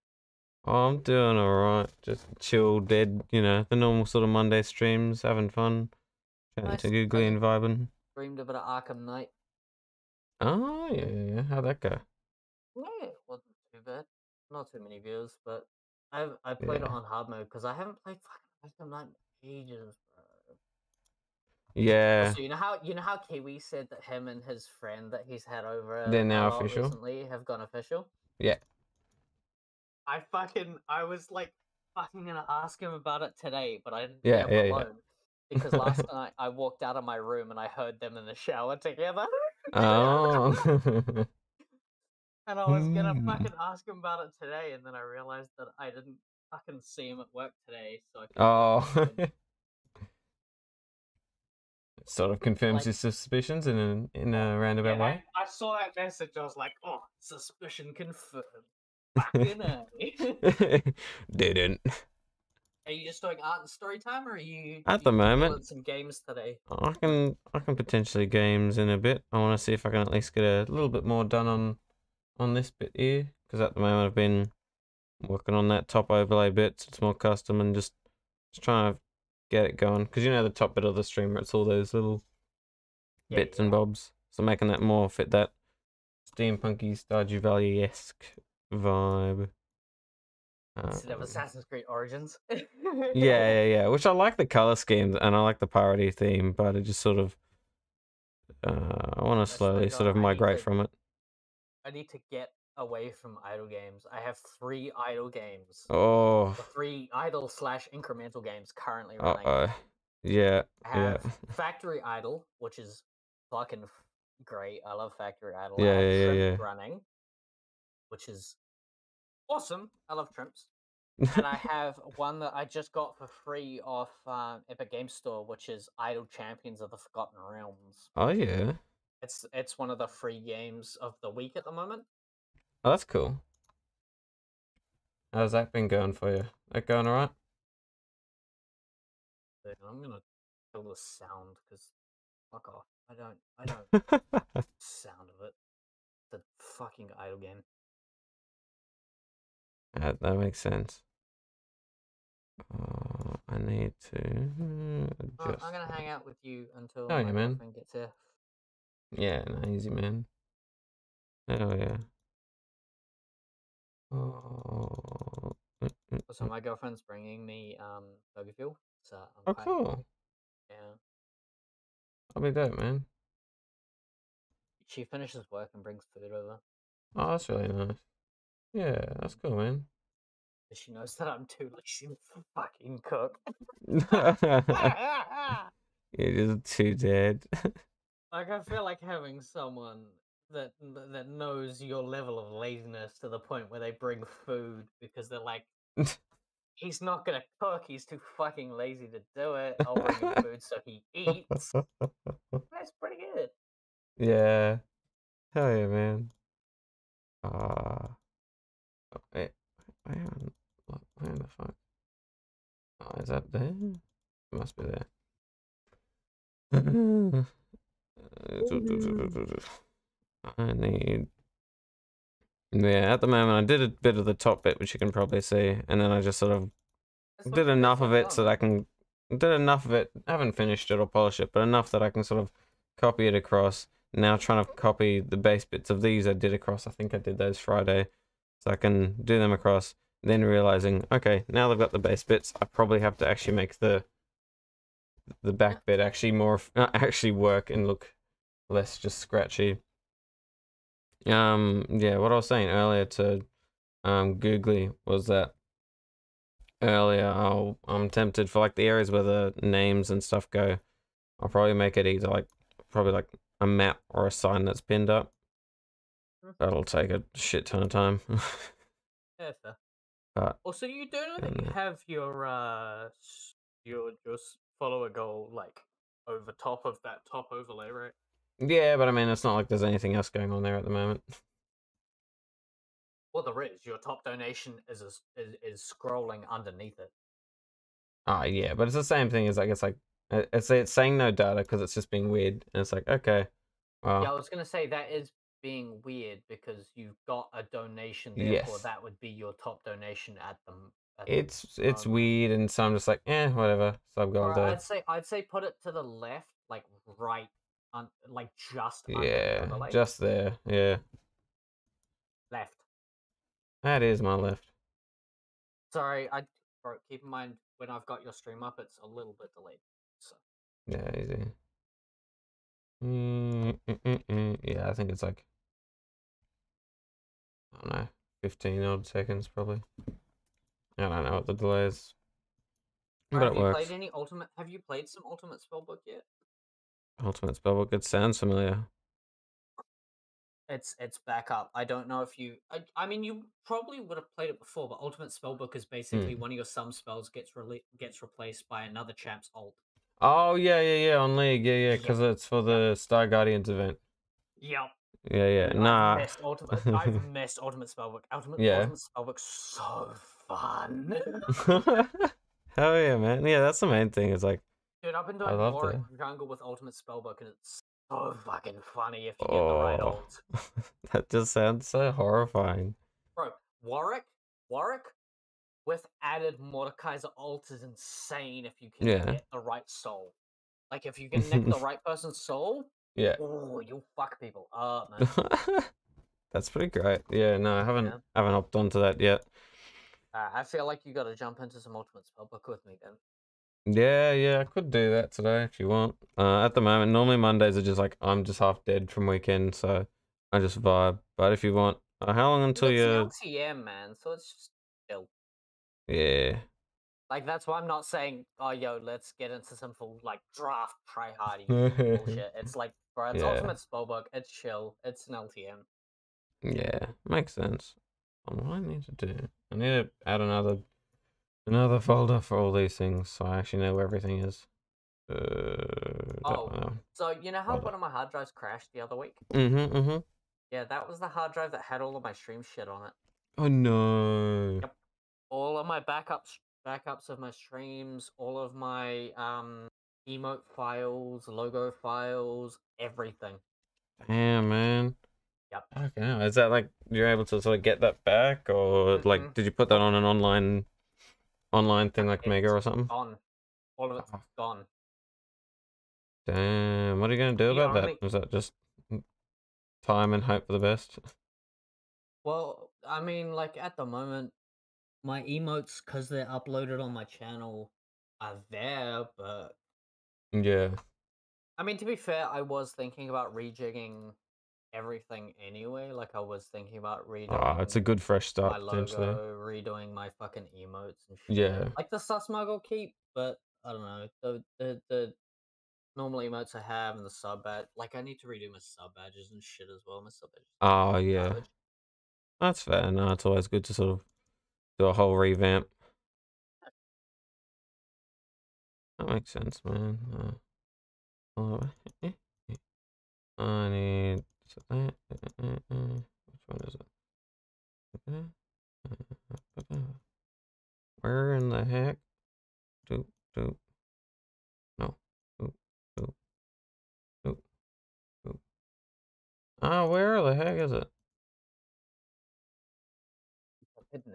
[SPEAKER 3] I'm doing alright. Just chill, dead, you know, the normal sort of Monday streams, having fun, chatting nice. to Googly and vibing.
[SPEAKER 7] Dreamed of an Arkham Knight.
[SPEAKER 2] Oh yeah, yeah, yeah. How'd that go?
[SPEAKER 7] Yeah, it wasn't too bad. Not too many views, but I I played yeah. it on hard mode because I haven't played fucking Arkham Knight in ages, bro.
[SPEAKER 3] Yeah. So
[SPEAKER 7] you know how you know how Kiwi said that him and his friend that he's had over they're now official recently have gone official. Yeah. I fucking I was like fucking gonna ask him about it today, but I didn't yeah, yeah, alone
[SPEAKER 4] because last
[SPEAKER 7] night I walked out of my room and I heard them in the shower together.
[SPEAKER 4] oh.
[SPEAKER 7] and I was gonna hmm. fucking ask him about it today, and then I realized that I didn't fucking see him at work today, so
[SPEAKER 4] Oh.
[SPEAKER 3] sort of confirms like, his suspicions in a, in oh, a roundabout yeah, way.
[SPEAKER 7] I, I, saw that message. I was like, oh, suspicion confirmed. Didn't. Are you just doing art and story time, or are you at the you moment
[SPEAKER 3] some games today? I can I can potentially games in a bit. I want to see if I can at least get a little bit more done on on this bit here because at the moment I've been working on that top overlay bit. So it's more custom and just just trying to get it going because you know the top bit of the streamer it's all those little yeah, bits yeah. and bobs. So making that more fit that steampunky Stardew Valley esque vibe instead
[SPEAKER 7] of um, Assassin's Creed Origins. yeah,
[SPEAKER 3] yeah, yeah. Which I like the color schemes and I like the parody theme, but it just sort of uh, I want to slowly sort of migrate to, from it.
[SPEAKER 7] I need to get away from idle games. I have three idle games. Oh, three idle slash incremental games currently running. Uh-oh.
[SPEAKER 2] Yeah, I have yeah.
[SPEAKER 7] Factory Idle, which is fucking great. I love Factory Idle. Yeah, yeah, yeah, yeah. Running, which is awesome. I love trims, and I have one that I just got for free off uh, Epic Game Store, which is Idle Champions of the Forgotten Realms. Oh yeah, it's it's one of the free games of the week at the moment.
[SPEAKER 2] Oh, that's cool.
[SPEAKER 1] How's that been going for you? That going alright?
[SPEAKER 7] I'm
[SPEAKER 2] gonna kill the sound because fuck off. I don't. I
[SPEAKER 1] don't.
[SPEAKER 2] sound of it. The fucking idle game.
[SPEAKER 1] Yeah, that makes sense. Uh, I need to. Hmm, I'm gonna hang out with you until oh, yeah, man. gets here. Yeah, no, easy man. Oh yeah. Oh. So
[SPEAKER 7] my girlfriend's bringing me um BurgerFuel. So I'm oh, quite... cool. Yeah.
[SPEAKER 1] I'll be there, man.
[SPEAKER 7] She finishes work and brings food over.
[SPEAKER 1] Oh, that's really nice. Yeah, that's cool, man.
[SPEAKER 7] She knows that I'm too like she fucking cook.
[SPEAKER 3] You're just too dead.
[SPEAKER 7] like I feel like having someone that that knows your level of laziness to the point where they bring food because they're like, he's not gonna cook. He's too fucking lazy to do it. I'll
[SPEAKER 1] bring him food so he eats. That's pretty good. Yeah. Hell yeah, man. Ah. Uh... I haven't. where the fuck? Oh, is that there? It must be there.
[SPEAKER 4] I need.
[SPEAKER 3] Yeah, at the moment I did a bit of the top bit, which you can probably see, and then I just sort of That's did enough of it on. so that I can did enough of it. I haven't finished it or polished it, but enough that I can sort of copy it across. Now trying to copy the base bits of these I did across. I think I did those Friday. So I can do them across, then realizing, okay, now they've got the base bits, I probably have to actually make the the back bit actually more, uh, actually work and look less just scratchy. Um, yeah, what I was saying earlier to um, Googly was that earlier I'll, I'm tempted for like the areas where the names and stuff go, I'll probably make it either like, probably like a map or a sign that's pinned up That'll take a shit ton of time. yeah, fair. But, also, you do know that you
[SPEAKER 7] have your uh, your just follower goal like over top of that top overlay, right?
[SPEAKER 3] Yeah, but I mean, it's not like there's anything else going on there at the moment.
[SPEAKER 7] Well, there is. Your top donation is is, is scrolling underneath it.
[SPEAKER 3] Ah, oh, yeah, but it's the same thing as like it's like uh, it's it's saying no data because it's just being weird, and it's like okay. Well, yeah, I
[SPEAKER 7] was gonna say that is being weird because you've got a donation. Therefore, yes. that would be your top donation at the. At it's the it's
[SPEAKER 3] weird, and so I'm just like, eh, whatever. So I'm going right, to. I'd say
[SPEAKER 7] I'd say put it to the left, like right, on like just. Yeah, the just
[SPEAKER 3] there. Yeah. Left. That is my left.
[SPEAKER 7] Sorry, I bro. Keep in mind when I've got your stream up, it's a little bit delayed.
[SPEAKER 1] So. Yeah, easy. Mm, mm, mm, yeah, I think it's like,
[SPEAKER 3] I don't know, 15 odd seconds probably. I don't know what the delay is. But have it you works. played
[SPEAKER 7] any ultimate? Have you played some ultimate spellbook yet?
[SPEAKER 3] Ultimate spellbook. It sounds familiar.
[SPEAKER 7] It's it's back up. I don't know if you. I, I mean, you probably would have played it before, but ultimate spellbook is basically mm. one of your sum spells gets gets replaced by another champ's alt.
[SPEAKER 3] Oh yeah, yeah, yeah, on League, yeah, yeah, because yeah. it's for the Star Guardians event.
[SPEAKER 7] Yep. Yeah, yeah, nah. I've missed Ultimate, I've missed Ultimate Spellbook. Ultimate, yeah. Ultimate Spellbook's so fun.
[SPEAKER 3] Hell yeah, man. Yeah, that's the main thing. It's like, dude, I've been doing Laura
[SPEAKER 7] Jungle with Ultimate Spellbook, and it's so fucking funny if you get the right oh. ult.
[SPEAKER 3] that just sounds so horrifying.
[SPEAKER 7] Bro, Warwick, Warwick with added Mordekaiser's alt is insane if you can yeah. get the right soul. Like if you can nick the right person's soul, yeah. Oh, you'll fuck people up,
[SPEAKER 3] man. That's pretty great. Yeah, no, I haven't yeah. haven't hopped onto that yet.
[SPEAKER 7] Uh, I feel like you got to jump into some Ultimate Spellbook with me then.
[SPEAKER 3] Yeah, yeah, I could do that today if you want. Uh, at the moment, normally Mondays are just like I'm just half dead from weekend, so I just vibe. But if you want, uh, how long until you?
[SPEAKER 7] TM man, so it's just yeah. Like that's why I'm not saying, oh yo, let's get into some full like draft try hardy bullshit. It's like, bro, it's yeah. ultimate spellbook. It's chill. It's an LTM.
[SPEAKER 3] Yeah, makes sense. Oh, what do I need to do? I need to add another another folder for all these things, so I actually know where everything is. Uh, oh,
[SPEAKER 7] so you know how one of my hard drives crashed the other week?
[SPEAKER 3] Mm-hmm. Mm-hmm.
[SPEAKER 7] Yeah, that was the hard drive that had all of my stream shit on it.
[SPEAKER 3] Oh no. Yep
[SPEAKER 7] all of my backups backups of my streams, all of my um emote files, logo files, everything.
[SPEAKER 3] Damn man. Yep. Okay. Is that like you're able to sort of get that back or mm-hmm. like did you put that on an online online thing like it's Mega or something?
[SPEAKER 7] Gone. All of it's oh. gone.
[SPEAKER 3] Damn, what are you gonna do the about only... that? Is that just time and hope for the best?
[SPEAKER 7] Well, I mean, like at the moment, my emotes because they're uploaded on my channel
[SPEAKER 2] are there, but yeah.
[SPEAKER 7] I mean, to be fair, I was thinking about rejigging everything anyway. Like I was thinking about redoing. Ah, it's a good fresh start. My logo, redoing my fucking emotes and shit. Yeah. Like the sus keep, but I don't know the the the normal emotes I have and the sub badge. Like I need to redo my sub badges and shit as
[SPEAKER 2] well. My sub badges.
[SPEAKER 1] Oh yeah. That's fair. No, it's always good to sort of do a whole revamp. That makes sense, man. Uh, eh, eh, I need eh, which one is it? Where in the heck? Doop doop. No. Doop doop. Doop doop. Ah, where the heck is it? Oh,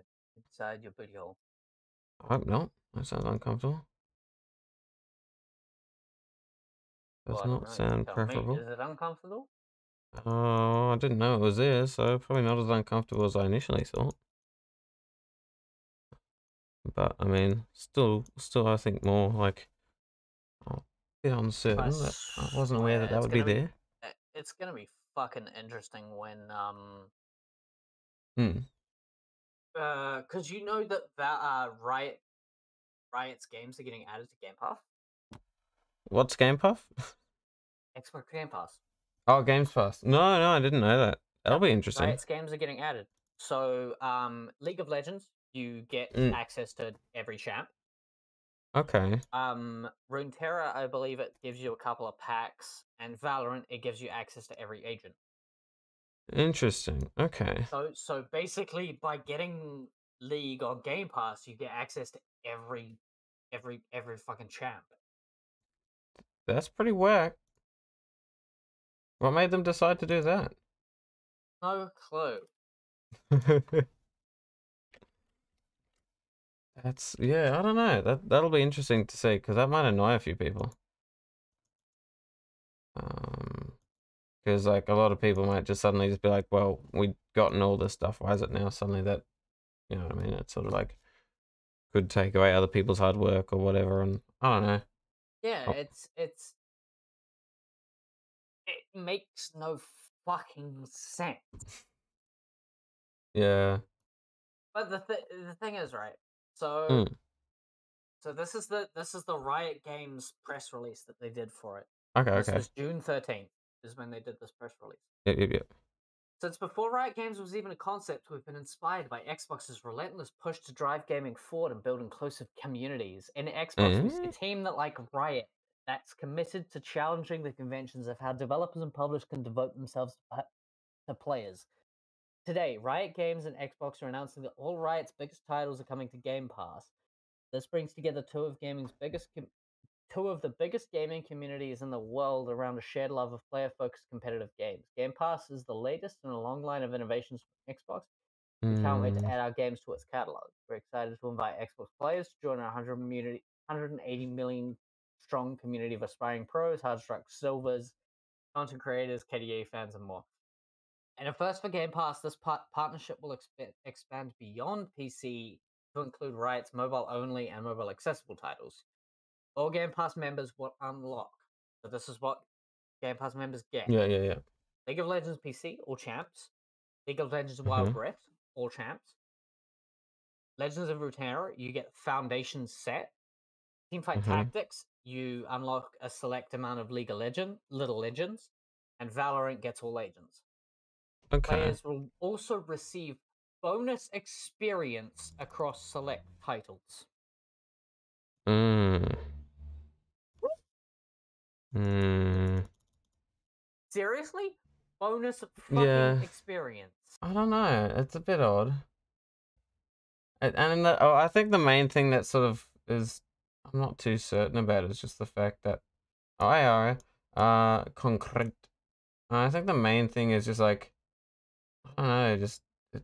[SPEAKER 1] inside your booty hole. Oh, no, that sounds uncomfortable. Does well, not sound preferable. Is it uncomfortable? Oh,
[SPEAKER 3] uh, I didn't know it was there, so probably not as uncomfortable as I initially thought. But I mean, still, still, I think more like
[SPEAKER 1] oh, a bit uncertain. I, I wasn't aware that that would be, be there. Eh, it's gonna
[SPEAKER 7] be fucking interesting when um. Hmm because uh, you know that that uh, Riot Riot's games are getting added to Game Pass.
[SPEAKER 3] What's Game Pass?
[SPEAKER 7] Xbox Game Pass.
[SPEAKER 3] Oh, Games Pass. No, no, I didn't know that. That'll be interesting. Riot's
[SPEAKER 7] games are getting added. So, um, League of Legends, you get mm. access to every champ. Okay. Um, Runeterra, I believe it gives you a couple of packs, and Valorant, it gives you access to every agent.
[SPEAKER 3] Interesting. Okay.
[SPEAKER 7] So so basically by getting League or Game Pass, you get access to every every every fucking champ.
[SPEAKER 1] That's pretty whack. What made them decide to do that? No clue.
[SPEAKER 3] That's yeah, I don't know. That that'll be interesting to see because that might annoy a few people. Um because like a lot of people might just suddenly just be like, well, we've gotten all this stuff. Why is it now suddenly that, you know what I mean? It's sort of like could take away other people's hard work or whatever. And I don't know. Yeah, oh.
[SPEAKER 1] it's, it's, it makes no fucking sense. Yeah. But the, th- the
[SPEAKER 7] thing is, right? So, mm. so this is the, this is the Riot Games press release that they did for it. Okay, this okay. was June 13th is when they did this press release.
[SPEAKER 4] Yep, yep,
[SPEAKER 3] yep.
[SPEAKER 7] Since before Riot Games was even a concept, we've been inspired by Xbox's relentless push to drive gaming forward and build inclusive communities. And Xbox mm-hmm. a mm. team that, like Riot, that's committed to challenging the conventions of how developers and publishers can devote themselves to players. Today, Riot Games and Xbox are announcing that all Riot's biggest titles are coming to Game Pass. This brings together two of gaming's biggest com- two of the biggest gaming communities in the world around a shared love of player focused competitive games. Game Pass is the latest in a long line of innovations from Xbox. We mm. can't wait to mm. add our games to its catalog. We're excited to invite Xbox players to join our 100 community, 180 million strong community of aspiring pros, hard struck silvers, content creators, KDA fans, and more. And a first for Game Pass, this partnership will exp- expand beyond PC to include Riot's mobile only and mobile accessible titles all Game Pass members will unlock. So this is what Game Pass members get. Yeah, yeah, yeah. League of Legends PC, all champs. League of Legends Wild mm-hmm. Rift, all champs. Legends of Runeterra, you get Foundation set. Teamfight mm-hmm. Tactics, you unlock a select amount of League of Legend, Little Legends, and Valorant gets all agents. Okay. Players will also receive bonus experience across select titles.
[SPEAKER 1] Mm. Mm.
[SPEAKER 7] Seriously? Bonus
[SPEAKER 2] fucking yeah.
[SPEAKER 7] experience.
[SPEAKER 2] I don't know. It's a bit odd. And,
[SPEAKER 3] and the, oh, I think the main thing that sort of is I'm not too certain about is just the fact that oh, IR uh concrete. I think the main thing is just like I don't know, just it,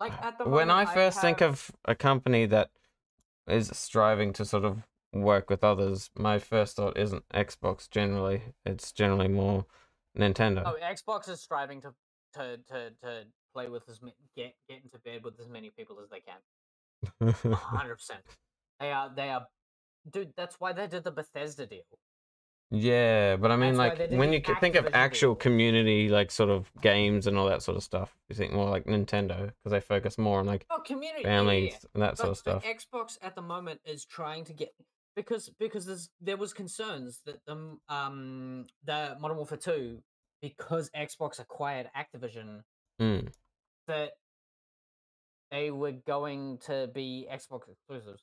[SPEAKER 1] like at the when I first I have... think of
[SPEAKER 3] a company that is striving to sort of work with others, my first thought isn't Xbox generally. It's generally more Nintendo. Oh,
[SPEAKER 7] Xbox is striving to to to, to play with as get get into bed with as many people as they can. Hundred percent. They are they are, dude. That's why they did the Bethesda deal.
[SPEAKER 3] Yeah, but I mean, that's like when you Activision think of actual deal. community, like sort of games and all that sort of stuff, you think more like Nintendo because they focus more on like oh, community, families yeah, yeah. and that but sort of stuff.
[SPEAKER 7] Xbox at the moment is trying to get because because there was concerns that the um the Modern Warfare Two because Xbox acquired Activision mm. that they were going to be Xbox exclusives.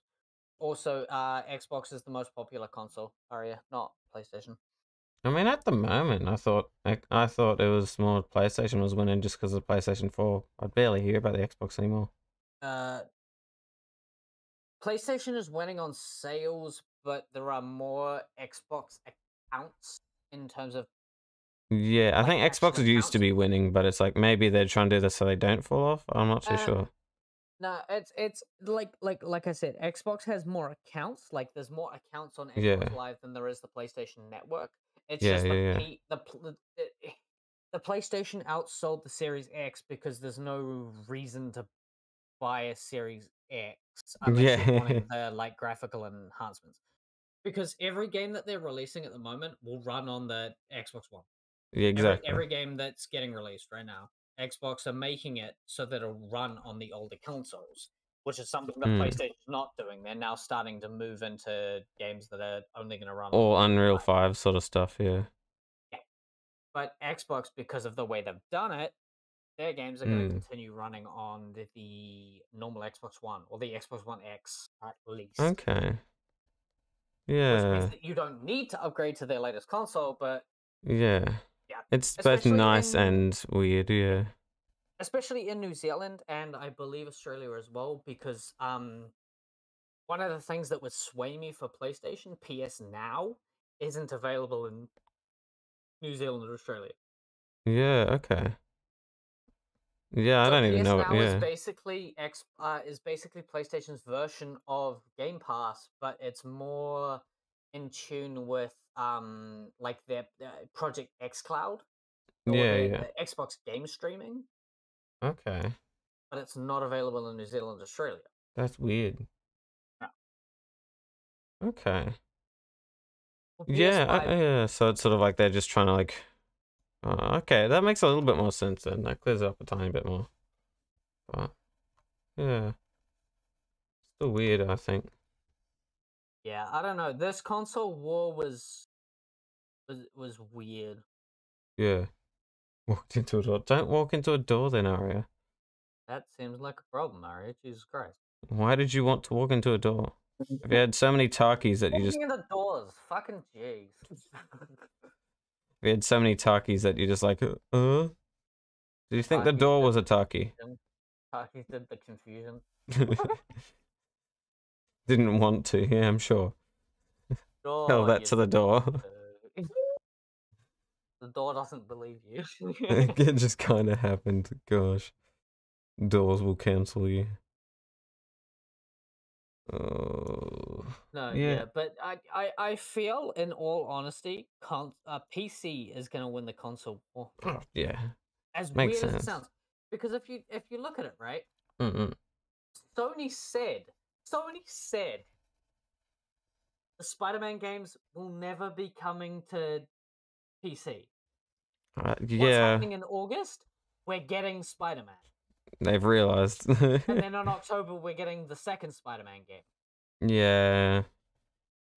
[SPEAKER 7] Also, uh, Xbox is the most popular console area, not PlayStation.
[SPEAKER 3] I mean, at the moment, I thought I, thought it was more PlayStation was winning just because of PlayStation Four. I barely hear about the Xbox anymore.
[SPEAKER 7] Uh, PlayStation is winning on sales, but there are more Xbox accounts in terms of.
[SPEAKER 3] Yeah, I like think Xbox used to be winning, but it's like maybe they're trying to do this so they don't fall off. I'm not too um, sure.
[SPEAKER 7] No, it's it's like like like I said, Xbox has more accounts. Like there's more accounts on Xbox yeah. Live than there is the PlayStation Network. It's yeah, just the, yeah. the, the eh, the PlayStation outsold the Series X because there's no reason to buy a Series X unless yeah. wanting the like graphical enhancements. Because every game that they're releasing at the moment will run on the Xbox One.
[SPEAKER 4] Yeah, exactly. Every,
[SPEAKER 7] every game that's getting released right now, Xbox are making it so that it'll run on the older consoles, which is something that mm. PlayStation's not doing. They're now starting to move into games that are only going to run or
[SPEAKER 3] Unreal Five sort of stuff. Yeah. yeah.
[SPEAKER 7] But Xbox, because of the way they've done it, their games are going to hmm. continue running on the, the, normal Xbox One or the Xbox One X at least.
[SPEAKER 4] Okay. Yeah.
[SPEAKER 7] you don't need to upgrade to their latest console, but
[SPEAKER 3] yeah, yeah, it's especially both nice in, and weird. Yeah.
[SPEAKER 7] Especially in New Zealand and I believe Australia as well, because um, one of the things that would sway me for PlayStation PS Now isn't available in New Zealand or Australia.
[SPEAKER 4] Yeah. Okay. Yeah, I don't even PS know. Now yeah. is
[SPEAKER 7] basically X uh, is basically PlayStation's version of Game Pass, but it's more in tune with um like their uh, Project xCloud. Yeah, yeah. The Xbox
[SPEAKER 2] game streaming. Okay. But it's not available in New Zealand, Australia.
[SPEAKER 1] That's weird. Okay.
[SPEAKER 3] Well, yeah, I, yeah. So it's sort of like they're just trying to like Oh, okay, that makes a little bit more sense then. That clears it up a tiny bit more. But, yeah. Still weird, I think.
[SPEAKER 7] Yeah, I don't know. This console war was was was weird.
[SPEAKER 3] Yeah. Walked into a door. Don't walk into a door then, Aria.
[SPEAKER 7] That seems like a problem, Aria. Jesus Christ.
[SPEAKER 3] Why did you want to walk into a door? Have you had so many talkies that Walking you just...
[SPEAKER 7] Walking the doors. Fucking jeez.
[SPEAKER 3] We had so many talkies that you just like, uh? uh? Do you think the door was a talkie?
[SPEAKER 7] Talkies did the confusion.
[SPEAKER 3] Didn't want to, yeah, I'm sure. Door, Tell that to the door.
[SPEAKER 7] the door doesn't believe you. it just
[SPEAKER 3] kind of happened, gosh. Doors will cancel you.
[SPEAKER 4] Uh, no, yeah. yeah.
[SPEAKER 7] but I, I, I feel, in all honesty, con- uh, PC is going to win the console war. Hmm, yeah, as Makes weird sense. as it sounds, because if you if you look at it, right, Mm-mm. Sony said, Sony said, the Spider-Man games will never be coming to PC.
[SPEAKER 4] Uh, yeah. What's happening
[SPEAKER 7] in August? We're getting Spider-Man.
[SPEAKER 3] They've realized. and
[SPEAKER 7] then on October, we're getting the second Spider Man game.
[SPEAKER 3] Yeah.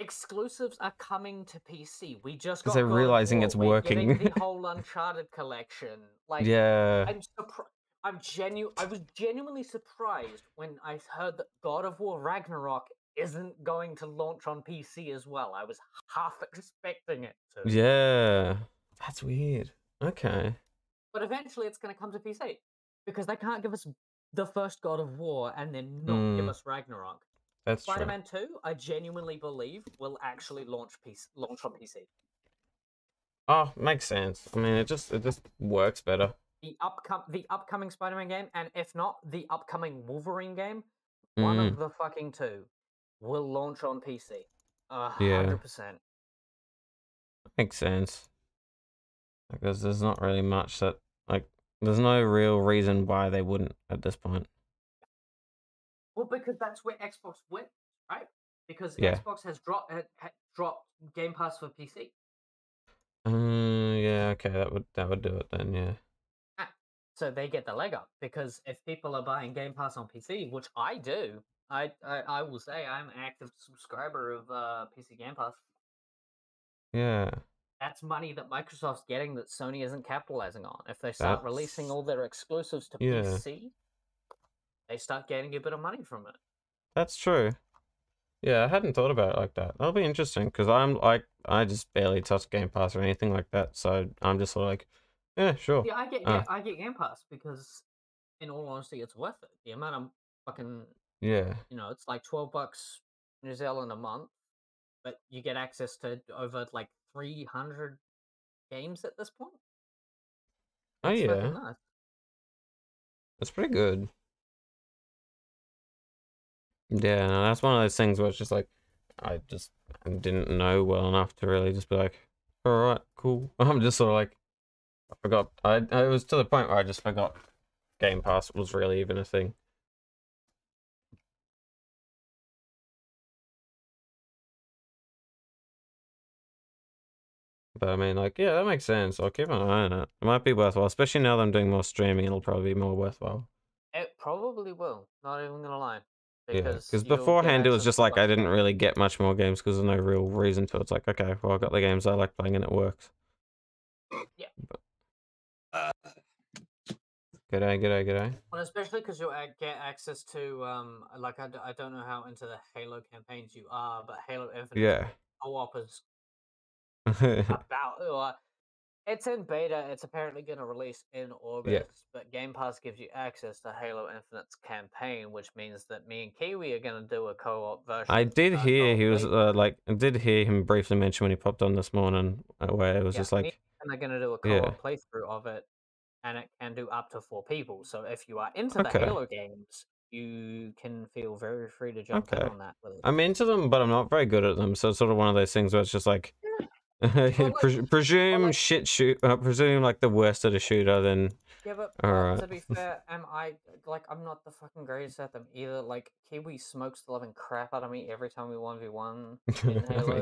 [SPEAKER 7] Exclusives are coming to PC. We just got. They're realizing it's we're working. the whole Uncharted collection. Like,
[SPEAKER 3] yeah.
[SPEAKER 4] I'm
[SPEAKER 7] surprised. I'm genu- I was genuinely surprised when I heard that God of War Ragnarok isn't going to launch on PC as well. I was half expecting it to.
[SPEAKER 3] Yeah. That's weird. Okay.
[SPEAKER 7] But eventually it's going to come to PC because they can't give us the first God of War and then not mm. give hmm. us Ragnarok. That's Spider-Man true. Two, I genuinely believe will actually launch PC, launch on PC.
[SPEAKER 3] Oh, makes sense. I mean, it just it just works better.
[SPEAKER 7] The upcom- the upcoming Spider-Man game, and if not, the upcoming Wolverine game, mm. one hmm. of the fucking two will launch on PC. Uh, yeah, hundred percent.
[SPEAKER 3] Makes sense. Because there's not really much that there's no real reason why they wouldn't at this point.
[SPEAKER 1] Well, because
[SPEAKER 7] that's where Xbox went, right? Because yeah. Xbox has dropped dropped Game Pass for PC.
[SPEAKER 3] Um, mm, yeah, okay, that would that would do it then, yeah.
[SPEAKER 7] Ah, so they get the leg up because if people are buying Game Pass on PC, which I do, I I, I will say I'm an active subscriber of uh, PC Game Pass. Yeah that's money that Microsoft's getting that Sony isn't capitalizing on. If they start that's... releasing all their exclusives to yeah. PC, they start getting a bit of money from it.
[SPEAKER 3] That's true. Yeah, I hadn't thought about it like that. That'll be interesting because I'm like, I just barely touch Game Pass or anything like that, so I'm just sort of like, yeah, sure. Yeah, I get, uh.
[SPEAKER 7] I get Game Pass because, in all honesty, it's worth it. The amount of fucking yeah, you know, it's like twelve bucks New Zealand a month, but you get access to over
[SPEAKER 1] like 300 games at this point. Oh, that's oh, yeah. Nice. That's pretty good. Yeah, no, that's one of those things where it's just like, I just didn't know well enough to
[SPEAKER 3] really just be like, all right, cool. I'm just sort of like, I forgot. I, I was to the point
[SPEAKER 1] where I just forgot Game Pass was really even a thing. But I mean, like, yeah, that makes sense. I'll keep an eye on it. It might be worthwhile, especially now that I'm
[SPEAKER 3] doing more streaming. It'll probably be more worthwhile.
[SPEAKER 7] It probably will. Not even gonna lie. Because yeah, beforehand it was
[SPEAKER 3] just like I didn't really get much more games because there's no real reason to. It's like okay, well I got the games I like playing and it works. Yeah. But... Good G'day, g'day, g'day.
[SPEAKER 7] Well, especially because you'll get access to um, like I, I don't know how into the Halo campaigns you are, but Halo Infinite. Yeah. Co-op is
[SPEAKER 4] about.
[SPEAKER 7] Uh, it's in beta. It's apparently going to release in August, yeah. but Game Pass gives you access to Halo Infinite's campaign, which means that me and Kiwi are going to do a co-op version. I
[SPEAKER 3] did hear he was uh, like, I did hear him briefly mention when he popped on this morning, uh, where it was yeah, just like, and they're going to do a co-op yeah.
[SPEAKER 7] playthrough of it, and it can do up to four people. So if you are into okay. the Halo games, you can feel very
[SPEAKER 3] free to jump okay. in on that. I'm into them, but I'm not very good at them. So it's sort of one of those things where it's just like. Yeah Pre presume like, shit shoot. Uh, presume like the worst at a shooter. Then yeah, but All right. to be fair,
[SPEAKER 7] am I like I'm not the fucking greatest at them either. Like Kiwi smokes the living crap out of me every time we one v one.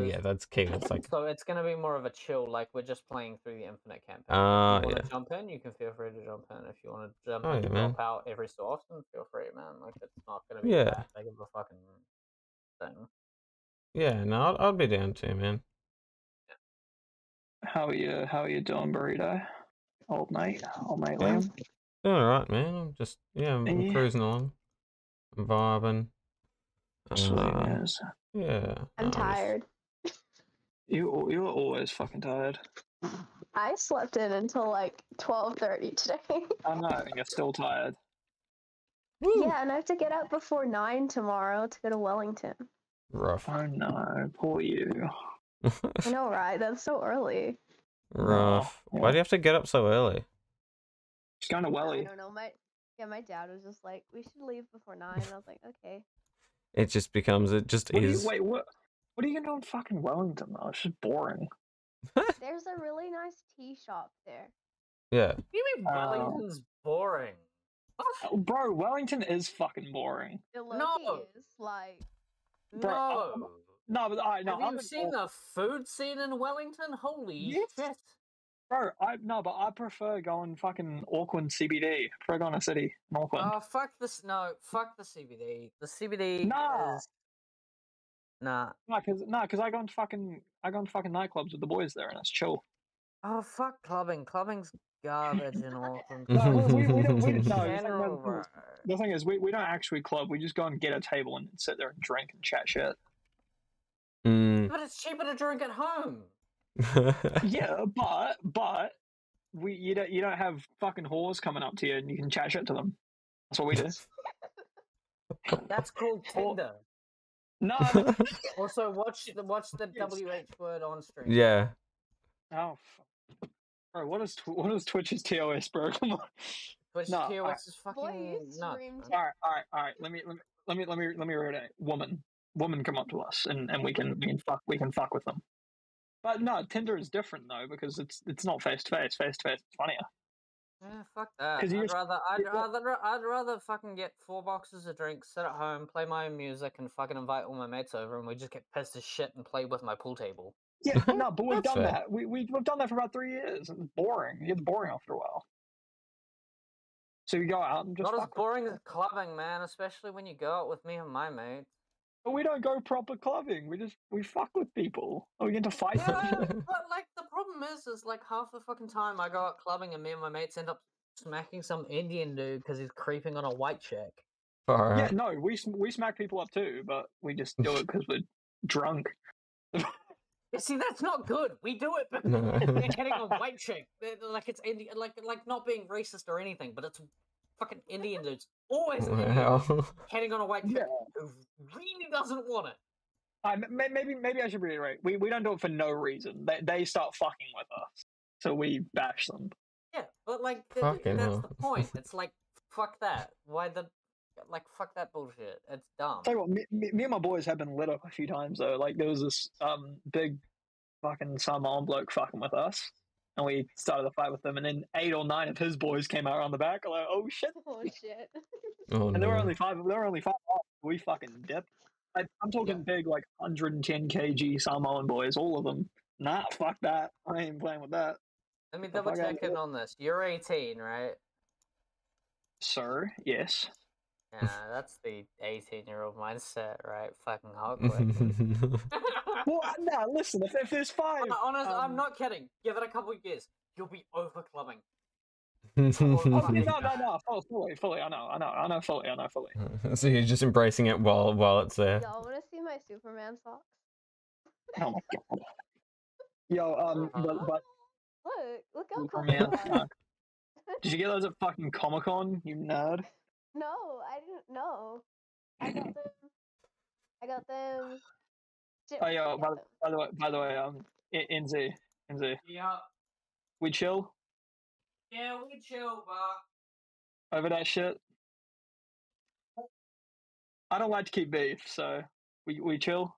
[SPEAKER 7] Yeah, that's Kiwi. It's like so it's gonna be more of a chill. Like we're just playing through the infinite campaign. Ah, uh, yeah. Jump in, you can feel free to jump in. If you want to jump oh, in, yeah, out every so often, feel free, man. Like it's not gonna be yeah. that big of
[SPEAKER 1] a fucking thing. Yeah, no, i will I'd be down too, man. How are you? How are you doing, burrito? Old mate, old mate, yeah.
[SPEAKER 6] Liam.
[SPEAKER 3] Doing all right, man. I'm just yeah, I'm, yeah. cruising along. I'm vibing.
[SPEAKER 6] Sweet uh, Yeah. I'm nice. tired. You you are always fucking tired. I slept in until like twelve thirty today. I know, and you're still tired. Yeah, and I have to get up before nine
[SPEAKER 8] tomorrow to go to Wellington.
[SPEAKER 6] Rough. Oh no, poor you.
[SPEAKER 8] I know, right? That's so early.
[SPEAKER 3] Rough. Why do you have to get up so early? It's going to Welly. I don't
[SPEAKER 8] know. My yeah, my dad was just like, we should leave before nine. I was like, okay.
[SPEAKER 3] It just becomes it just what is. You, wait,
[SPEAKER 6] what? What are you gonna do in fucking Wellington though? It's just boring. There's a really nice tea shop there. Yeah. You mean uh, Wellington's boring? Oh, bro, Wellington is fucking boring. It no.
[SPEAKER 3] is like. Bro, no.
[SPEAKER 6] No, but I no. Have you I'm seen the food scene in Wellington? Holy yes. shit! Bro, I no, but I prefer going fucking Auckland CBD. I prefer going to city in Auckland. Oh
[SPEAKER 7] fuck this! No, fuck the CBD. The CBD.
[SPEAKER 6] Nah. Is... Nah. Nah, because nah, cause I go to fucking I go into fucking nightclubs with the boys there, and it's chill. Oh fuck clubbing! Clubbing's
[SPEAKER 7] garbage in Auckland.
[SPEAKER 4] no, we, don't, no,
[SPEAKER 6] the, thing is, we, we don't actually club. We just go and get a table and sit there and drink and chat shit.
[SPEAKER 4] Mm.
[SPEAKER 7] But it's cheaper to drink at home.
[SPEAKER 6] yeah, but but we you don't you don't have fucking whores coming up to you and you can chat shit to them. That's what we do. That's called
[SPEAKER 7] Tinder. No. also, watch the watch the WH word on stream. Yeah.
[SPEAKER 6] Oh, fuck. bro, what is what is Twitch's TOS, bro? Come on.
[SPEAKER 4] Twitch's no, TOS right.
[SPEAKER 6] is fucking Boy, nuts. All right, all right, all right. Let me let me let me let me let me read it. Woman women come up to us and, and we can we can fuck we can fuck with them. But no, Tinder is different though because it's it's not face to face. Face to face is funnier.
[SPEAKER 7] Yeah, fuck that. I'd just, rather I'd rather I'd rather fucking get four boxes of drinks, sit at home, play my own music, and fucking invite all my mates over, and we just get pissed as shit and play with my pool table.
[SPEAKER 1] Yeah, no,
[SPEAKER 6] but we've done fair. that. We, we we've done that for about three years. It's boring. It's boring after a while. So you go out and just not as
[SPEAKER 7] boring them. as clubbing, man. Especially when you go out with me and my
[SPEAKER 6] mates we don't go proper clubbing. We just we fuck with people. Are we get to fight yeah, them?
[SPEAKER 7] but like the problem is, is like half the fucking time I go out clubbing and me and my mates end up smacking some Indian dude because he's creeping on a white chick.
[SPEAKER 6] Right. Yeah, no, we we smack people up too, but we just do it because we're drunk.
[SPEAKER 7] See, that's not good. We do it because no. we're getting a white chick. Like it's Indian, like like not being racist or anything, but it's fucking Indian dudes. Always heading on a white yeah. who
[SPEAKER 6] really doesn't want it. I, maybe maybe I should reiterate. We we don't do it for no reason. They they start fucking with us, so we bash them.
[SPEAKER 7] Yeah, but like the, that's hell. the point. It's like fuck that. Why the like fuck that bullshit. It's dumb.
[SPEAKER 6] Tell you what, me, me, and my boys have been lit up a few times though. Like there was this um big fucking Samoan bloke fucking with us, and we started a fight with them. And then eight or nine of his boys came out on the back. Like, oh shit!
[SPEAKER 4] Oh shit! oh, and there were only
[SPEAKER 6] five. There were only five. We fucking dipped. I, am talking yeah. big, like 110 kg Samoan boys, all of them. Nah, fuck that. I ain't playing with that. Let me double check in
[SPEAKER 7] on this. You're 18, right? Sir, yes. Yeah, that's the 18 year old mindset, right? Fucking Hogwarts.
[SPEAKER 6] well, now listen, if, if there's five.
[SPEAKER 7] No, honest, um... I'm not kidding. Give it a couple of years. You'll be over clubbing.
[SPEAKER 1] oh,
[SPEAKER 3] no, no,
[SPEAKER 6] no, fully, fully, fully, I know, I know, I know, fully, I know, fully.
[SPEAKER 3] So you're just embracing it while
[SPEAKER 6] while it's there. Y'all want to see my Superman socks? oh my god. Yo, um, uh-huh. but, but...
[SPEAKER 8] look, look how
[SPEAKER 6] cool. Did you get those at fucking Comic Con, you nerd?
[SPEAKER 8] No, I didn't know. I got them. I got them. oh, yo, by,
[SPEAKER 6] by, the way, by the way, um,
[SPEAKER 1] NZ, NZ. Yeah. We chill. Yeah, we chill, but. Over that shit. I don't like to keep
[SPEAKER 6] beef, so we we chill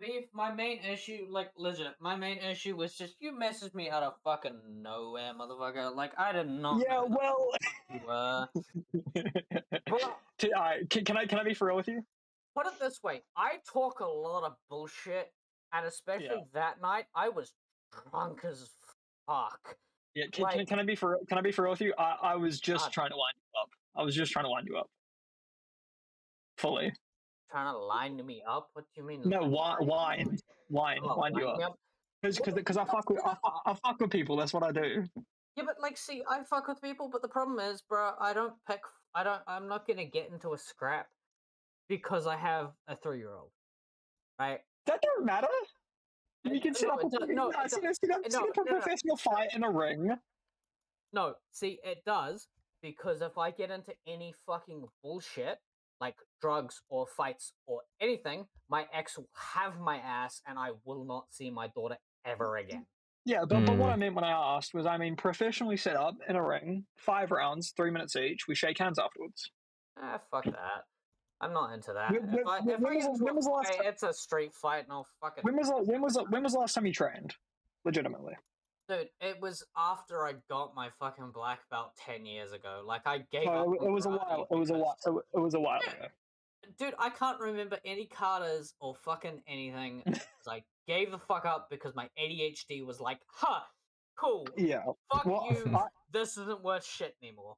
[SPEAKER 1] beef, my main issue, like, legit, my
[SPEAKER 7] main issue was just you messaged me out of fucking nowhere, motherfucker. Like, I did not. Yeah,
[SPEAKER 6] well. but, uh, can, can, I, can I be for real with you?
[SPEAKER 7] Put it this way I talk a lot of bullshit, and especially yeah. that night, I was drunk as fuck.
[SPEAKER 6] Yeah, can, like, can, can, I be for can I be for real with you? I, I was just God. trying to wind you up. I was just trying to wind you up. Fully
[SPEAKER 7] trying to line me up? What do you mean? No, why, wind,
[SPEAKER 6] wind, oh, you up. Because because I fuck with I fuck, I fuck with people. That's what I do.
[SPEAKER 7] Yeah, but like, see, I fuck with people, but the problem is, bro, I don't pick. I don't. I'm not gonna get into a scrap because I have a three year old, right?
[SPEAKER 4] That don't matter. You can sit no, up.
[SPEAKER 7] A, does, no, no, sit, up, sit up no, a professional
[SPEAKER 6] no, fight in a ring.
[SPEAKER 7] No, see, it does because if I get into any fucking bullshit, like drugs or fights or anything, my ex will have my ass and I will not see my daughter mm,
[SPEAKER 6] ever mm. again. Yeah, but, mm. but what hmm. I meant when I asked was I mean, professionally set up in a ring, five rounds, three minutes each, we shake hands afterwards. Ah, fuck that. I'm not into that. When, was, the last It's
[SPEAKER 7] a street fight and I'll it. When was, when, was
[SPEAKER 6] when was the last time you trained? Legitimately. Dude,
[SPEAKER 7] it was after I got my fucking black belt ten years ago. Like I gave no, up. It was, a while.
[SPEAKER 6] It was a while. It was a while
[SPEAKER 7] Dude, I can't remember any katas or fucking anything. I gave the fuck up because my ADHD was like, "Huh,
[SPEAKER 6] cool. Yeah. Fuck well, you. I,
[SPEAKER 7] this isn't worth shit
[SPEAKER 6] anymore."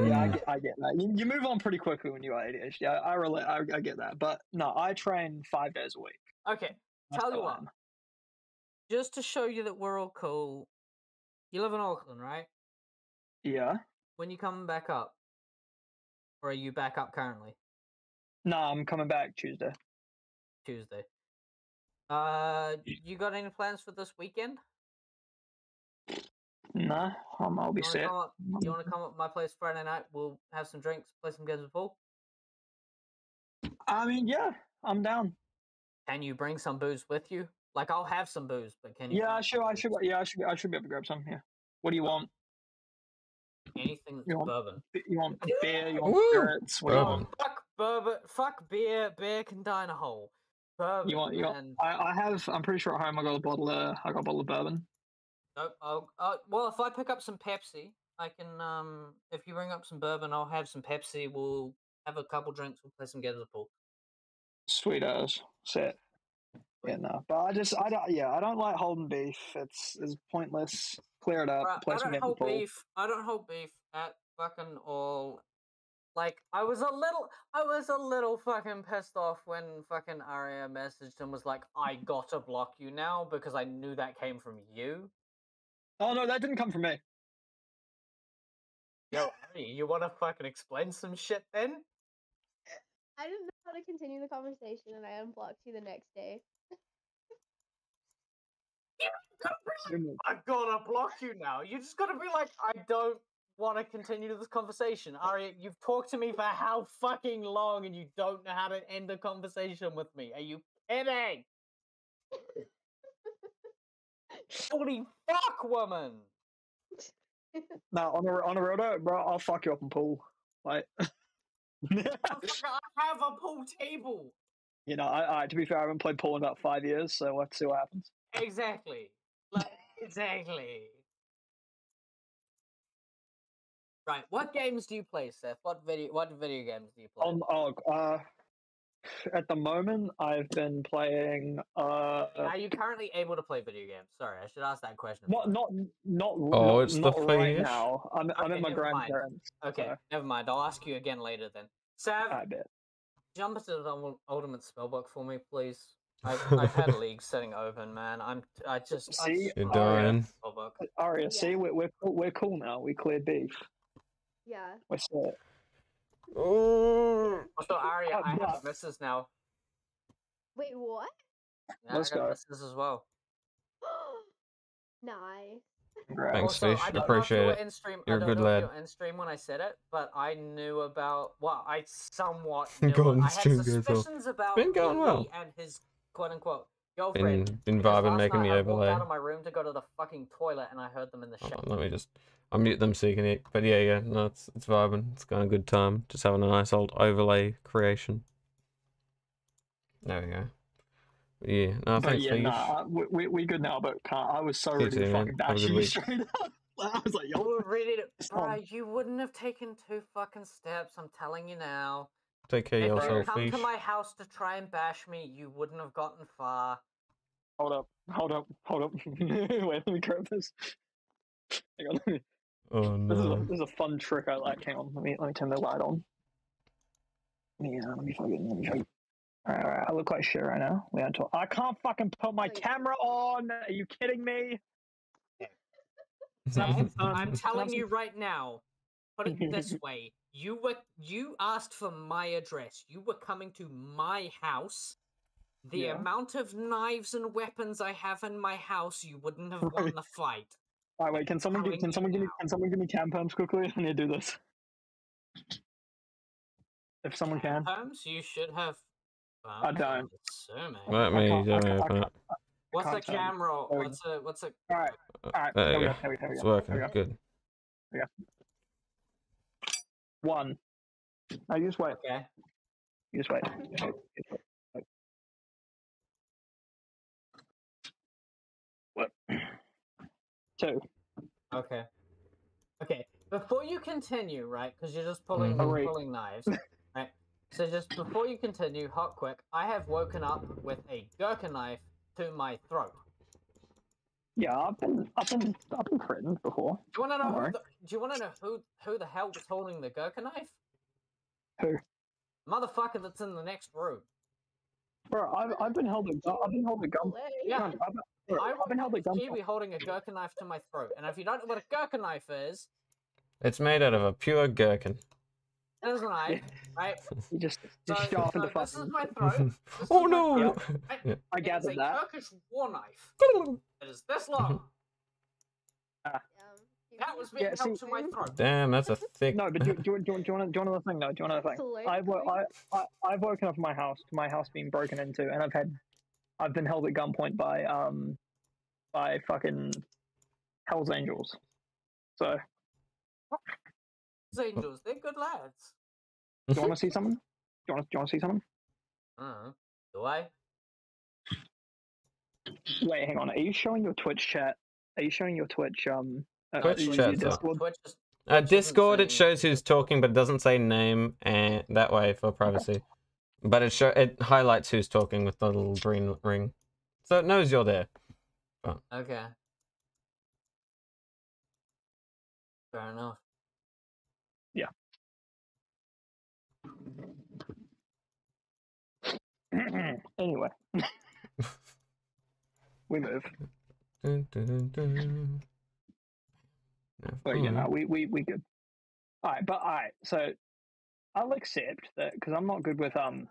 [SPEAKER 6] yeah, I get, I get that. You, you, move on pretty quickly when you are ADHD. I, I relate. I, I get that.
[SPEAKER 1] But no, I train five days a week. Okay, tell you what just to show you that we're all cool, you live in Auckland, right? Yeah.
[SPEAKER 7] When you coming back up, or are you back up currently?
[SPEAKER 1] No, I'm coming
[SPEAKER 6] back Tuesday.
[SPEAKER 7] Tuesday. Uh, you got any plans for this weekend?
[SPEAKER 1] Nah, I'm, I'll be set. Up,
[SPEAKER 7] you mm. want to come up my place Friday night? We'll have some drinks, play some games of pool.
[SPEAKER 6] I mean, yeah, I'm down.
[SPEAKER 7] Can you bring some booze with you? Like I'll have some booze, but can you? Yeah,
[SPEAKER 6] sure. I should. Yeah, I should. I should be able to grab some. Yeah. What do you want? Anything that's you want, bourbon. You want beer? You want spirits? What fuck bourbon. Fuck beer.
[SPEAKER 7] Beer can die in a hole. Bourbon. You want? You want?
[SPEAKER 6] I, I have. I'm pretty sure at home I got a bottle. Of, I
[SPEAKER 4] got a bottle of bourbon.
[SPEAKER 7] Nope. I'll, uh, well, if I pick up some Pepsi, I can. Um, if you bring up some bourbon, I'll have some Pepsi. We'll have a couple drinks. We'll play some the pool.
[SPEAKER 6] Sweet ass. Set yeah, no. But I just, I don't, yeah, I don't like holding beef. It's, it's pointless. Clear it up. Right, I don't hold beef.
[SPEAKER 7] I don't hold beef at fucking all. Like I was a little, I was a little fucking pissed off when fucking Aria messaged and was like, "I gotta block you now" because I knew that
[SPEAKER 2] came from you. Oh no, that didn't come from me. Yo, Ari, you want to fucking explain some shit then?
[SPEAKER 4] I didn't know how to continue
[SPEAKER 7] the conversation, and I unblocked you the next day. I'm gonna block you now. You just gotta be like, I don't want to continue this conversation. Arya, you've talked to me for how fucking long and you don't know how to end a conversation with me. Are you kidding? Holy fuck, woman!
[SPEAKER 1] No, on a on a note,
[SPEAKER 6] bro, I'll fuck you up in pool. Like, I
[SPEAKER 7] have a pool table.
[SPEAKER 6] You know, I, I to be fair, I haven't played pool in about five years, so we'll have to see what happens.
[SPEAKER 1] Exactly. Exactly.
[SPEAKER 7] Right. What games do you play, Seth? What video What video games do you
[SPEAKER 1] play? Um. Oh. Uh.
[SPEAKER 6] At the moment, I've been playing. Uh, Are you
[SPEAKER 7] currently able to play video games? Sorry, I should ask that question.
[SPEAKER 6] Not, not, not. Oh, not, it's not the right thing. now. I'm, okay, I'm at my grandparents.
[SPEAKER 7] Mind. Okay, so. never mind. I'll ask you again later then.
[SPEAKER 4] Sav, I bet.
[SPEAKER 7] jump into the Ultimate Spellbook for me, please. I've, I've had leagues sitting open, man. I'm I just see
[SPEAKER 6] I
[SPEAKER 4] just,
[SPEAKER 6] Aria, yeah. see, we're, we're we're cool now. We cleared beef. Yeah. We're set. Oh. So Aria, I have
[SPEAKER 7] misses now. Wait, what? Now Let's go. Misses as well. nice. Thanks, also, Fish. I Appreciate it. You stream, You're a good lad. In stream when I said it, but I knew about. Well, I somewhat knew. Go I had suspicions about Been going well. and his quote unquote girlfriend. Been vibing, making me overlay. I out of my room to go to the fucking toilet, and I heard them in the shower.
[SPEAKER 3] Let me just. I mute them so you can hear. But yeah, yeah, no, it's it's vibing. It's going a good time. Just having a nice old overlay creation. There we go. But yeah, no, thanks. Yeah, nah,
[SPEAKER 6] we, we good now. But uh, I was so ready to fucking dash you straight
[SPEAKER 4] up. I was like, yo, you were
[SPEAKER 7] ready to. Bro, you wouldn't have taken two fucking steps. I'm telling you now.
[SPEAKER 6] Take care of yourself, come to my
[SPEAKER 7] house to try and bash me, you wouldn't have gotten far. Hold up,
[SPEAKER 6] hold up, hold up. Wait, let me grab this. Hang on.
[SPEAKER 4] Oh no. This is, a,
[SPEAKER 6] this is a fun trick I like. Hang on, let me, let me turn the light on.
[SPEAKER 4] Yeah, uh, let me fucking, let me fucking.
[SPEAKER 6] Alright, alright, I look like shit right now. We are not talk. I can't fucking put my camera on! Are you kidding me? I'm telling you
[SPEAKER 7] right now, put it this way you were you asked for my address. You were coming to my house. The yeah. amount of knives and weapons I have in my house, you wouldn't have won the fight.
[SPEAKER 6] All right, wait. Can someone give, can someone give me can someone give me perms quickly? I need to do
[SPEAKER 1] this. If someone can. Perms, you should have. Um, I don't. So
[SPEAKER 4] Let me it.
[SPEAKER 1] What's a camera? What's
[SPEAKER 7] a
[SPEAKER 6] what's a? All right, all right. There, there we go. go. There we go. There we go. It's working. go. Good. There we go.
[SPEAKER 1] One. No, you just wait. Okay. You just wait. What? Two. Okay. Okay. Before you
[SPEAKER 7] continue, right? Because you're just pulling mm-hmm. you're pulling knives. Right. So just before you continue, hot quick, I have woken up with a gurkha knife to my throat.
[SPEAKER 6] Yeah, I've been, I've been, I've been threatened before. Do you want to know? Who the,
[SPEAKER 7] do you want to know who who the hell was holding the Gurkha knife? Who? Motherfucker, that's in the next room.
[SPEAKER 6] Bro, I've, I've been held a, I've been held a gun. Yeah. I've, been, I I've been held a gun. Kiwi
[SPEAKER 7] holding a Gurkha knife to my throat, and if you don't know what a Gurkha knife is,
[SPEAKER 3] it's made out of a pure gherkin.
[SPEAKER 7] There's an eye, right? You just, just so, sharpen so the fucking. This is my
[SPEAKER 3] throat. oh no! Throat,
[SPEAKER 4] right? yeah. I gathered that.
[SPEAKER 7] Turkish war knife. it is
[SPEAKER 4] this long. Ah. That was being yeah, held see, to my throat. Damn, that's a
[SPEAKER 6] thick. No, but do, do, do, do, do you want another thing though? Do you want another thing? I've I, I, I've woken up my house, my house being broken into, and I've had, I've been held at gunpoint by um, by fucking Hell's Angels. So
[SPEAKER 1] angels, they're good lads. Do you want to see something? Do you want to, do you want to see something? Uh, do I? Wait, hang on. Are you showing your
[SPEAKER 6] Twitch chat? Are you showing your Twitch um uh, Twitch uh, chat? Discord?
[SPEAKER 2] Twitch is, uh, Twitch uh, Discord
[SPEAKER 3] it shows who's talking, but it doesn't say name, and that way for privacy. But it show it highlights who's talking with the little green ring, so it knows you're there. Okay.
[SPEAKER 1] Fair enough. anyway, we move. Dun, dun, dun, but you know, we
[SPEAKER 6] we we good. All right, but all right. So I'll accept that because I'm not good with um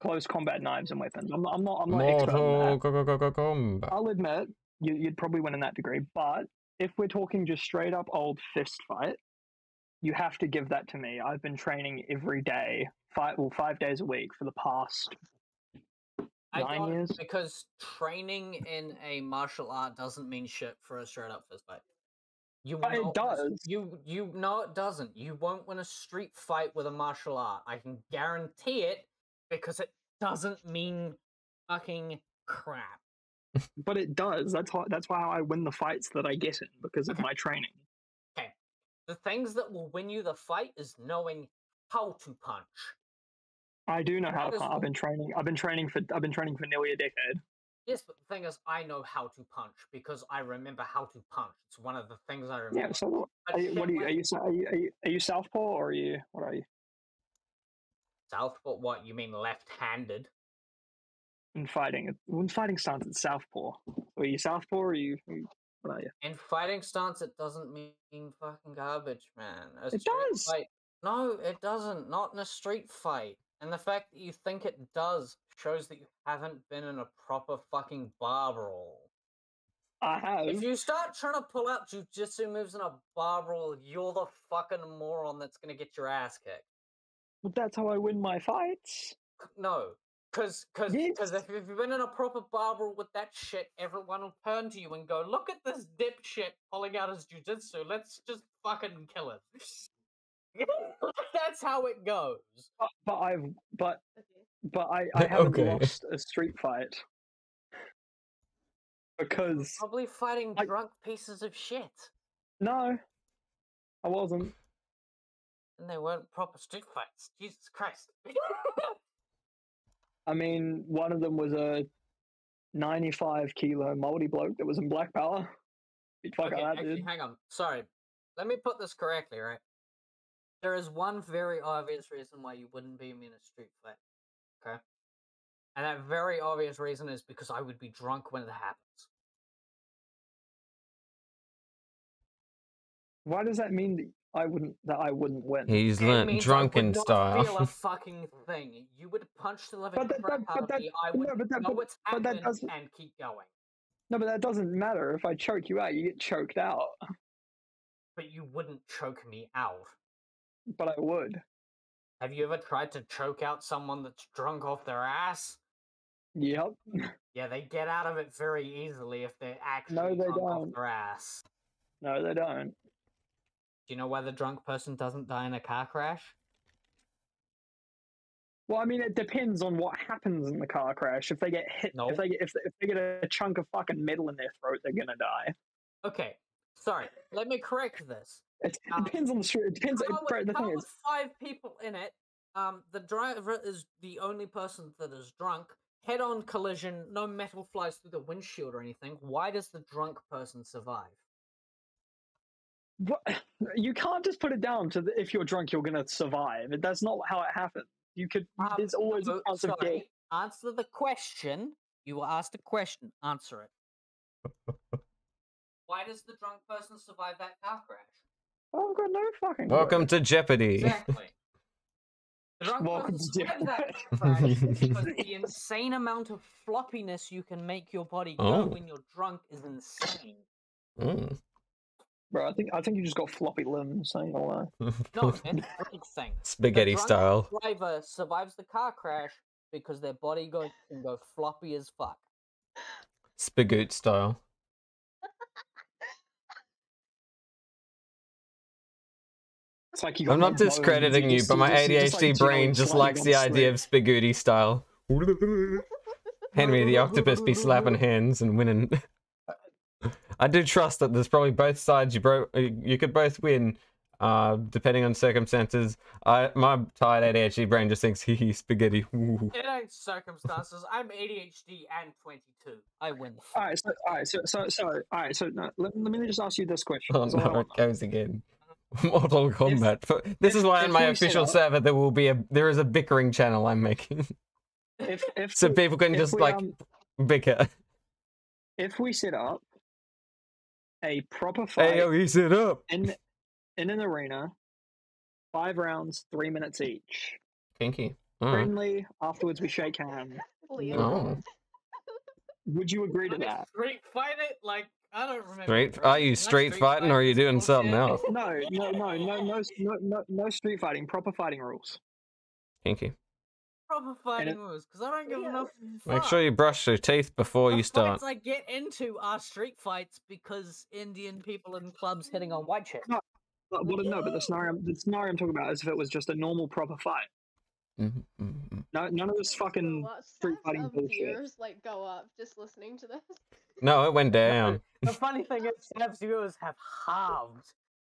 [SPEAKER 6] close combat knives and weapons. I'm, I'm not. I'm not expert on that.
[SPEAKER 1] Go, go, go,
[SPEAKER 6] I'll admit you, would probably win in that degree, but if we're talking just straight up old fist fight, you have to give that to me. I've been training every day, five well, five days a week for the past
[SPEAKER 7] nine years. Because training in a martial art doesn't mean shit for a straight up fist fight. You it does. You you know it doesn't. You won't win a street fight with a martial art. I can guarantee it because it doesn't mean fucking crap.
[SPEAKER 6] but it does. That's how that's why I win the fights that I get in because of my training
[SPEAKER 7] the things that will win you the fight is knowing how to punch.
[SPEAKER 6] I do know how to punch. I've been training. I've been training for. I've been training for
[SPEAKER 7] nearly a decade. Yes, but the thing is, I know how to punch because I remember how to punch. It's one of the things I remember. Yeah. So, are you, what are you, are you? Are you? Are
[SPEAKER 6] you? Are you southpaw or are you? What are you?
[SPEAKER 7] Southpaw? What you mean, left-handed?
[SPEAKER 6] In fighting, when fighting starts at southpaw, are you southpaw or are you? Are you what are you?
[SPEAKER 7] In fighting stance, it doesn't mean fucking garbage, man. A it does. Fight. No, it doesn't. Not in a street fight. And the fact that you think it does shows that you haven't been in a proper fucking bar brawl.
[SPEAKER 4] I have. If
[SPEAKER 7] you start trying to pull out jujitsu moves in a bar brawl, you're the fucking moron that's going to get your ass kicked.
[SPEAKER 6] But that's how I win my fights.
[SPEAKER 7] No, because because because yes. if you've been in a proper bar brawl with that shit, everyone will turn to you and go, "Look at this dipshit pulling out his jujitsu. Let's just fucking kill him."
[SPEAKER 6] That's how it goes. But, but I've but but I, I haven't okay. lost a street fight because
[SPEAKER 7] probably fighting I, drunk pieces of shit.
[SPEAKER 6] No, I wasn't.
[SPEAKER 7] And they weren't proper street fights. Jesus Christ.
[SPEAKER 6] I mean, one of them was a 95 kilo Maori bloke that was in
[SPEAKER 1] Black Power. Fuck okay, that, actually, dude. hang
[SPEAKER 7] on. Sorry. Let me put this correctly, right? There is one very obvious reason why you wouldn't beat me in a street fight.
[SPEAKER 1] Okay? And that very obvious reason is because I would be drunk when it happens. Why does that mean that I wouldn't
[SPEAKER 6] that I wouldn't win. He's learnt
[SPEAKER 1] drunken style. Feel a
[SPEAKER 7] fucking thing. You would punch the living crap out but of that, me. I would no, but that, know but, what's but happened and keep going.
[SPEAKER 6] No, but that doesn't matter. If I choke you out, you get choked out.
[SPEAKER 7] But you wouldn't choke me out.
[SPEAKER 6] But I would.
[SPEAKER 7] Have you ever tried to choke out someone that's drunk off their ass? Yep. Yeah, they get out of it very easily if they're actually no, they drunk don't. off their ass.
[SPEAKER 6] No, they don't.
[SPEAKER 7] Do you know why the drunk person doesn't die in a car crash?
[SPEAKER 6] Well, I mean, it depends on what happens in the car crash. If they get hit, nope. if they get if if they get a chunk of fucking metal in their throat, they're gonna die. Okay,
[SPEAKER 7] sorry. Let me correct
[SPEAKER 6] this. It um, depends on the street. It
[SPEAKER 7] depends. Car on, with, the car with is. five people in it. Um, the driver is the only person that is drunk. Head-on collision. No metal flies through the windshield or anything. Why does the drunk person survive?
[SPEAKER 6] you can't just put it down to the, if you're drunk, you're going to survive. That's not how it happens. You could. Um, there's always a sorry. game.
[SPEAKER 7] Answer the question. You were asked a question. Answer it. Why does the drunk person survive that car crash?
[SPEAKER 1] Oh, no fucking.
[SPEAKER 6] Welcome
[SPEAKER 3] to Jeopardy. Exactly.
[SPEAKER 7] The drunk Welcome person to Jeopardy. that
[SPEAKER 3] crash
[SPEAKER 7] because the insane amount of floppiness you can make your body go oh. when you're drunk is
[SPEAKER 5] insane.
[SPEAKER 4] Mm.
[SPEAKER 6] Bro, I think I think you just got floppy limbs. I ain't gonna lie.
[SPEAKER 7] no, man, thing. Spaghetti the style. Driver survives the car crash because their body goes can go floppy as fuck.
[SPEAKER 1] Spagoot style. Like I'm not discrediting you, but my ADHD just like brain just likes the idea of
[SPEAKER 3] spaghetti style. Henry the octopus, be slapping hands and winning. I do trust that there's probably both sides. You bro, uh, you could both win, uh, depending on circumstances. I my tired ADHD brain just thinks hee hee spaghetti. Ooh. It ain't
[SPEAKER 7] circumstances. I'm ADHD and 22.
[SPEAKER 6] I win. All right, so all right, so so, so all right, so no, let, let, me just ask you this question. Oh no, it goes again. Mm-hmm. Mortal Kombat.
[SPEAKER 3] If, this if, is why on my official server there will be a there is a bickering channel I'm making.
[SPEAKER 6] If, if so people can just we, like um, bicker. If we set up a proper fight. Hey, ease it up. In, in an arena, five rounds, three minutes each.
[SPEAKER 1] Kinky. All Friendly.
[SPEAKER 6] Right. Afterwards, we shake hands. Oh. Would you agree to that? Straight fight it like I don't remember. Straight? Are you straight, straight fighting, fighting, or are you doing something else? No, no, no, no, no, no, no street fighting. Proper fighting rules.
[SPEAKER 3] Kinky
[SPEAKER 7] proper fighting rules because I don't give yeah. enough. Fuck. Make sure
[SPEAKER 3] you brush your teeth before the you start.
[SPEAKER 7] I get into are street fights because Indian people in clubs hitting on white chicks. No,
[SPEAKER 6] but, no, but the scenario, the scenario I'm talking about is if it was just a normal proper fight. Mm-hmm, mm-hmm. No, none of this fucking so
[SPEAKER 1] street fighting bullshit. Viewers,
[SPEAKER 7] like go up just listening to this.
[SPEAKER 3] No, it went down.
[SPEAKER 7] the funny thing is, Sam's viewers have halved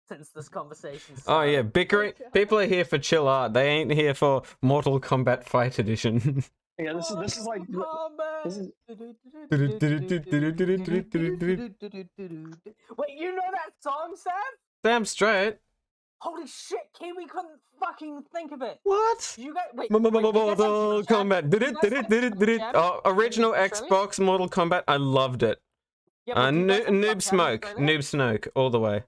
[SPEAKER 7] since this conversation started.
[SPEAKER 3] Oh yeah, bickering. People are here for chill art. They ain't here for Mortal Kombat Fight Edition.
[SPEAKER 4] yeah, this is this is like Wait, you know that song, Sam?
[SPEAKER 3] Sam straight.
[SPEAKER 4] Holy
[SPEAKER 7] shit, Kiwi couldn't fucking think of it. What? You guys, wait, Mortal
[SPEAKER 3] Kombat. original Xbox Mortal Kombat. I loved it. uh, Noob Smoke. Noob Smoke, all the way.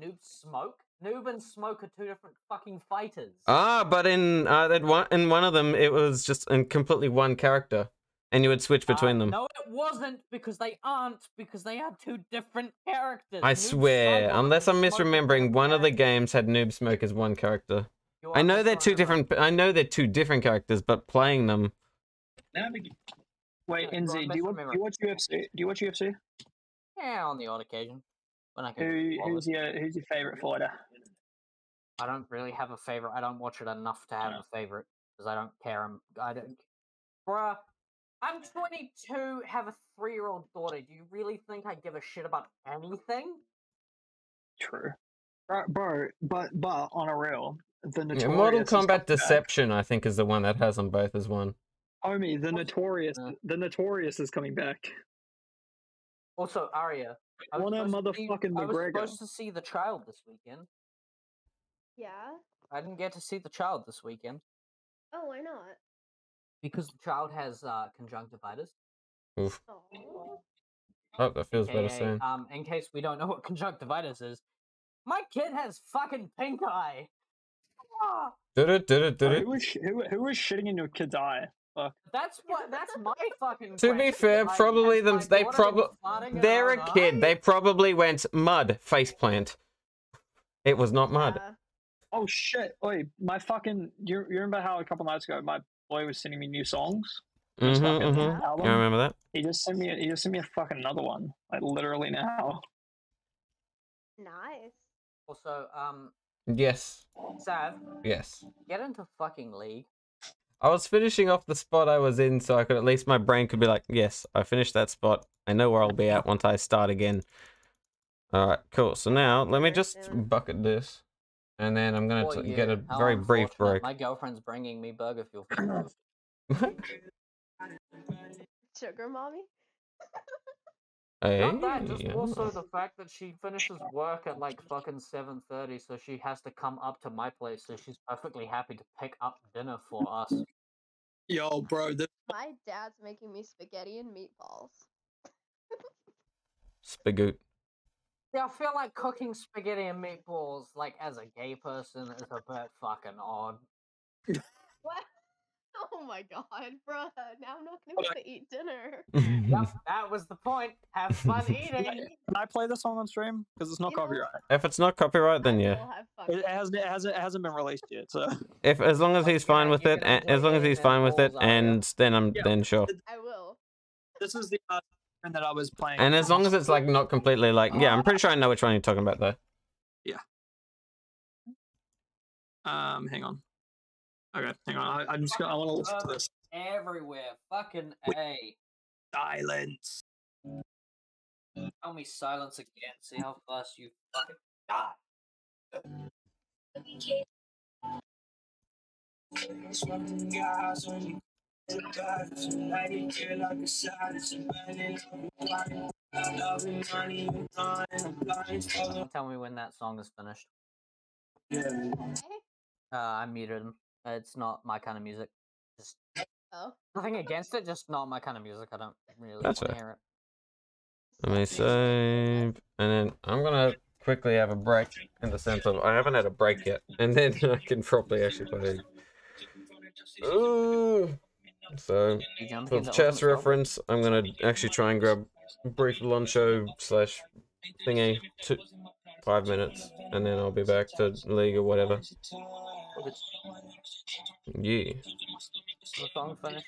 [SPEAKER 7] Noob Smoke. Noob and Smoke are two different fucking fighters.
[SPEAKER 3] Ah, but in uh, that one, in one of them, it was just in completely one character, and you would switch uh, between uh, them. No,
[SPEAKER 7] it wasn't because they aren't because they are two different characters. I Noob swear,
[SPEAKER 3] unless I'm misremembering, one of the games had Noob Smoke as one character. I know they're two different. I know they're two different characters, but
[SPEAKER 6] playing them. Wait, NZ, do you watch UFC? Do you watch UFC?
[SPEAKER 7] Yeah, on the odd occasion. When I go Who, who's your who's your favourite fighter? I don't really have a favorite. I don't watch it enough to have no. a favorite because I don't care. I'm I don't. Bruh, I'm 22. Have a three year old daughter. Do you really think I give a shit about anything?
[SPEAKER 6] True, bro. bro but but on a real, the notorious. Yeah, Mortal Kombat Deception,
[SPEAKER 3] back. I think, is the one that has them both as
[SPEAKER 6] one. Homie, the notorious, uh the notorious is coming back.
[SPEAKER 7] Also, Arya, I was, Wanna
[SPEAKER 1] supposed, to be, I was supposed
[SPEAKER 7] to see the child this weekend. Yeah. I didn't get to see the child this weekend Oh, why not? because the child has uh, conjunctivitis.
[SPEAKER 1] Oof.
[SPEAKER 8] Oh,
[SPEAKER 1] that feels better saying. um,
[SPEAKER 7] in case we don't know what conjunctivitis is, my kid has fucking pink eye. Ah!
[SPEAKER 6] Did it? Did it? Did it? Who was, who, who was shitting in your kid's eye? fuck.
[SPEAKER 7] That's what. That's my fucking. to be fair, like, probably them. they probably.
[SPEAKER 3] They're a kid. They probably went mud faceplant. It was not mud.
[SPEAKER 4] Yeah.
[SPEAKER 6] Oh shit! Oi, my fucking. You, you, remember how a couple nights ago my boy was sending me new songs?
[SPEAKER 4] Mm -hmm, mm -hmm. remember that.
[SPEAKER 6] He just sent me. A, he just sent me a fucking another one. Like literally now.
[SPEAKER 7] Nice. Also, um. Yes. Sav. Yes. Get into fucking league.
[SPEAKER 6] I was finishing
[SPEAKER 3] off the spot I was in so I could at least my brain could be like, yes, I finished that spot. I know where I'll be at once I start again. Alright, cool. So now let me just bucket this.
[SPEAKER 2] And then I'm gonna get a very brief break. My
[SPEAKER 7] girlfriend's bringing me BurgerFuel.
[SPEAKER 2] Sugar mommy?
[SPEAKER 1] Hey. Not that, just also the
[SPEAKER 2] fact that she finishes work at like fucking seven thirty, so she
[SPEAKER 7] has to come up to my place, so she's perfectly happy to pick up dinner for us.
[SPEAKER 6] Yo, bro. This-
[SPEAKER 8] My dad's making me spaghetti and meatballs.
[SPEAKER 6] Spagoot.
[SPEAKER 7] I feel like cooking spaghetti and meatballs, like as a gay person, is a bit fucking odd.
[SPEAKER 8] Oh my god, bruh. Now I'm not gonna be able to eat dinner. yep, that
[SPEAKER 7] was the point.
[SPEAKER 8] Have
[SPEAKER 3] fun eating.
[SPEAKER 6] Can I play this song on stream? Because it's not you know, copyright.
[SPEAKER 3] if it's not copyright, then yeah.
[SPEAKER 6] It hasn't, it, hasn't, it hasn't been released yet, so.
[SPEAKER 3] If as long as he's fine with it, and, as long as he's fine with it, and then I'm yeah. then sure.
[SPEAKER 6] I will. This is the uh, that I was playing. And as long as it's like
[SPEAKER 3] not completely like yeah, I'm pretty sure I know which one you're talking about though.
[SPEAKER 1] Yeah. Um, hang on. Okay, hang on. I, am just gonna. I want to listen to this.
[SPEAKER 7] Everywhere, fucking a.
[SPEAKER 1] Silence.
[SPEAKER 7] Tell me silence again. See how fast you fucking die. Tell me when that song is finished. Yeah. Uh, I muted him. It's not my kind of music. Just oh. nothing against it, just not my kind of music. I don't really That's want to hear it.
[SPEAKER 3] Let me save, and then I'm gonna quickly have a break in the sense of I haven't had a break yet, and then I can probably actually play.
[SPEAKER 4] Ooh.
[SPEAKER 3] So for the chat's reference, I'm gonna actually try and grab brief luncho slash thingy, two, five minutes, and then I'll be back to league or whatever. 耶！
[SPEAKER 4] 我
[SPEAKER 7] 双分。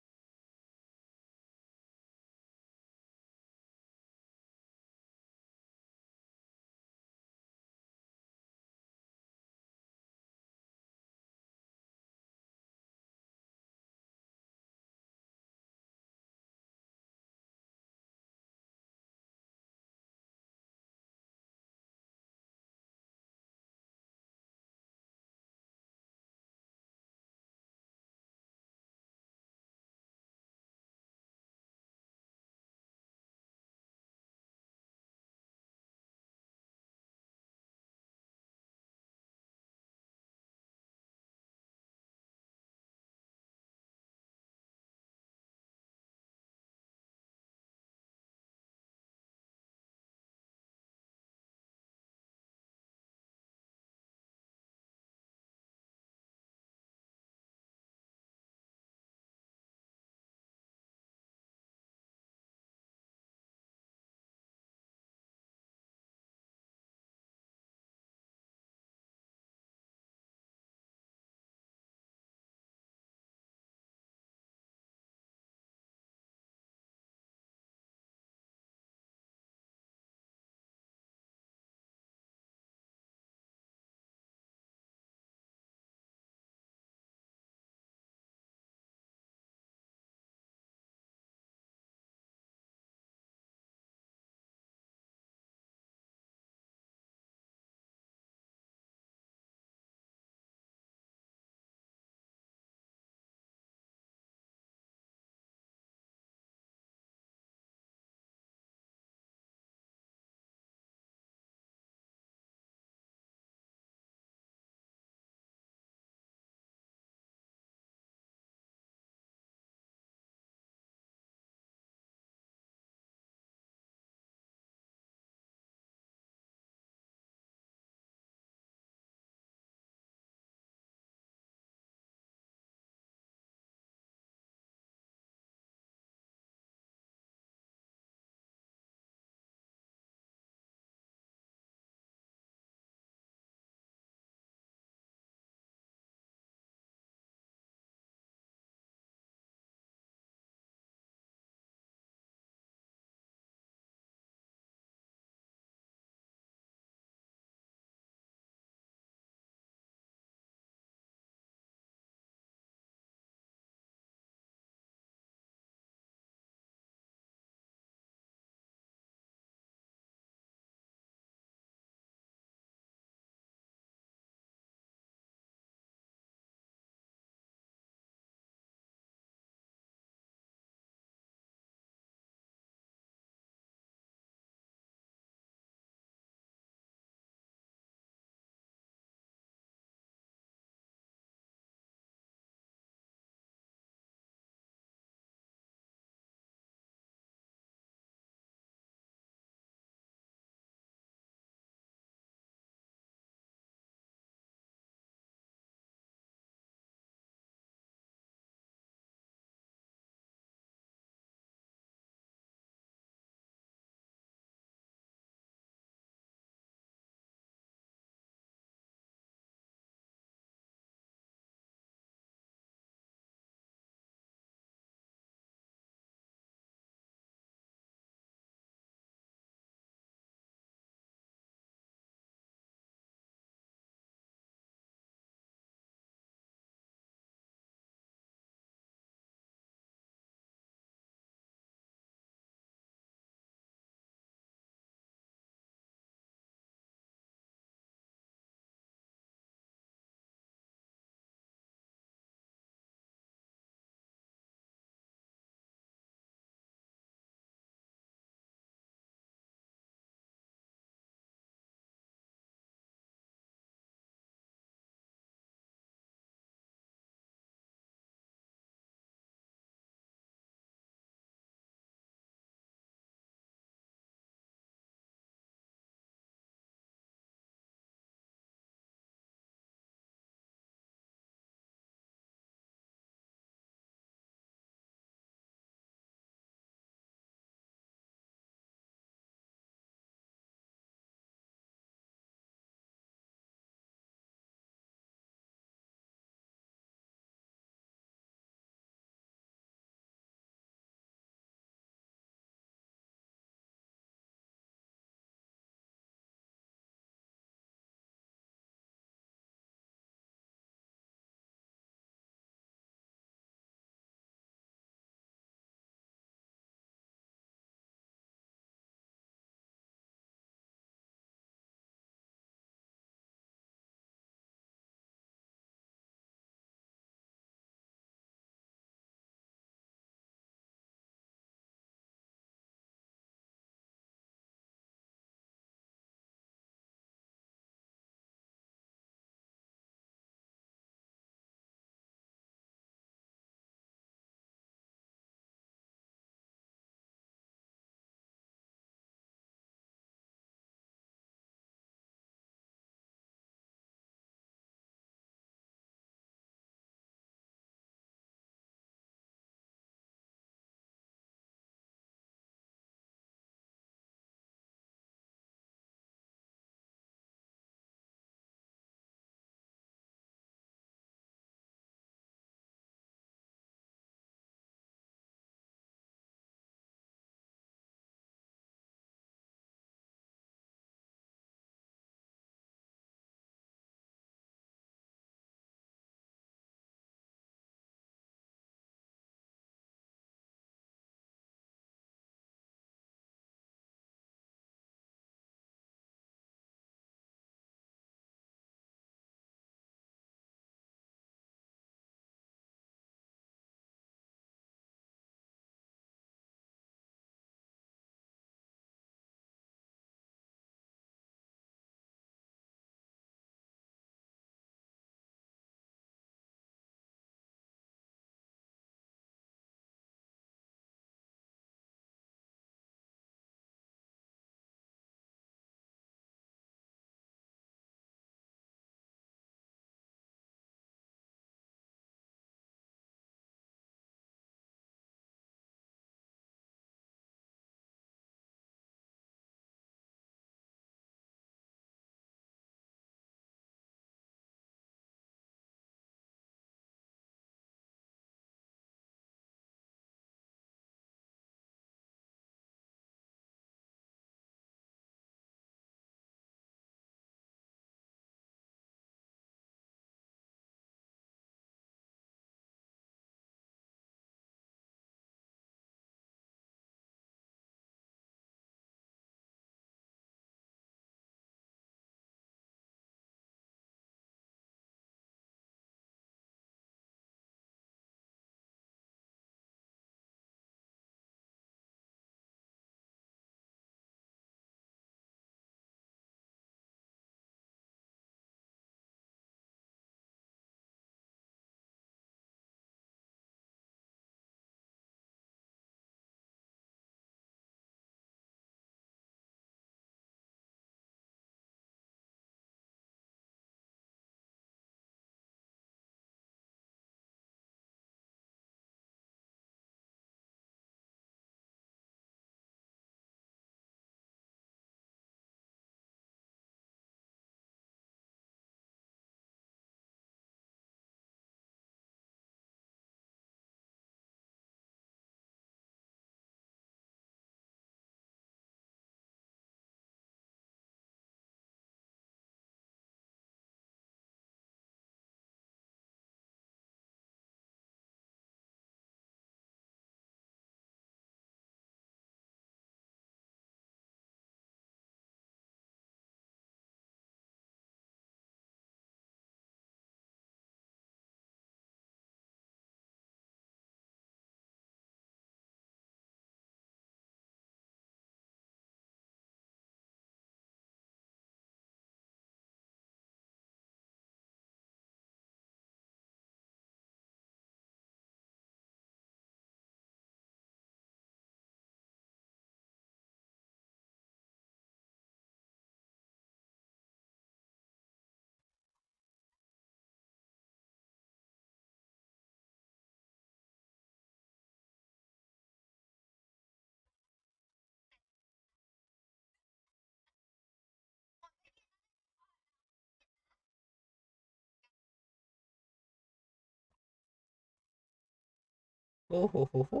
[SPEAKER 1] Ho ho ho ho.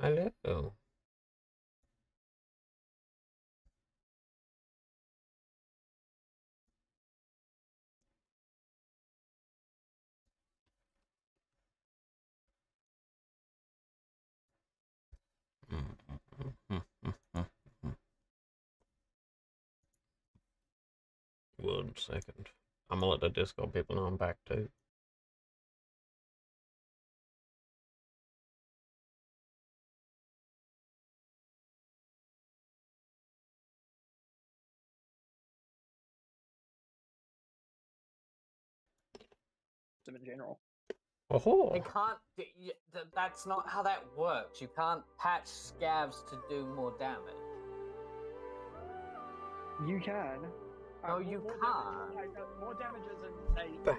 [SPEAKER 1] Hello. One second. I'm gonna let the Discord people know I'm back too. in general. Oh. They can't. That's not how that works.
[SPEAKER 7] You can't patch scavs to do more damage.
[SPEAKER 6] You can. No, oh, you can't. Damage, more damages than they. Bam.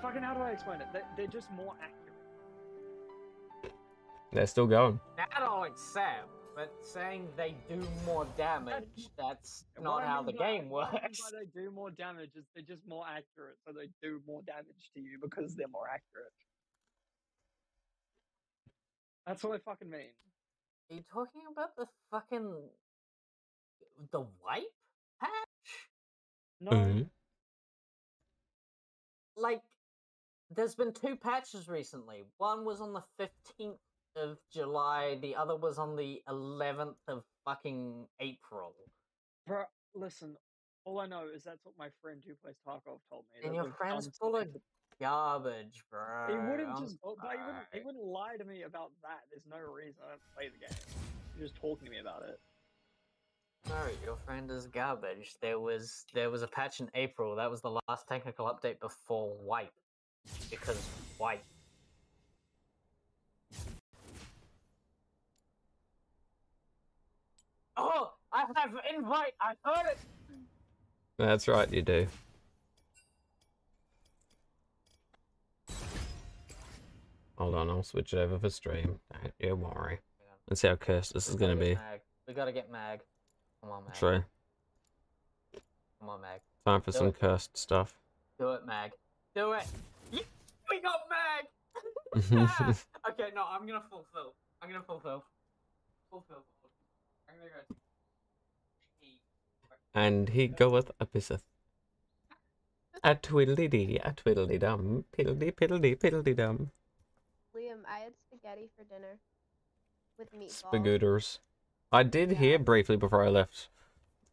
[SPEAKER 6] Fucking how do I explain it? They're, they're just more accurate.
[SPEAKER 3] They're still going.
[SPEAKER 7] That I accept, but saying they do more
[SPEAKER 4] damage,
[SPEAKER 6] that's not how the by, game works. Why they do more damage is they're just more accurate, so they do more damage to you because they're more accurate.
[SPEAKER 2] That's what I fucking mean. Are you talking about the fucking the wipe patch?
[SPEAKER 1] No. Mm-hmm.
[SPEAKER 7] Like, there's been two patches recently. One was on the 15th of July, the other was on the 11th of fucking April.
[SPEAKER 6] Bro, listen, all I know is that's what my friend who plays Tarkov told me. And your friend's full of garbage, bro. He wouldn't just, oh, he wouldn't, he wouldn't lie to me about that. There's no reason I don't play the game. He's just talking to me about it.
[SPEAKER 7] Sorry, your friend is garbage. There was there was a patch in April. That was the last technical update before White, because White. Oh, I have invite. I heard it.
[SPEAKER 3] That's right, you do. Hold on, I'll switch it over for stream. Don't you worry. Let's see how cursed this we is going to be.
[SPEAKER 7] Mag. We gotta get mag. Come on, Mag. True. Come on, Mag. Time for Do some it.
[SPEAKER 3] cursed stuff.
[SPEAKER 7] Do it, Mag. Do it. we got Mag. okay, no, I'm gonna fulfill. I'm gonna fulfill. Fulfill. I'm gonna go.
[SPEAKER 3] And he goeth a apisseth. A twiddly, dee, a twiddly dum, piddly piddly piddly dum.
[SPEAKER 8] Liam, I had spaghetti for dinner with meatballs. Spagooters.
[SPEAKER 3] I did hear briefly before I left.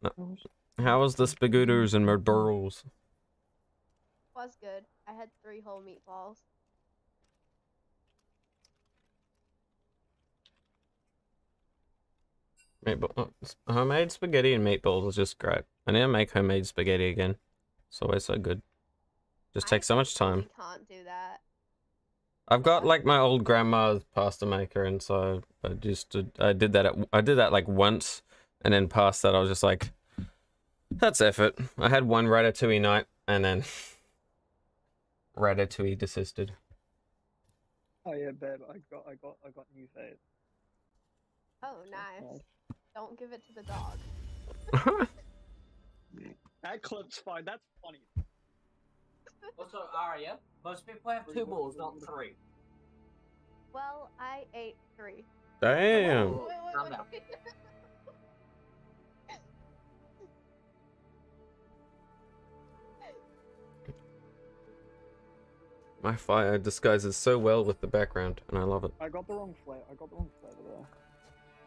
[SPEAKER 3] Uh, oh, how was the spagooters and murderals?
[SPEAKER 8] Was good. I had three whole meatballs.
[SPEAKER 4] Meatball, uh,
[SPEAKER 3] homemade spaghetti and meatballs is just great. I need to make homemade spaghetti again. It's always so good. Just takes so much time. Can't do that. I've got like my old grandma's pasta maker, and so I just did, I did that at, I did that like once, and then past that I was just like, that's effort. I had one ratatouille night, and then ratatouille desisted.
[SPEAKER 6] Oh yeah, babe, I got I got I got new face. Oh nice. Don't give it to the
[SPEAKER 4] dog.
[SPEAKER 6] that clip's fine. That's funny.
[SPEAKER 7] Also, Arya, most people have two balls, not three.
[SPEAKER 4] Well, I ate three. Damn. Wait, wait, wait,
[SPEAKER 3] My fire disguises so well with the background, and I love it.
[SPEAKER 7] I got the wrong flavor. I got the wrong flavor there.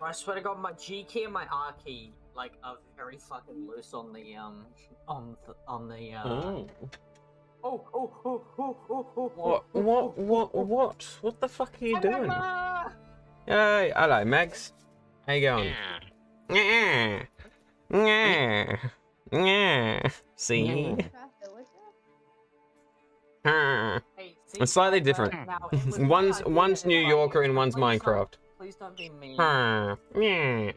[SPEAKER 7] I swear to God, my G key and my R key like are very fucking loose on the um on the on the uh. Oh.
[SPEAKER 3] Oh, oh, oh, oh, oh, oh. What, oh, what, what, oh, oh. what? What the fuck are you doing? Hey, hello, Max. How you going? Yeah. Yeah. Yeah. Yeah. See? It's slightly different. one's one's New Yorker and one's Minecraft. Please don't be mean.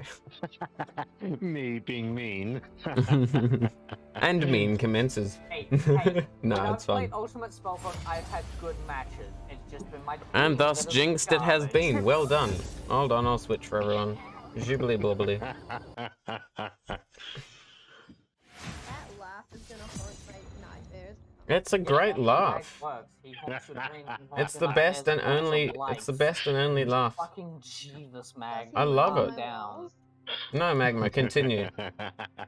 [SPEAKER 4] me being
[SPEAKER 3] mean.
[SPEAKER 4] and mean commences. Hey, hey,
[SPEAKER 3] no, it's fine.
[SPEAKER 7] Ultimate Spellbook, I've had good matches. It's just been my and thus jinxed it has been.
[SPEAKER 3] Well done. Hold on, I'll switch for everyone. Jubilee bubbly.
[SPEAKER 4] It's a great laugh.
[SPEAKER 7] it's the best and only. It's the best and only laugh. Fucking Jesus, Mag. I love it.
[SPEAKER 3] No, Magma, continue.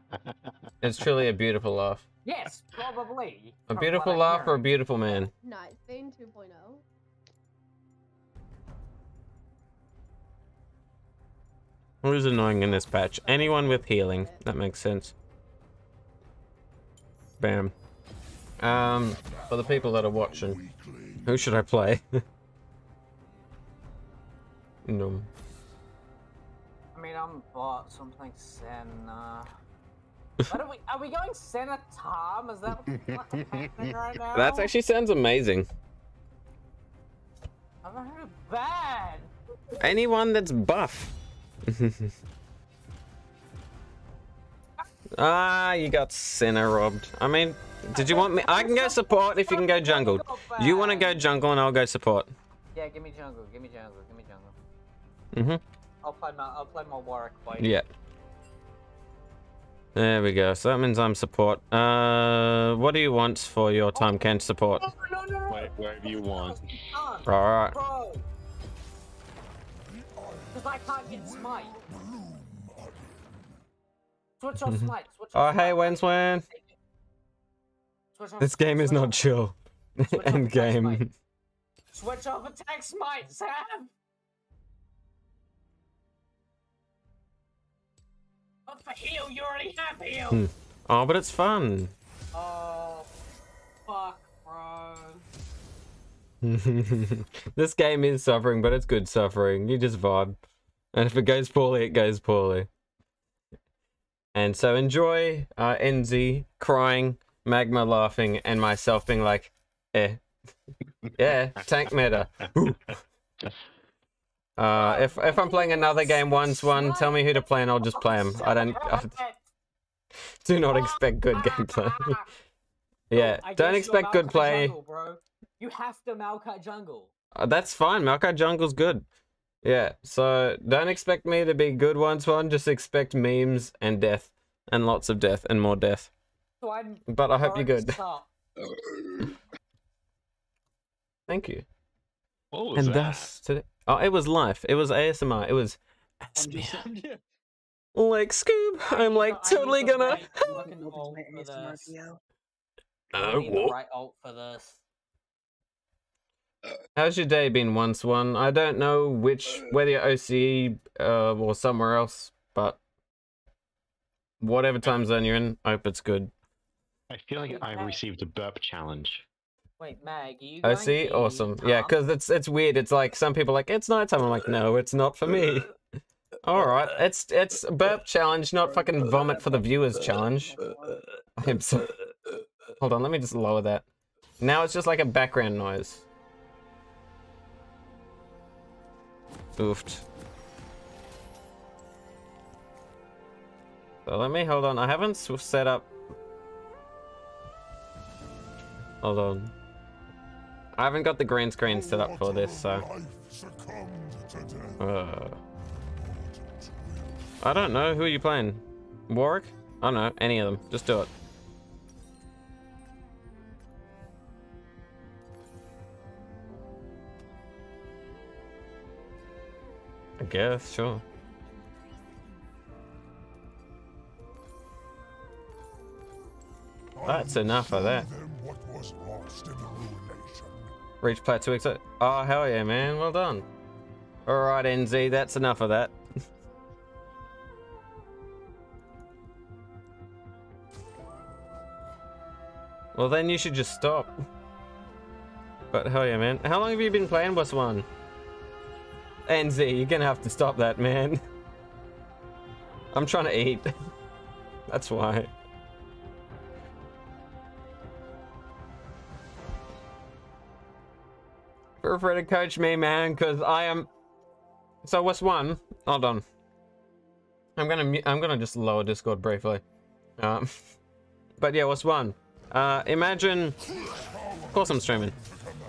[SPEAKER 3] it's truly a beautiful laugh.
[SPEAKER 7] Yes, probably. A beautiful
[SPEAKER 3] laugh for a beautiful man.
[SPEAKER 4] No, it's been 2.0.
[SPEAKER 3] Who's annoying in this patch? Anyone with healing. That makes sense. Bam. Um, for the people that are watching, who should I play? no.
[SPEAKER 7] I mean, I'm buff. something Sen.
[SPEAKER 8] Uh...
[SPEAKER 3] what
[SPEAKER 7] are we? Are we going Senna, Tom? Is that what's happening right now? That actually
[SPEAKER 3] sounds amazing.
[SPEAKER 7] I've heard bad.
[SPEAKER 3] Anyone that's buff. Ah, you got Senna robbed. I mean, did you want me? I can go support if you can go jungle. You want to go jungle and I'll go support.
[SPEAKER 7] Yeah, give me jungle, give me jungle, give me
[SPEAKER 3] jungle. Mm
[SPEAKER 7] hmm I'll play my, I'll play my Warwick fight. Yeah.
[SPEAKER 3] There we go. So that means I'm support. Uh, what do you want for your time, can Ken? Support. No,
[SPEAKER 5] no, no, no. you
[SPEAKER 3] want. All right.
[SPEAKER 7] Because I can't get smite. Switch Switch oh, hey,
[SPEAKER 3] hey, when? This game is
[SPEAKER 4] not chill. End game.
[SPEAKER 7] Switch off attack smite, Sam! Up for heal, you already have heal! Hmm.
[SPEAKER 3] Oh, but it's fun.
[SPEAKER 7] Oh, fuck, bro.
[SPEAKER 3] this game is suffering, but it's good suffering. You just vibe. And if it goes poorly, it goes poorly. And so enjoy uh, NZ crying, Magma laughing, and myself being like, eh. yeah, tank meta. uh, if if I'm playing another game once one, tell me who to play and I'll just play them. I don't. I do not expect good gameplay. yeah, don't expect good play.
[SPEAKER 7] you have to Maokai jungle.
[SPEAKER 3] Uh, that's fine. Maokai jungle's good. Yeah, so don't expect me to be good one one. Just expect memes and death, and lots of death and more death. So but I hope you're good. Thank you.
[SPEAKER 4] and that? thus
[SPEAKER 3] today, oh, it was life. It was ASMR. It was
[SPEAKER 4] ASMR.
[SPEAKER 3] Like Scoob, I'm like totally gonna. Right, oh, right
[SPEAKER 7] alt for this.
[SPEAKER 3] How's your day been, once One I don't know which, whether you're OCE uh, or somewhere else, but whatever time zone you're in, I hope it's good. I feel like I received a burp challenge.
[SPEAKER 7] Wait, Mag, you? I see. Awesome. Tom? Yeah,
[SPEAKER 3] because it's it's weird. It's like some people like it's nighttime. I'm like, no, it's not for me. All right, it's it's burp challenge, not fucking vomit for the viewers challenge. I'm so. Hold on, let me just lower that. Now it's just like a background noise. Oofed. So let me hold on. I haven't set up. Hold on. I haven't got the green screen set up for this, so. Uh. I don't know. Who are you playing? Warwick? I don't know. Any of them. Just do it. guess, sure. That's enough of that. Reach plateau exit. Oh, hell yeah, man. Well done. Alright, NZ, that's enough of that. well, then you should just stop. But hell yeah, man. How long have you been playing this one? NZ, you're gonna have to stop that, man. I'm trying to eat. That's why. Feel free to coach me, man, because I am... So what's one? Hold on. I'm gonna I'm gonna just lower Discord briefly. Um, but yeah, what's one? Uh, imagine... Of course I'm streaming.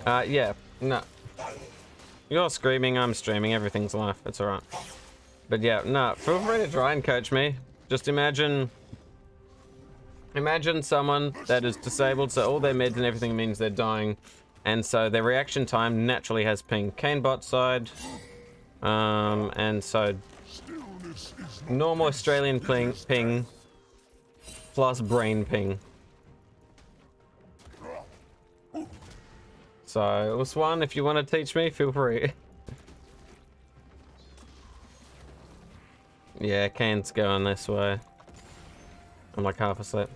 [SPEAKER 3] Uh, yeah, no. You're screaming, I'm streaming, everything's life. It's alright. But yeah, no, nah, feel free to try and coach me. Just imagine... Imagine someone that is disabled, so all their meds and everything means they're dying. And so their reaction time naturally has ping. Canebot side. Um, and so... Normal Australian ping, ping plus brain ping. So, Uswan, if you want to teach me, feel free. yeah, Kayn's going this way. I'm like half asleep.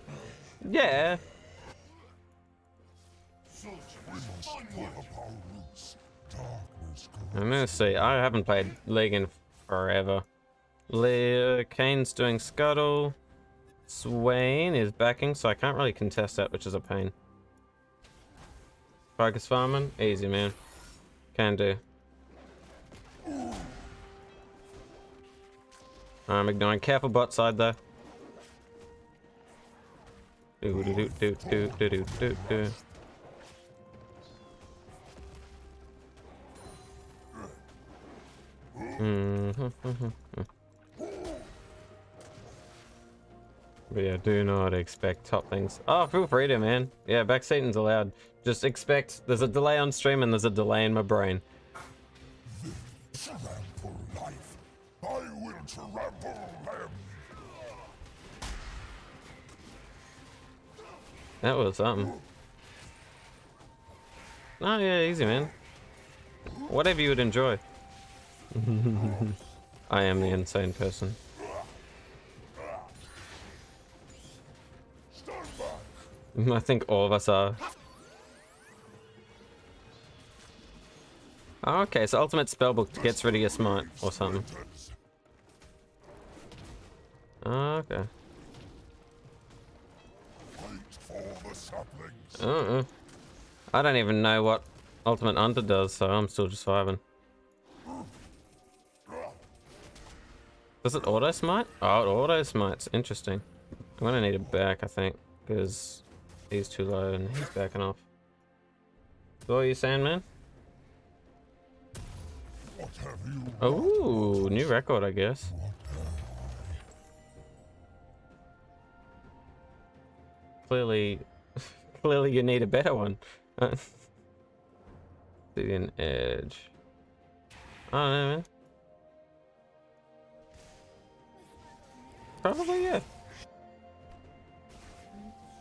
[SPEAKER 3] Yeah! I'm gonna see. I haven't played League in forever. Leo Kayn's doing Scuttle. Swain is backing, so I can't really contest that, which is a pain. Focus farming? Easy, man. Can do. I'm ignoring. Careful bot side, though. Do do do do do do do do do.
[SPEAKER 4] Mm -hmm.
[SPEAKER 3] But yeah, do not expect top things. Oh, feel free to, man. Yeah, backseat is allowed. Just expect there's a delay on stream and there's a delay in my brain. life. I will them. That was something. Um, oh yeah, easy man. Whatever you would enjoy. I am the insane person. I think all of us are. Oh, okay, so ultimate spellbook gets rid of your smite or something. Oh, okay. Uh-uh. I don't even know what ultimate under does, so I'm still just vibing. Does it auto smite? Oh, it auto smites. Interesting. I'm gonna need it back, I think, because he's too low and he's backing off. what are you saying, man?
[SPEAKER 4] Oh,
[SPEAKER 3] new record, I guess. Clearly, clearly you need a better one. an Edge. I don't know, man. Probably, yeah.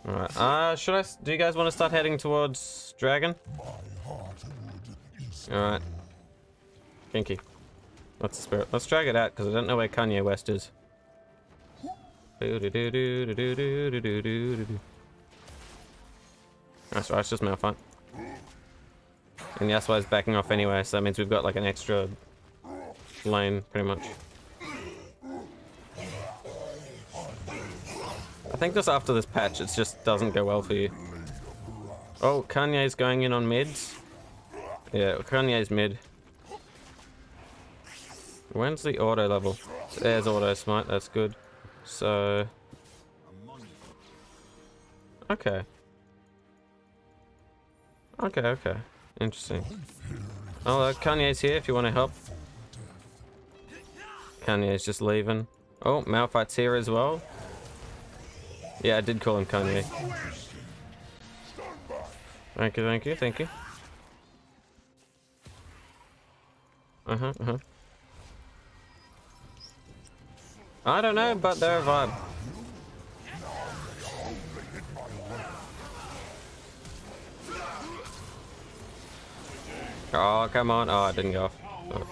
[SPEAKER 3] Alright, uh, should I, do you guys want to start heading towards Dragon? Alright. Kinky. That's the spirit. Let's drag it out because I don't know where Kanye West is. That's right, it's just Malphite. And is backing off anyway, so that means we've got like an extra lane, pretty much. I think just after this patch, it just doesn't go well for you. Oh, Kanye's going in on mids. Yeah, Kanye's mid. When's the auto level? There's auto smite, that's good. So... Okay. Okay, okay. Interesting. Oh, uh, Kanye's here if you want to help. Kanye's just leaving. Oh, Malphite's here as well. Yeah, I did call him Kanye. Thank you, thank you, thank you. Uh-huh, uh-huh. I don't know, but they're a vibe. Oh, come on. Oh, I didn't go off. Oh.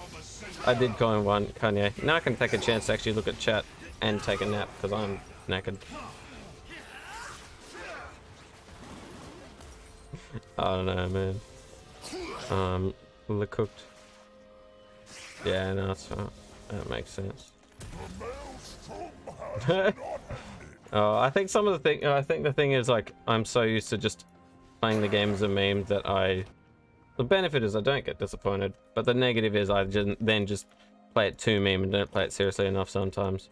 [SPEAKER 3] I did coin one, Kanye. Now I can take a chance to actually look at chat and take a nap because I'm naked. I don't know, man. Um, the cooked. Yeah, no, that's, that makes sense. oh, I think some of the thing. I think the thing is like I'm so used to just playing the game as a meme that I. The benefit is I don't get disappointed, but the negative is I just, then just play it too meme and don't play it seriously enough sometimes,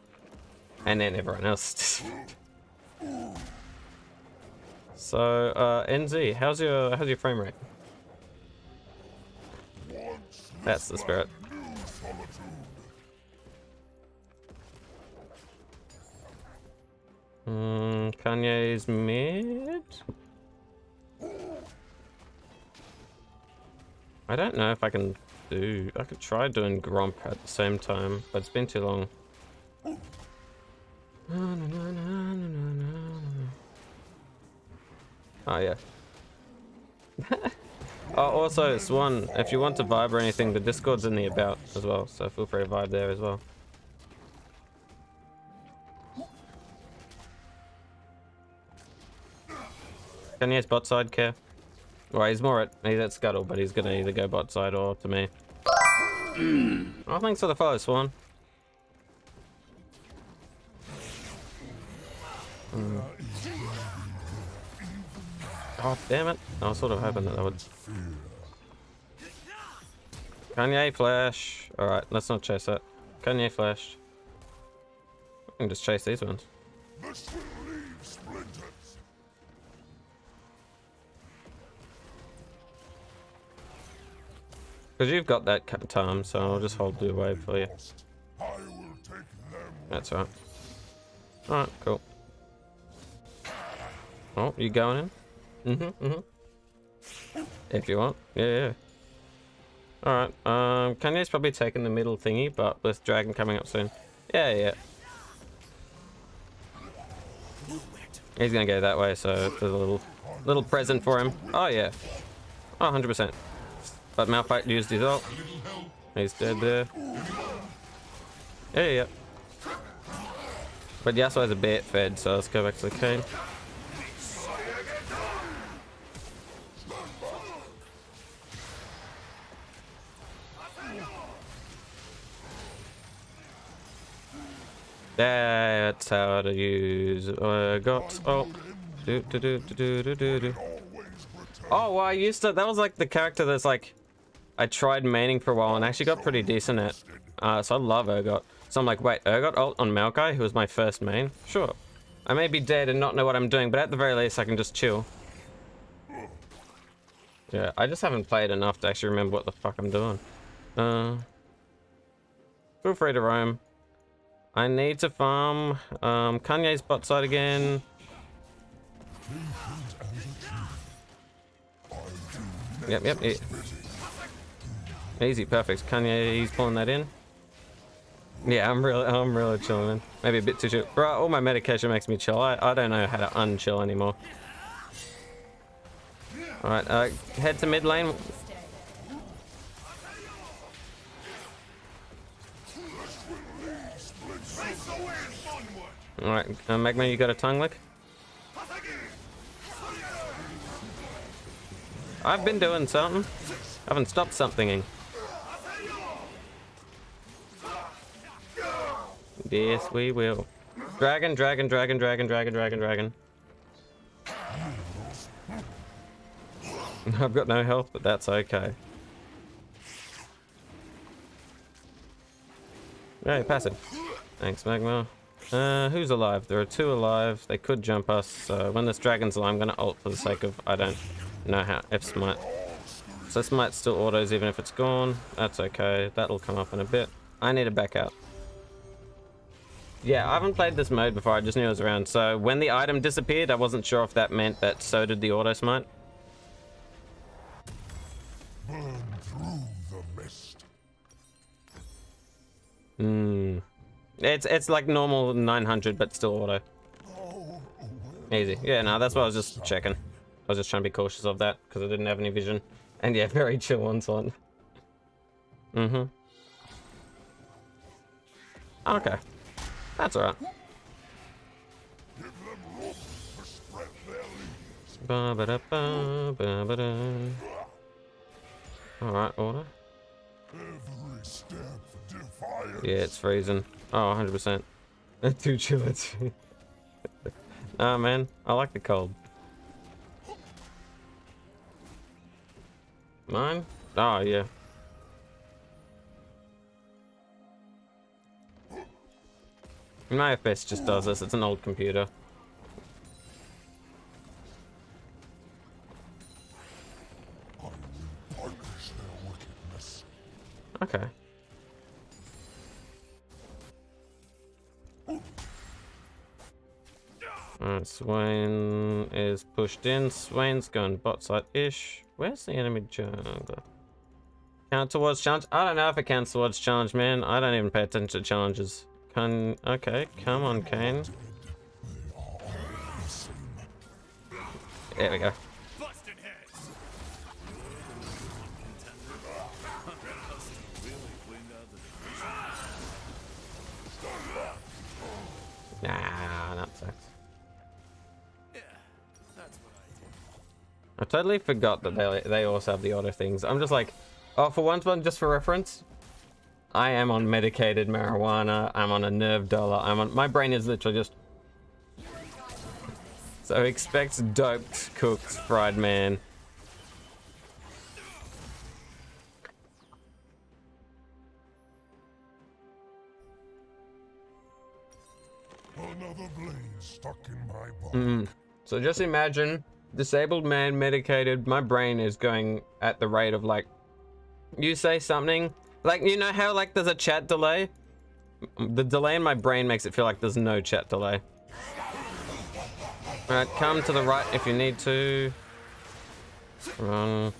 [SPEAKER 3] and then everyone else. so uh, NZ, how's your how's your frame rate? That's the spirit. Mm, Kanye is mid? I don't know if I can do... I could try doing Grump at the same time, but it's been too long. Oh, yeah. oh, also, Swan, one. If you want to vibe or anything, the Discord's in the about as well, so feel free to vibe there as well. Can yes, bot side care. Well, he's more at he's at scuttle, but he's gonna either go bot side or to me. I think so. The follow swan. Mm. Oh damn it! I was sort of hoping that that would. Kanye flash. All right, let's not chase that. Kanye flash. I can just chase these ones. Because you've got that time, so I'll just hold the wave for you. That's right. Alright, cool. Oh, you going in? Mm-hmm, mm-hmm. If you want. Yeah, yeah. Alright, um, Kanye's probably taking the middle thingy, but with dragon coming up soon. Yeah, yeah. He's gonna go that way, so there's a little little present for him. Oh, yeah. Oh, 100%. But Malphite used his ult. He's dead there. Yeah, yeah, But Yasuo has a bait fed, so let's go back to the cave. That's how to use uh, got oh do, do, do, do, do, do, do. Oh, well, I used to. That was like the character that's like I tried maining for a while and actually got pretty decent at. Uh, so I love Urgot. So I'm like, wait, Urgot ult on Maokai, who was my first main? Sure. I may be dead and not know what I'm doing, but at the very least I can just chill. Yeah, I just haven't played enough to actually remember what the fuck I'm doing. Uh, feel free to roam. I need to farm um, Kanye's bot side again. Yep, yep. yep. Easy, perfect. Kanye, he's pulling that in. Yeah, I'm really, I'm really chilling, man. Maybe a bit too chill. Bro, all my medication makes me chill. I, I don't know how to unchill anymore. All right, uh, head to mid lane. All right, uh, Magma, you got a tongue lick? I've been doing something. I haven't stopped somethinging. Yes, we will. Dragon, dragon, dragon, dragon, dragon, dragon, dragon. I've got no health, but that's okay. Hey, passive. Thanks, Magma. Uh, who's alive? There are two alive. They could jump us. So when this dragon's alive, I'm going to ult for the sake of... I don't know how... F smite. So smite still autos even if it's gone. That's okay. That'll come up in a bit. I need to back out. Yeah, I haven't played this mode before. I just knew it was around. So when the item disappeared, I wasn't sure if that meant that so did the auto smite.
[SPEAKER 9] Burn through the mist.
[SPEAKER 3] Hmm. It's it's like normal 900, but still auto. Easy. Yeah, no, that's what I was just checking. I was just trying to be cautious of that because I didn't have any vision. And yeah, very chill on on. Mm-hmm. Okay. That's alright. Alright, order. yeah, it's freezing. Oh, 100%. Too
[SPEAKER 9] chilly.
[SPEAKER 3] Ah, man. I like the cold. Mine? Oh, yeah. My FPS just does this, it's an old computer. Okay. Alright, Swain is pushed in. Swain's going bot side-ish. Where's the enemy jungler? Count towards challenge? I don't know if it counts towards challenge, man. I don't even pay attention to challenges. Can okay, come on, Kayn. There we go. Nah, that sucks. I totally forgot that they they also have the auto things. I'm just like, oh, for once, one just for reference, I am on medicated marijuana. I'm on a nerve dollar. I'm on. My brain is literally just. So expect doped, cooked, fried man.
[SPEAKER 9] Another blade stuck in my
[SPEAKER 4] Mm.
[SPEAKER 3] So just imagine disabled man medicated. My brain is going at the rate of like, you say something, like, you know how, like, there's a chat delay? The delay in my brain makes it feel like there's no chat delay. Alright, come to the right if you need to. Run.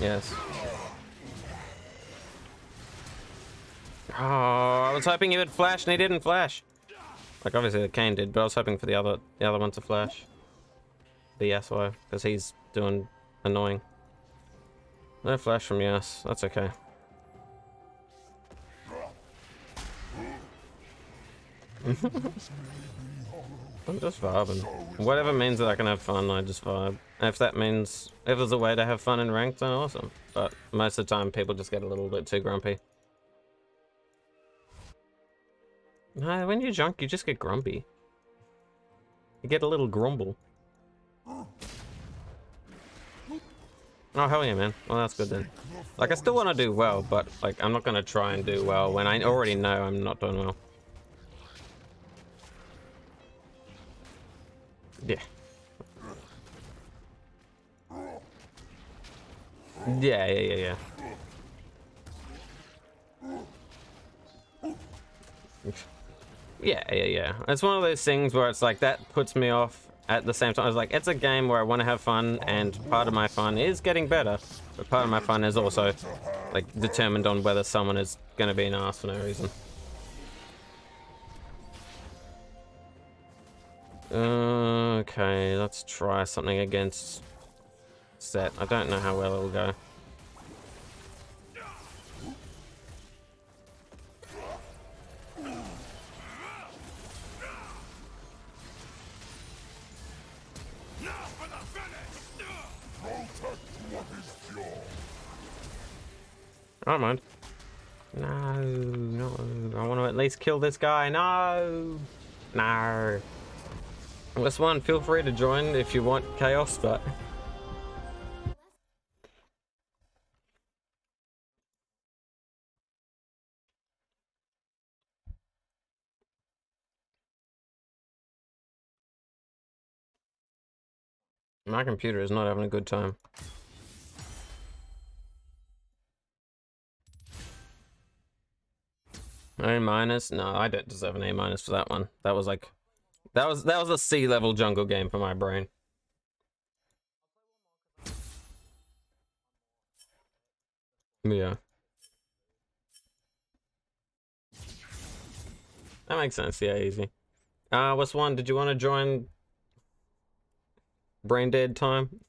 [SPEAKER 3] Yes. Oh, I was hoping he would flash, and he didn't flash. Like, obviously the Kayn did, but I was hoping for the other the other one to flash. The S.Y. because he's doing annoying. No flash from Yas. That's okay.
[SPEAKER 4] I'm
[SPEAKER 3] just vibing. Whatever means that I can have fun, I just vibe. If that means, if there's a way to have fun in ranked, then awesome. But most of the time, people just get a little bit too grumpy. No, when you're drunk, you just get grumpy. You get a little grumble. Oh, hell yeah, man. Well, that's good then. Like, I still want to do well, but, like, I'm not going to try and do well when I already know I'm not doing well. Yeah. Yeah, yeah, yeah, yeah. Yeah, yeah, yeah. It's one of those things where it's like, that puts me off at the same time, I was like, it's a game where I want to have fun, and part of my fun is getting better, but part of my fun is also, like, determined on whether someone is going to be an ass for no reason. okay, let's try something against set. I don't know how well it'll go. I don't mind. No, no. I want to at least kill this guy. No. No. This one, feel free to join if you want chaos,
[SPEAKER 1] but... My computer is not having a good time.
[SPEAKER 3] A minus? No, I don't deserve an A minus for that one. That was like, that was that was a C level jungle game for my brain. Yeah. That makes sense. Yeah, easy. Uh, what's one? Did you want to join Brain Dead time?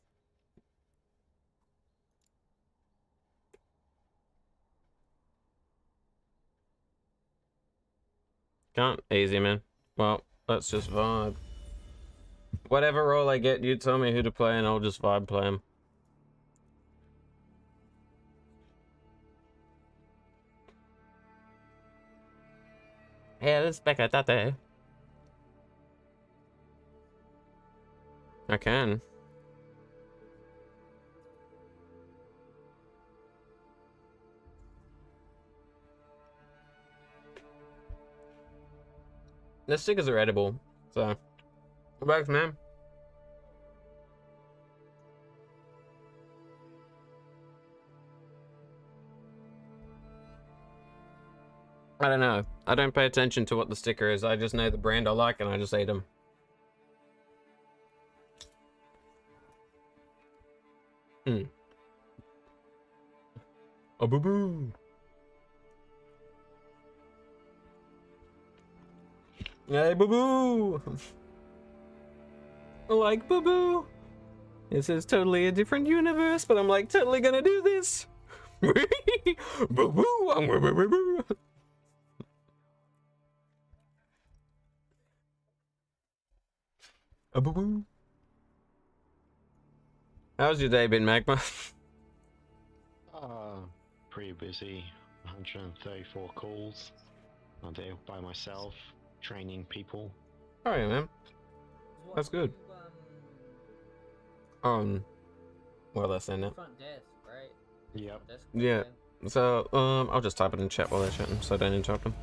[SPEAKER 3] Can't. Easy, man. Well, let's just vibe. Whatever role I get, you tell me who to play and I'll just vibe play him. Hey, back at that day. I can. The stickers are edible, so Thanks, man. I don't know. I don't pay attention to what the sticker is. I just know the brand I like and I just eat them.
[SPEAKER 2] Hmm. A boo boo.
[SPEAKER 4] Hey, boo boo! like, boo boo!
[SPEAKER 3] This is totally a different universe, but I'm like totally gonna do this! boo
[SPEAKER 4] boo! I'm boo boo
[SPEAKER 2] boo! A boo boo!
[SPEAKER 3] How's your day been, Magma?
[SPEAKER 2] uh, pretty
[SPEAKER 5] busy. 134 calls. I'm there by myself training people.
[SPEAKER 3] Oh yeah, man. That's good. Um, well, that's in it. Front desk, right? Yep. yeah. So, um, I'll just type it in chat while they're chatting, so I don't interrupt them.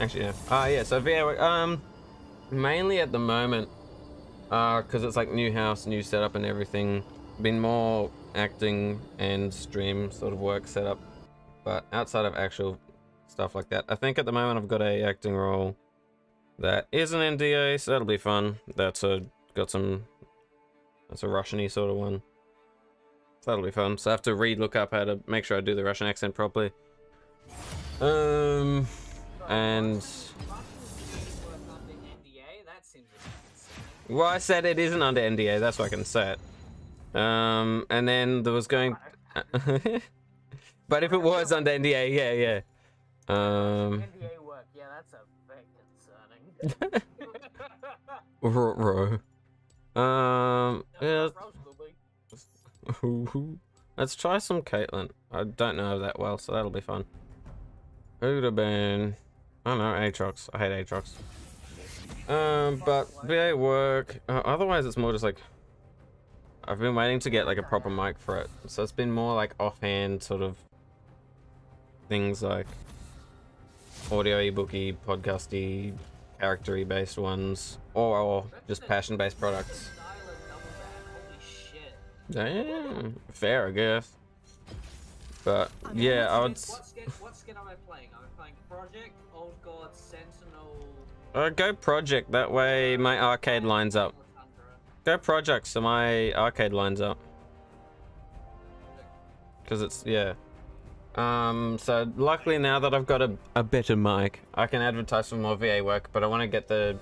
[SPEAKER 3] Actually, yeah. Ah, uh, yeah. So, VR, um, mainly at the moment, uh, because it's like new house, new setup, and everything. Been more acting and stream sort of work setup, but outside of actual stuff like that, I think at the moment I've got a acting role that is an NDA, so that'll be fun. That's a got some that's a Russian-y sort of one. So that'll be fun. So I have to re-look up how to make sure I do the Russian accent properly. Um and Well I said it isn't under NDA, that's why I can say it. Um and then there was going But if it was under NDA, yeah, yeah. Um
[SPEAKER 4] NDA work, yeah, that's a
[SPEAKER 3] ro ro. Um, yeah. Let's try some Caitlyn. I don't know that well, so that'll be fun. Who'd have been? I don't know, Aatrox. I hate Aatrox. Um, but VA work. Uh, otherwise, it's more just like I've been waiting to get like a proper mic for it, so it's been more like offhand sort of things like audio, ebooky, podcasty, character-based ones or just passion-based products. Damn, fair, I guess. But yeah, I would.
[SPEAKER 7] What skin, am I playing? i Am playing Project, Old God, Sentinel?
[SPEAKER 3] Uh, go Project. That way, my arcade lines up. Go Project, so my arcade lines up. Because it's yeah. Um, so luckily now that I've got a, a better mic, I can advertise for more VA work, but I want to get the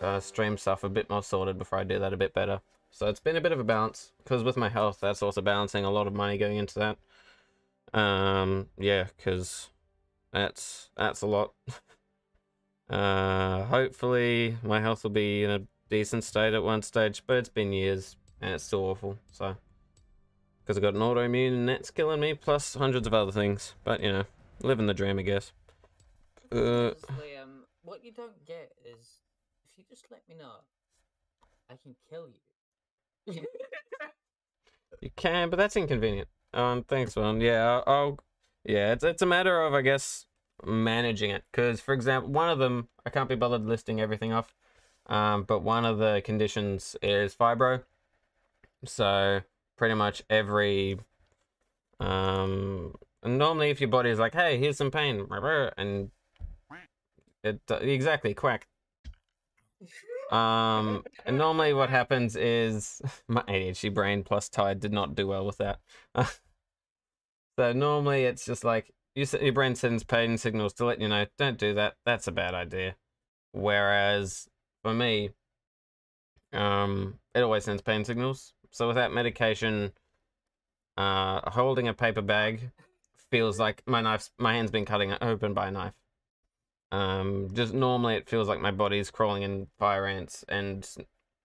[SPEAKER 3] uh, stream stuff a bit more sorted before I do that a bit better. So it's been a bit of a balance, because with my health, that's also balancing a lot of money going into that. Um, yeah, because that's, that's a lot. uh, hopefully my health will be in a decent state at one stage, but it's been years, and it's still awful, so... Because I have got an autoimmune and that's killing me, plus hundreds of other things. But, you know, living the dream, I guess. Uh, Honestly, um,
[SPEAKER 7] what you don't get is, if you just let me know, I can kill you.
[SPEAKER 3] you can, but that's inconvenient. Um, thanks, man. Yeah, I'll, I'll... Yeah, it's, it's a matter of, I guess, managing it. Because, for example, one of them, I can't be bothered listing everything off. Um, but one of the conditions is fibro. So pretty much every um normally if your body is like hey here's some pain and it exactly quack um and normally what happens is my adhd brain plus tired did not do well with that so normally it's just like you, your brain sends pain signals to let you know don't do that that's a bad idea whereas for me um it always sends pain signals so without medication, uh, holding a paper bag feels like my knife's my hand's been cutting open by a knife. Um, just normally it feels like my body's crawling in fire ants and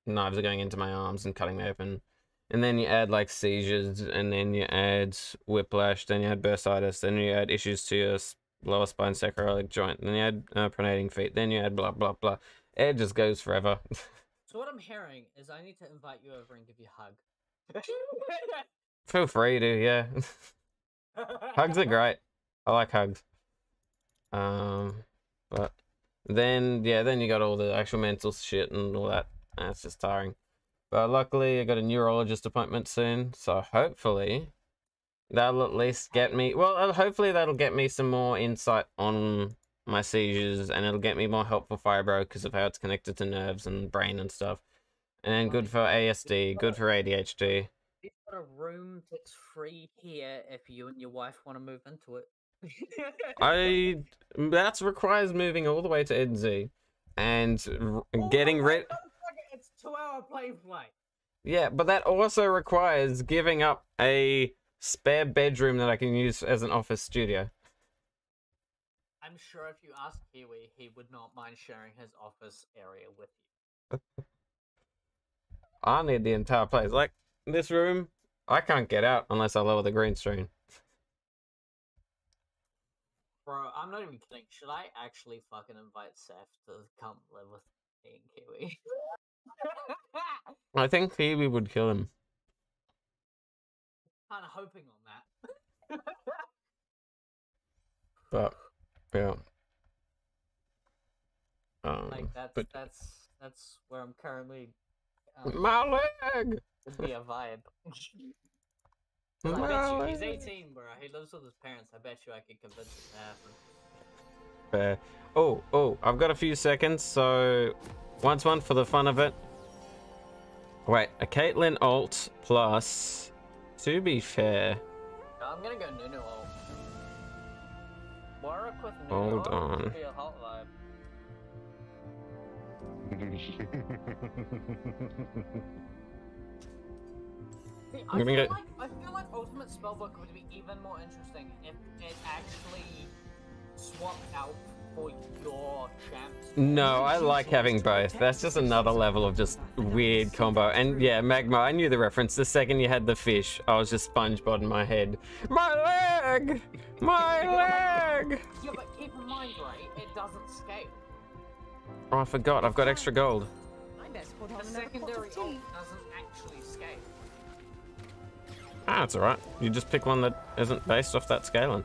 [SPEAKER 3] knives are going into my arms and cutting me open. And then you add like seizures, and then you add whiplash, then you add bursitis, then you add issues to your lower spine sacroiliac joint, then you add uh, pronating feet, then you add blah blah blah. It just goes forever.
[SPEAKER 7] So what I'm hearing is I need to invite you over and give you a hug.
[SPEAKER 3] Feel free to, yeah. hugs are great. I like hugs. Um, but then yeah, then you got all the actual mental shit and all that. That's just tiring. But luckily, I got a neurologist appointment soon, so hopefully that'll at least get me. Well, uh, hopefully that'll get me some more insight on my seizures and it'll get me more help for fibro because of how it's connected to nerves and brain and stuff. And good for ASD, good for ADHD.
[SPEAKER 7] You've got a room that's free here if you and your wife want to move into it.
[SPEAKER 3] I mm, that requires moving all the way to NZ and oh, getting rid.
[SPEAKER 5] It's two hour plane flight.
[SPEAKER 3] Yeah, but that also requires giving up a spare bedroom that I can use as an office studio.
[SPEAKER 7] I'm sure if you ask Kiwi, he would not mind sharing his office
[SPEAKER 2] area with you.
[SPEAKER 3] I need the entire place. Like, this room, I can't get out unless I lower the green screen.
[SPEAKER 7] Bro, I'm not even kidding. Should I actually fucking invite Seth to come live with me and Kiwi?
[SPEAKER 3] I think Kiwi would kill him.
[SPEAKER 7] Kinda hoping on that.
[SPEAKER 4] but yeah. Um, like that's but...
[SPEAKER 7] that's that's where I'm currently. Um, My leg. Would be a vibe. I bet you he's 18, bro. He lives with his parents. I bet you I could
[SPEAKER 4] convince him to happen.
[SPEAKER 3] Fair. Oh, oh, I've got a few seconds, so once one for the fun of it. Wait, a Caitlyn alt plus. To be fair.
[SPEAKER 7] I'm gonna go Nunu alt. Hold on.
[SPEAKER 4] See, I'm gonna get... Like,
[SPEAKER 7] I feel like Ultimate Spellbook would be even more interesting if it actually
[SPEAKER 4] swapped out for your champs. No, I like having
[SPEAKER 3] both. That's just another level of just weird combo. And yeah, Magma, I knew the reference. The second you had the fish, I was just SpongeBob in my head. My leg! My leg!
[SPEAKER 7] yeah, but keep in mind, right? It doesn't scale.
[SPEAKER 3] Oh, I forgot. I've got extra gold.
[SPEAKER 5] The secondary doesn't actually scale.
[SPEAKER 3] Ah, it's alright. You just pick one that isn't based off that scaling.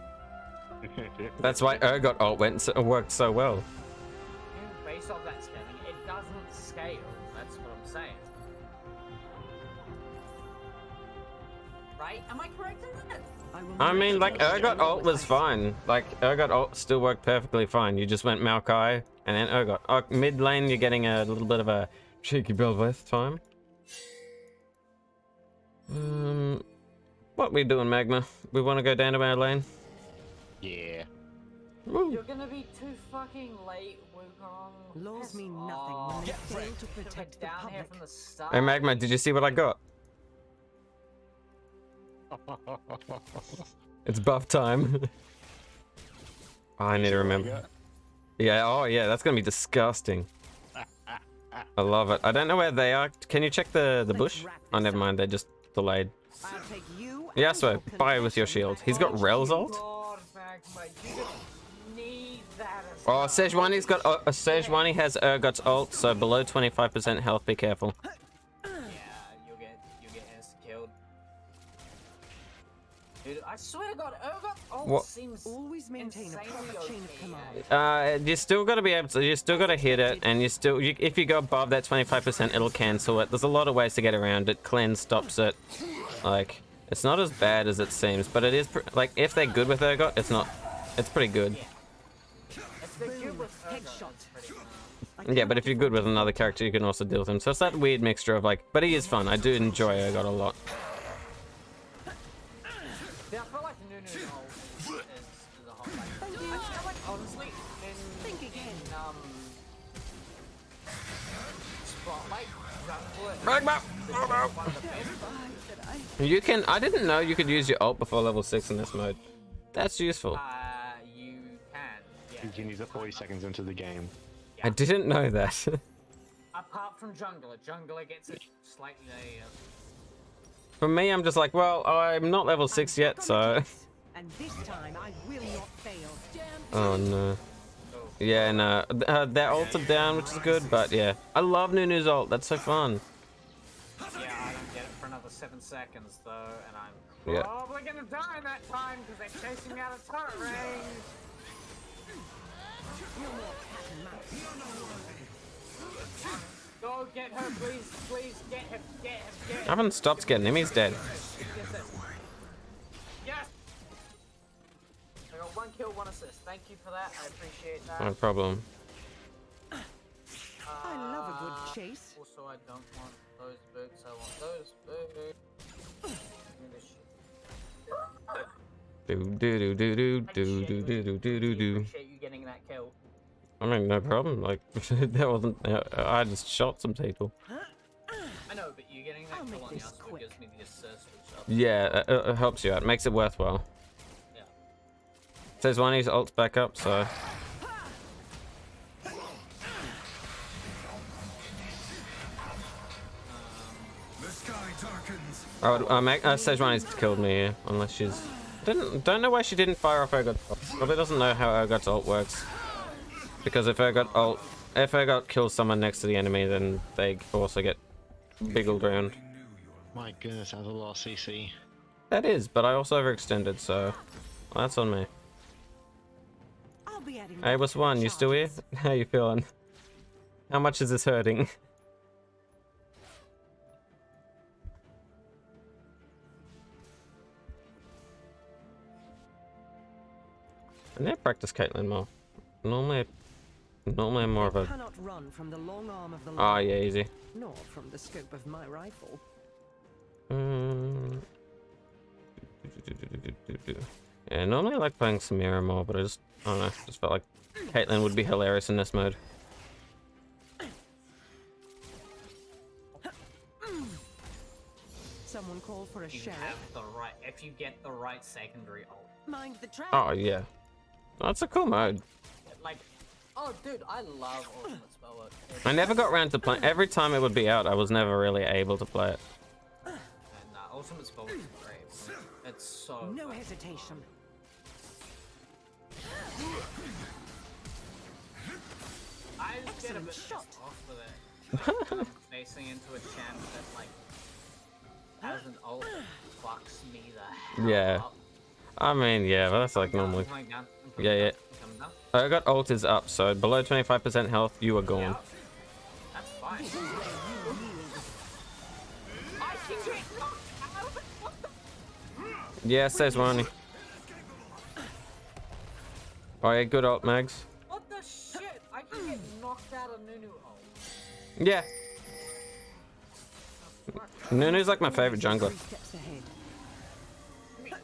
[SPEAKER 3] That's why Urgot alt went so, worked so well.
[SPEAKER 7] Based off that scaling, it doesn't scale. That's what I'm saying. Right? Am I correct in that?
[SPEAKER 3] I, mean, like Urgot alt was fine. Like Urgot alt still worked perfectly fine. You just went Maokai and then Urgot. Oh, uh, mid lane, you're getting a little bit of a cheeky build with time. Um, what we doing, Magma? We want to go down to our lane.
[SPEAKER 2] Yeah.
[SPEAKER 7] You're gonna be too fucking late, Wukong. Laws mean nothing when they fail to protect the public. The
[SPEAKER 3] hey Magma, did you see what I got? it's buff time. oh, I need to remember. Yeah, oh yeah, that's gonna be disgusting. I love it. I don't know where they are. Can you check the, the bush? Oh, never mind. They're just delayed. yeah, so, fire with your shield. He's got Rel's ult? Oh, Sejuani's got uh, Sejuani has Urgot's uh, ult, so below 25% health, be careful. Yeah, you'll get you'll get killed.
[SPEAKER 4] Dude, I swear to God, Urgot ult what?
[SPEAKER 3] seems
[SPEAKER 7] always maintain a proper chain
[SPEAKER 3] of command. Uh, you still got to be able to, you still got to hit it, and you still, you, if you go above that 25%, it'll cancel it. There's a lot of ways to get around it. Cleanse stops it, like. It's not as bad as it seems, but it is like if they're good with Urgot, it's not. It's pretty good. Yeah, but if you're good with another character, you can also deal with him. So it's that weird mixture of like, but he is fun. I do enjoy Urgot a lot.
[SPEAKER 4] Magma! Oh,
[SPEAKER 3] you can. I didn't know you could use your ult before level six in this mode. That's useful. Uh, you can. Yeah. You can use it 40 seconds into the game. Yeah. I didn't know that.
[SPEAKER 7] Apart from jungler, jungler gets a slightly. Uh...
[SPEAKER 3] For me, I'm just like, well, I'm not level six yet, so.
[SPEAKER 4] And this time I will not fail.
[SPEAKER 3] Oh no. Yeah, no. Uh, they're ulted down, which is good, but yeah. I love Nunu's ult. That's so fun seven seconds, though, and I'm yeah. probably
[SPEAKER 7] gonna die in that time because they're chasing me out of turret range. Go get her, please, please, get
[SPEAKER 3] her, get him, get him. Haven't stopped getting him, he's dead. Yes!
[SPEAKER 7] I got one kill, one assist. Thank you for that, I appreciate that.
[SPEAKER 4] No problem. Uh, I love a good chase.
[SPEAKER 7] Also, I don't want those boots, I want those
[SPEAKER 3] Do do do do do do do do do do do. I mean, no problem. Like that wasn't. I just shot some people.
[SPEAKER 7] I know, but you getting that kill on your quick. gives me this
[SPEAKER 4] uh, switch
[SPEAKER 3] Yeah, it, it helps you out. It makes it worthwhile. Yeah. Says one, he's ults back up, so. Oh, uh, uh, Sejuani's killed me, yeah, unless she's didn't, don't know why she didn't fire off her. Probably doesn't know how Urgot's ult works. Because if Urgot ult, if Urgot kills someone next to the enemy, then they also get biggled round.
[SPEAKER 5] My goodness, that's a lot of CC.
[SPEAKER 3] That is, but I also overextended, so that's on me. Hey, what's one? You still here? How you feeling? How much is this hurting? I need to practice Caitlyn more. Normally, normally I'm more of a.
[SPEAKER 9] Ah, oh, yeah, easy. Nor from the scope of my rifle.
[SPEAKER 3] Um. Yeah, normally I like playing Samira more, but I just, I don't know, just felt like Caitlyn would be hilarious in this mode.
[SPEAKER 9] Someone called for a you sheriff. Have
[SPEAKER 7] the right, if you get the right secondary ult.
[SPEAKER 4] Mind the Oh
[SPEAKER 3] yeah. That's a cool mode.
[SPEAKER 7] Like, oh, dude, I love
[SPEAKER 4] Ultimate Spellbook.
[SPEAKER 3] I never got around to playing. Every time it would be out, I was never really able to play it. Nah,
[SPEAKER 7] ultimate spellbook is great. It's so. No
[SPEAKER 5] fun. hesitation.
[SPEAKER 7] I just get a bit shot. off
[SPEAKER 3] with it. Like,
[SPEAKER 7] facing into a champ that, like, has an ult,
[SPEAKER 4] fucks me the
[SPEAKER 3] hell Yeah. Up. I mean, yeah, but that's like normally yeah, yeah. I got alters up, so below 25% health, you are gone. That's fine. yeah, says Ronnie. Oh yeah, good ult, Mags. What the shit? I can get knocked out of Nunu ult. Yeah. Nunu's like my favorite jungler.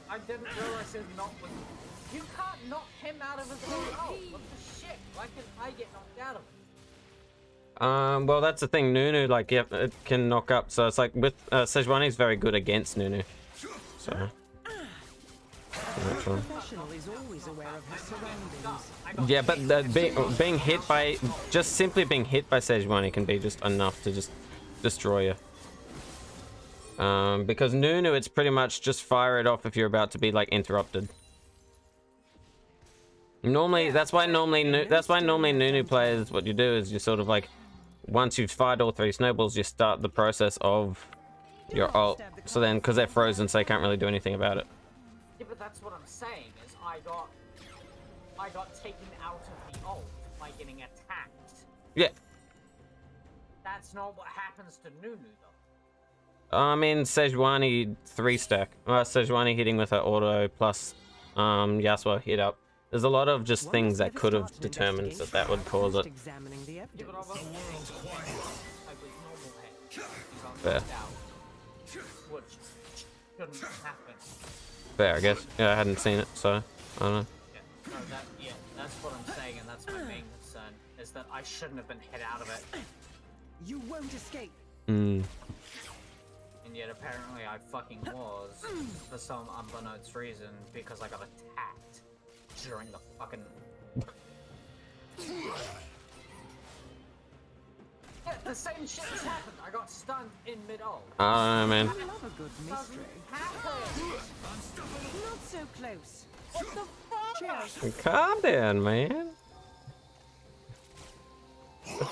[SPEAKER 7] I didn't realize it not him out of his own hole. Oh, what the shit? Why can I get knocked out of
[SPEAKER 9] it?
[SPEAKER 3] Um, well, that's the thing. Nunu, like, yep, it can knock up. So it's like with uh, Sejuani's very good against Nunu. So. yeah, but the, being hit by just simply being hit by Sejuani can be just enough to just destroy you. Um, because Nunu, it's pretty much just fire it off if you're about to be like interrupted. Normally, that's why normally that's why normally Nunu players, what you do is you sort of like, once you've fired all three snowballs, you start the process of your ult. So then, because they're frozen, so they can't really do anything about it.
[SPEAKER 7] Yeah, but that's what I'm saying is I got, I got taken out of the ult by getting attacked. Yeah. That's not what happens to Nunu
[SPEAKER 3] though. Uh, I mean, Sejuani three stack. Uh, Sejuani hitting with her auto plus, um, Yasuo hit up. There's a lot of just things that could have determined that that would cause it. Fair. Fair, I guess. Yeah, I hadn't seen it, so I don't know.
[SPEAKER 2] Yeah, that's what I'm saying, and that's
[SPEAKER 7] my main concern, is that I shouldn't have been hit out of it. You won't
[SPEAKER 10] escape.
[SPEAKER 3] Mm.
[SPEAKER 7] And yet apparently I fucking was, for some unbeknownst reason, because I got attacked during the fucking. yeah, the same shit has happened. I got
[SPEAKER 3] stunned in mid ult. Oh, ah, uh, man. I love a good mystery. Not
[SPEAKER 5] so close. What the fuck?
[SPEAKER 3] Calm down, man. you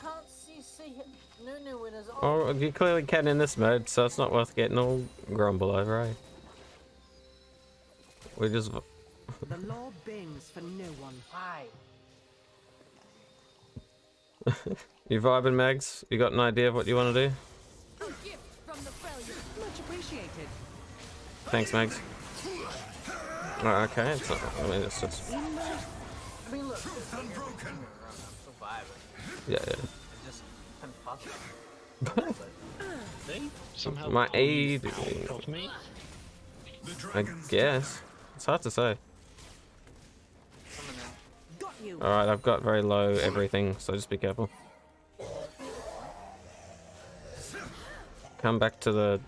[SPEAKER 7] can't see, see him. No, no,
[SPEAKER 3] oh, you clearly can in this mode, so it's not worth getting all grumble over, eh? We just. the
[SPEAKER 5] law for no one.
[SPEAKER 3] you vibing, Mags? You got an idea of what you want to do? Thanks, Mags. Oh, okay, it's not, I mean, it's just. Yeah, yeah. Somehow my aid. I guess. It's hard to say. Alright, I've got very low everything, so just be careful. Come back to the...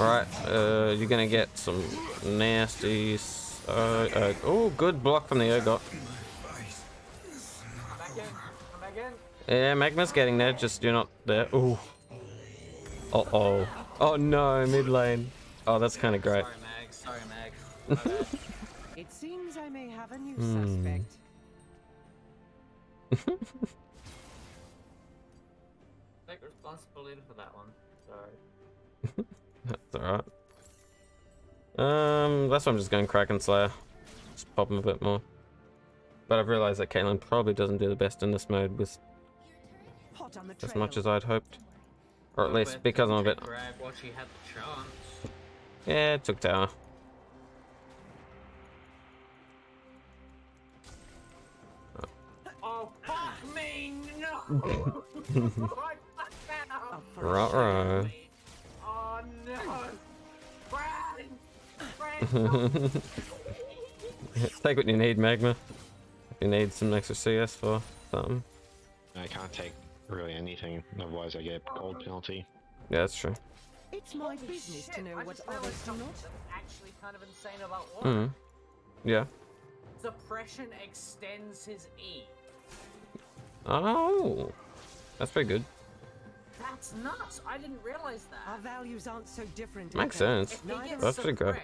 [SPEAKER 3] Alright, uh, you're gonna get some nasty... Uh, uh, oh, good block from the Urgot. Yeah, Magma's getting there, just you're not there. Ooh. Uh-oh. Oh no, mid lane. Oh, that's kind of great. Sorry, Mag. Sorry, Mag.
[SPEAKER 4] it
[SPEAKER 9] seems I may have a new
[SPEAKER 4] hmm. suspect.
[SPEAKER 7] Take responsibility for that one. Sorry.
[SPEAKER 3] that's alright. Um, that's why I'm just going Kraken Slayer. Just pop him a bit more. But I've realized that Caitlyn probably doesn't do the best in this mode with as much as I'd hoped. Or at least because I'm a bit... Yeah, it took tower.
[SPEAKER 7] Oh, fuck me, no!
[SPEAKER 4] Oh no! Brad!
[SPEAKER 3] Brad! take what you need, Magma. If you need some extra CS for something.
[SPEAKER 5] I can't take really anything, otherwise I get a penalty. Yeah, that's true. It's my
[SPEAKER 7] Holy business shit. to know what others do not. Actually, kind of insane about Mm. -hmm. Yeah. Suppression extends his E.
[SPEAKER 3] Oh, that's pretty good.
[SPEAKER 7] That's nuts. I didn't realize that. Our values aren't so
[SPEAKER 4] different.
[SPEAKER 3] Makes sense. That's pretty good.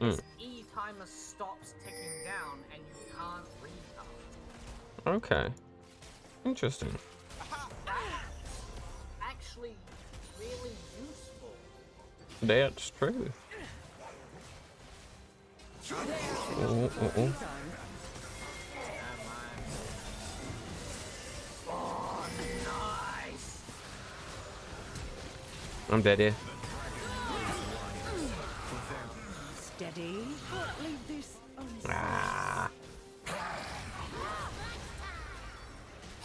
[SPEAKER 3] Mm. E timer stops ticking down and you can't read them. Okay. Interesting. That's true. Oh, oh, oh. I'm dead here.
[SPEAKER 5] Steady.
[SPEAKER 4] Ah.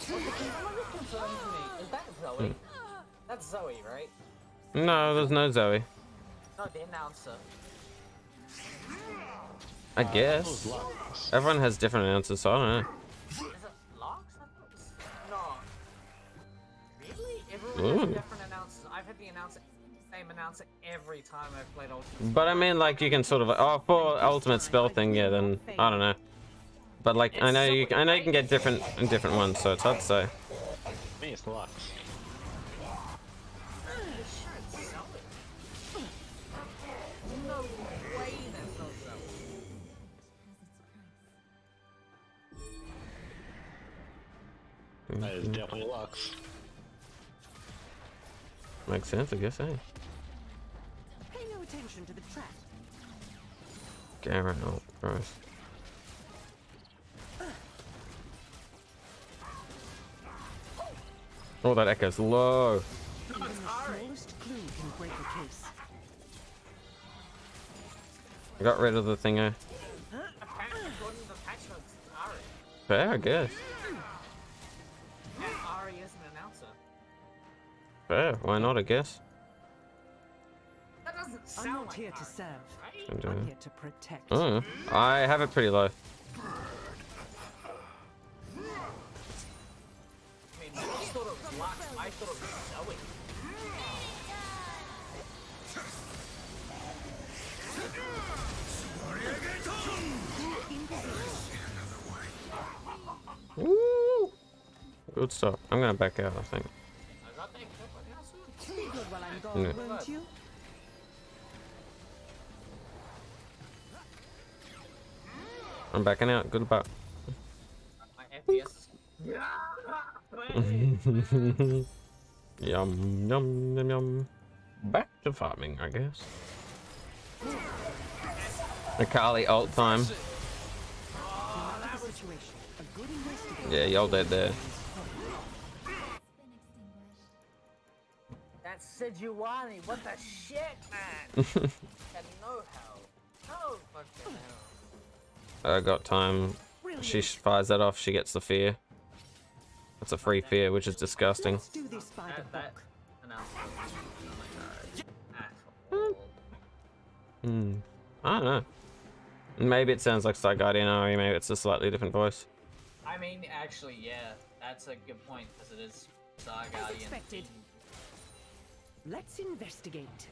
[SPEAKER 3] Zoe? Hmm. That's Zoe, right? No, there's no Zoe
[SPEAKER 7] the announcer.
[SPEAKER 3] I guess. Everyone has different answers, so I don't know. Ooh. I've had the
[SPEAKER 7] announcer, same announcer
[SPEAKER 4] every time I've played
[SPEAKER 3] Ultimate. But I mean, like you can sort of oh for Ultimate Spell thing, yeah. Then I don't know. But like I know you, I know you can get different different ones, so it's hard to say.
[SPEAKER 2] Me, it's Lux.
[SPEAKER 4] That is mm-hmm. definitely Lux.
[SPEAKER 3] Makes sense, I guess, eh?
[SPEAKER 5] Pay no attention to the trap.
[SPEAKER 3] Garen, oh, Christ. Oh, that echoes low. I got rid of the thing. Eh? Fair, I guess. Fair, why not, I guess.
[SPEAKER 5] That doesn't sound I'm not here that, to serve. Right? I'm here to
[SPEAKER 3] protect. Oh, I have it pretty low. good stuff. I'm gonna back out, I think. I'm backing out. Good luck.
[SPEAKER 4] yum
[SPEAKER 3] yum yum yum. Back to farming, I guess. Akali alt time.
[SPEAKER 10] Yeah, y'all dead there.
[SPEAKER 7] that What the shit, man?
[SPEAKER 4] no no
[SPEAKER 3] I got time. She fires that off. She gets the fear. That's a free fear, which is disgusting. Hmm. I don't know. Maybe it sounds like Star Guardian or maybe it's a slightly different voice.
[SPEAKER 7] I mean, actually, yeah, that's a good point because it is Star Guardian.
[SPEAKER 5] Let's investigate.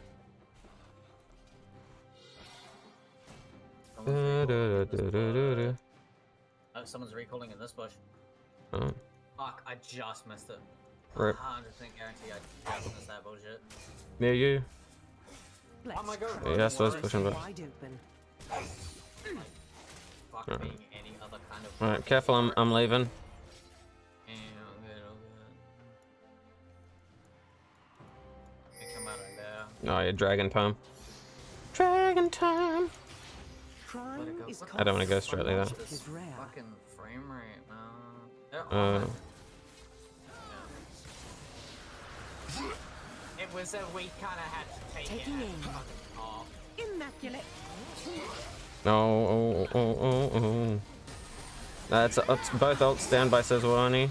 [SPEAKER 3] Da, da, da, oh,
[SPEAKER 7] someone's recalling in this bush. Oh. Fuck, I just missed it. Right. 100% guarantee I just missed that
[SPEAKER 3] bullshit. Near you. Let's oh my god. Yeah, so what was pushing back. Alright, careful, I'm, I'm leaving. Oh yeah, dragon palm.
[SPEAKER 4] Dragon time.
[SPEAKER 3] I don't want to go straight like that.
[SPEAKER 4] Uh.
[SPEAKER 7] It was a we kind of had to take Taking
[SPEAKER 4] it. Immaculate.
[SPEAKER 3] Oh, oh, oh, oh, oh. That's uh, both ults down by Sejuani.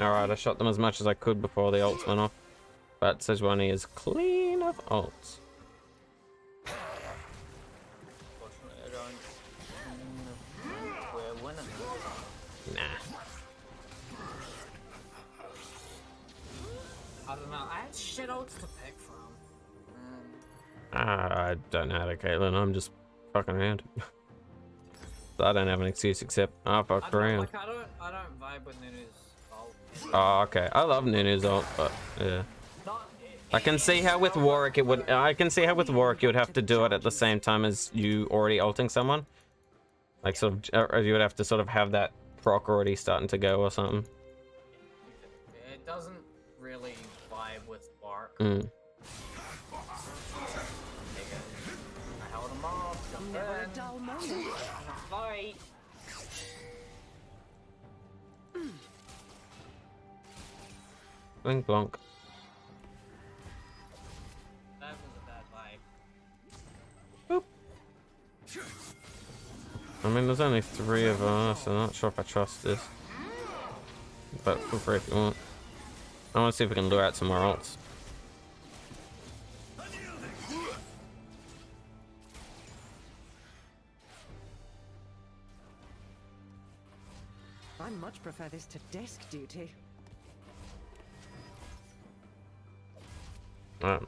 [SPEAKER 3] Alright, I shot them as much as I could before the ults went off. But Sejuani is clean of alts. Nah.
[SPEAKER 7] I don't know. I had shit ults to pick from.
[SPEAKER 3] Um, ah, I don't know how to Caitlyn. I'm just fucking around. I don't have an excuse except ah, I fucked around. Like, I, don't, I
[SPEAKER 7] don't vibe with Nunu's
[SPEAKER 3] ult. Oh, okay. I love Nunu's ult, but yeah. I can see how with Warwick it would. I can see how with Warwick you would have to do it at the same time as you already ulting someone. Like sort of, or you would have to sort of have that proc already starting to go or something.
[SPEAKER 7] It doesn't really vibe with Warwick. Mm.
[SPEAKER 3] Bling blonk. mean, there's only three of us. I'm not sure if I trust this. But feel free if you want. I want to see if we can lure out some more alts.
[SPEAKER 4] I much prefer this
[SPEAKER 5] to desk duty.
[SPEAKER 3] Um,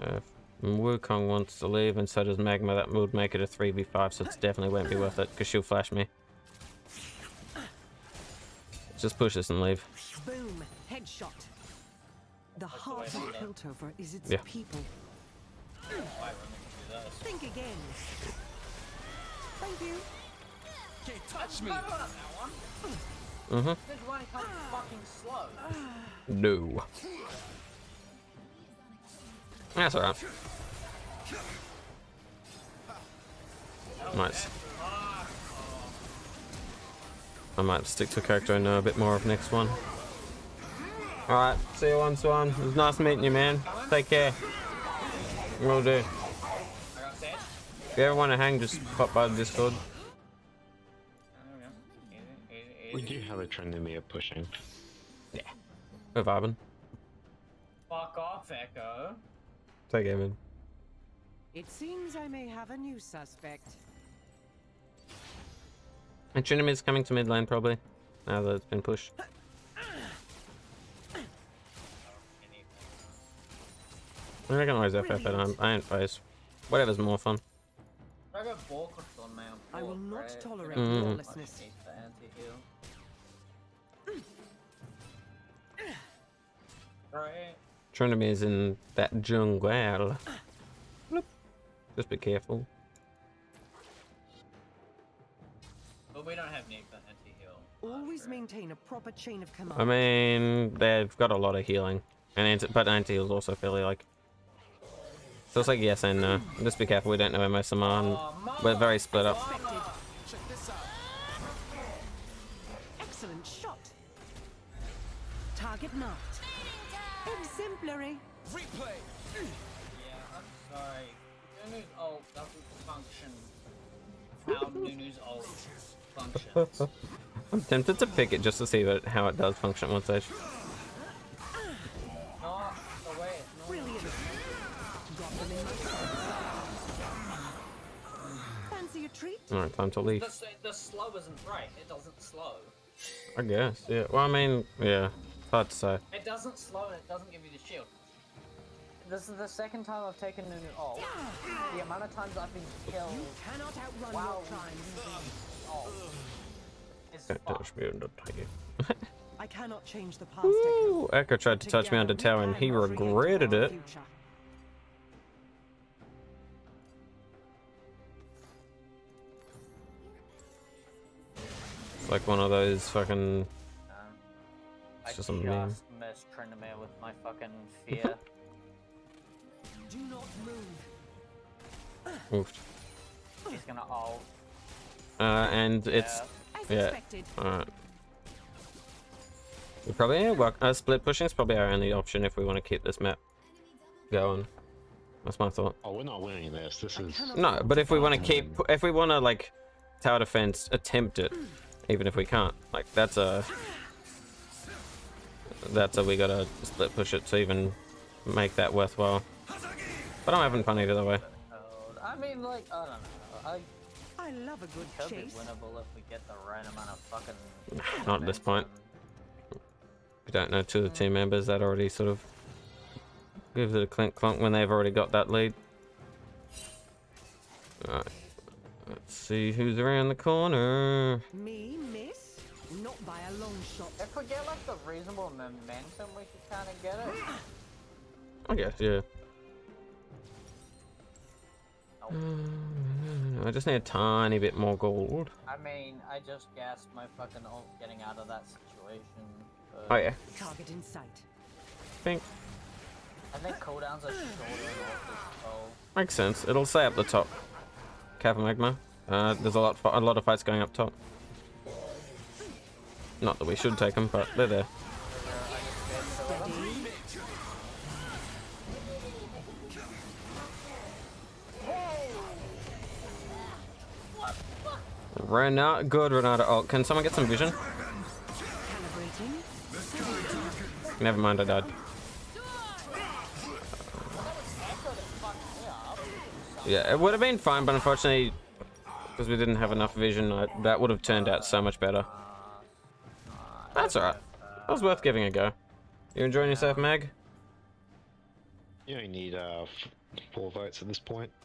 [SPEAKER 3] uh, and Wukong wants to leave, and so does Magma. That would make it a 3v5, so it definitely won't be worth it, because she'll flash me. Just push this and leave.
[SPEAKER 5] Boom! Headshot. The heart of
[SPEAKER 8] Piltover is
[SPEAKER 4] its yeah. people.
[SPEAKER 9] Think again. Thank you. Can't touch me.
[SPEAKER 3] Mm-hmm. No. That's alright. Nice. I might stick to a character I know a bit more of next one. Alright, see you on Swan. It was nice meeting you, man. Take care. Will do. If you ever want to hang, just pop by the Discord. We do have a trend in me of pushing. Yeah. We're vibing.
[SPEAKER 7] Fuck off, Echo.
[SPEAKER 3] Take him in.
[SPEAKER 9] It seems I may have a new suspect.
[SPEAKER 3] My And is coming to mid lane probably, now that it's been pushed.
[SPEAKER 5] I reckon always FF and Iron Face. Whatever's more fun.
[SPEAKER 4] I got ball on my own. I will not tolerate
[SPEAKER 3] mm. lawlessness. Mm. Right enemies in that jungle. Bloop. Just be careful.
[SPEAKER 7] But we don't have Nathan anti heal. Always sure. maintain a proper
[SPEAKER 3] chain of command. I mean, they've got a lot of healing, and anti but anti heal is also fairly like. So it's like yes and no. Just be careful. We don't know where most of them are. We're very split up.
[SPEAKER 4] Excellent shot. Target marked.
[SPEAKER 9] Replay!
[SPEAKER 7] Yeah, I'm sorry. Nunu's ult doesn't function how Nunu's ult
[SPEAKER 3] functions. I'm tempted to pick it just to see what, how it does function once I.
[SPEAKER 7] Alright, time to leave. The, the slow isn't right. It doesn't slow.
[SPEAKER 3] I guess, yeah. Well, I mean, yeah. hard to say.
[SPEAKER 7] It doesn't slow and it doesn't give you the shield. This is the second time I've taken an ult. The amount of times I've been killed. You cannot
[SPEAKER 10] outrun wow. your
[SPEAKER 3] touch me under tower.
[SPEAKER 4] I cannot change the past. Ooh, Echo tried to touch me under tower and he regretted it.
[SPEAKER 3] It's like one of those fucking. Um,
[SPEAKER 9] it's just I just meme.
[SPEAKER 7] missed Tryndamere with my fucking fear.
[SPEAKER 5] Do not move. Oofed.
[SPEAKER 7] He's gonna
[SPEAKER 1] ult.
[SPEAKER 2] Uh, and it's yeah. Alright.
[SPEAKER 3] We probably yeah, well, uh, split pushing is probably our only option if we want to keep this map going. That's my thought. Oh, we're not winning this. This is no, but if we want to keep, if we want to like tower defense, attempt it, even if we can't. Like that's a that's a we gotta split push it to even make that worthwhile. But I'm having fun either way.
[SPEAKER 7] I mean, like, I don't know. I, I love a good chase. winnable if we get the right amount of fucking...
[SPEAKER 3] Not at this point. We don't know two of the team members that already sort of gives it a clink clunk when they've already got that lead. Alright. Let's see who's around the corner.
[SPEAKER 9] Me, miss? Not by a long shot.
[SPEAKER 7] If we get like the reasonable momentum, we should kind of get it.
[SPEAKER 3] I guess, yeah.
[SPEAKER 4] Mm,
[SPEAKER 3] I just need a tiny bit more gold.
[SPEAKER 7] I mean, I just gassed my fucking ult getting out of that situation.
[SPEAKER 3] Oh yeah. Target in sight. Think.
[SPEAKER 7] I think cooldowns
[SPEAKER 4] are shorter than
[SPEAKER 3] Makes sense. It'll say up the top. Cavern magma. Uh, there's a lot, a lot of fights going up top. Not that we should take them, but they're there. Renata, good Renata. Oh, can someone get some vision? Never mind, I died. Yeah, it would have been fine, but unfortunately, because we didn't have enough vision, I, that would have turned out so much better. That's alright. That was worth giving a go. You enjoying yourself, Meg? You
[SPEAKER 5] only need uh, four votes at this point.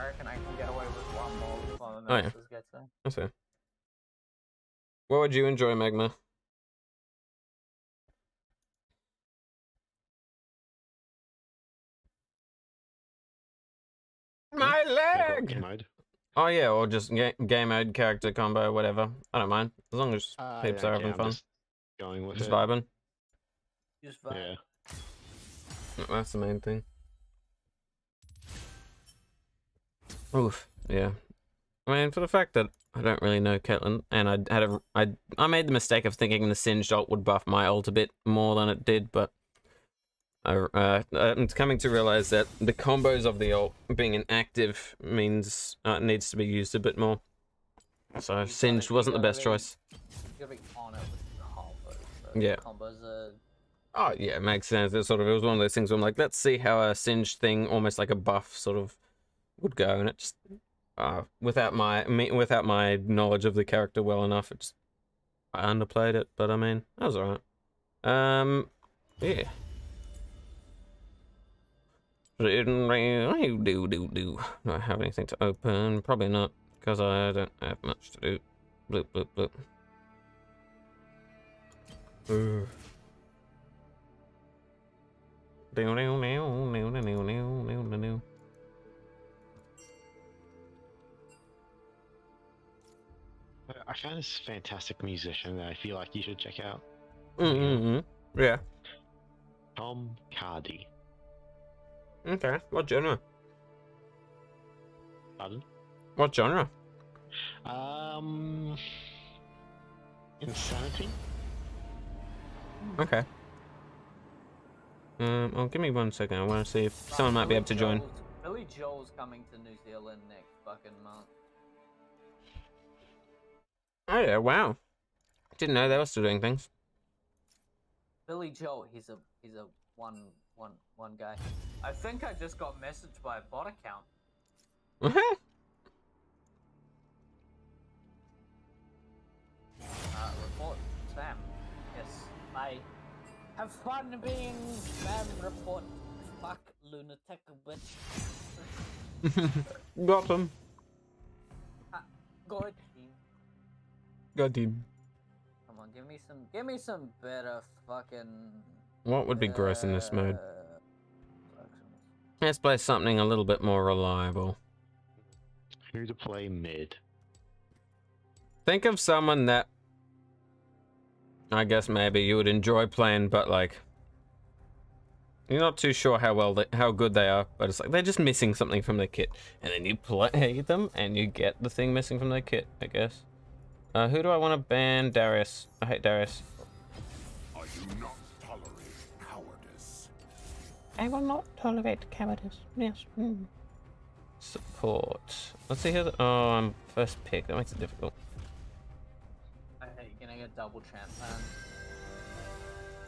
[SPEAKER 7] I reckon I can get away with one more before the
[SPEAKER 3] next oh, yeah. getting.
[SPEAKER 1] I see. What would you enjoy, Magma? My leg! Oh yeah, or just
[SPEAKER 3] ga game mode, character combo, whatever. I don't mind as long as uh, peeps yeah, are having yeah, fun. Just going with just it. vibing. Just vibing. Yeah, that's the main thing. Oof, yeah. I mean, for the fact that I don't really know Caitlyn, and I had a, I, I made the mistake of thinking the Singed Ult would buff my ult a bit more than it did, but I, uh, I'm coming to realize that the combos of the ult being inactive means uh, it needs to be used a bit more. So Singed wasn't the best be, choice. Be combos, so yeah.
[SPEAKER 7] Combos are...
[SPEAKER 3] Oh yeah, it makes sense. It sort of it was one of those things where I'm like, let's see how a Singed thing, almost like a buff, sort of would go, and it just uh, without my without my knowledge of the character well enough, it's I underplayed it, but I mean that was alright. Um, yeah. Do do do. Do I have anything to open? Probably not, because I don't have much to do. Bloop bloop bloop. Ooh.
[SPEAKER 5] I found this fantastic musician that I feel like you should check out.
[SPEAKER 4] Mm-hmm.
[SPEAKER 5] Yeah. Tom Cardy.
[SPEAKER 3] Okay. What genre? Pardon? What genre?
[SPEAKER 6] Um.
[SPEAKER 3] Insanity. Okay. Um. Well, oh, give me one second. I want to see if someone might be able to join.
[SPEAKER 7] Billy Joel's coming to New Zealand next fucking month.
[SPEAKER 3] Oh yeah, wow. Didn't know they were still doing things.
[SPEAKER 7] Billy Joe, he's a he's a one one one guy. I think I just got messaged by a bot account. uh, report spam. Yes, I have fun being spam report. Fuck lunatic
[SPEAKER 3] bitch. got him.
[SPEAKER 7] Uh, good. Go team. Come on, give me some, give me some better fucking.
[SPEAKER 3] What would be gross in this mode? Uh, Let's play something a little bit more reliable. Who to play mid? Think of someone that I guess maybe you would enjoy playing, but like you're not too sure how well they, how good they are, but it's like they're just missing something from their kit, and then you play them and you get the thing missing from their kit, I guess. Uh, who do I want to ban? Darius. I hate Darius. I do not tolerate
[SPEAKER 9] cowardice? I will not tolerate cowardice. Yes. Mm.
[SPEAKER 3] Support. Let's see here. oh, I'm first pick. That makes it difficult.
[SPEAKER 7] I hate getting get double champ?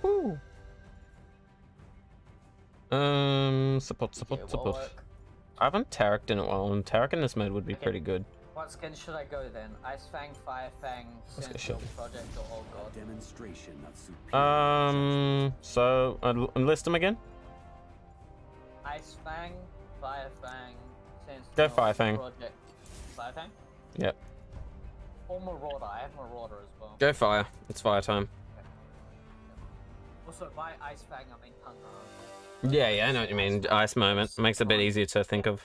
[SPEAKER 3] Ooh. Um, support, support, support. I haven't Taric in a while, and Taric in this mode would be okay. pretty good.
[SPEAKER 7] What skin should I go then? Ice Fang, Fire Fang, Project, or Old God? Demonstration of
[SPEAKER 3] um, so I'll, uh, list them again.
[SPEAKER 7] Ice Fang, Fire Fang, Central go Fire Fang. Project. Fire Fang? Yep. Or Marauder. I have Marauder as well. Go
[SPEAKER 3] Fire. It's Fire time. Okay.
[SPEAKER 7] Also, by Ice Fang, I mean Thunder.
[SPEAKER 3] Yeah, yeah, I know what you mean. Ice moment. Makes it a bit easier to think of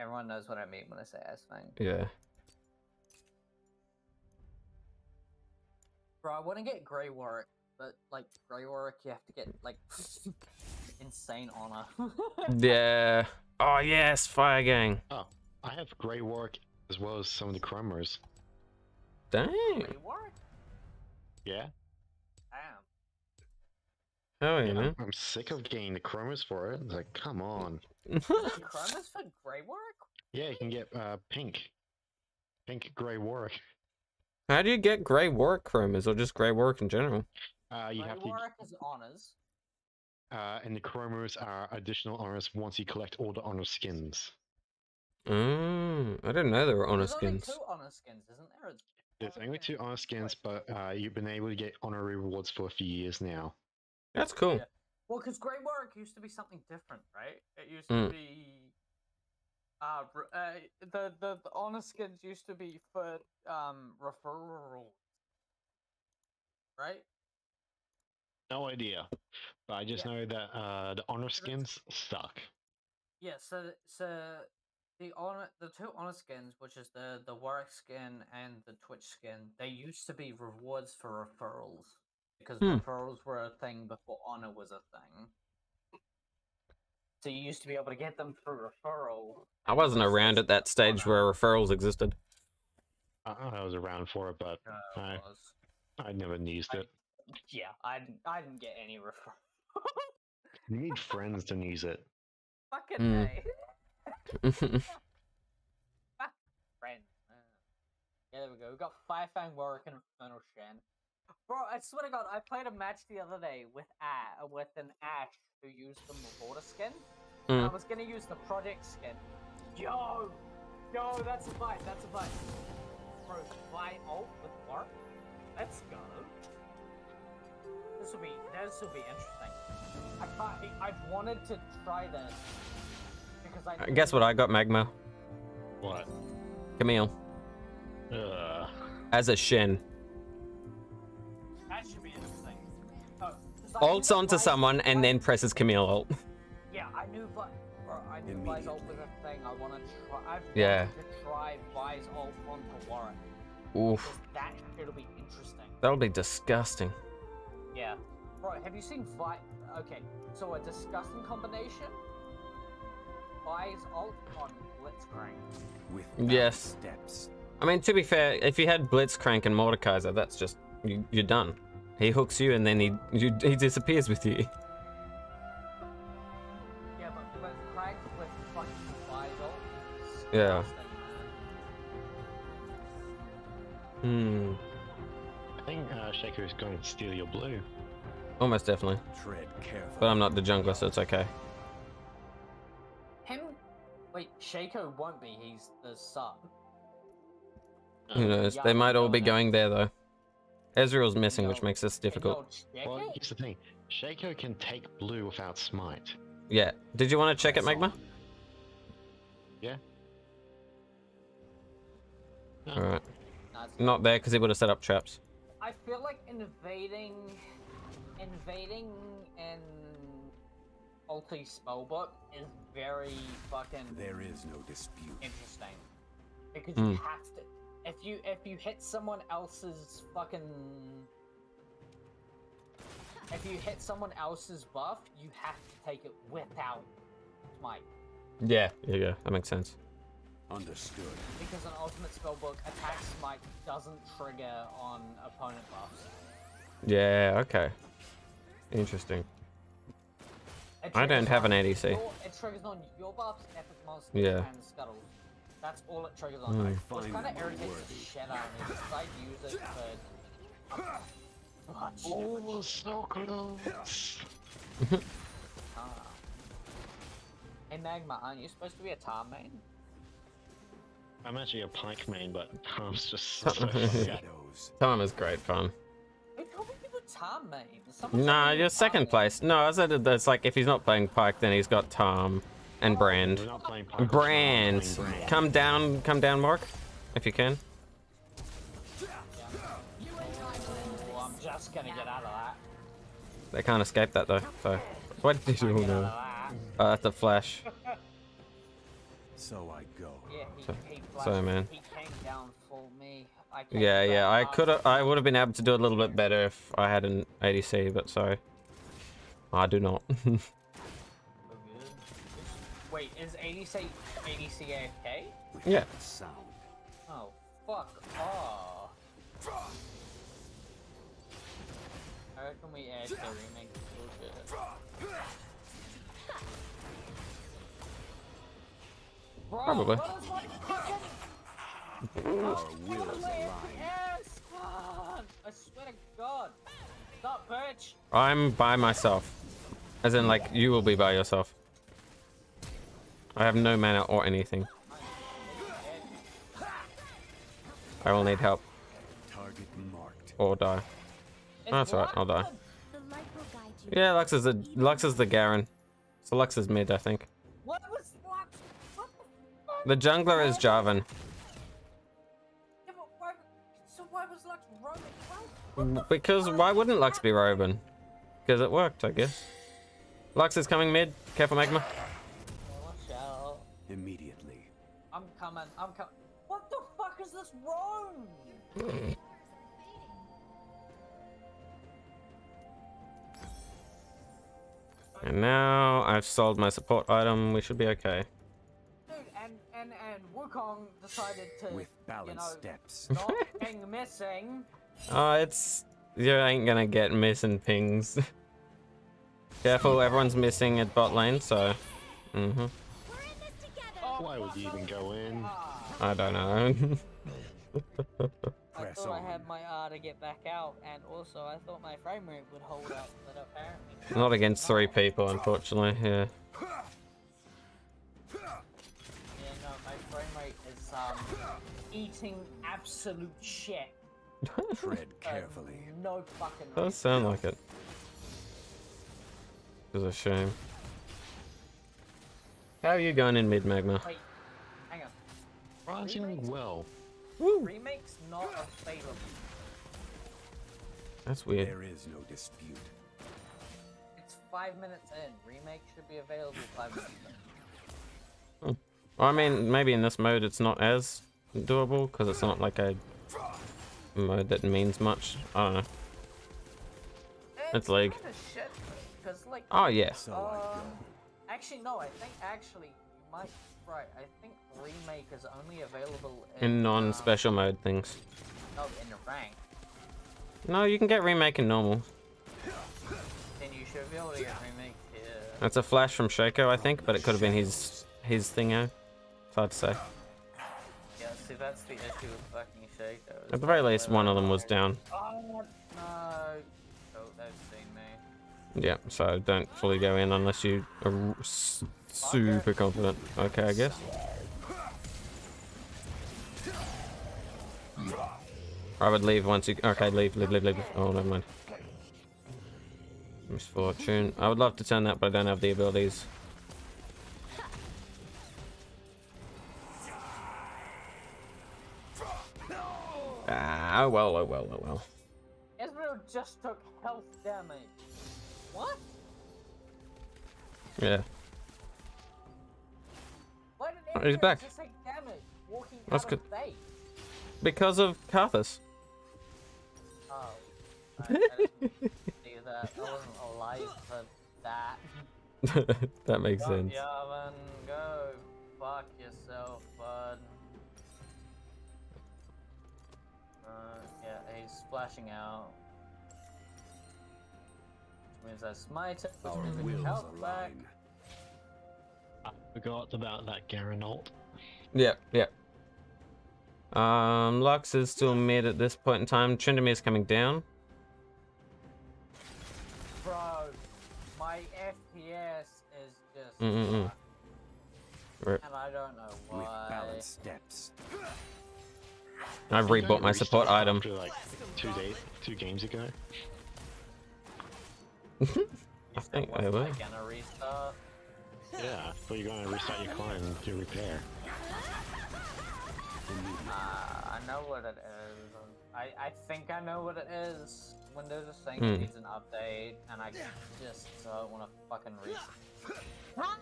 [SPEAKER 7] everyone knows what I mean when I say ass fang. Yeah. Bro, I wanna get Grey Warwick, but like Grey Warwick, you have to get like insane honor.
[SPEAKER 3] yeah. Oh yes, Fire Gang. Oh, I have Grey Warwick as well as some
[SPEAKER 5] of the chromas. Dang. Grey Warwick. Yeah. Oh, yeah, man. I'm sick of getting the chromas for it. Like, come on. chromas for Grey Warwick? Yeah, you can get uh, pink. Pink Grey Warwick.
[SPEAKER 3] How do you get Grey Warwick chromas, or just Grey Warwick in general?
[SPEAKER 7] Uh, you Grey have to... Warwick is honors.
[SPEAKER 3] Uh, and the chromas are additional
[SPEAKER 5] honors once you collect all the honor skins.
[SPEAKER 3] Mm, I didn't know there were honor skins. There's only two honor skins, isn't
[SPEAKER 5] there? There's only two honor skins, but uh, you've been able to get honor rewards for a few years now. That's cool. Yeah.
[SPEAKER 7] Well, because grey work used to be something different, right? It used mm. to be uh, uh, the, the the honor skins used to be for um referrals, right?
[SPEAKER 5] No idea, but I just yeah. know that uh, the honor skins suck.
[SPEAKER 7] Yeah, so so the honor the two honor skins, which is the the Warwick skin and the Twitch skin, they used to be rewards for referrals because hmm. referrals were a thing before honor was a thing. So you used to be able to get them through referral.
[SPEAKER 3] I wasn't around at that stage where referrals existed. I, was around for it, but uh, I, I never used it.
[SPEAKER 7] Yeah, I I didn't get any referrals.
[SPEAKER 3] you need friends to use it. Fucking
[SPEAKER 4] mm. friends.
[SPEAKER 7] Yeah, there we go. We got Firefang, Warwick, and Infernal Shen. Bro, I swear to God, I played a match the other day with a uh, with an Ashe who used the Mavora skin. Mm. I was gonna use the Project skin. Yo, yo, that's a fight. That's a fight. Bro, fly ult with Warp. Let's go. This will be this will be interesting. I can't, I've wanted to try this
[SPEAKER 2] because I.
[SPEAKER 3] Guess what I got, Magma. What? Camille. Uh. As a shin. ults onto someone and then presses Camille ult.
[SPEAKER 7] Yeah, I knew but bro, I knew Vi's ult was a thing. I wanna try I've yeah. to try Vi's ult onto Warren. Oof. That it'll be interesting.
[SPEAKER 3] That'll be disgusting.
[SPEAKER 7] Yeah. Bro, have you seen Vi okay, so a disgusting combination? Vi's ult on Blitzcrank.
[SPEAKER 3] With yes. steps. I mean to be fair, if you had Blitzcrank and Mordekaiser, that's just you, you're done. He hooks you and then he you, he disappears with you.
[SPEAKER 7] Yeah, but, with fucking Bible.
[SPEAKER 3] Yeah. Hmm.
[SPEAKER 5] I think uh, Shaco is going to steal your blue.
[SPEAKER 3] Almost definitely.
[SPEAKER 9] Tread But
[SPEAKER 3] I'm not the jungler, so it's okay.
[SPEAKER 7] Him? Wait, Shaco won't be. He's the sub.
[SPEAKER 3] Who knows? Yeah, they might all be going there though. Ezreal's missing, which makes this difficult.
[SPEAKER 5] Well, here's the thing. Shaco can take blue without smite.
[SPEAKER 3] Yeah. Did you want to check it, Magma? Yeah. No. Alright. Not there, because he would have set up traps.
[SPEAKER 7] I feel like invading... Invading and... Ulti Spellbook is very fucking... There is no dispute. Interesting. Because mm. you hmm. have to if you if you hit someone else's fucking if you hit someone else's buff, you have to take it without smite.
[SPEAKER 3] Yeah, yeah, That makes sense. Understood.
[SPEAKER 7] Because an ultimate spellbook attack smite doesn't trigger on opponent buffs.
[SPEAKER 3] Yeah, okay. Interesting. I don't have an ADC. Your,
[SPEAKER 7] it triggers on your buffs, epic monsters, yeah. and scuttles. That's all it triggers on. Which hmm. kind of irritates the shit out of me because I use it but
[SPEAKER 4] Much. Oh, so close.
[SPEAKER 7] hey Magma, aren't you supposed to be a tar main?
[SPEAKER 2] I'm actually a Pyke main, but
[SPEAKER 3] Tahm's just so Tahm is great fun.
[SPEAKER 7] Wait, people Tahm
[SPEAKER 3] nah, you're second place. No, I said it's like if he's not playing Pyke, then he's got Tahm. And Brand. Brand! Come down, come down, Mark, if you can. They can't escape that though, so. What did you know? Oh, that's a flash.
[SPEAKER 5] So I go.
[SPEAKER 4] Yeah, so, man. yeah, yeah. I could.
[SPEAKER 3] I would have been able to do a little bit better if I had an ADC, but so I do not.
[SPEAKER 7] Wait, is ADC ADC AFK?
[SPEAKER 5] Yeah. Sound.
[SPEAKER 7] Oh, fuck off. I reckon we add the remake bullshit.
[SPEAKER 1] Probably. I swear
[SPEAKER 4] to
[SPEAKER 3] God. I'm by myself. As in, like, you will be by yourself. I have no mana or anything. I will need help.
[SPEAKER 4] Target marked.
[SPEAKER 3] Or die. Oh, that's alright, I'll die. Yeah, Lux is the Lux is the Garen. So Lux is mid, I think. the, jungler is Jarvan. Because why wouldn't Lux be Roman? Because it worked, I guess. Lux is coming mid. Careful, Magma.
[SPEAKER 7] I'm coming. I'm coming. What the fuck is this
[SPEAKER 4] room?
[SPEAKER 3] and now I've sold my support item. We should be okay.
[SPEAKER 7] Dude, and and and Wukong decided to with balanced you know, steps. Not ping missing.
[SPEAKER 3] Oh, it's you ain't gonna get missing pings. Careful, everyone's missing at bot lane, so. Mm-hmm.
[SPEAKER 5] Why would you even go in?
[SPEAKER 3] I don't know.
[SPEAKER 7] I thought I had my R to get back out, and also I thought my frame rate would hold up,
[SPEAKER 3] but apparently... Not against three people, unfortunately, yeah. Yeah,
[SPEAKER 7] no, my frame rate is, um, eating
[SPEAKER 5] absolute shit. Tread carefully. Um, no fucking... Does
[SPEAKER 9] sound like
[SPEAKER 3] it. It's a shame. How are you going in mid magma?
[SPEAKER 7] Wait, hang on.
[SPEAKER 9] Rising
[SPEAKER 3] well.
[SPEAKER 7] Woo. Remake's not available.
[SPEAKER 9] That's weird. There is no dispute.
[SPEAKER 7] It's five minutes in. Remake should be available five minutes
[SPEAKER 3] in. Hmm. Well, I mean, maybe in this mode it's not as doable because it's not like a mode that means much. I don't know. It's, it's like.
[SPEAKER 7] Shit, like oh, yeah. So Actually, no, I think actually you might right. I think remake is only available
[SPEAKER 3] in, in uh, non-special um, mode things.
[SPEAKER 7] No, oh, in rank.
[SPEAKER 3] No, you can get remake in normal.
[SPEAKER 7] Then you should be able to get remake here.
[SPEAKER 3] That's a flash from Shaco, I think, but it could have been his his thingo. It's hard to say.
[SPEAKER 7] Yeah, see, that's the issue with
[SPEAKER 4] fucking Shaco.
[SPEAKER 3] At the very least, one of them was down.
[SPEAKER 7] Oh, no.
[SPEAKER 3] Yeah, so don't fully go in unless you are super confident. Okay, I guess. I would leave once you... Okay, leave, leave, leave, leave. Oh, never mind. Misfortune. I would love to turn that, but I don't have the abilities. Ah, oh well, oh well, oh well.
[SPEAKER 7] Ezreal just took health damage. What?
[SPEAKER 3] Yeah. Oh, he's back. Take damage walking That's good. Because of Karthus. Oh. I, I see
[SPEAKER 7] that. I wasn't alive for that.
[SPEAKER 2] that makes sense.
[SPEAKER 7] Yavin, go fuck yourself, bud. Uh, yeah, he's splashing out means that's my turn, Our means we can back.
[SPEAKER 2] I forgot about that Garen ult.
[SPEAKER 3] Yeah, yeah. Um, Lux is still mid at this point in time. Tryndamere is coming down.
[SPEAKER 7] Bro, my FPS is just...
[SPEAKER 4] Mm -mm -mm. And I
[SPEAKER 7] don't know why. With balanced steps. I've rebought my
[SPEAKER 3] support item. like two days, two games ago.
[SPEAKER 5] You think I will?
[SPEAKER 7] gonna restart?
[SPEAKER 5] Yeah, so you're gonna restart your coin to repair. Uh, I
[SPEAKER 7] know what it is. I, I think I know what it is. Windows is saying it hmm. needs an update, and I just don't uh, want to fucking restart.
[SPEAKER 9] I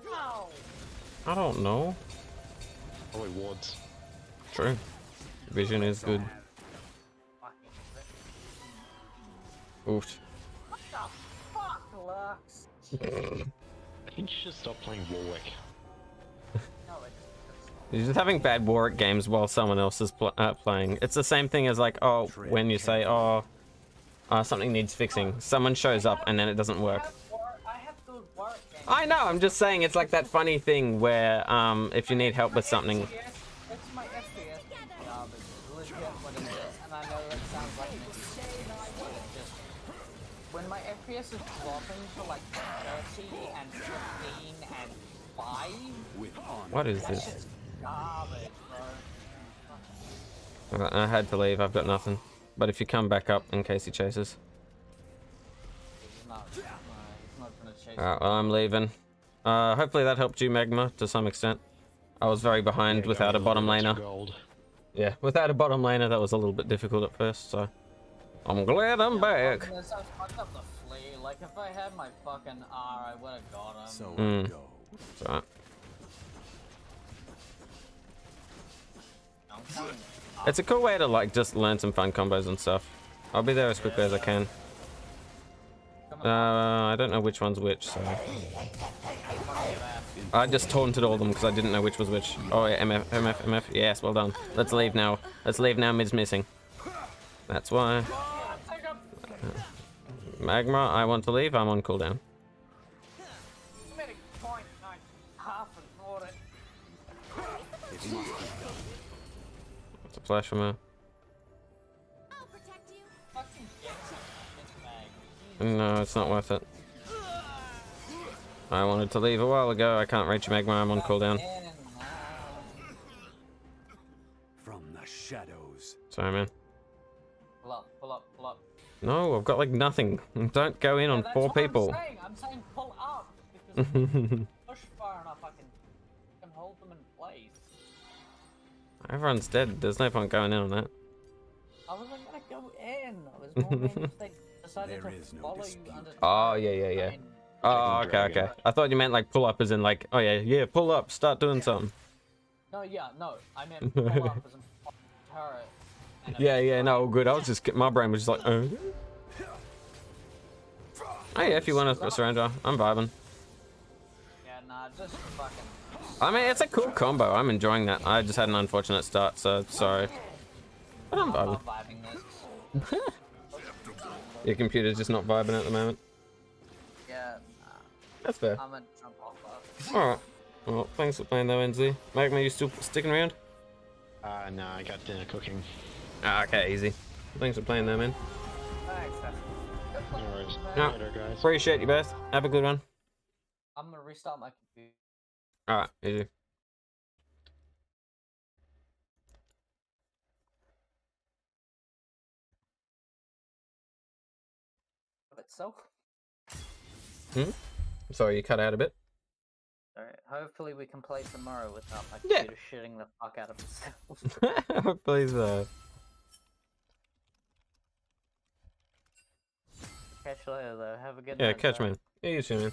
[SPEAKER 3] don't know.
[SPEAKER 8] Oh, it wards.
[SPEAKER 3] True. Vision is good. Oof
[SPEAKER 7] locks.
[SPEAKER 3] I
[SPEAKER 5] think you should stop playing Warwick.
[SPEAKER 3] You're just having bad Warwick games while someone else is pl uh, playing. It's the same thing as like, oh, when you say, oh, uh, something needs fixing. Someone shows up and then it doesn't work. I know, I'm just saying it's like that funny thing where um, if you need help with something,
[SPEAKER 7] FPS dropping to like 30 and 15 and 5.
[SPEAKER 3] What is this? Garbage, I had to leave, I've got nothing. But if you come back up in case he chases.
[SPEAKER 4] Alright, ah,
[SPEAKER 3] well I'm leaving. Uh, hopefully that helped you, Magma, to some extent. I was very behind yeah, without a bottom laner. Gold. Yeah, without a bottom laner that was a little bit difficult at first, so... I'm glad I'm yeah, back!
[SPEAKER 7] if I had my fucking R, I would have got him. So mm.
[SPEAKER 3] go. It's a cool way to like just learn some fun combos and stuff. I'll be there as quickly yeah. as I can. Uh, I don't know which one's which, so... I just taunted all of them because I didn't know which was which. Oh, yeah, MF, MF, MF. Yes, well done. Let's leave now. Let's leave now, mid's missing. That's why. Uh, Magma, I want to leave. I'm on cooldown. It's a flash from her. No, it's not worth it. I wanted to leave a while ago. I can't reach Magma. I'm on cooldown.
[SPEAKER 5] From the shadows.
[SPEAKER 3] Sorry, man. No, I've got like nothing. Don't go in yeah, on four people. I'm
[SPEAKER 7] saying. I'm saying pull up. push far enough, I can, can hold them in place.
[SPEAKER 3] Everyone's dead. There's no point going in on that.
[SPEAKER 7] I wasn't gonna go in. I was more they decided there to follow no you under. Oh
[SPEAKER 3] yeah, yeah, yeah. Oh, okay, okay. I thought you meant like pull up as in like, oh yeah, yeah, pull up, start doing yeah. something.
[SPEAKER 7] No, yeah, no. I meant pull up as in turret.
[SPEAKER 3] Yeah, yeah, no, good. I was just, my brain was just like, oh.
[SPEAKER 4] Hey, if you want
[SPEAKER 3] to surrender, I'm vibing.
[SPEAKER 4] Yeah, nah, just fucking.
[SPEAKER 3] I mean, it's a cool combo. I'm enjoying that. I just had an unfortunate start, so sorry. But I'm vibing. Your computer's just not vibing at the moment.
[SPEAKER 7] Yeah. Nah. That's fair. I'm All right.
[SPEAKER 3] Well, thanks for playing though, NZ. Magma, you still sticking around? Uh, no, I got dinner cooking. Ah, okay, easy. Thanks for playing there, man.
[SPEAKER 7] Thanks, No worries.
[SPEAKER 3] Later, guys. Appreciate you both. Have a good one.
[SPEAKER 7] I'm gonna restart my computer.
[SPEAKER 3] Alright,
[SPEAKER 1] easy. Of itself. Hmm? Sorry, you cut out a bit. Alright, hopefully
[SPEAKER 7] we can play tomorrow without my computer yeah. shitting the fuck out of itself.
[SPEAKER 3] Hopefully uh, so.
[SPEAKER 7] Catch Have
[SPEAKER 2] a good yeah, night. Yeah, catch man.
[SPEAKER 3] Yeah, you soon, man.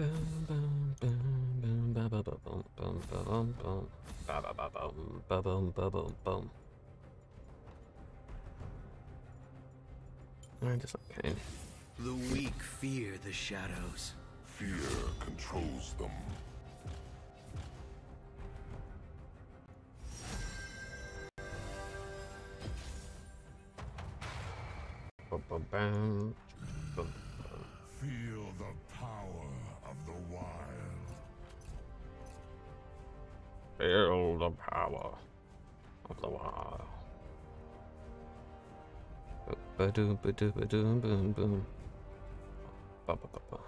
[SPEAKER 4] I
[SPEAKER 2] just okay.
[SPEAKER 9] The weak fear the shadows. Fear controls them.
[SPEAKER 3] Ba power of the wild. Ba-doom, ba-doom, ba-doom, boom, boom. Ba-ba-ba-ba.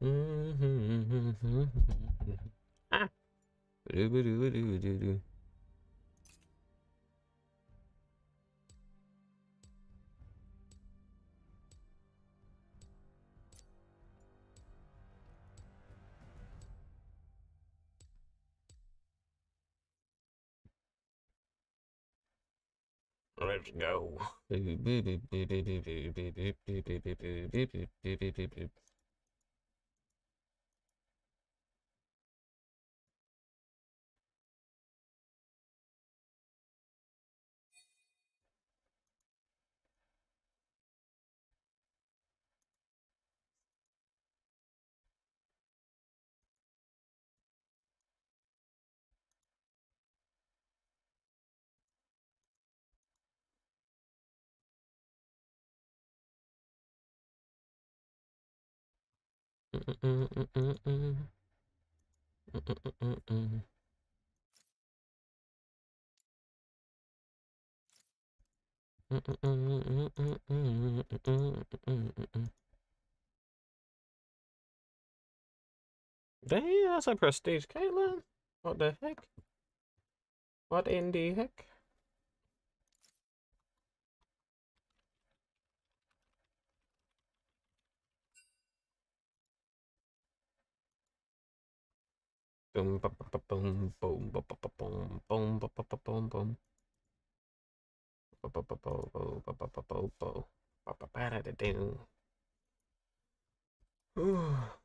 [SPEAKER 4] Mm-hmm. ah.
[SPEAKER 2] Ba-do-ba-do-ba-do-ba-do-do.
[SPEAKER 4] No.
[SPEAKER 1] Damn, that's a prestige, Caitlyn. What the heck? What in the heck?
[SPEAKER 4] Boom, boom, boom, boom, boom, boom,
[SPEAKER 3] boom, boom, boom,
[SPEAKER 1] boom. Ooh.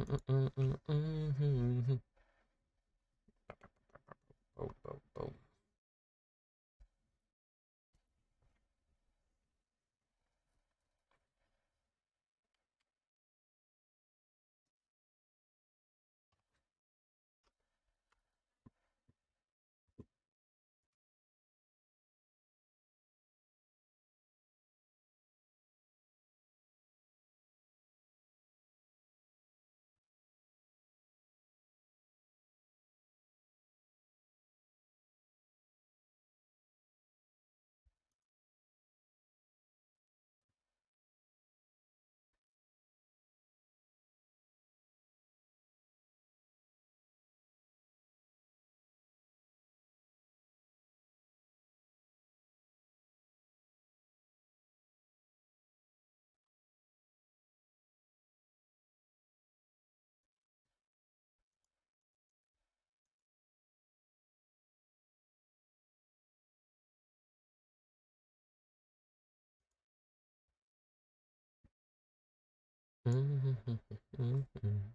[SPEAKER 1] Mm-mm-mm-mm-mm-hmm. 嗯嗯嗯嗯嗯嗯。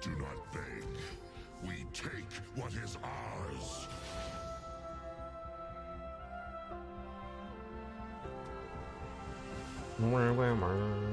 [SPEAKER 9] do not beg. We take what is ours.
[SPEAKER 3] Where, where, where.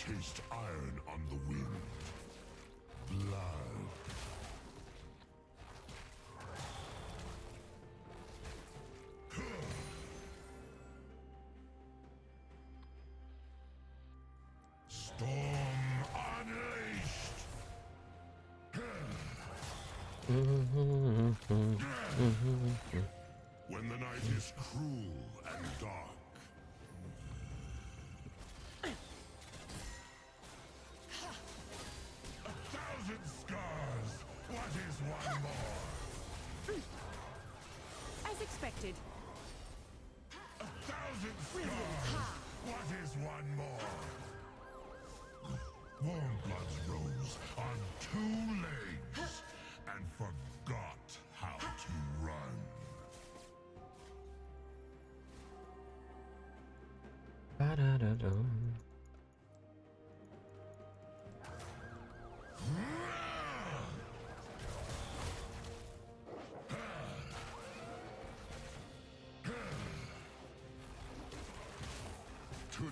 [SPEAKER 9] taste iron on the wind. Blood.
[SPEAKER 4] Mm-hmm.
[SPEAKER 9] when the night is cruel and dark.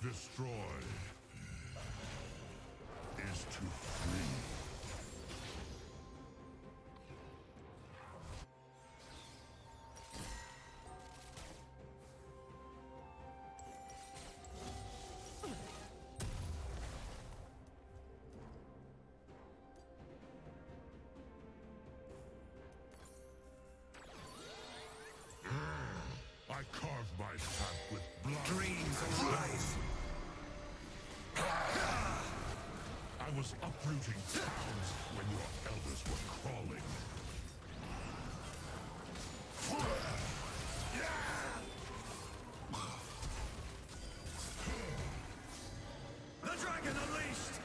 [SPEAKER 9] to destroy is to free. Ah, I carve my path with blood. Dreams was uprooting towns when your elders were crawling. The dragon unleashed!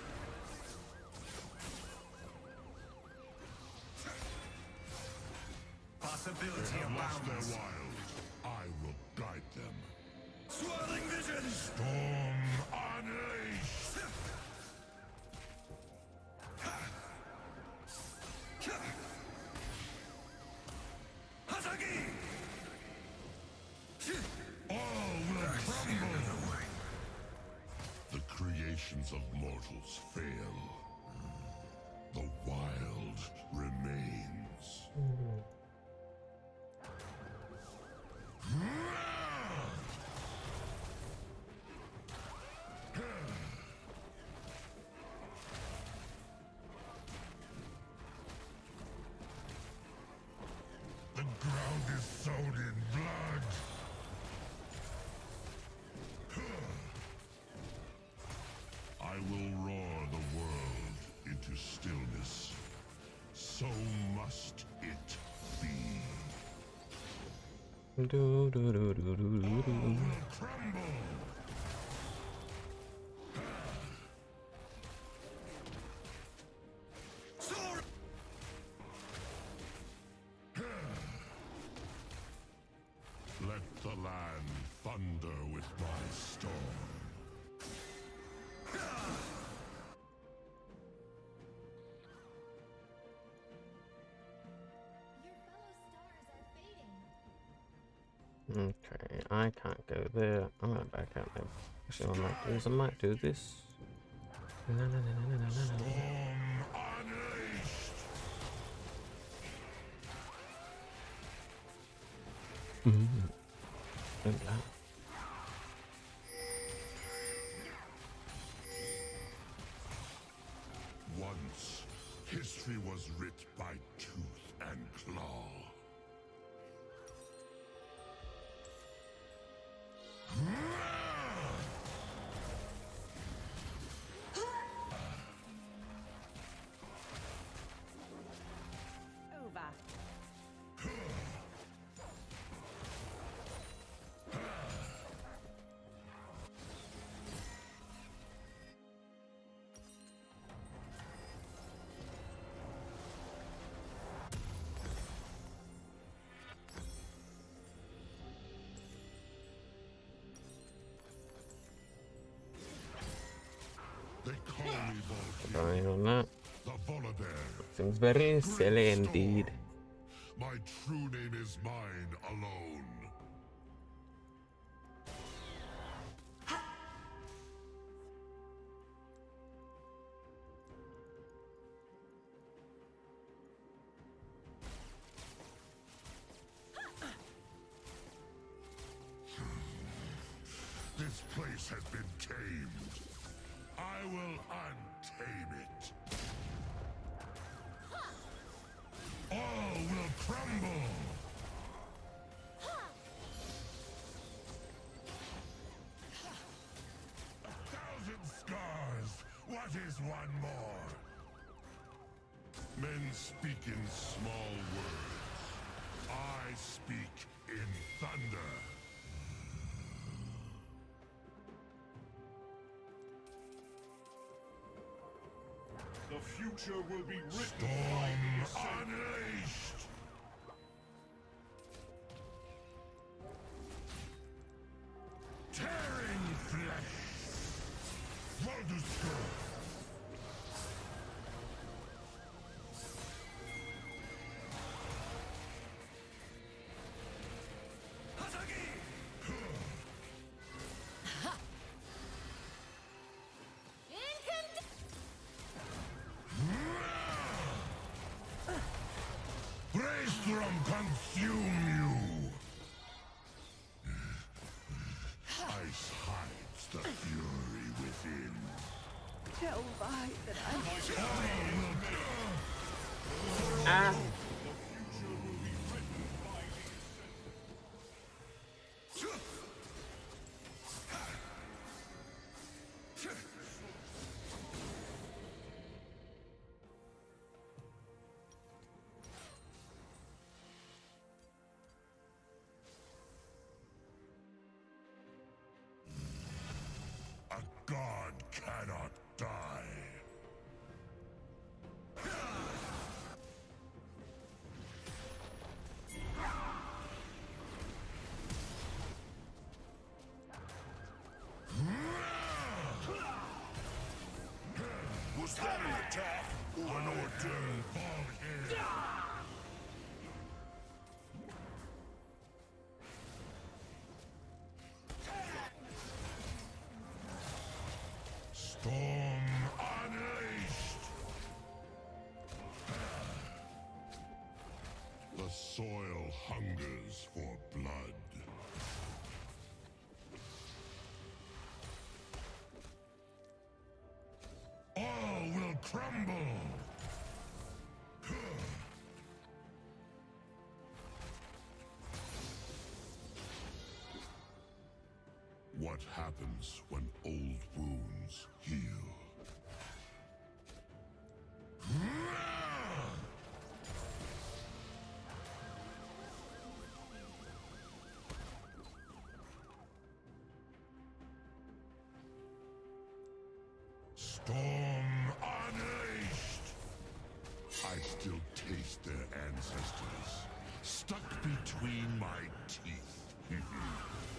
[SPEAKER 9] Possibility abounds. their wild. I will guide them. Swirling visions! Storm minds of mortals fail, the wild remains. The ground is sown in blood. stillness, so must it be. Do, do, do, do, do, do,
[SPEAKER 3] happens, I might do this. No, no, no. Try on that. Seems very silly indeed.
[SPEAKER 9] future will be written Storm unleashed! Tearing flesh! Waldusker! them consume you! Ice hides the fury within.
[SPEAKER 4] Tell Vi that I'm... Ah.
[SPEAKER 9] who's coming? Attack or an ordained what happens when old wounds heal.
[SPEAKER 4] Storm unleashed!
[SPEAKER 9] I still taste their ancestors, stuck between my teeth.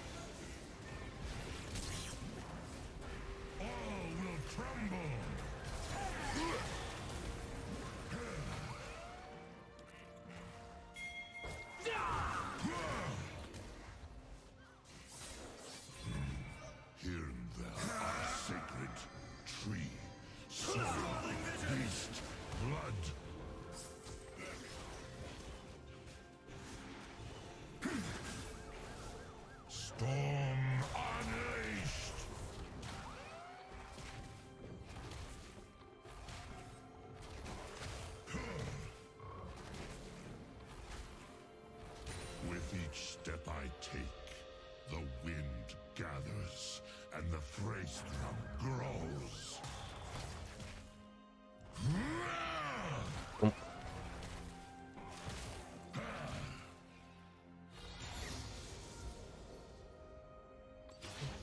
[SPEAKER 9] With each step I take, the wind gathers and the drum grows.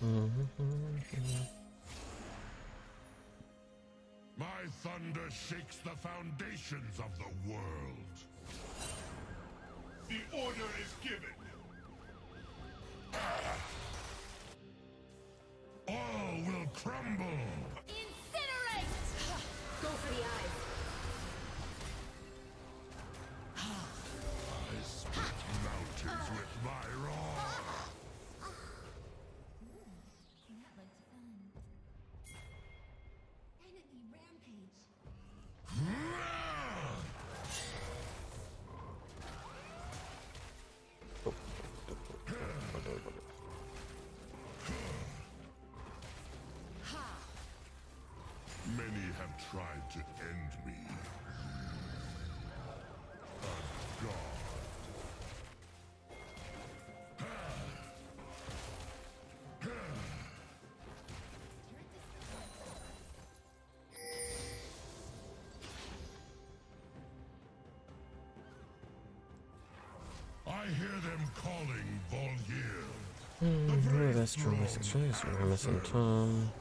[SPEAKER 9] Um. My thunder shakes the foundations of the world. Order is given. tried to end me. A god. I hear them calling Volnir.
[SPEAKER 3] Mm, the that's true. Chase, missing Tom.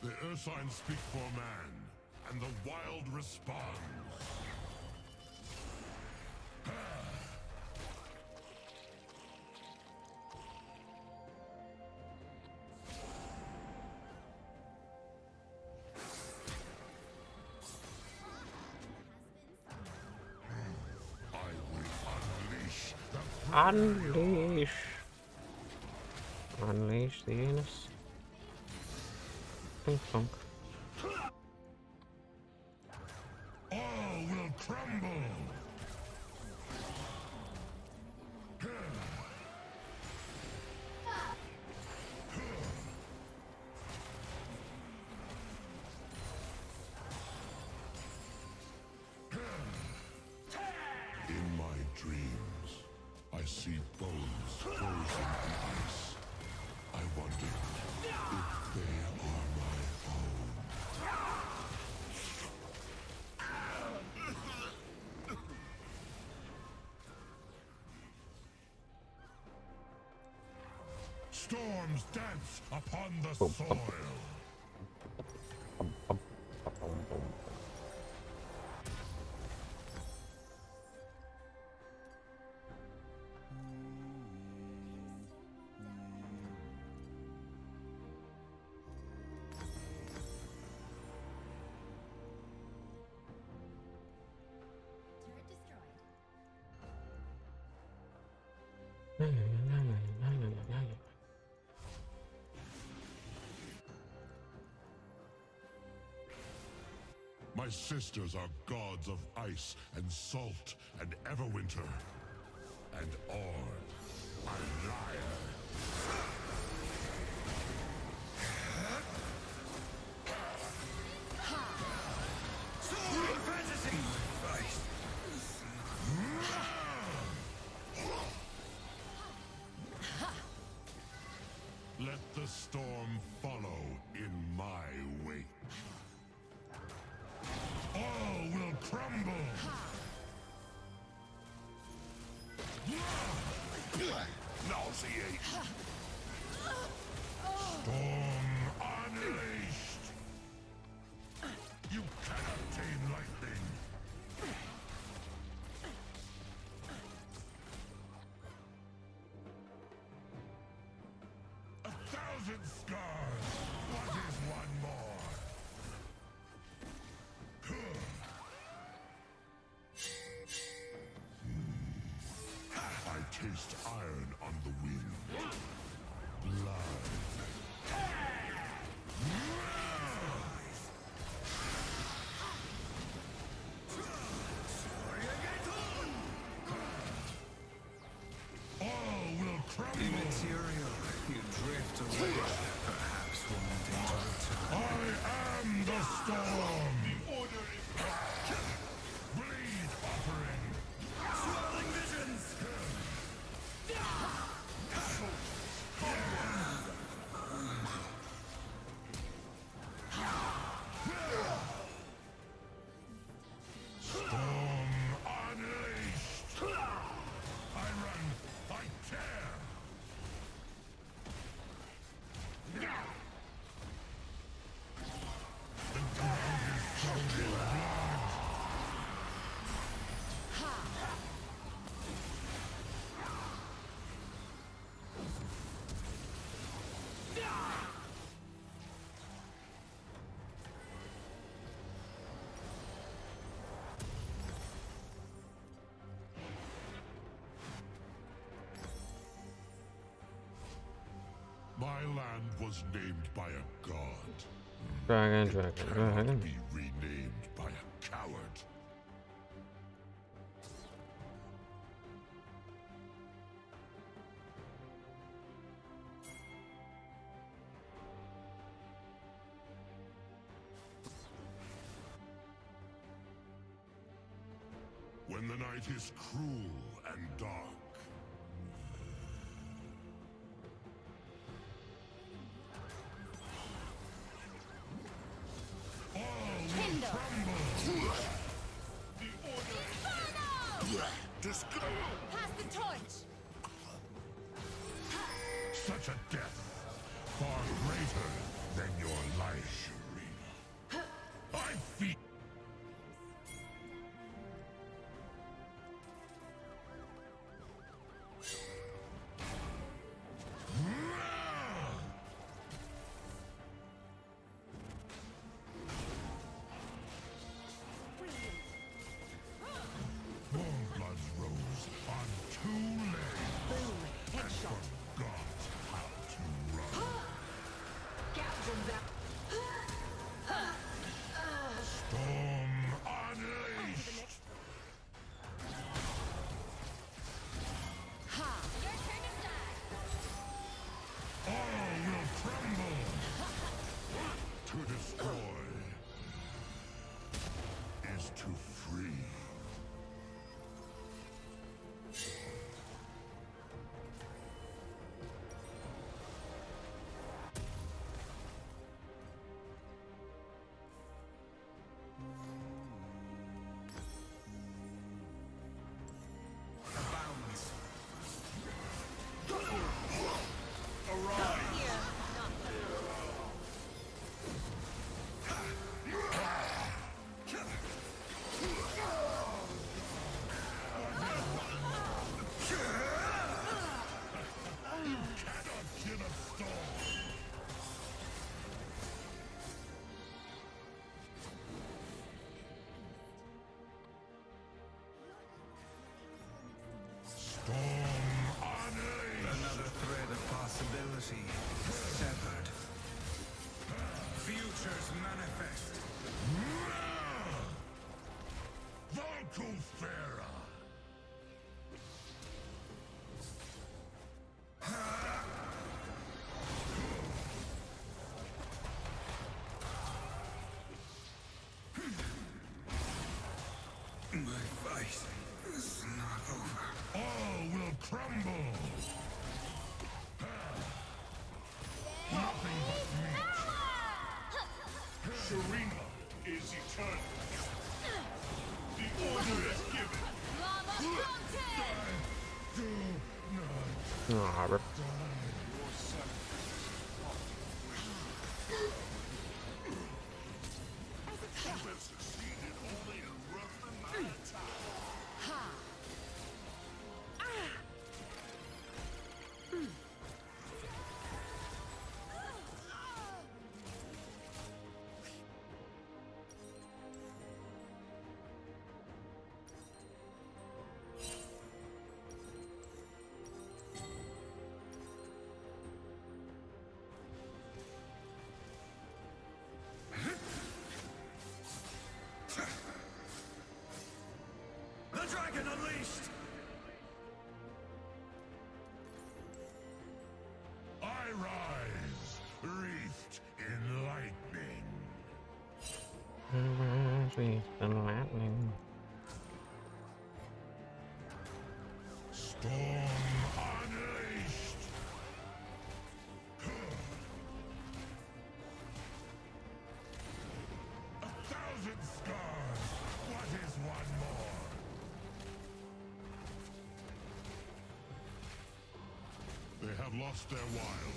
[SPEAKER 9] The Ursine speak for man, and the wild responds. I will Unleash.
[SPEAKER 3] Unleash the innocent. pum, pum.
[SPEAKER 9] upon the sword. My sisters are gods of ice and salt and Everwinter. And Ornn, A liar. thousand scars. What is one more? Hmm. I taste iron on the wind. My land was named by a god. Dragon, dragon, dragon. Disco
[SPEAKER 10] Pass the torch!
[SPEAKER 9] Such a death, far greater than your life. Kufera. My fight is not over. All will crumble. Nothing but me. Serena is eternal.
[SPEAKER 3] Oh,
[SPEAKER 4] dragon
[SPEAKER 9] unleashed! I rise, wreathed in lightning.
[SPEAKER 3] I rise, wreathed in lightning.
[SPEAKER 9] lost their wire.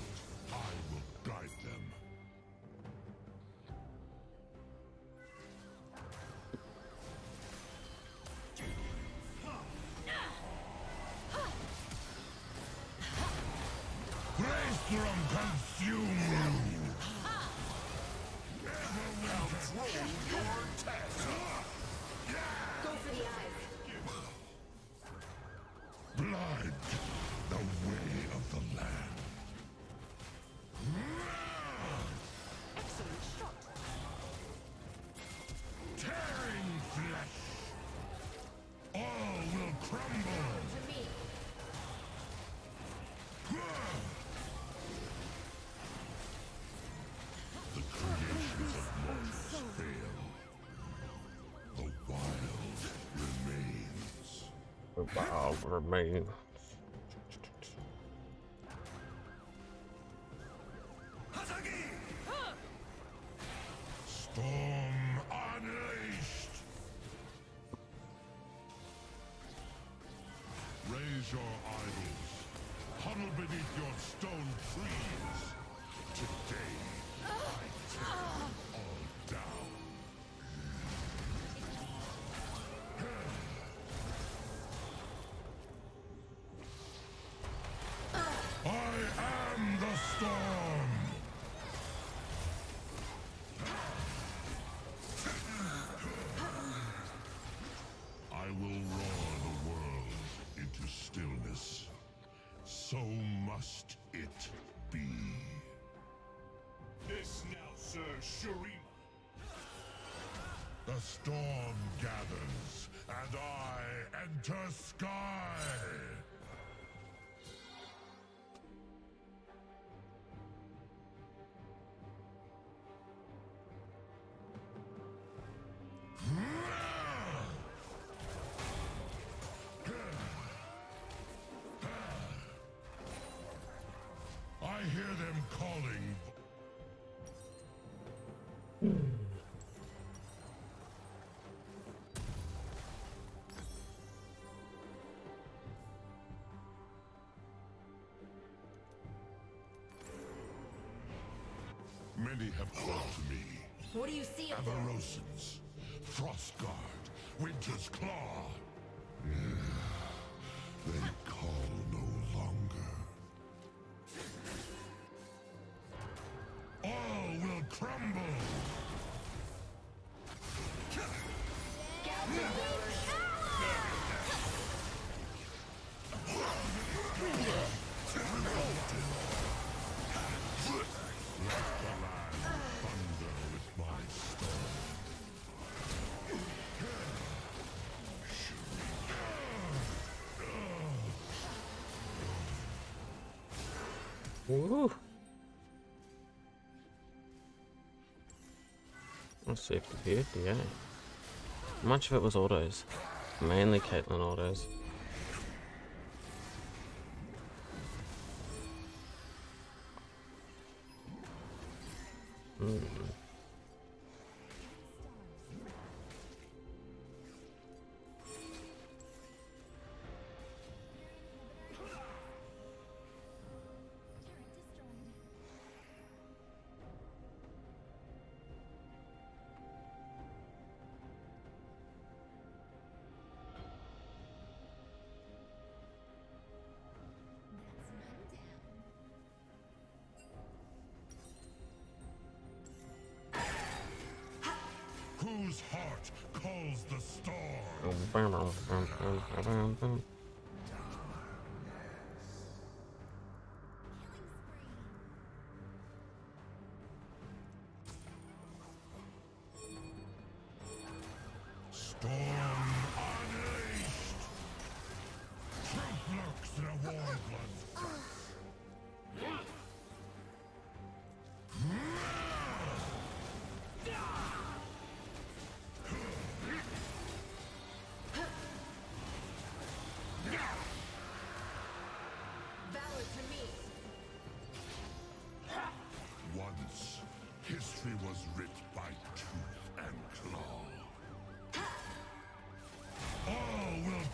[SPEAKER 9] about uh, remain. storm gathers, and I enter sky! Many have called to me.
[SPEAKER 10] What do you see up
[SPEAKER 9] Avarosans, Frostguard, Winter's Claw,
[SPEAKER 5] Ooh.
[SPEAKER 3] That's safe to hit, yeah. Much of it was autos. Mainly Caitlyn autos.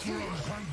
[SPEAKER 9] From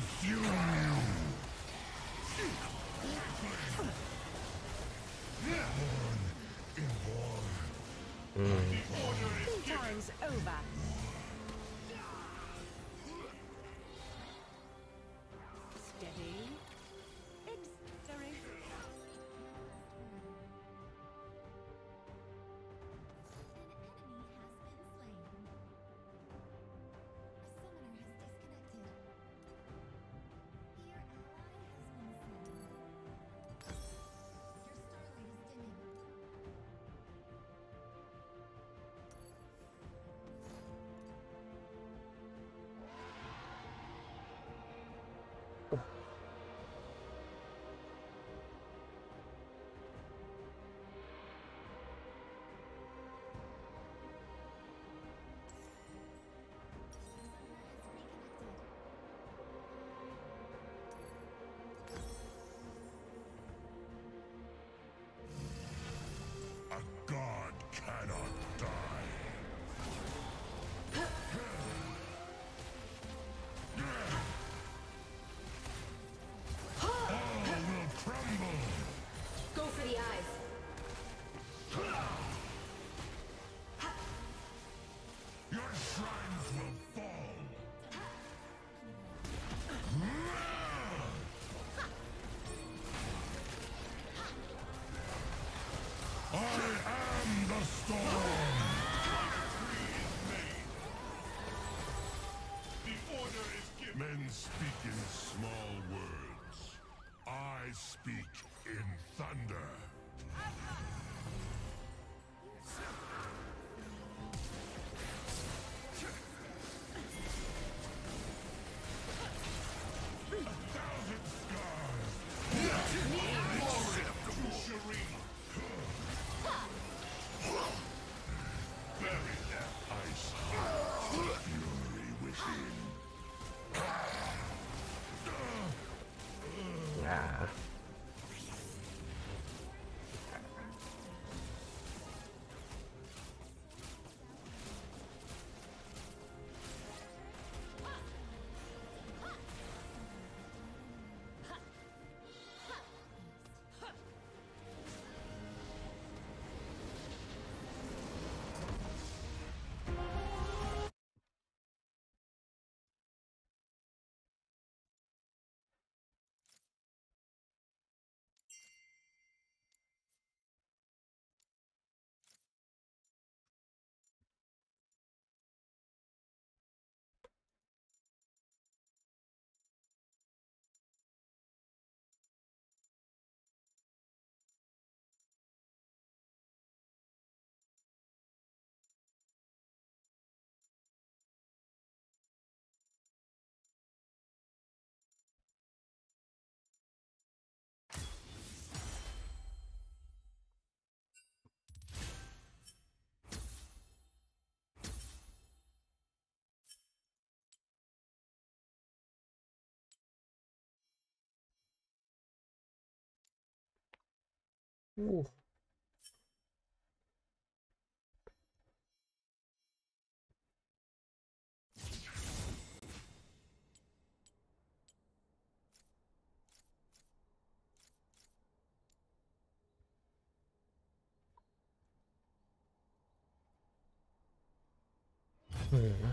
[SPEAKER 9] men speak in small words. I speak in thunder.
[SPEAKER 1] Ooh.
[SPEAKER 4] Hmm.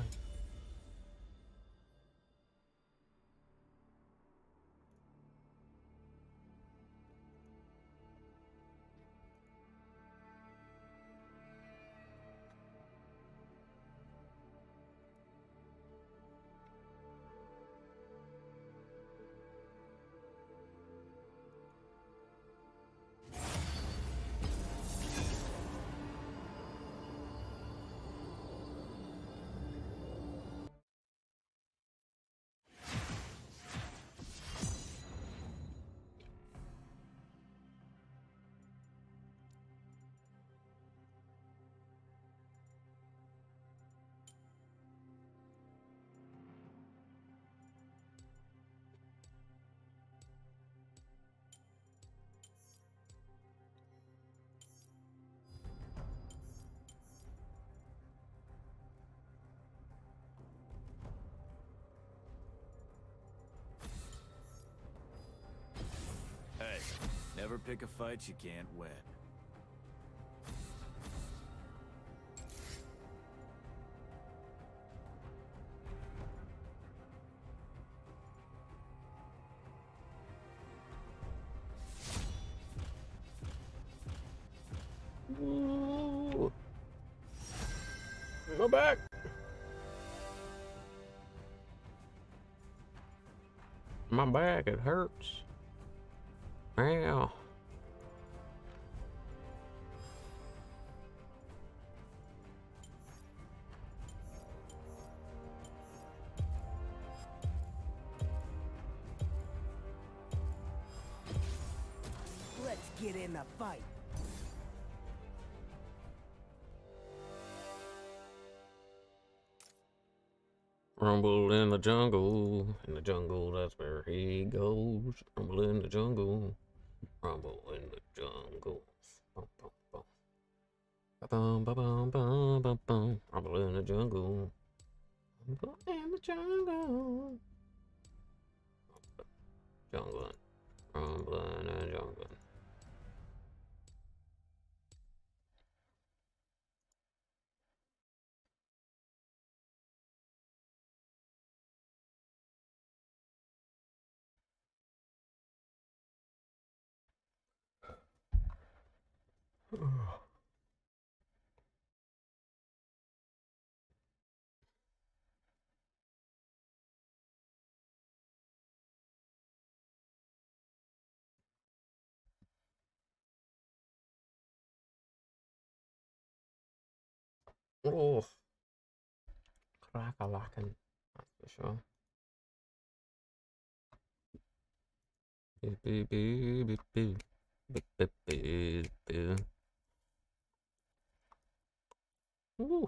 [SPEAKER 2] Never pick a fight you can't win.
[SPEAKER 4] Go back.
[SPEAKER 3] My back, it hurts. Ow. Rumble in the jungle, in the jungle, that's where he goes. Rumble in the jungle, rumble in the jungle. Bum, bum, bum. Bum, bum, bum, bum, bum, bum. Rumble in the jungle,
[SPEAKER 4] rumble in the jungle. Jungle, rumble in the jungle. Oh,
[SPEAKER 1] crack a lacking, that's for sure. Boo, boo, boo, boo, boo, boo, boo, boo. Woo.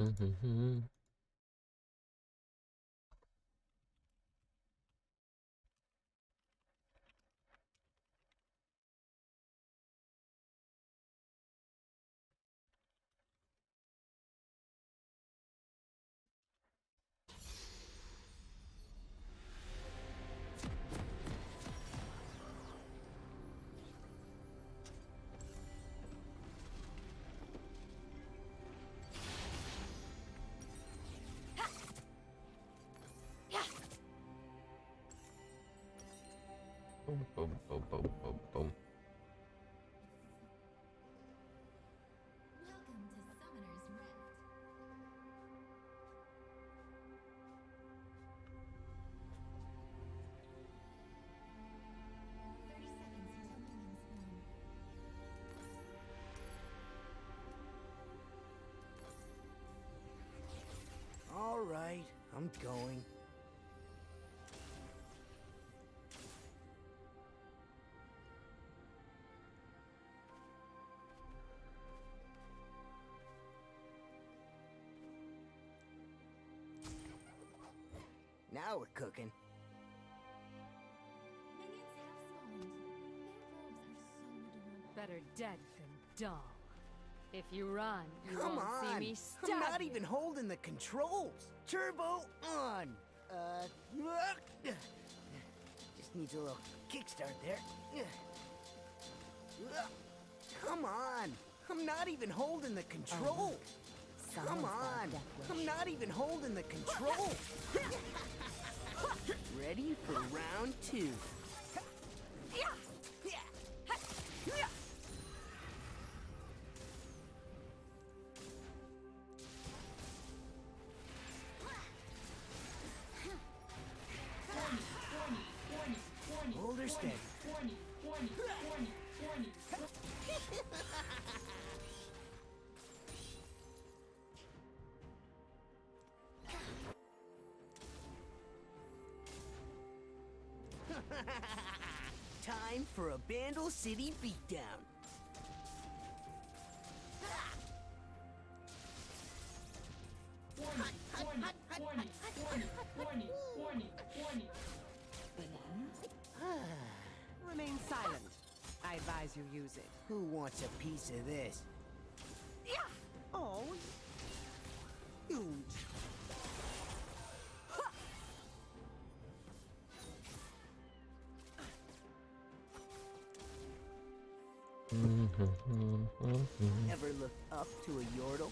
[SPEAKER 1] 嗯哼哼。
[SPEAKER 5] I'm going. Now we're cooking. Better dead than dumb. If you run, you Come won't on. see me stab I'm not you. even holding the controls. Turbo on. Uh, just needs a little kickstart there. Come on. I'm not even holding the control. Oh, Come on. I'm not even holding the control. Ready for round two.
[SPEAKER 8] Time for a Bandle City beatdown.
[SPEAKER 4] Never mm-hmm. mm-hmm.
[SPEAKER 8] mm-hmm. look up to a yordle.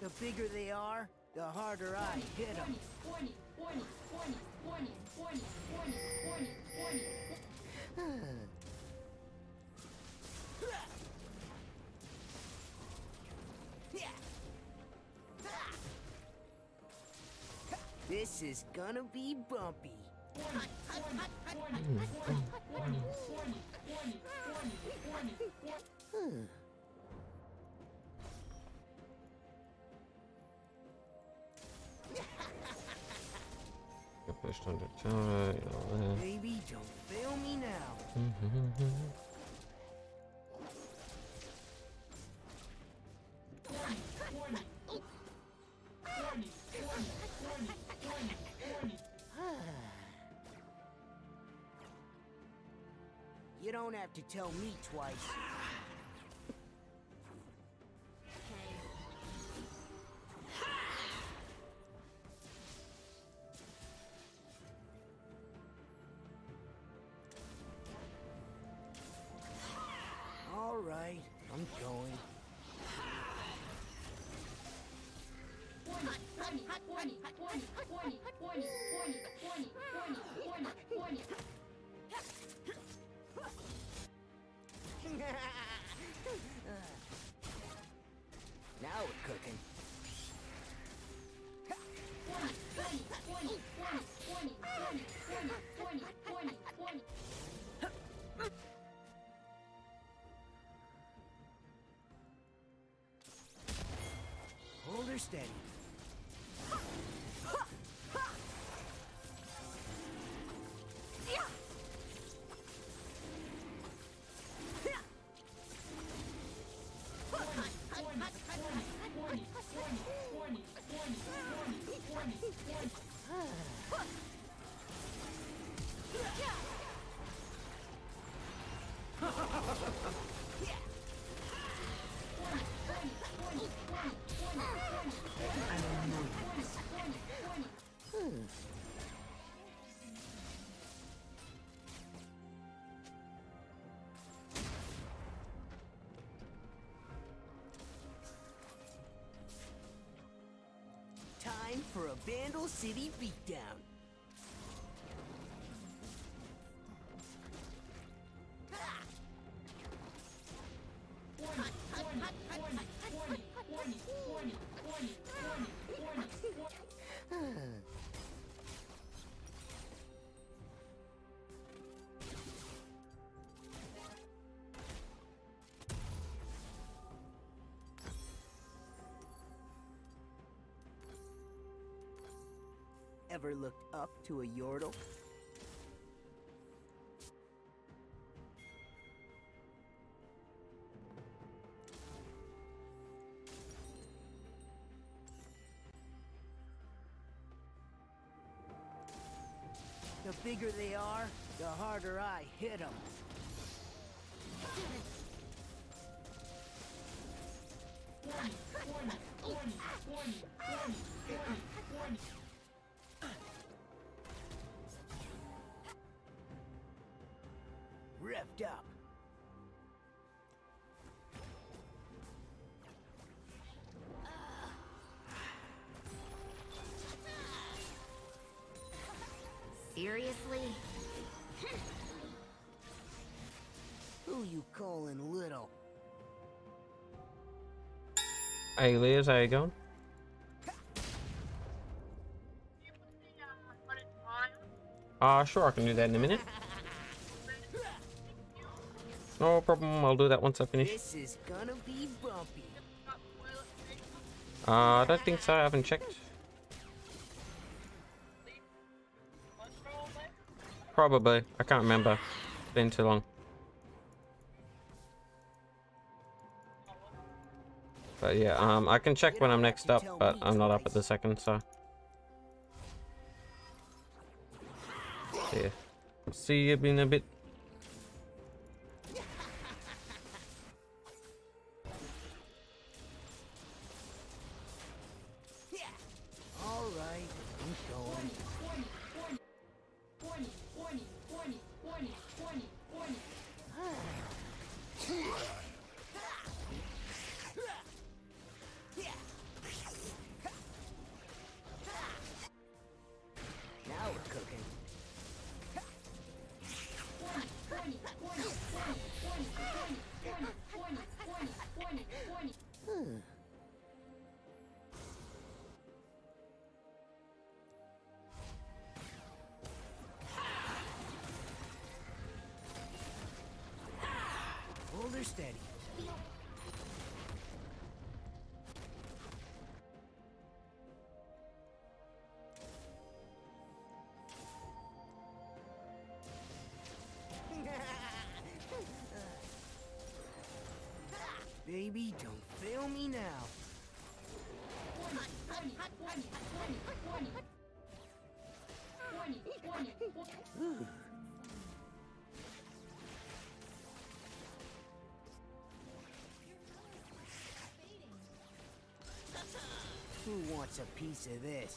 [SPEAKER 8] the bigger they are, the harder I
[SPEAKER 5] hit them. This is gonna be bumpy.
[SPEAKER 3] Kapeszton do ciała, ale...
[SPEAKER 5] Baby, don't fail me
[SPEAKER 2] now.
[SPEAKER 5] don't have to tell me twice. understanding.
[SPEAKER 8] time for a Bandle City beatdown. ever looked up to a yordle? The bigger they are, the harder
[SPEAKER 5] I hit them.
[SPEAKER 3] Hey, Liz, how you going? Uh, sure, I can do that in a minute. No problem, I'll do that once I finish.
[SPEAKER 5] This is gonna be bumpy.
[SPEAKER 3] Uh, I don't think so, I haven't checked. Probably, I can't remember. It's been too long. But yeah, um, I can check when I'm next up, but I'm not up at the second, so. Yeah. See you in a bit.
[SPEAKER 5] baby, don't fail me now. Who wants a piece of this?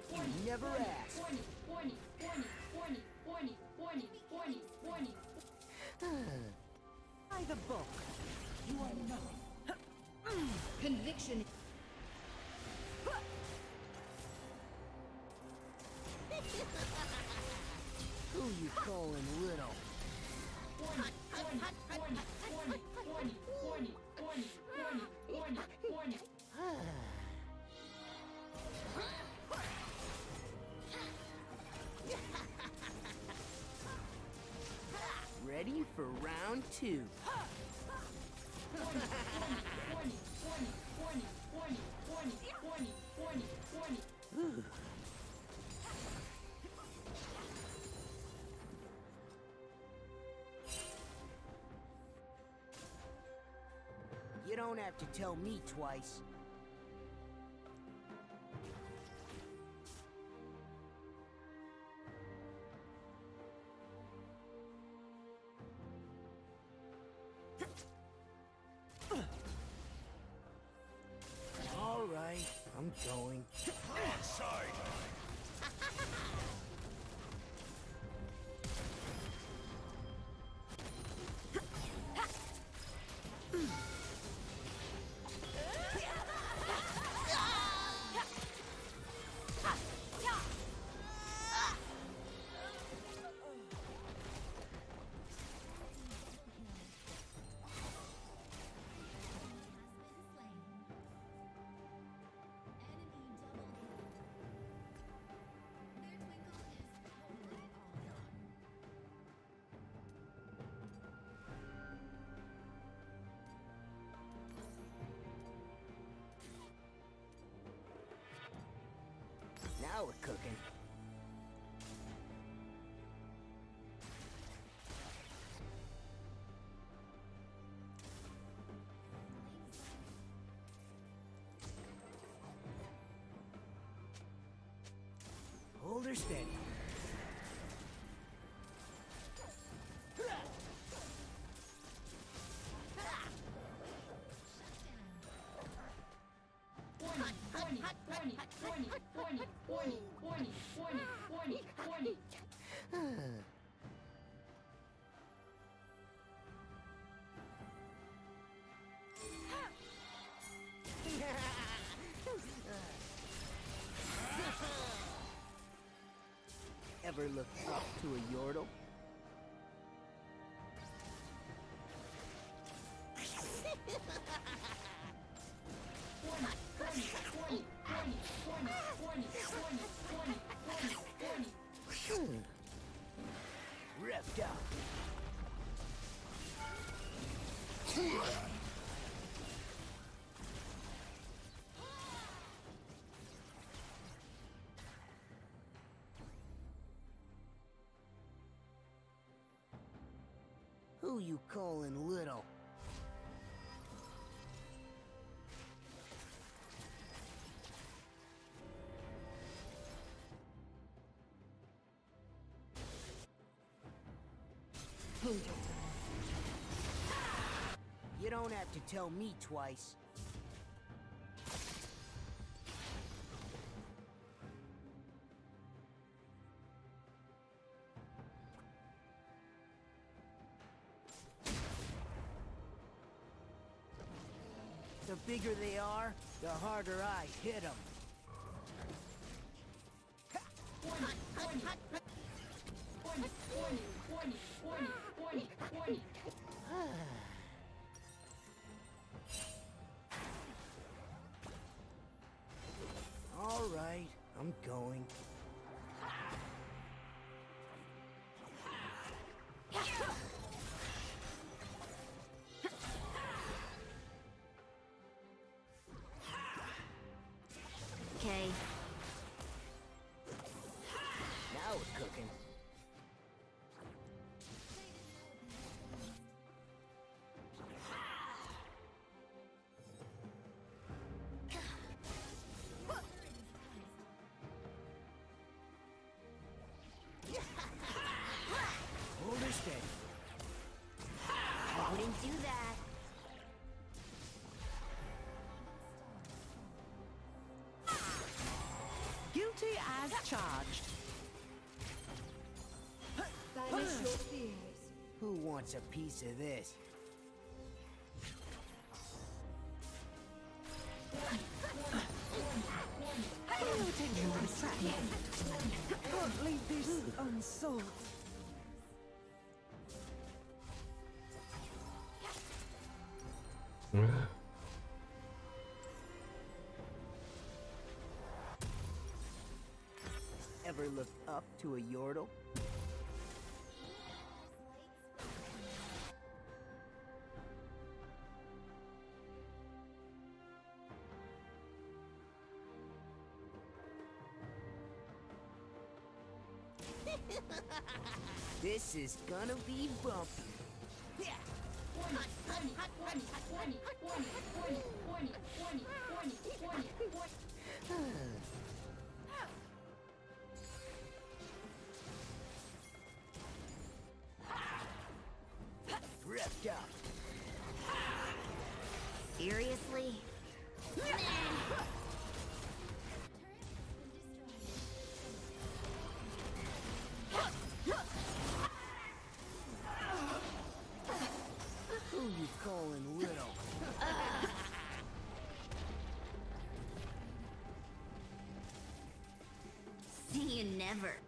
[SPEAKER 4] thought you
[SPEAKER 10] By the book, you are nothing. Conviction.
[SPEAKER 8] Round two.
[SPEAKER 5] you don't have to tell me twice.
[SPEAKER 8] Now we're cooking.
[SPEAKER 5] Hold her steady.
[SPEAKER 10] Hot, hot, hot,
[SPEAKER 8] Ever look up to a yordle?
[SPEAKER 5] you calling little? You don't have to tell me twice.
[SPEAKER 8] the harder I hit him. do
[SPEAKER 9] that. Guilty as
[SPEAKER 5] charged.
[SPEAKER 4] Banish your fears.
[SPEAKER 5] Who wants a piece of this?
[SPEAKER 4] Hmm.
[SPEAKER 8] Ever look up to a yordle?
[SPEAKER 5] this is gonna be bumpy
[SPEAKER 10] warning, warning, warning, warning, warning, warning, warning.
[SPEAKER 7] never.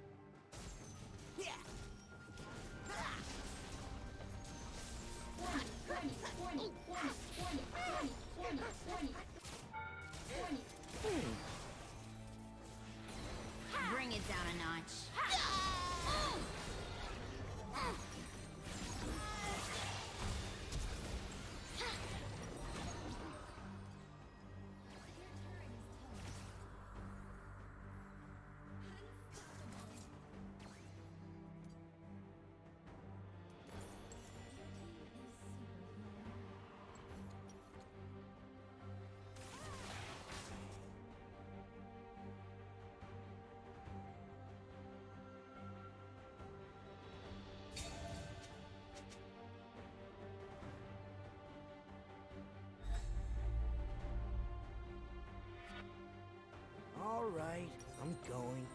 [SPEAKER 5] All right, I'm going.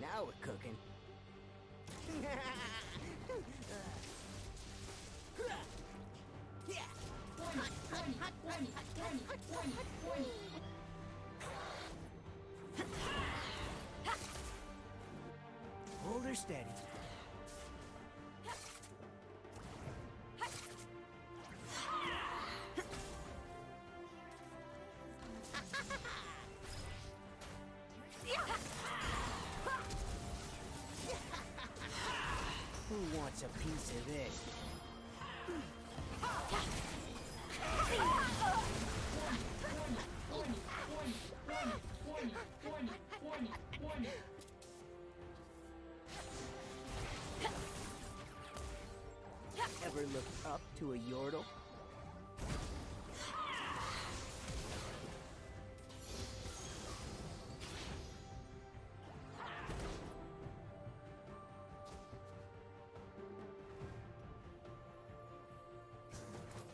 [SPEAKER 5] Now we're cooking.
[SPEAKER 4] yeah.
[SPEAKER 5] Who wants a piece of this?
[SPEAKER 8] look up to a yordle?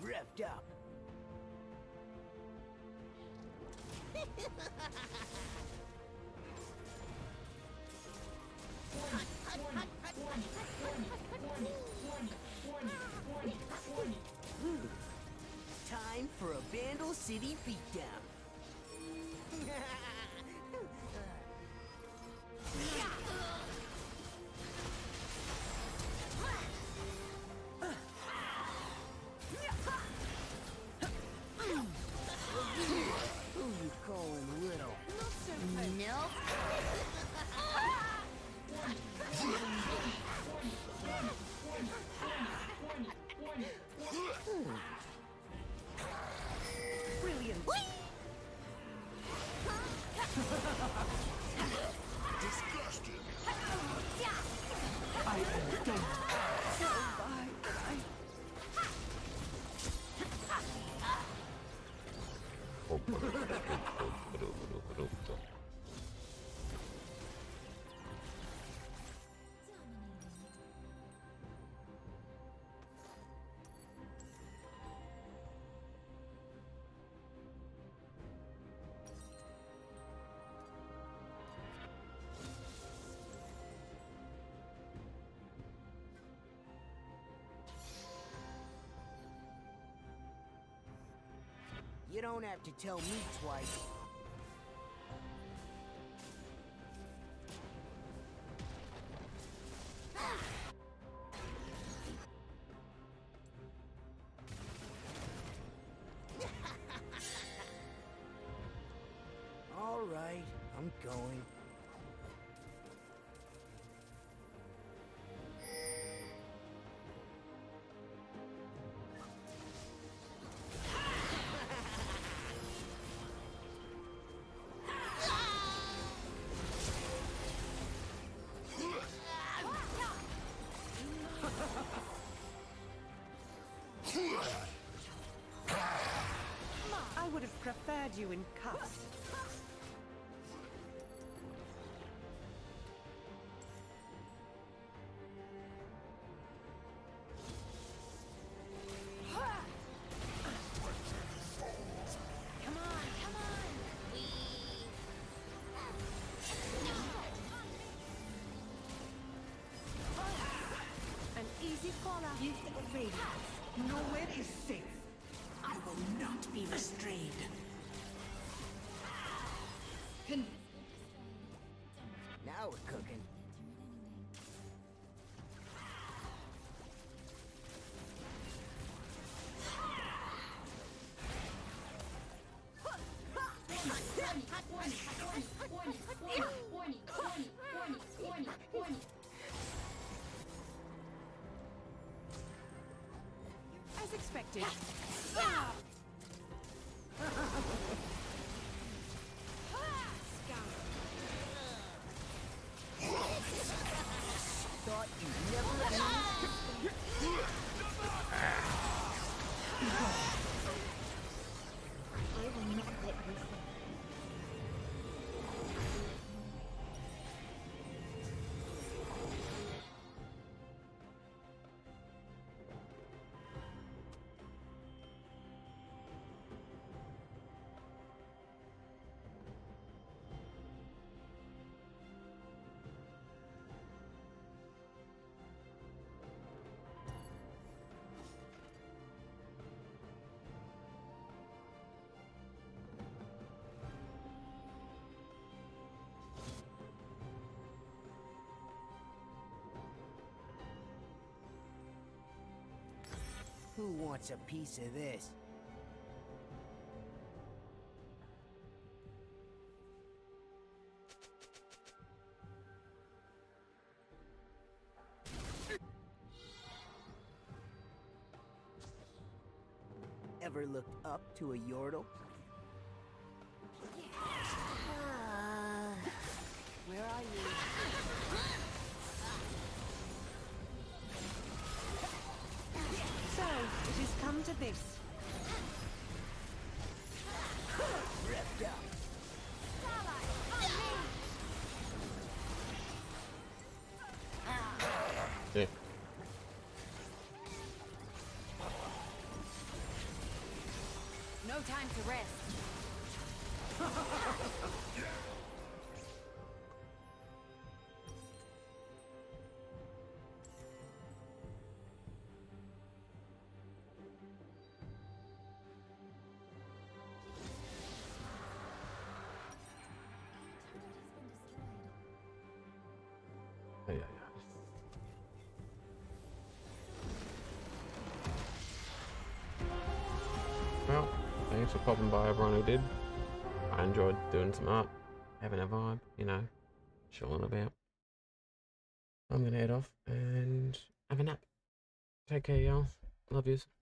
[SPEAKER 5] Revved up!
[SPEAKER 10] Warning, warning, warning, warning, warning.
[SPEAKER 8] time for a Bandle City beatdown.
[SPEAKER 5] You don't have to tell me twice. preferred you in cuffs.
[SPEAKER 10] easy fallout.
[SPEAKER 5] Gift of radiance. Nowhere is safe. I will not be restrained. Who wants a piece of this?
[SPEAKER 8] Ever looked up to a yordle?
[SPEAKER 4] Yeah. Uh, where are you? at this. Ripped up. Yeah.
[SPEAKER 10] No time to rest.
[SPEAKER 3] for popping by everyone who did. I enjoyed doing some art, having a vibe, you know, chilling
[SPEAKER 1] about. I'm gonna head off and have a nap. Take care, y'all. Love yous.